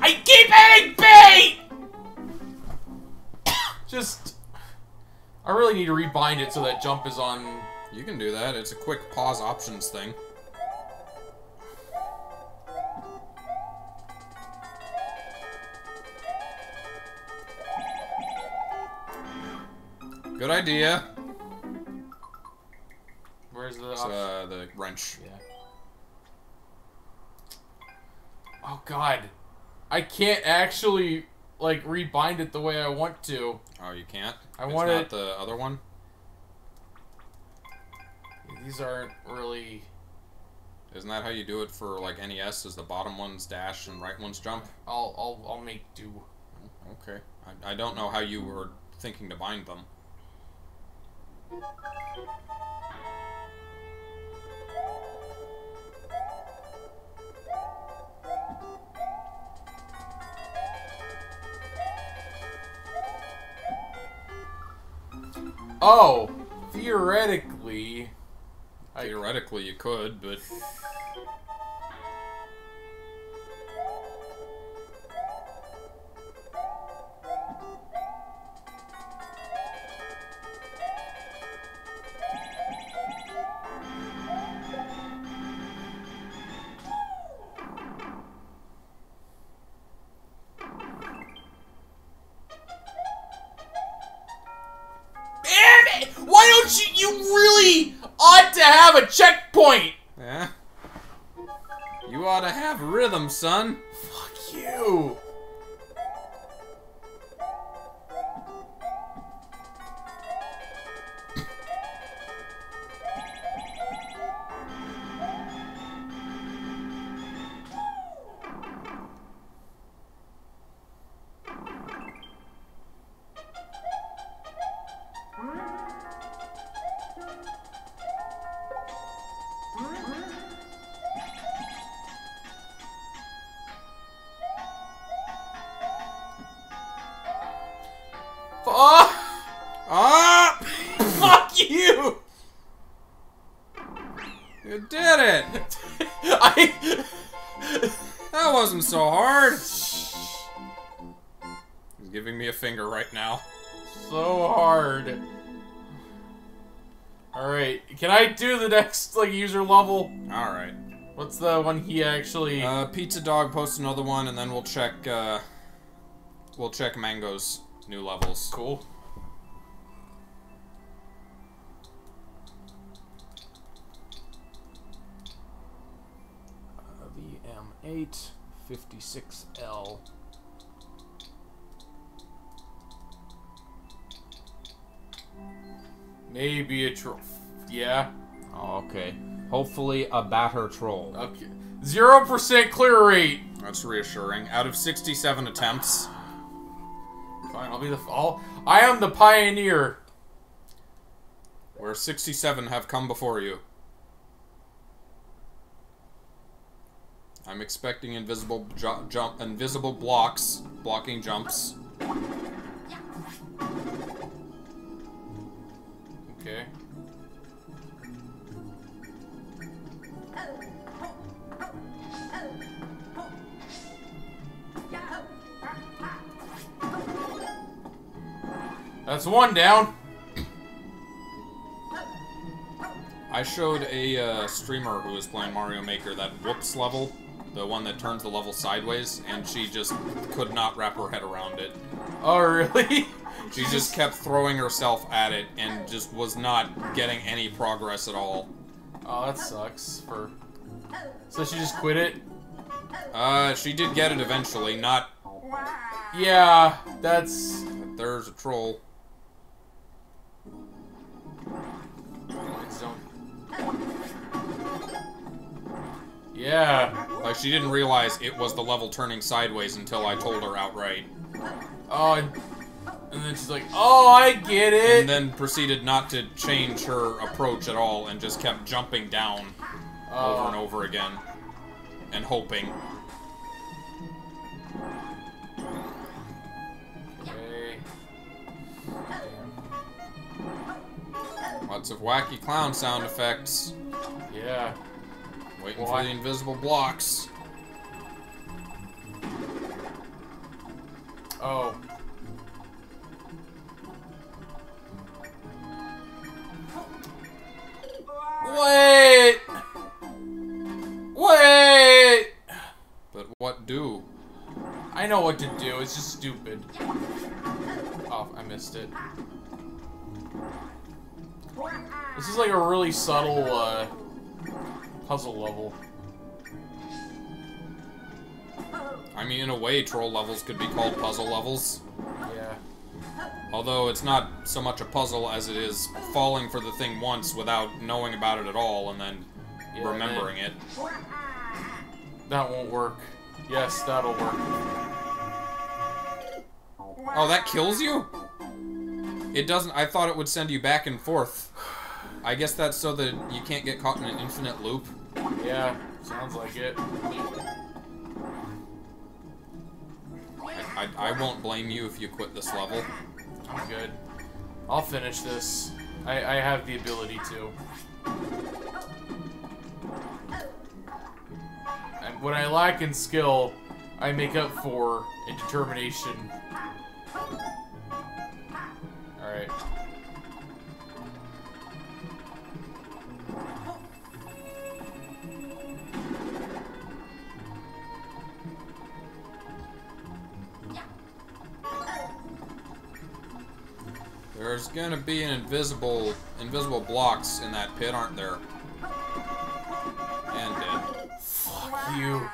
Speaker 2: I keep hitting B. Just. I really need to rebind it so that jump is on.
Speaker 1: You can do that. It's a quick pause options thing. Idea.
Speaker 2: Where's the?
Speaker 1: Uh, the wrench.
Speaker 2: Yeah. Oh god. I can't actually like rebind it the way I want to.
Speaker 1: Oh, you can't?
Speaker 2: I want it-
Speaker 1: the other one?
Speaker 2: These aren't really
Speaker 1: Isn't that how you do it for, like, NES? Is the bottom one's dash and right one's jump?
Speaker 2: I'll I'll I'll make do.
Speaker 1: Okay. I, I don't know how you were thinking to bind them.
Speaker 2: Oh, theoretically
Speaker 1: Theoretically, you could, but son.
Speaker 2: The one he actually...
Speaker 1: Uh, Pizza Dog post another one, and then we'll check, uh... We'll check Mango's new levels.
Speaker 2: cool. Uh, VM8, 56L. Maybe a troll. Yeah.
Speaker 4: Oh, okay. Hopefully a batter troll.
Speaker 2: Okay. Zero percent clear rate.
Speaker 1: That's reassuring. Out of 67 attempts,
Speaker 2: Fine, I'll be the. I'll, I am the pioneer.
Speaker 1: where 67 have come before you. I'm expecting invisible ju jump, invisible blocks, blocking jumps.
Speaker 2: Okay. That's one down.
Speaker 1: I showed a uh, streamer who was playing Mario Maker that whoops level, the one that turns the level sideways, and she just could not wrap her head around it. *laughs*
Speaker 2: Oh, really?
Speaker 1: She just kept throwing herself at it and just was not getting any progress at all.
Speaker 2: Oh, that sucks. For. So she just quit it.
Speaker 1: Uh, she did get it eventually, not...
Speaker 2: Yeah, that's.
Speaker 1: There's a troll.
Speaker 2: Yeah.
Speaker 1: Like, she didn't realize it was the level turning sideways until I told her outright.
Speaker 2: Oh, and, and then she's like, "Oh, I get it."
Speaker 1: And then proceeded not to change her approach at all and just kept jumping down over and
Speaker 2: Oh.
Speaker 1: over again. And hoping.
Speaker 2: Okay.
Speaker 1: Lots of wacky clown sound effects.
Speaker 2: Yeah.
Speaker 1: Waiting
Speaker 2: Why?
Speaker 1: for the invisible blocks.
Speaker 2: Oh. Wait! Wait!
Speaker 1: But what do?
Speaker 2: I know what to do, it's just stupid. Oh, I missed it. This is like a really subtle, uh, puzzle level.
Speaker 1: I mean, in a way, troll levels could be called puzzle levels.
Speaker 2: Yeah.
Speaker 1: Although it's not so much a puzzle as it is falling for the thing once without knowing about it at all and then
Speaker 2: Yeah,
Speaker 1: remembering it.
Speaker 2: That won't work. Yes, that'll work.
Speaker 1: Oh, that kills you? It doesn't. I thought it would send you back and forth. I guess that's so that you can't get caught in an infinite loop.
Speaker 2: Yeah, sounds like it.
Speaker 1: I, I, I won't blame you if you quit this level.
Speaker 2: I'm good. I'll finish this. I, I have the ability to. And what I lack in skill, I make up for in determination. Alright.
Speaker 1: There's gonna be an invisible, invisible blocks in that pit, aren't there? And dead.
Speaker 2: Fuck you.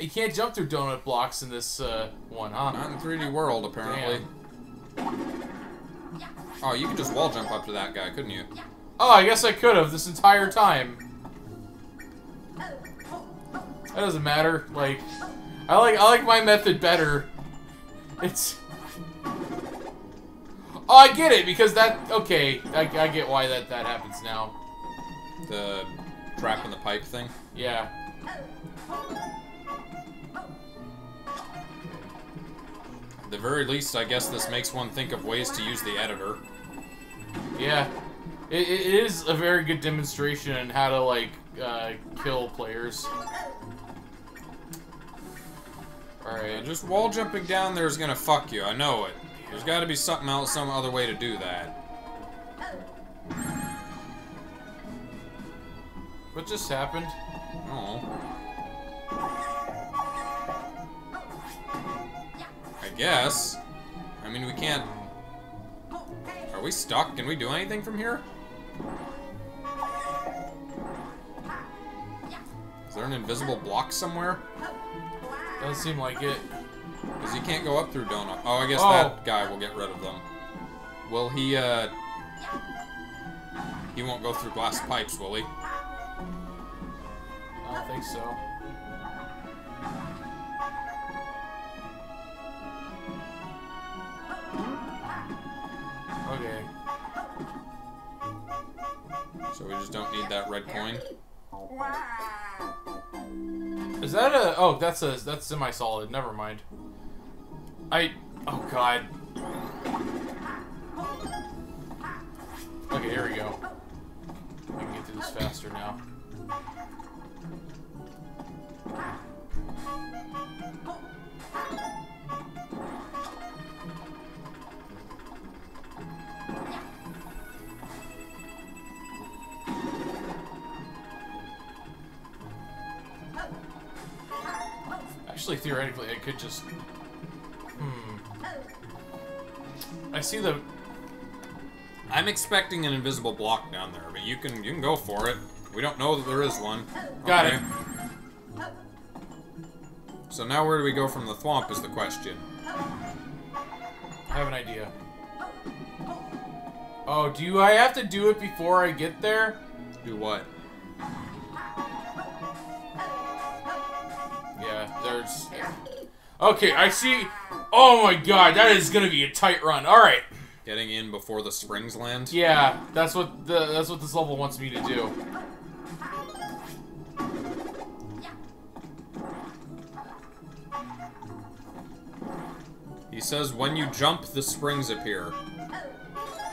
Speaker 2: You can't jump through donut blocks in this uh, one, huh?
Speaker 1: Not in 3D World, apparently. Oh, you could just wall jump up to that guy, couldn't you?
Speaker 2: Oh, I guess I could have this entire time. That doesn't matter. Like, I like I like my method better. It's. Oh, I get it because that. Okay, I, I get why that that happens now.
Speaker 1: The trap in the pipe thing.
Speaker 2: Yeah.
Speaker 1: At the very least, I guess this makes one think of ways to use the editor.
Speaker 2: Yeah. It, it is a very good demonstration on how to, like, uh, kill players. Alright.
Speaker 1: just wall jumping down there is gonna fuck you. I know it. There's got to be something else, some other way to do that.
Speaker 2: What just happened?
Speaker 1: Oh. I guess. I mean, we can't. Are we stuck? Can we do anything from here? Is there an invisible block somewhere?
Speaker 2: Doesn't seem like it.
Speaker 1: Because you can't go up through Donut. Oh, I guess
Speaker 2: Oh.
Speaker 1: that guy will get rid of them. Will he, uh... He won't go through glass pipes, will he?
Speaker 2: I don't think so. Okay.
Speaker 1: So we just don't need that red coin?
Speaker 2: Is that a? Oh, that's a that's semi-solid. Never mind. I. Oh God. Okay, here we go. I can get through this faster now. Actually, theoretically, I could just. Hmm. I see the.
Speaker 1: I'm expecting an invisible block down there, but you can you can go for it. We don't know that there is one.
Speaker 2: Got it.
Speaker 1: So now where do we go from the thwomp is the question.
Speaker 2: I have an idea. Oh, do I have to do it before I get there?
Speaker 1: Do what?
Speaker 2: Yeah, there's. Okay, I see. Oh my god, that is gonna be a tight run. All right.
Speaker 1: Getting in before the springs land?
Speaker 2: Yeah, that's what the that's what this level wants me to do.
Speaker 1: He says when you jump, the springs appear.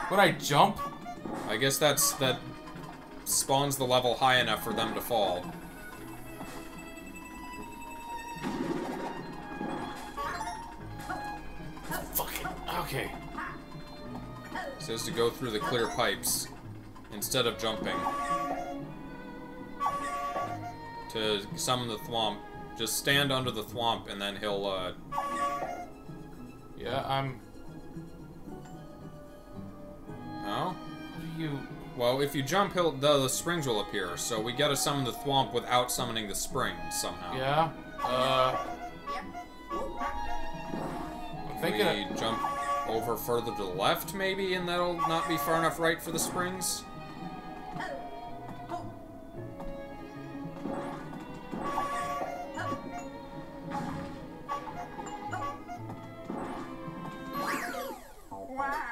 Speaker 2: When I jump,
Speaker 1: I guess that's that spawns the level high enough for them to fall.
Speaker 2: Fucking okay.
Speaker 1: says to go through the clear pipes instead of jumping. To summon the thwomp, just stand under the thwomp and then he'll uh,
Speaker 2: Yeah, I'm.
Speaker 1: no.
Speaker 2: You?
Speaker 1: Well, if you jump, he'll, the, the springs will appear. So we gotta summon the thwomp without summoning the springs somehow.
Speaker 2: Yeah. Uh. I'm thinking.
Speaker 1: we jump over further to the left, maybe, and that'll not be far enough right for the springs.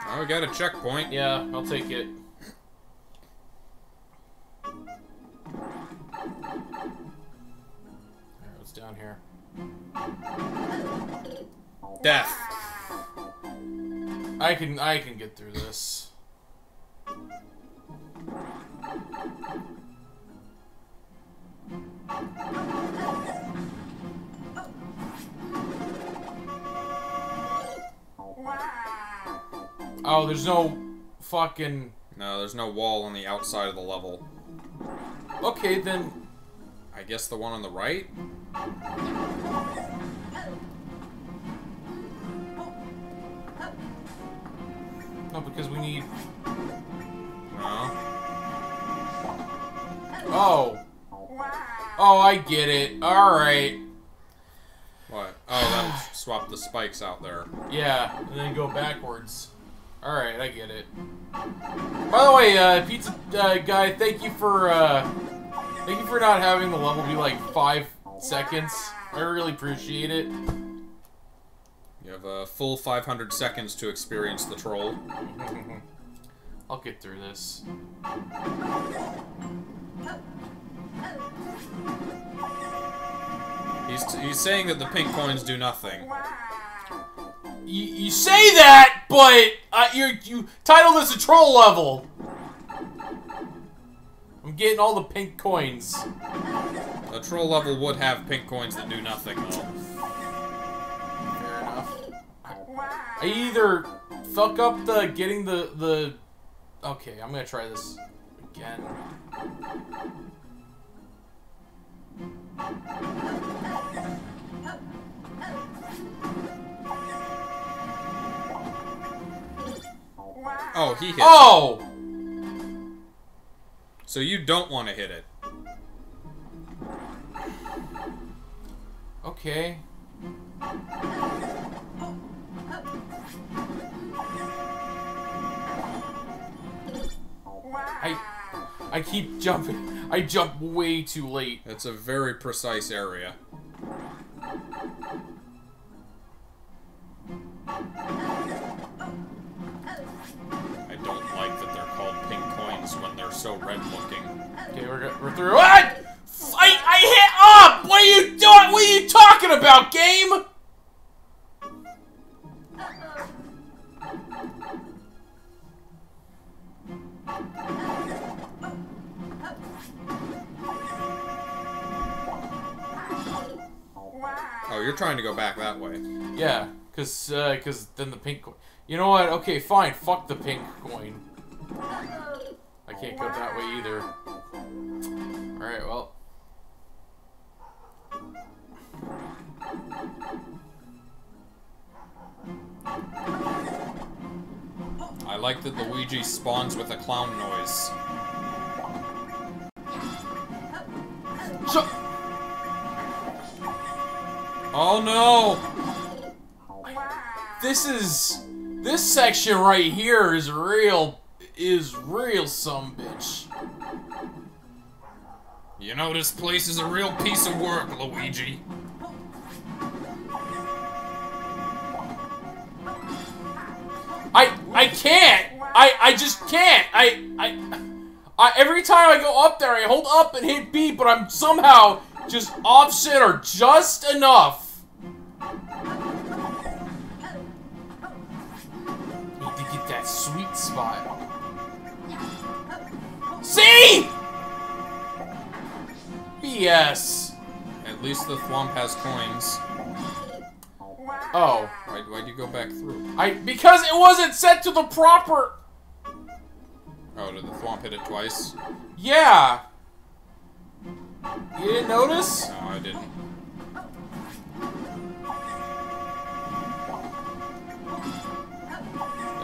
Speaker 1: Oh, we got a checkpoint.
Speaker 2: Yeah, I'll take it. Down here?
Speaker 1: Death.
Speaker 2: I can I can get through this. Oh, there's no fucking.
Speaker 1: No, there's no wall on the outside of the level.
Speaker 2: Okay, then.
Speaker 1: I guess the one on the right?
Speaker 2: No, because we need.
Speaker 1: No.
Speaker 2: Oh. Oh, I get it. Alright.
Speaker 1: What? Oh, that'll *sighs* swap the spikes out there.
Speaker 2: Yeah, and then go backwards. Alright, I get it. By the way, uh, pizza uh, guy, thank you for uh, Thank you for not having the level be like five seconds. I really appreciate it.
Speaker 1: You have a full 500 seconds to experience the troll. *laughs*
Speaker 2: I'll get through this.
Speaker 1: He's, he's saying that the pink coins do nothing.
Speaker 2: You, you say that, but uh, you you title this a troll level. I'm getting all the pink coins.
Speaker 1: A troll level would have pink coins that do nothing, though.
Speaker 2: Fair enough. I either fuck up the getting the the. Okay, I'm gonna try this again.
Speaker 1: Oh, he hit.
Speaker 2: Oh!
Speaker 1: So you don't want to hit it.
Speaker 2: Okay. I I keep jumping. I jump way too late.
Speaker 1: It's a very precise area.
Speaker 2: Cause, uh, then the pink coin. You know what? Okay, fine. Fuck the pink coin. I can't go that way either. Alright, well.
Speaker 1: I like that Luigi spawns with a clown noise. Oh no!
Speaker 2: This is this section right here is real is real some bitch.
Speaker 1: You know this place is a real piece of work, Luigi.
Speaker 2: I I can't. I I just can't. I I. I, every time I go up there, I hold up and hit B, but I'm somehow just off center just enough. Sweet spot. See? BS.
Speaker 1: At least the Thwomp has coins.
Speaker 2: Oh,
Speaker 1: Why, why'd you go back through?
Speaker 2: I because it wasn't set to the proper.
Speaker 1: Oh, did the Thwomp hit it twice?
Speaker 2: Yeah. You didn't notice?
Speaker 1: No, I didn't.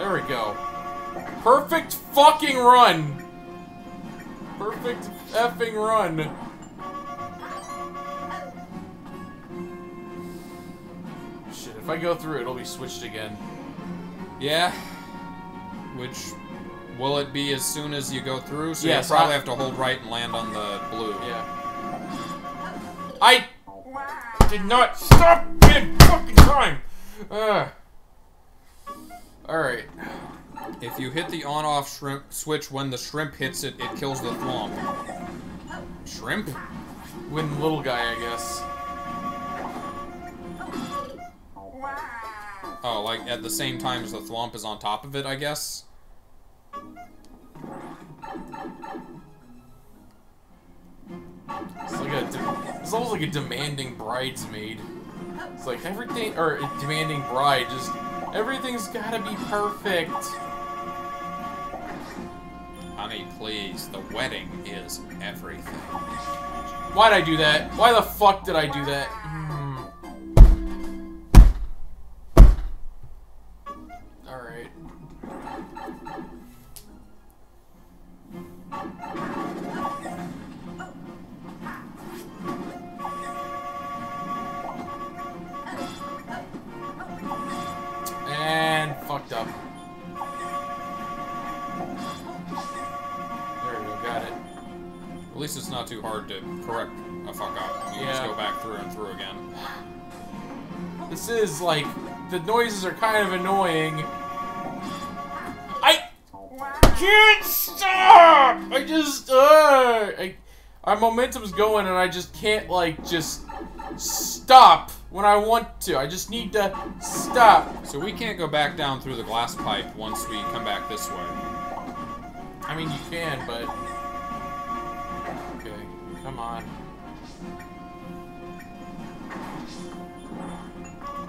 Speaker 2: There we go. Perfect fucking run. Perfect effing run. Shit, if I go through, it'll be switched again.
Speaker 1: Yeah. Which will it be as soon as you go through? So
Speaker 2: Yes,
Speaker 1: you probably
Speaker 2: I-
Speaker 1: have to hold right and land on the blue.
Speaker 2: Yeah. I did not stop in fucking time. Ugh. All right.
Speaker 1: If you hit the on-off shrimp switch when the shrimp hits it, it kills the Thwomp. Shrimp?
Speaker 2: Win little guy, I guess.
Speaker 1: Oh, like at the same time as the Thwomp is on top of it, I guess?
Speaker 2: It's like a, it's almost like a demanding bridesmaid. It's like everything, or demanding bride. Just everything's gotta be perfect.
Speaker 1: Honey, please, the wedding is everything.
Speaker 2: Why'd I do that? Why the fuck did I do that? Hmm. All right. And
Speaker 1: least it's not too hard to correct a fuck up. You just go back through and through again.
Speaker 2: This is like the noises are kind of annoying. I can't stop. I just uh, I, our momentum's going and I just can't like just stop when I want to. I just need to stop.
Speaker 1: So we can't go back down through the glass pipe once we come back this way.
Speaker 2: I mean, you can, but... Come on.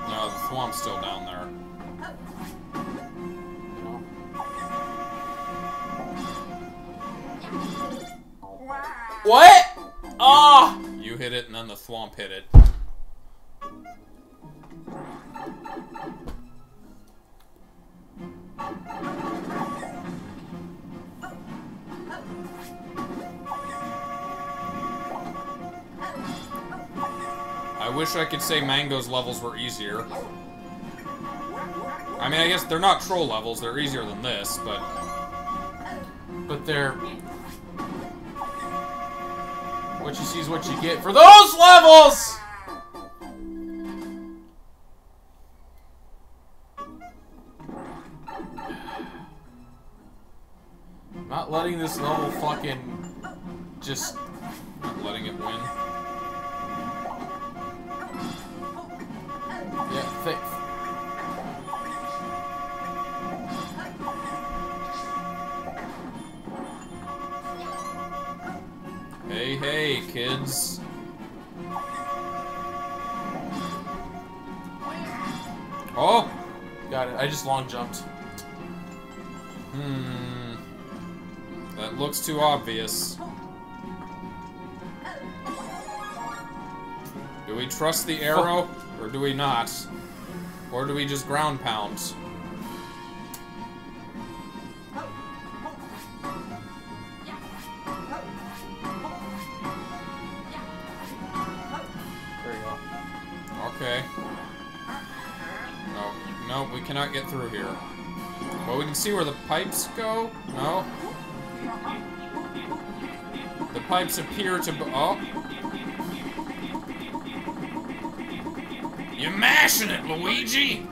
Speaker 1: No, the Thwomp's still down there.
Speaker 2: What? Oh!
Speaker 1: You hit it, and then the swamp hit it. Wish I could say Mango's levels were easier. I mean, I guess they're not troll levels, they're easier than this, but...
Speaker 2: But they're... What you see is what you get for those levels! Not letting this level fucking just
Speaker 1: Not letting it win.
Speaker 2: Yeah. Th
Speaker 1: Hey, hey, kids. Oh!
Speaker 2: got it. I just long jumped.
Speaker 1: Hmm. That looks too obvious. Do we trust the arrow, or do we not? Or do we just ground pound?
Speaker 2: There you go.
Speaker 1: Okay. No, no, we cannot get through here. Well, we can see where the pipes go. No. The pipes appear to. Be oh. You're mashing it, Luigi.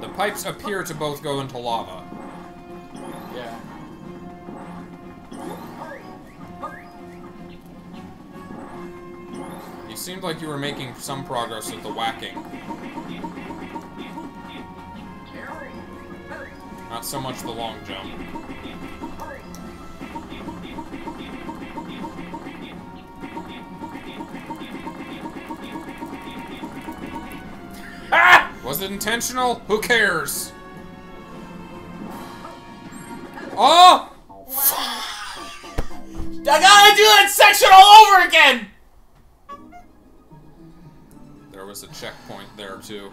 Speaker 1: The pipes appear to both go into lava.
Speaker 2: Yeah.
Speaker 1: You seemed like you were making some progress with the whacking. Not so much the long jump. Was it intentional? Who cares? Oh!
Speaker 2: I gotta do that section all over again!
Speaker 1: There was a checkpoint there, too.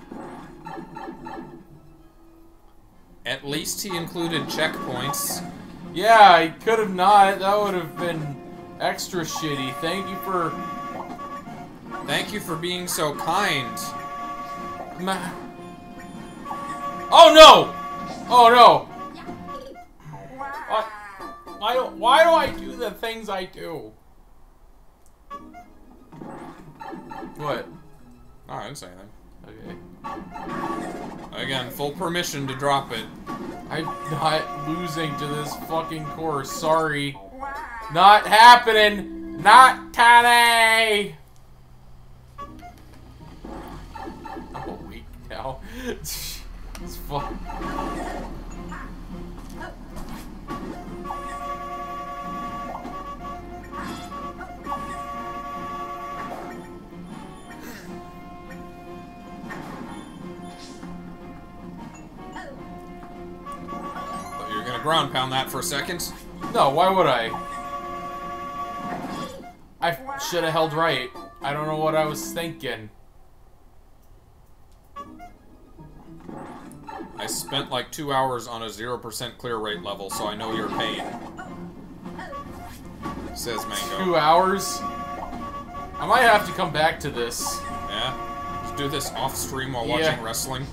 Speaker 1: At least he included checkpoints.
Speaker 2: Yeah, he could have not. That would have been extra shitty. Thank you for...
Speaker 1: Thank you for being so kind.
Speaker 2: Oh no! Oh no! What? Uh, why do, why do I do the things I do? What?
Speaker 1: Oh, I didn't say anything.
Speaker 2: Okay.
Speaker 1: Again, full permission to drop it.
Speaker 2: I'm not losing to this fucking course. Sorry. Not happening. Not today. I'm awake now. *laughs* it's fun.
Speaker 1: But you're gonna ground pound that for a second.
Speaker 2: No, why would I? I should have held right. I don't know what I was thinking.
Speaker 1: I spent like two hours on a 0% clear rate level, so I know your pain. Says Mango.
Speaker 2: Two hours? I might have to come back to this.
Speaker 1: Yeah? Just do this off stream while
Speaker 2: Yeah.
Speaker 1: watching wrestling.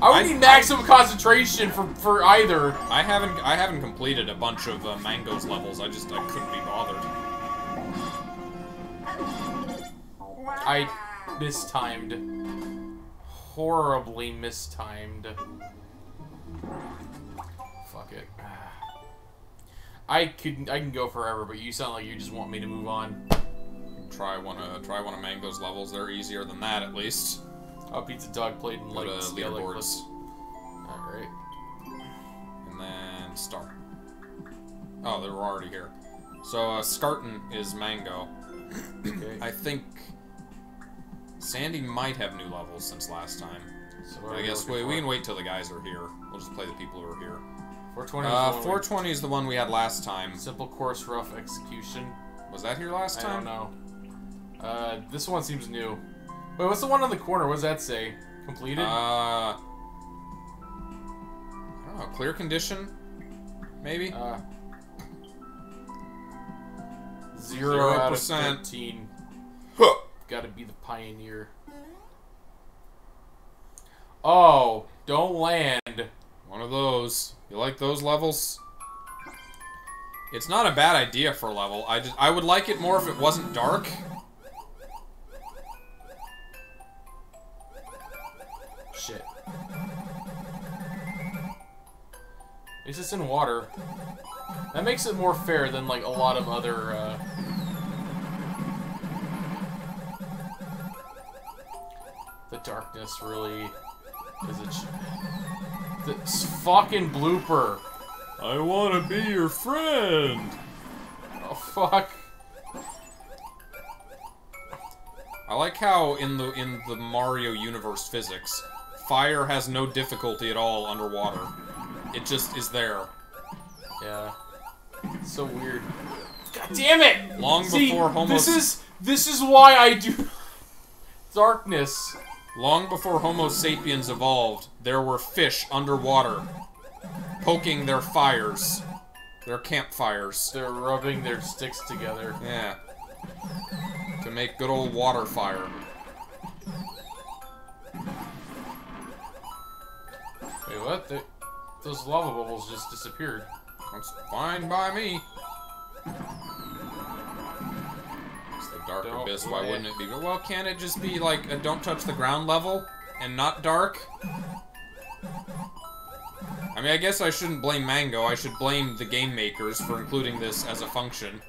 Speaker 2: I would
Speaker 1: I-
Speaker 2: need maximum concentration for, for either.
Speaker 1: I haven't I haven't completed a bunch of uh, Mango's levels. I just I couldn't be bothered.
Speaker 2: I mistimed. Horribly mistimed. Fuck it. I could I can go forever, but you sound like you just want me to move on.
Speaker 1: Try one of try one of Mango's levels. They're easier than that, at least.
Speaker 2: Oh, pizza dog played in like like
Speaker 1: leaderboards
Speaker 2: All right.
Speaker 1: and then start. Oh, they were already here. So uh, Skartan is Mango.
Speaker 2: Okay.
Speaker 1: I think Sandy might have new levels since last time.
Speaker 2: so
Speaker 1: I guess we, we can wait till the guys are here. We'll just play the people who are here.
Speaker 2: 420.
Speaker 1: Uh,
Speaker 2: is the one we-
Speaker 1: 420 is the one we had last time.
Speaker 2: Simple course, rough execution.
Speaker 1: Was that here last time?
Speaker 2: I don't know. Uh, this one seems new. Wait, what's the one on the corner? What does that say? Completed?
Speaker 1: Uh, I don't know. Clear condition, maybe.
Speaker 2: Uh,
Speaker 1: Zero
Speaker 2: zero out of
Speaker 1: percent.
Speaker 2: 13.
Speaker 1: Huh.
Speaker 2: Gotta be the pioneer. Oh, don't land.
Speaker 1: One of those. You like those levels? It's not a bad idea for a level. I just I would like it more if it wasn't dark.
Speaker 2: Shit. It's just in water. That makes it more fair than like a lot of other. Uh... The darkness really is a. Ch- this fucking blooper.
Speaker 1: I want to be your friend.
Speaker 2: Oh fuck.
Speaker 1: I like how in the in the Mario universe physics, fire has no difficulty at all underwater. It just is there.
Speaker 2: Yeah. It's so weird. God damn it!
Speaker 1: Long
Speaker 2: See,
Speaker 1: before Homo
Speaker 2: this is this is why I do *laughs* darkness.
Speaker 1: Long before Homo sapiens evolved, there were fish underwater poking their fires. Their campfires.
Speaker 2: They're rubbing their sticks together.
Speaker 1: Yeah. To make good old water fire.
Speaker 2: Wait, what? They, those lava bubbles just disappeared.
Speaker 1: That's fine by me. Dark
Speaker 2: Don't
Speaker 1: abyss. Why wouldn't it be? Well, can't it just be like a don't touch the ground level and not dark? I mean, I guess I shouldn't blame Mango. I should blame the game makers for including this as a function.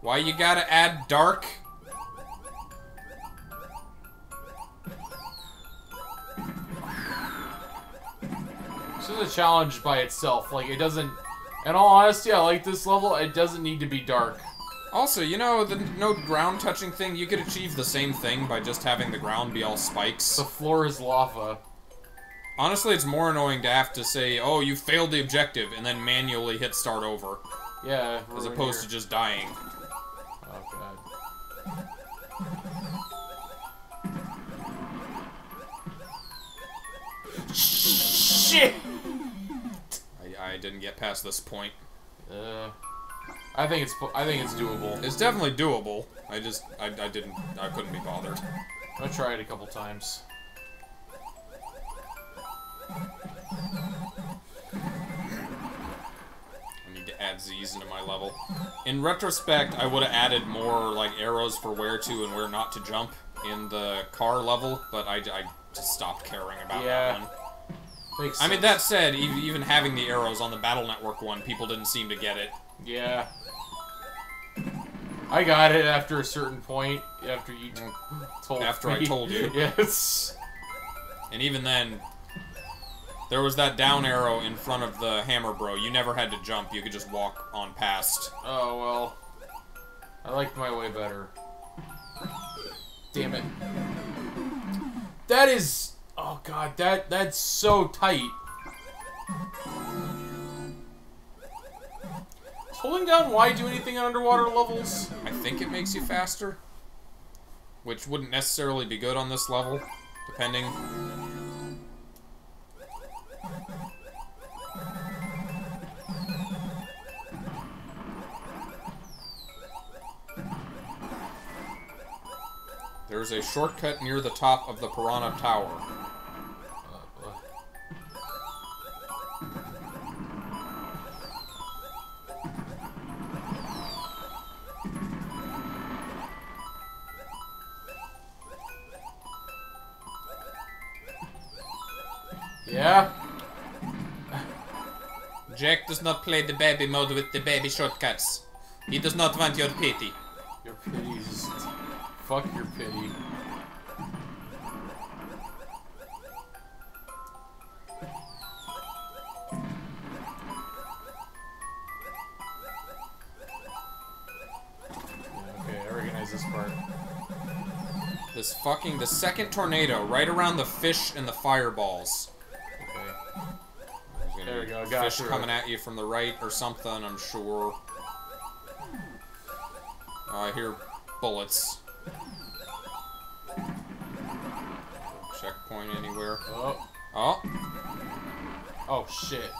Speaker 1: Why you gotta add dark?
Speaker 2: This is a challenge by itself. Like, it doesn't... In all honesty, I like this level. It doesn't need to be dark.
Speaker 1: Also, you know, the no ground touching thing, you could achieve the same thing by just having the ground be all spikes.
Speaker 2: The floor is lava.
Speaker 1: Honestly, it's more annoying to have to say, oh, you failed the objective, and then manually hit start over,
Speaker 2: Yeah.
Speaker 1: as opposed
Speaker 2: here.
Speaker 1: to just dying.
Speaker 2: Oh, God. Shit!
Speaker 1: I, I didn't get past this point.
Speaker 2: Uh, I think it's I think it's doable.
Speaker 1: It's definitely doable. I just, I, I didn't, I couldn't be bothered.
Speaker 2: Try it a couple times.
Speaker 1: I need to add Z's into my level. In retrospect, I would have added more, like, arrows for where to and where not to jump in the car level, but I, I just stopped caring about
Speaker 2: Yeah.
Speaker 1: that one.
Speaker 2: Makes
Speaker 1: I mean, that said, even having the arrows on the Battle Network one, people didn't seem to get it.
Speaker 2: Yeah. I got it after a certain point. After you t- told
Speaker 1: After
Speaker 2: me.
Speaker 1: I told you. *laughs*
Speaker 2: yes.
Speaker 1: And even then, there was that down arrow in front of the hammer bro. You never had to jump, you could just walk on past.
Speaker 2: Oh well. I liked my way better. Damn it. That is. Oh god, that that's so tight. Does holding down Y do anything on underwater levels?
Speaker 1: I think it makes you faster. Which wouldn't necessarily be good on this level, depending. There's a shortcut near the top of the Piranha Tower.
Speaker 2: Yeah.
Speaker 1: Jack does not play the baby mode with the baby shortcuts. He does not want your pity.
Speaker 2: Your pity's. Fuck your pity. Okay, I recognize this part.
Speaker 1: This fucking the second tornado right around the fish and the fireballs.
Speaker 2: Okay.
Speaker 1: There's gonna
Speaker 2: There we go, got
Speaker 1: Fish coming at you from the right or something. I'm sure. Oh, I hear bullets. Checkpoint anywhere?
Speaker 2: Oh.
Speaker 1: Oh,
Speaker 2: Oh shit.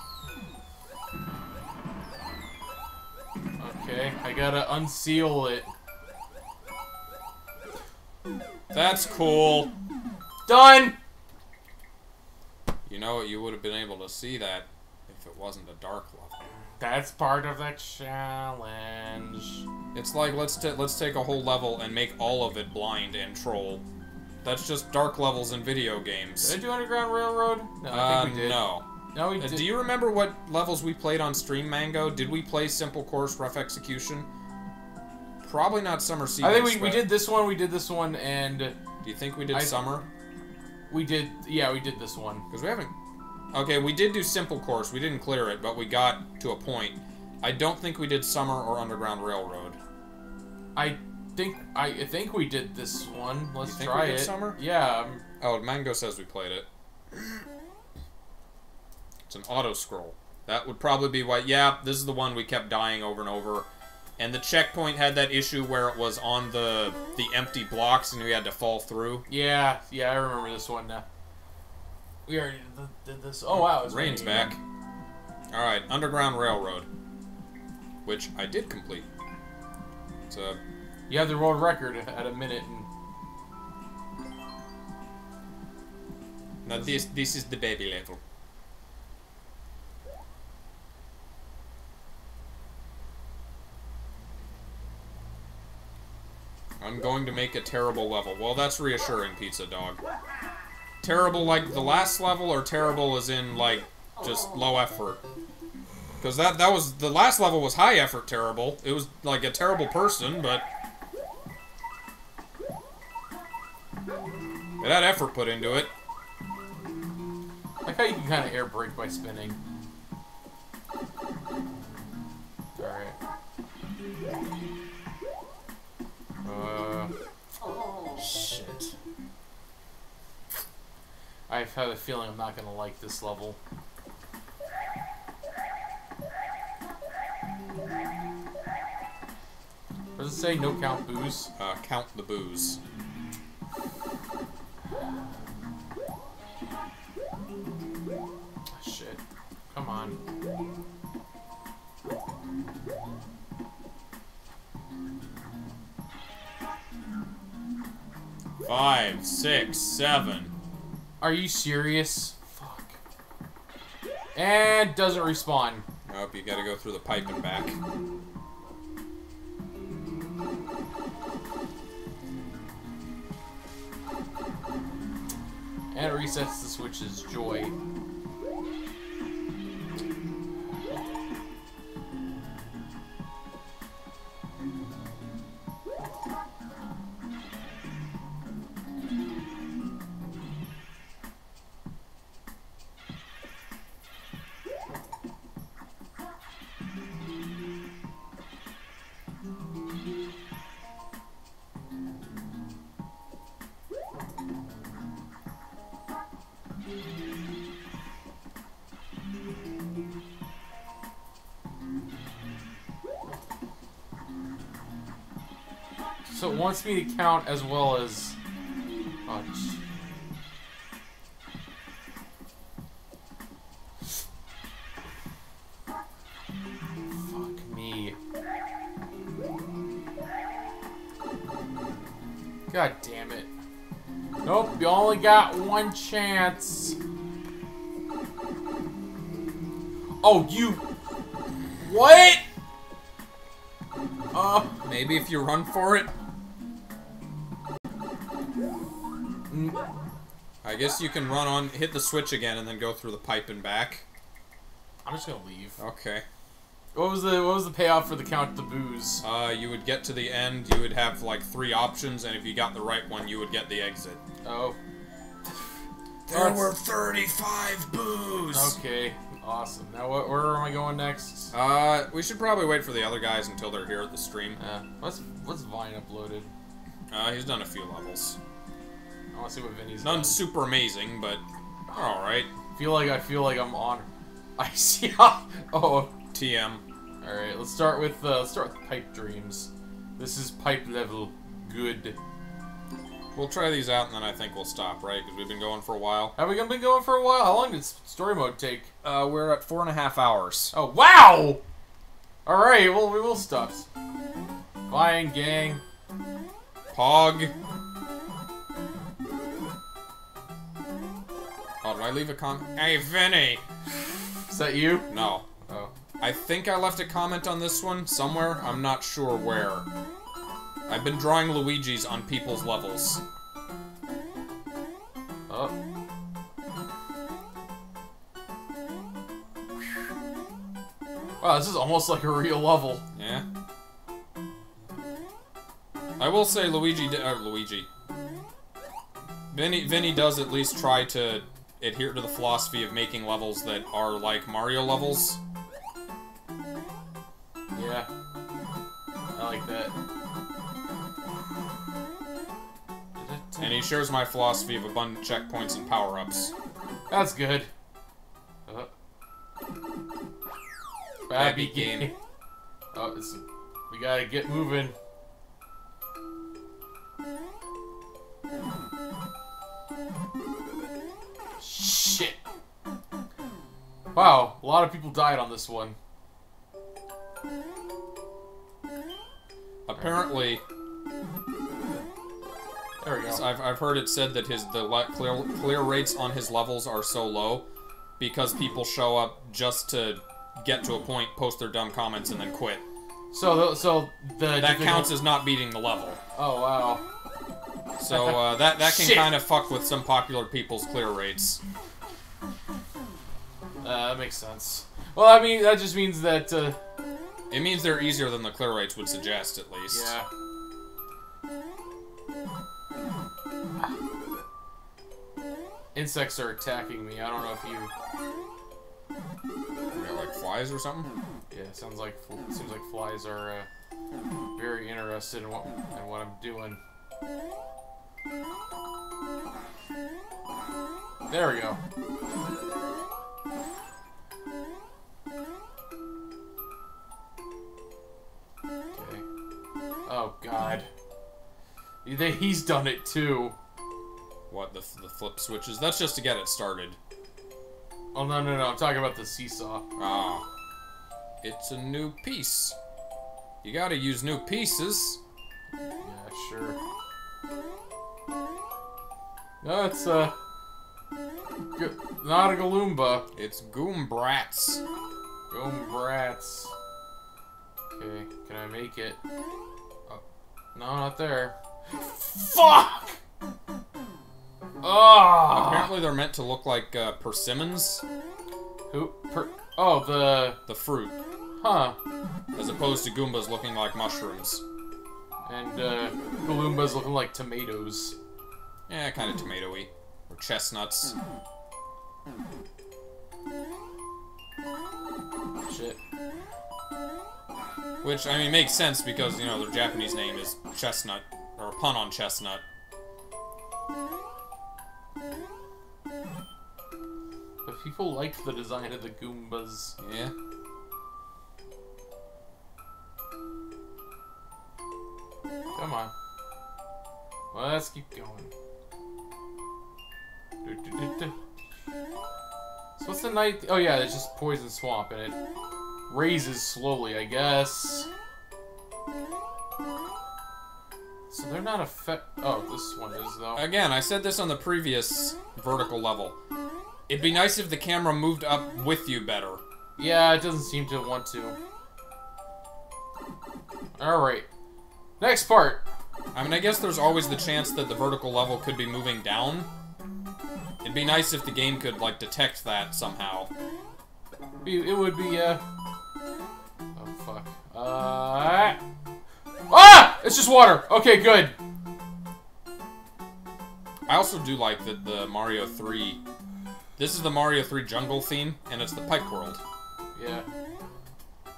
Speaker 2: Okay, I gotta unseal it.
Speaker 1: that's cool.
Speaker 2: Done!
Speaker 1: You know, what you would have been able to see that it wasn't a dark level.
Speaker 2: That's part of the challenge.
Speaker 1: It's like let's let's take a whole level and make all of it blind and troll. That's just dark levels in video games.
Speaker 2: Did I do Underground Railroad? No, I
Speaker 1: Uh,
Speaker 2: think we did.
Speaker 1: no.
Speaker 2: No, we
Speaker 1: Uh,
Speaker 2: did.
Speaker 1: do you remember what levels we played on Stream Mango? Did we play Simple Course, Rough Execution? Probably not Summer Sequence.
Speaker 2: I think we, we did this one, we did this one, and
Speaker 1: Do you think we did
Speaker 2: I-
Speaker 1: Summer?
Speaker 2: we did, yeah, we did this one.
Speaker 1: Because we haven't. Okay, we did do Simple Course. We didn't clear it, but we got to a point. I don't think we did Summer or Underground Railroad.
Speaker 2: I think, I think we did this one. Let's try it.
Speaker 1: Summer?
Speaker 2: Yeah, um,
Speaker 1: Oh, Mango says we played it. It's an auto scroll. That would probably be why. Yeah, this is the one we kept dying over and over. And the checkpoint had that issue where it was on the the empty blocks and we had to fall through.
Speaker 2: yeah, yeah, I remember this one now. We already did, this. Oh, wow. It's
Speaker 1: Rain's back. All right, Underground Railroad, which I did complete. It's a.
Speaker 2: You have the world record at a minute and
Speaker 1: now this this is the baby level. I'm going to make a terrible level. Well, that's reassuring, Pizza Dog. Terrible like the last level, or terrible as in like just low effort? Because that that was the last level was high effort terrible. It was like a terrible person, but it had effort put into it.
Speaker 2: I like how you can kind of air brake by spinning. Alright. Uh. I have a feeling I'm not gonna like this level. Does it say? No count Boos?
Speaker 1: Uh, count the Boos.
Speaker 2: Shit. Come on.
Speaker 1: Five, six, seven.
Speaker 2: Are you serious? Fuck. And doesn't respawn.
Speaker 1: Nope, you gotta go through the pipe and back.
Speaker 2: And it resets the switch's joy. So it wants me to count as well as. Oh, Fuck me. God damn it. Nope, you only got one chance. Oh, you. What? Uh.
Speaker 1: Maybe if you run for it. Guess you can run on, hit the switch again, and then go through the pipe and back.
Speaker 2: I'm just gonna leave.
Speaker 1: Okay.
Speaker 2: What was the what was the payoff for the count the Boos?
Speaker 1: Uh, you would get to the end, you would have like three options, and if you got the right one, you would get the exit.
Speaker 2: Oh,
Speaker 1: There
Speaker 2: That's-
Speaker 1: were 35 boos!
Speaker 2: okay, awesome. Now what? Where am I going next?
Speaker 1: Uh, we should probably wait for the other guys until they're here at the stream.
Speaker 2: Uh, what's what's Vine uploaded?
Speaker 1: Uh, he's done a few levels.
Speaker 2: I want to see what Vinny's
Speaker 1: None super amazing, but alright.
Speaker 2: Feel like I feel like I'm on. *laughs* I see. oh,
Speaker 1: TM.
Speaker 2: all right. Let's start with uh, let's start with pipe dreams. This is pipe level good.
Speaker 1: We'll try these out and then I think we'll stop, right? Because we've been going for a while.
Speaker 2: Have we been going for a while? How long did story mode take?
Speaker 1: Uh, we're at four and a half hours.
Speaker 2: Oh wow! All right. Well, we will stop. Fine, gang.
Speaker 1: Pog. Oh, did I leave a comment? Hey, Vinny!
Speaker 2: Is that you?
Speaker 1: No.
Speaker 2: Oh.
Speaker 1: I think I left a comment on this one somewhere. I'm not sure where. I've been drawing Luigi's on people's levels.
Speaker 2: Oh. Wow, this is almost like a real level.
Speaker 1: Yeah. I will say Luigi, di- uh, Luigi. Vinny, Vinny does at least try to adhere to the philosophy of making levels that are like Mario levels.
Speaker 2: Yeah. I like that.
Speaker 1: And he shares my philosophy of abundant checkpoints and power-ups.
Speaker 2: That's good. Uh.
Speaker 1: Babby game. *laughs*
Speaker 2: Oh, it's, we gotta get moving. Wow, a lot of people died on this one.
Speaker 1: Apparently,
Speaker 2: There we go.
Speaker 1: I've, I've heard it said that his the clear, clear rates on his levels are so low because people show up just to get to a point, post their dumb comments, and then quit.
Speaker 2: So, the, so the
Speaker 1: That counts as not beating the level.
Speaker 2: Oh wow.
Speaker 1: So uh, that that can kind of fuck with some popular people's clear rates.
Speaker 2: Uh, that makes sense. Well, I mean, that just means that. Uh,
Speaker 1: It means they're easier than the clear rates would suggest, at least.
Speaker 2: yeah. Insects are attacking me. I don't know if you.
Speaker 1: Yeah, like flies or something.
Speaker 2: Yeah, sounds like seems like flies are uh, very interested in what in what I'm doing. There we go. Okay. Oh God. He's done it too.
Speaker 1: What the the flip switches? That's just to get it started.
Speaker 2: Oh no no no! I'm talking about the seesaw.
Speaker 1: Ah, it's a new piece. You gotta use new pieces.
Speaker 2: Yeah, sure. No, it's uh, g- not a Galoomba.
Speaker 1: It's Goombrats.
Speaker 2: Gombrats. Okay, can I make it? Oh, no, not there. Fuck! Ah!
Speaker 1: Apparently, they're meant to look like uh, persimmons,
Speaker 2: Who? Per- oh, the
Speaker 1: the fruit,
Speaker 2: huh?
Speaker 1: as opposed to Goombas looking like mushrooms.
Speaker 2: And uh, Galoomba's looking like tomatoes.
Speaker 1: Yeah, kind of tomatoey. Chestnuts.
Speaker 2: Shit.
Speaker 1: Which, I mean, makes sense because, you know, their Japanese name is chestnut, or a pun on chestnut.
Speaker 2: But people liked the design of the Goombas.
Speaker 1: Yeah.
Speaker 2: Come on. Let's keep going. So what's the night? Oh yeah, it's just poison swamp, and it raises slowly, I guess. So they're not effect. Oh, this one is though.
Speaker 1: Again, I said this on the previous vertical level. It'd be nice if the camera moved up with you better.
Speaker 2: Yeah, it doesn't seem to want to. All right. Next part.
Speaker 1: I mean, I guess there's always the chance that the vertical level could be moving down. It'd be nice if the game could, like, detect that somehow.
Speaker 2: It would be, uh... Oh, fuck. Uh... Ah! It's just water! Okay, good.
Speaker 1: I also do like that the Mario 3. This is the Mario 3 jungle theme, and it's the Pike World.
Speaker 2: Yeah.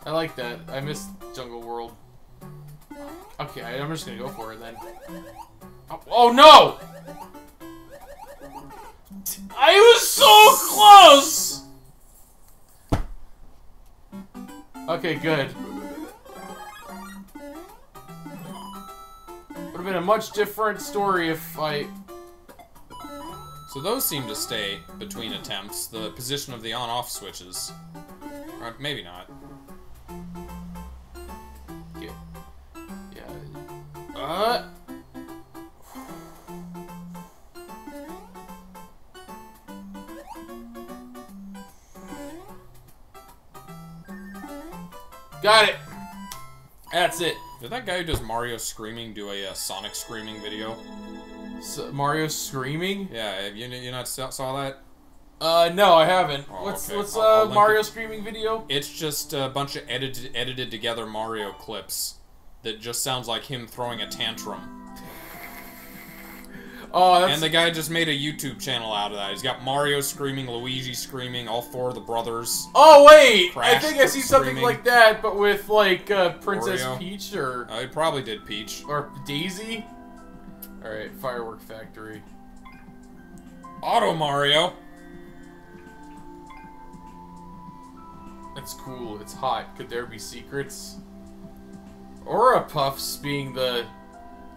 Speaker 2: I like that. I miss Jungle World. Okay, I'm just gonna go for it then. Oh, oh no! I was so close! Okay, good. Would have been a much different story if I...
Speaker 1: So those seem to stay between attempts, the position of the on-off switches. Or maybe not.
Speaker 2: Yeah. Yeah. Uh... Got it. That's it.
Speaker 1: Did that guy who does Mario screaming do a uh, Sonic screaming video?
Speaker 2: So, Mario screaming?
Speaker 1: Yeah, have you, you not saw that?
Speaker 2: Uh, no, I haven't.
Speaker 1: Oh,
Speaker 2: what's
Speaker 1: okay.
Speaker 2: what's
Speaker 1: I'll-
Speaker 2: uh Mario
Speaker 1: it.
Speaker 2: screaming video?
Speaker 1: It's just a bunch of edited edited together Mario clips that just sounds like him throwing a tantrum.
Speaker 2: Oh,
Speaker 1: And the guy just made a YouTube channel out of that. He's got Mario screaming, Luigi screaming, all four of the brothers.
Speaker 2: Oh wait, I think I see something
Speaker 1: screaming.
Speaker 2: like that, but with like uh, Princess
Speaker 1: Oreo.
Speaker 2: Peach or
Speaker 1: Uh, he probably did Peach.
Speaker 2: or Daisy. All right, Firework Factory.
Speaker 1: Auto Mario.
Speaker 2: It's cool. It's hot. Could there be secrets? Aura Puffs being the.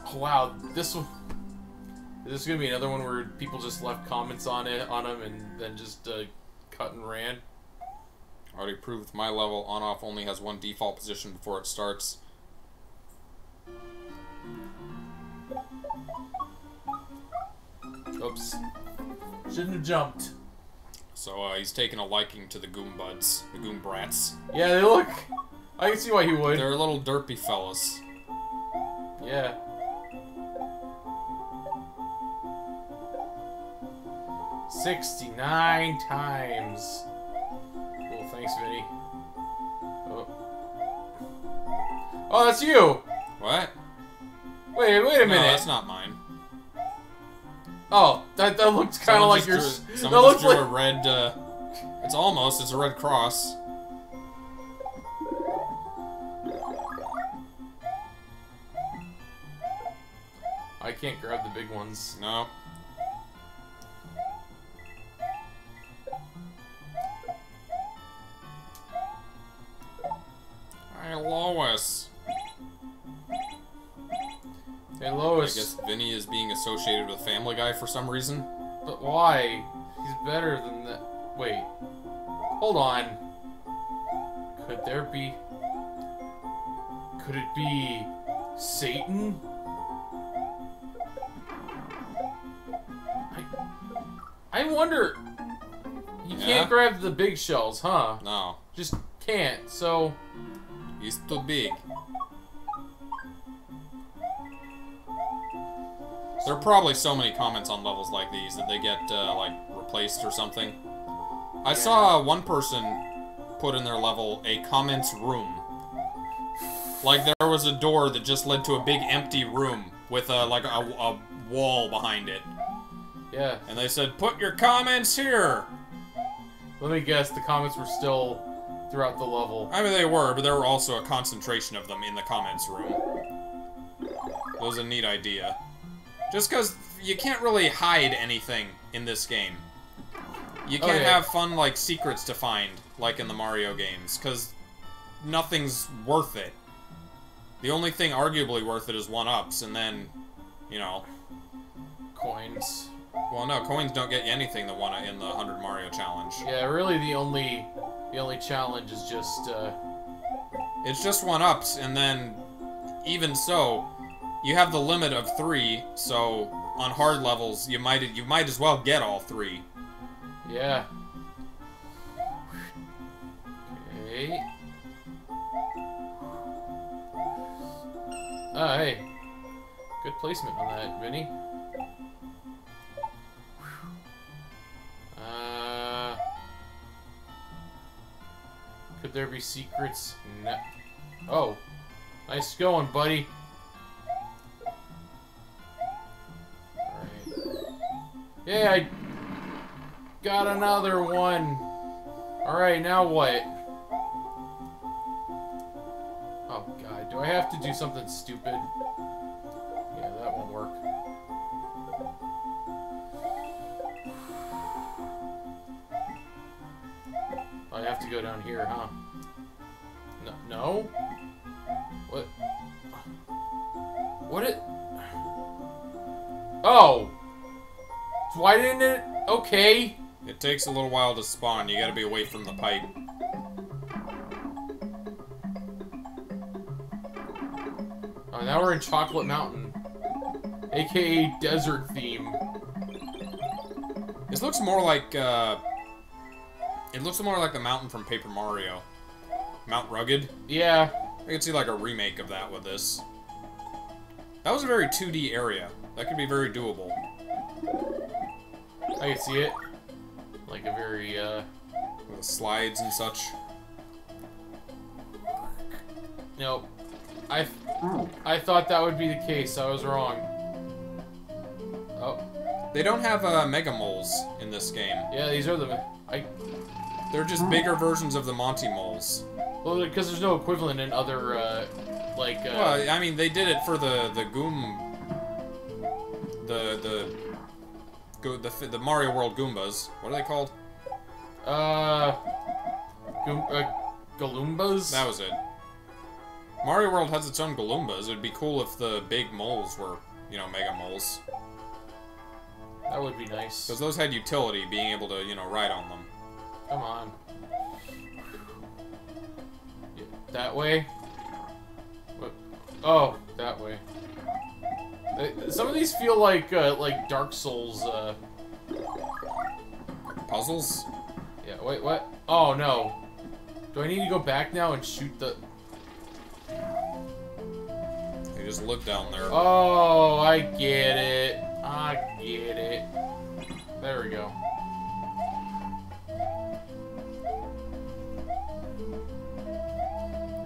Speaker 2: Oh wow, this one. Is this gonna be another one where people just left comments on it on them and then just uh, cut and ran?
Speaker 1: Already proved my level, on off only has one default position before it starts.
Speaker 2: Oops. Shouldn't have jumped.
Speaker 1: So uh, he's taking a liking to the Goombuds, the Goombrats.
Speaker 2: Yeah, they look. I can see why he would.
Speaker 1: They're a little derpy fellas.
Speaker 2: Yeah. Sixty-nine times. Cool, thanks, Vinny. Oh. oh, that's you.
Speaker 1: What?
Speaker 2: Wait, wait a
Speaker 1: No,
Speaker 2: minute.
Speaker 1: that's not mine.
Speaker 2: Oh, that that looks kind of like your.
Speaker 1: drew-
Speaker 2: s- That looks
Speaker 1: just drew
Speaker 2: like.
Speaker 1: a red. Uh, it's almost. It's a red cross.
Speaker 2: I can't grab the big ones.
Speaker 1: No. Hi, Lois.
Speaker 2: Hey, Lois.
Speaker 1: I guess Vinny is being associated with Family Guy for some reason.
Speaker 2: But why? He's better than that. Wait. Hold on. Could there be. Could it be. Satan? I. I wonder. You
Speaker 1: Yeah?
Speaker 2: can't grab the big shells, huh?
Speaker 1: No,
Speaker 2: Just can't, so.
Speaker 1: He's too big. There are probably so many comments on levels like these that they get, uh, like, replaced or something. I saw one person put in their level a comments room. Like there was a door that just led to a big empty room with a, like, a, a wall behind it.
Speaker 2: Yeah.
Speaker 1: And they said, put your comments here!
Speaker 2: Let me guess, the comments were still throughout the level.
Speaker 1: I mean, they were, but there were also a concentration of them in the comments room. That was a neat idea. Just because you can't really hide anything in this game. You
Speaker 2: Oh,
Speaker 1: can't
Speaker 2: yeah.
Speaker 1: have fun, like, secrets to find, like in the Mario games, because nothing's worth it. The only thing arguably worth it is one-ups, and then, you know...
Speaker 2: Coins.
Speaker 1: Well, no, coins don't get you anything that one in the 100 Mario Challenge.
Speaker 2: Yeah, really the only the only challenge is just uh
Speaker 1: It's just one ups, and then even so, you have the limit of three. So on hard levels, you might you might as well get all three.
Speaker 2: yeah. Okay. Ah, hey. Good placement on that, Vinny. Could there be secrets? No. Oh. Nice going, buddy. Alright. Yeah, I got another one. Alright, now what? Oh god, do I have to do something stupid? I have to go down here, huh? No, no? What? What it? Oh! Why didn't it? Okay.
Speaker 1: It takes a little while to spawn. You gotta be away from the pipe.
Speaker 2: Oh, now we're in Chocolate Mountain. AKA Desert Theme.
Speaker 1: This looks more like, uh... It looks more like the mountain from Paper Mario. Mount Rugged.
Speaker 2: Yeah.
Speaker 1: I could see like a remake of that with this. That was a very 2D area. That could be very doable.
Speaker 2: I can see it. Like a very, uh...
Speaker 1: With the slides and such.
Speaker 2: Nope. I, I thought that would be the case. I was wrong. Oh.
Speaker 1: They don't have uh, Mega Moles in this game.
Speaker 2: Yeah, these are the... I...
Speaker 1: They're just bigger versions of the Monty Moles.
Speaker 2: Well, because there's no equivalent in other, uh... Like, uh...
Speaker 1: Well, I mean, they did it for the the Goom, the the go the the Mario World Goombas. What are they called?
Speaker 2: Uh... Goom, uh Galoombas?
Speaker 1: That was it. Mario World has its own Galoombas. It'd be cool if the big moles were, you know, Mega Moles.
Speaker 2: That would be nice.
Speaker 1: Because those had utility, being able to, you know, ride on them.
Speaker 2: Come on. Yeah, that way? What? Oh, that way. Some of these feel like, uh, like Dark Souls, uh...
Speaker 1: Puzzles?
Speaker 2: Yeah, wait, what? Oh, no. Do I need to go back now and shoot the...
Speaker 1: You just look down there.
Speaker 2: Oh, I get it. I get it. There we go.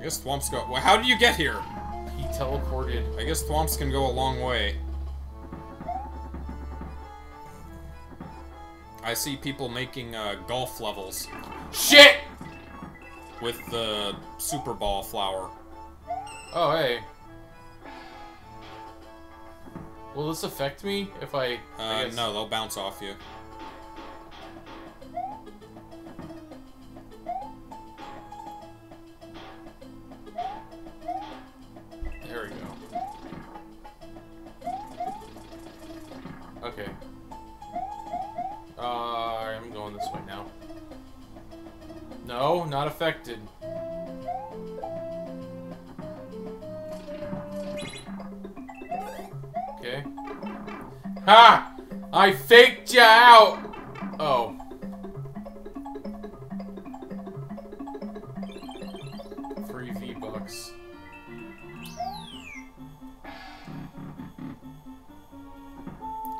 Speaker 1: Guess Thwomps go. Well, how did you get here?
Speaker 2: He teleported.
Speaker 1: I guess Thwomps can go a long way. I see people making uh, golf levels
Speaker 2: Shit!
Speaker 1: with the Super Ball flower.
Speaker 2: Oh, hey. Will this affect me if I... I
Speaker 1: Uh,
Speaker 2: guess-
Speaker 1: no, they'll bounce off you.
Speaker 2: Uh, I'm going this way now. No, not affected. Okay. Ha! I faked you out! Oh. Three V-Bucks.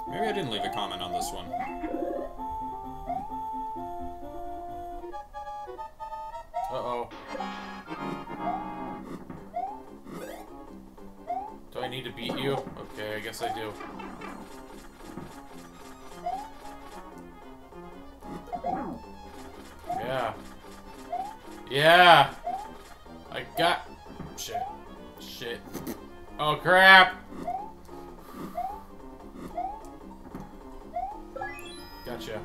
Speaker 1: Maybe I didn't leave a comment on this one.
Speaker 2: Uh-oh. Do I need to beat you? Okay, I guess I do. Yeah. Yeah! I got... Shit. Shit. Oh, crap! Gotcha.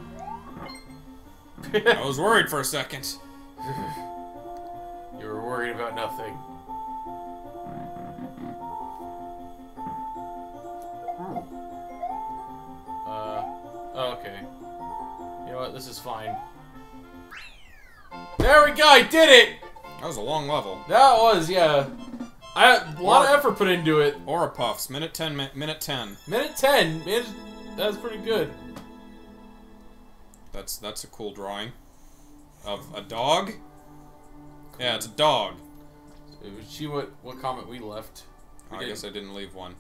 Speaker 2: *laughs*
Speaker 1: I was worried for a second. *laughs*
Speaker 2: You were worried about nothing. Uh, oh, okay. You know what? This is fine. There we go! I did it!
Speaker 1: That was a long level.
Speaker 2: That was, yeah. I a lot of effort put into it.
Speaker 1: Aura Puffs, minute 10, mi minute 10.
Speaker 2: Minute 10. Minute, that's pretty good.
Speaker 1: That's that's a cool drawing. Of a dog? Yeah, it's a dog.
Speaker 2: Was see what, what comment we left. We
Speaker 1: I
Speaker 2: did-
Speaker 1: guess I didn't leave one.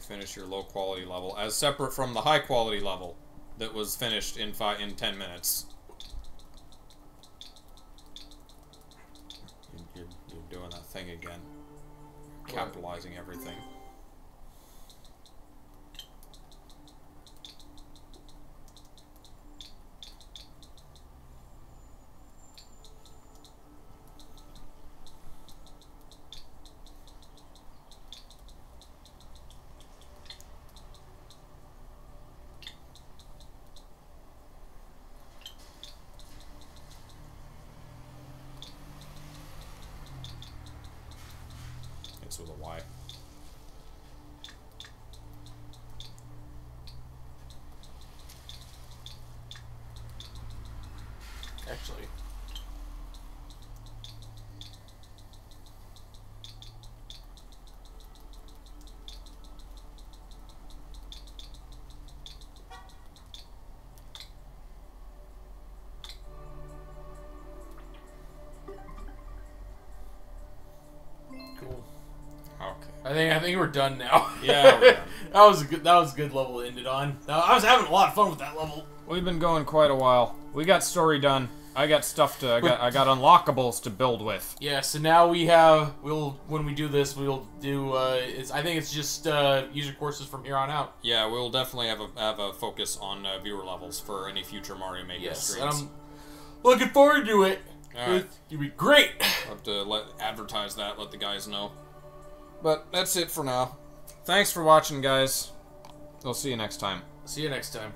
Speaker 1: finish your low quality level as separate from the high quality level that was finished in five in ten minutes. You're, you're doing that thing again. Capitalizing everything. It's with a Y.
Speaker 2: Actually. Cool.
Speaker 1: Okay.
Speaker 2: I think I think we're done now.
Speaker 1: Yeah, we're *laughs* done.
Speaker 2: that was a good that was a good level to end it on. Now, I was having a lot of fun with that level.
Speaker 4: We've been going quite a while. We got story done. I got stuff to. I got. I got unlockables to build with.
Speaker 2: Yeah, so now we have we'll when we do this we'll do uh it's, I think it's just uh user courses from here on out.
Speaker 1: Yeah, we'll definitely have a have a focus on uh, viewer levels for any future Mario Maker
Speaker 2: Yes,
Speaker 1: streams.
Speaker 2: I'm looking forward to it.
Speaker 1: All right.
Speaker 2: It'll be great.
Speaker 1: I'll have to let advertise that, let the guys know. But that's it for now. Thanks for watching, guys. We'll see you next time.
Speaker 2: See you next time.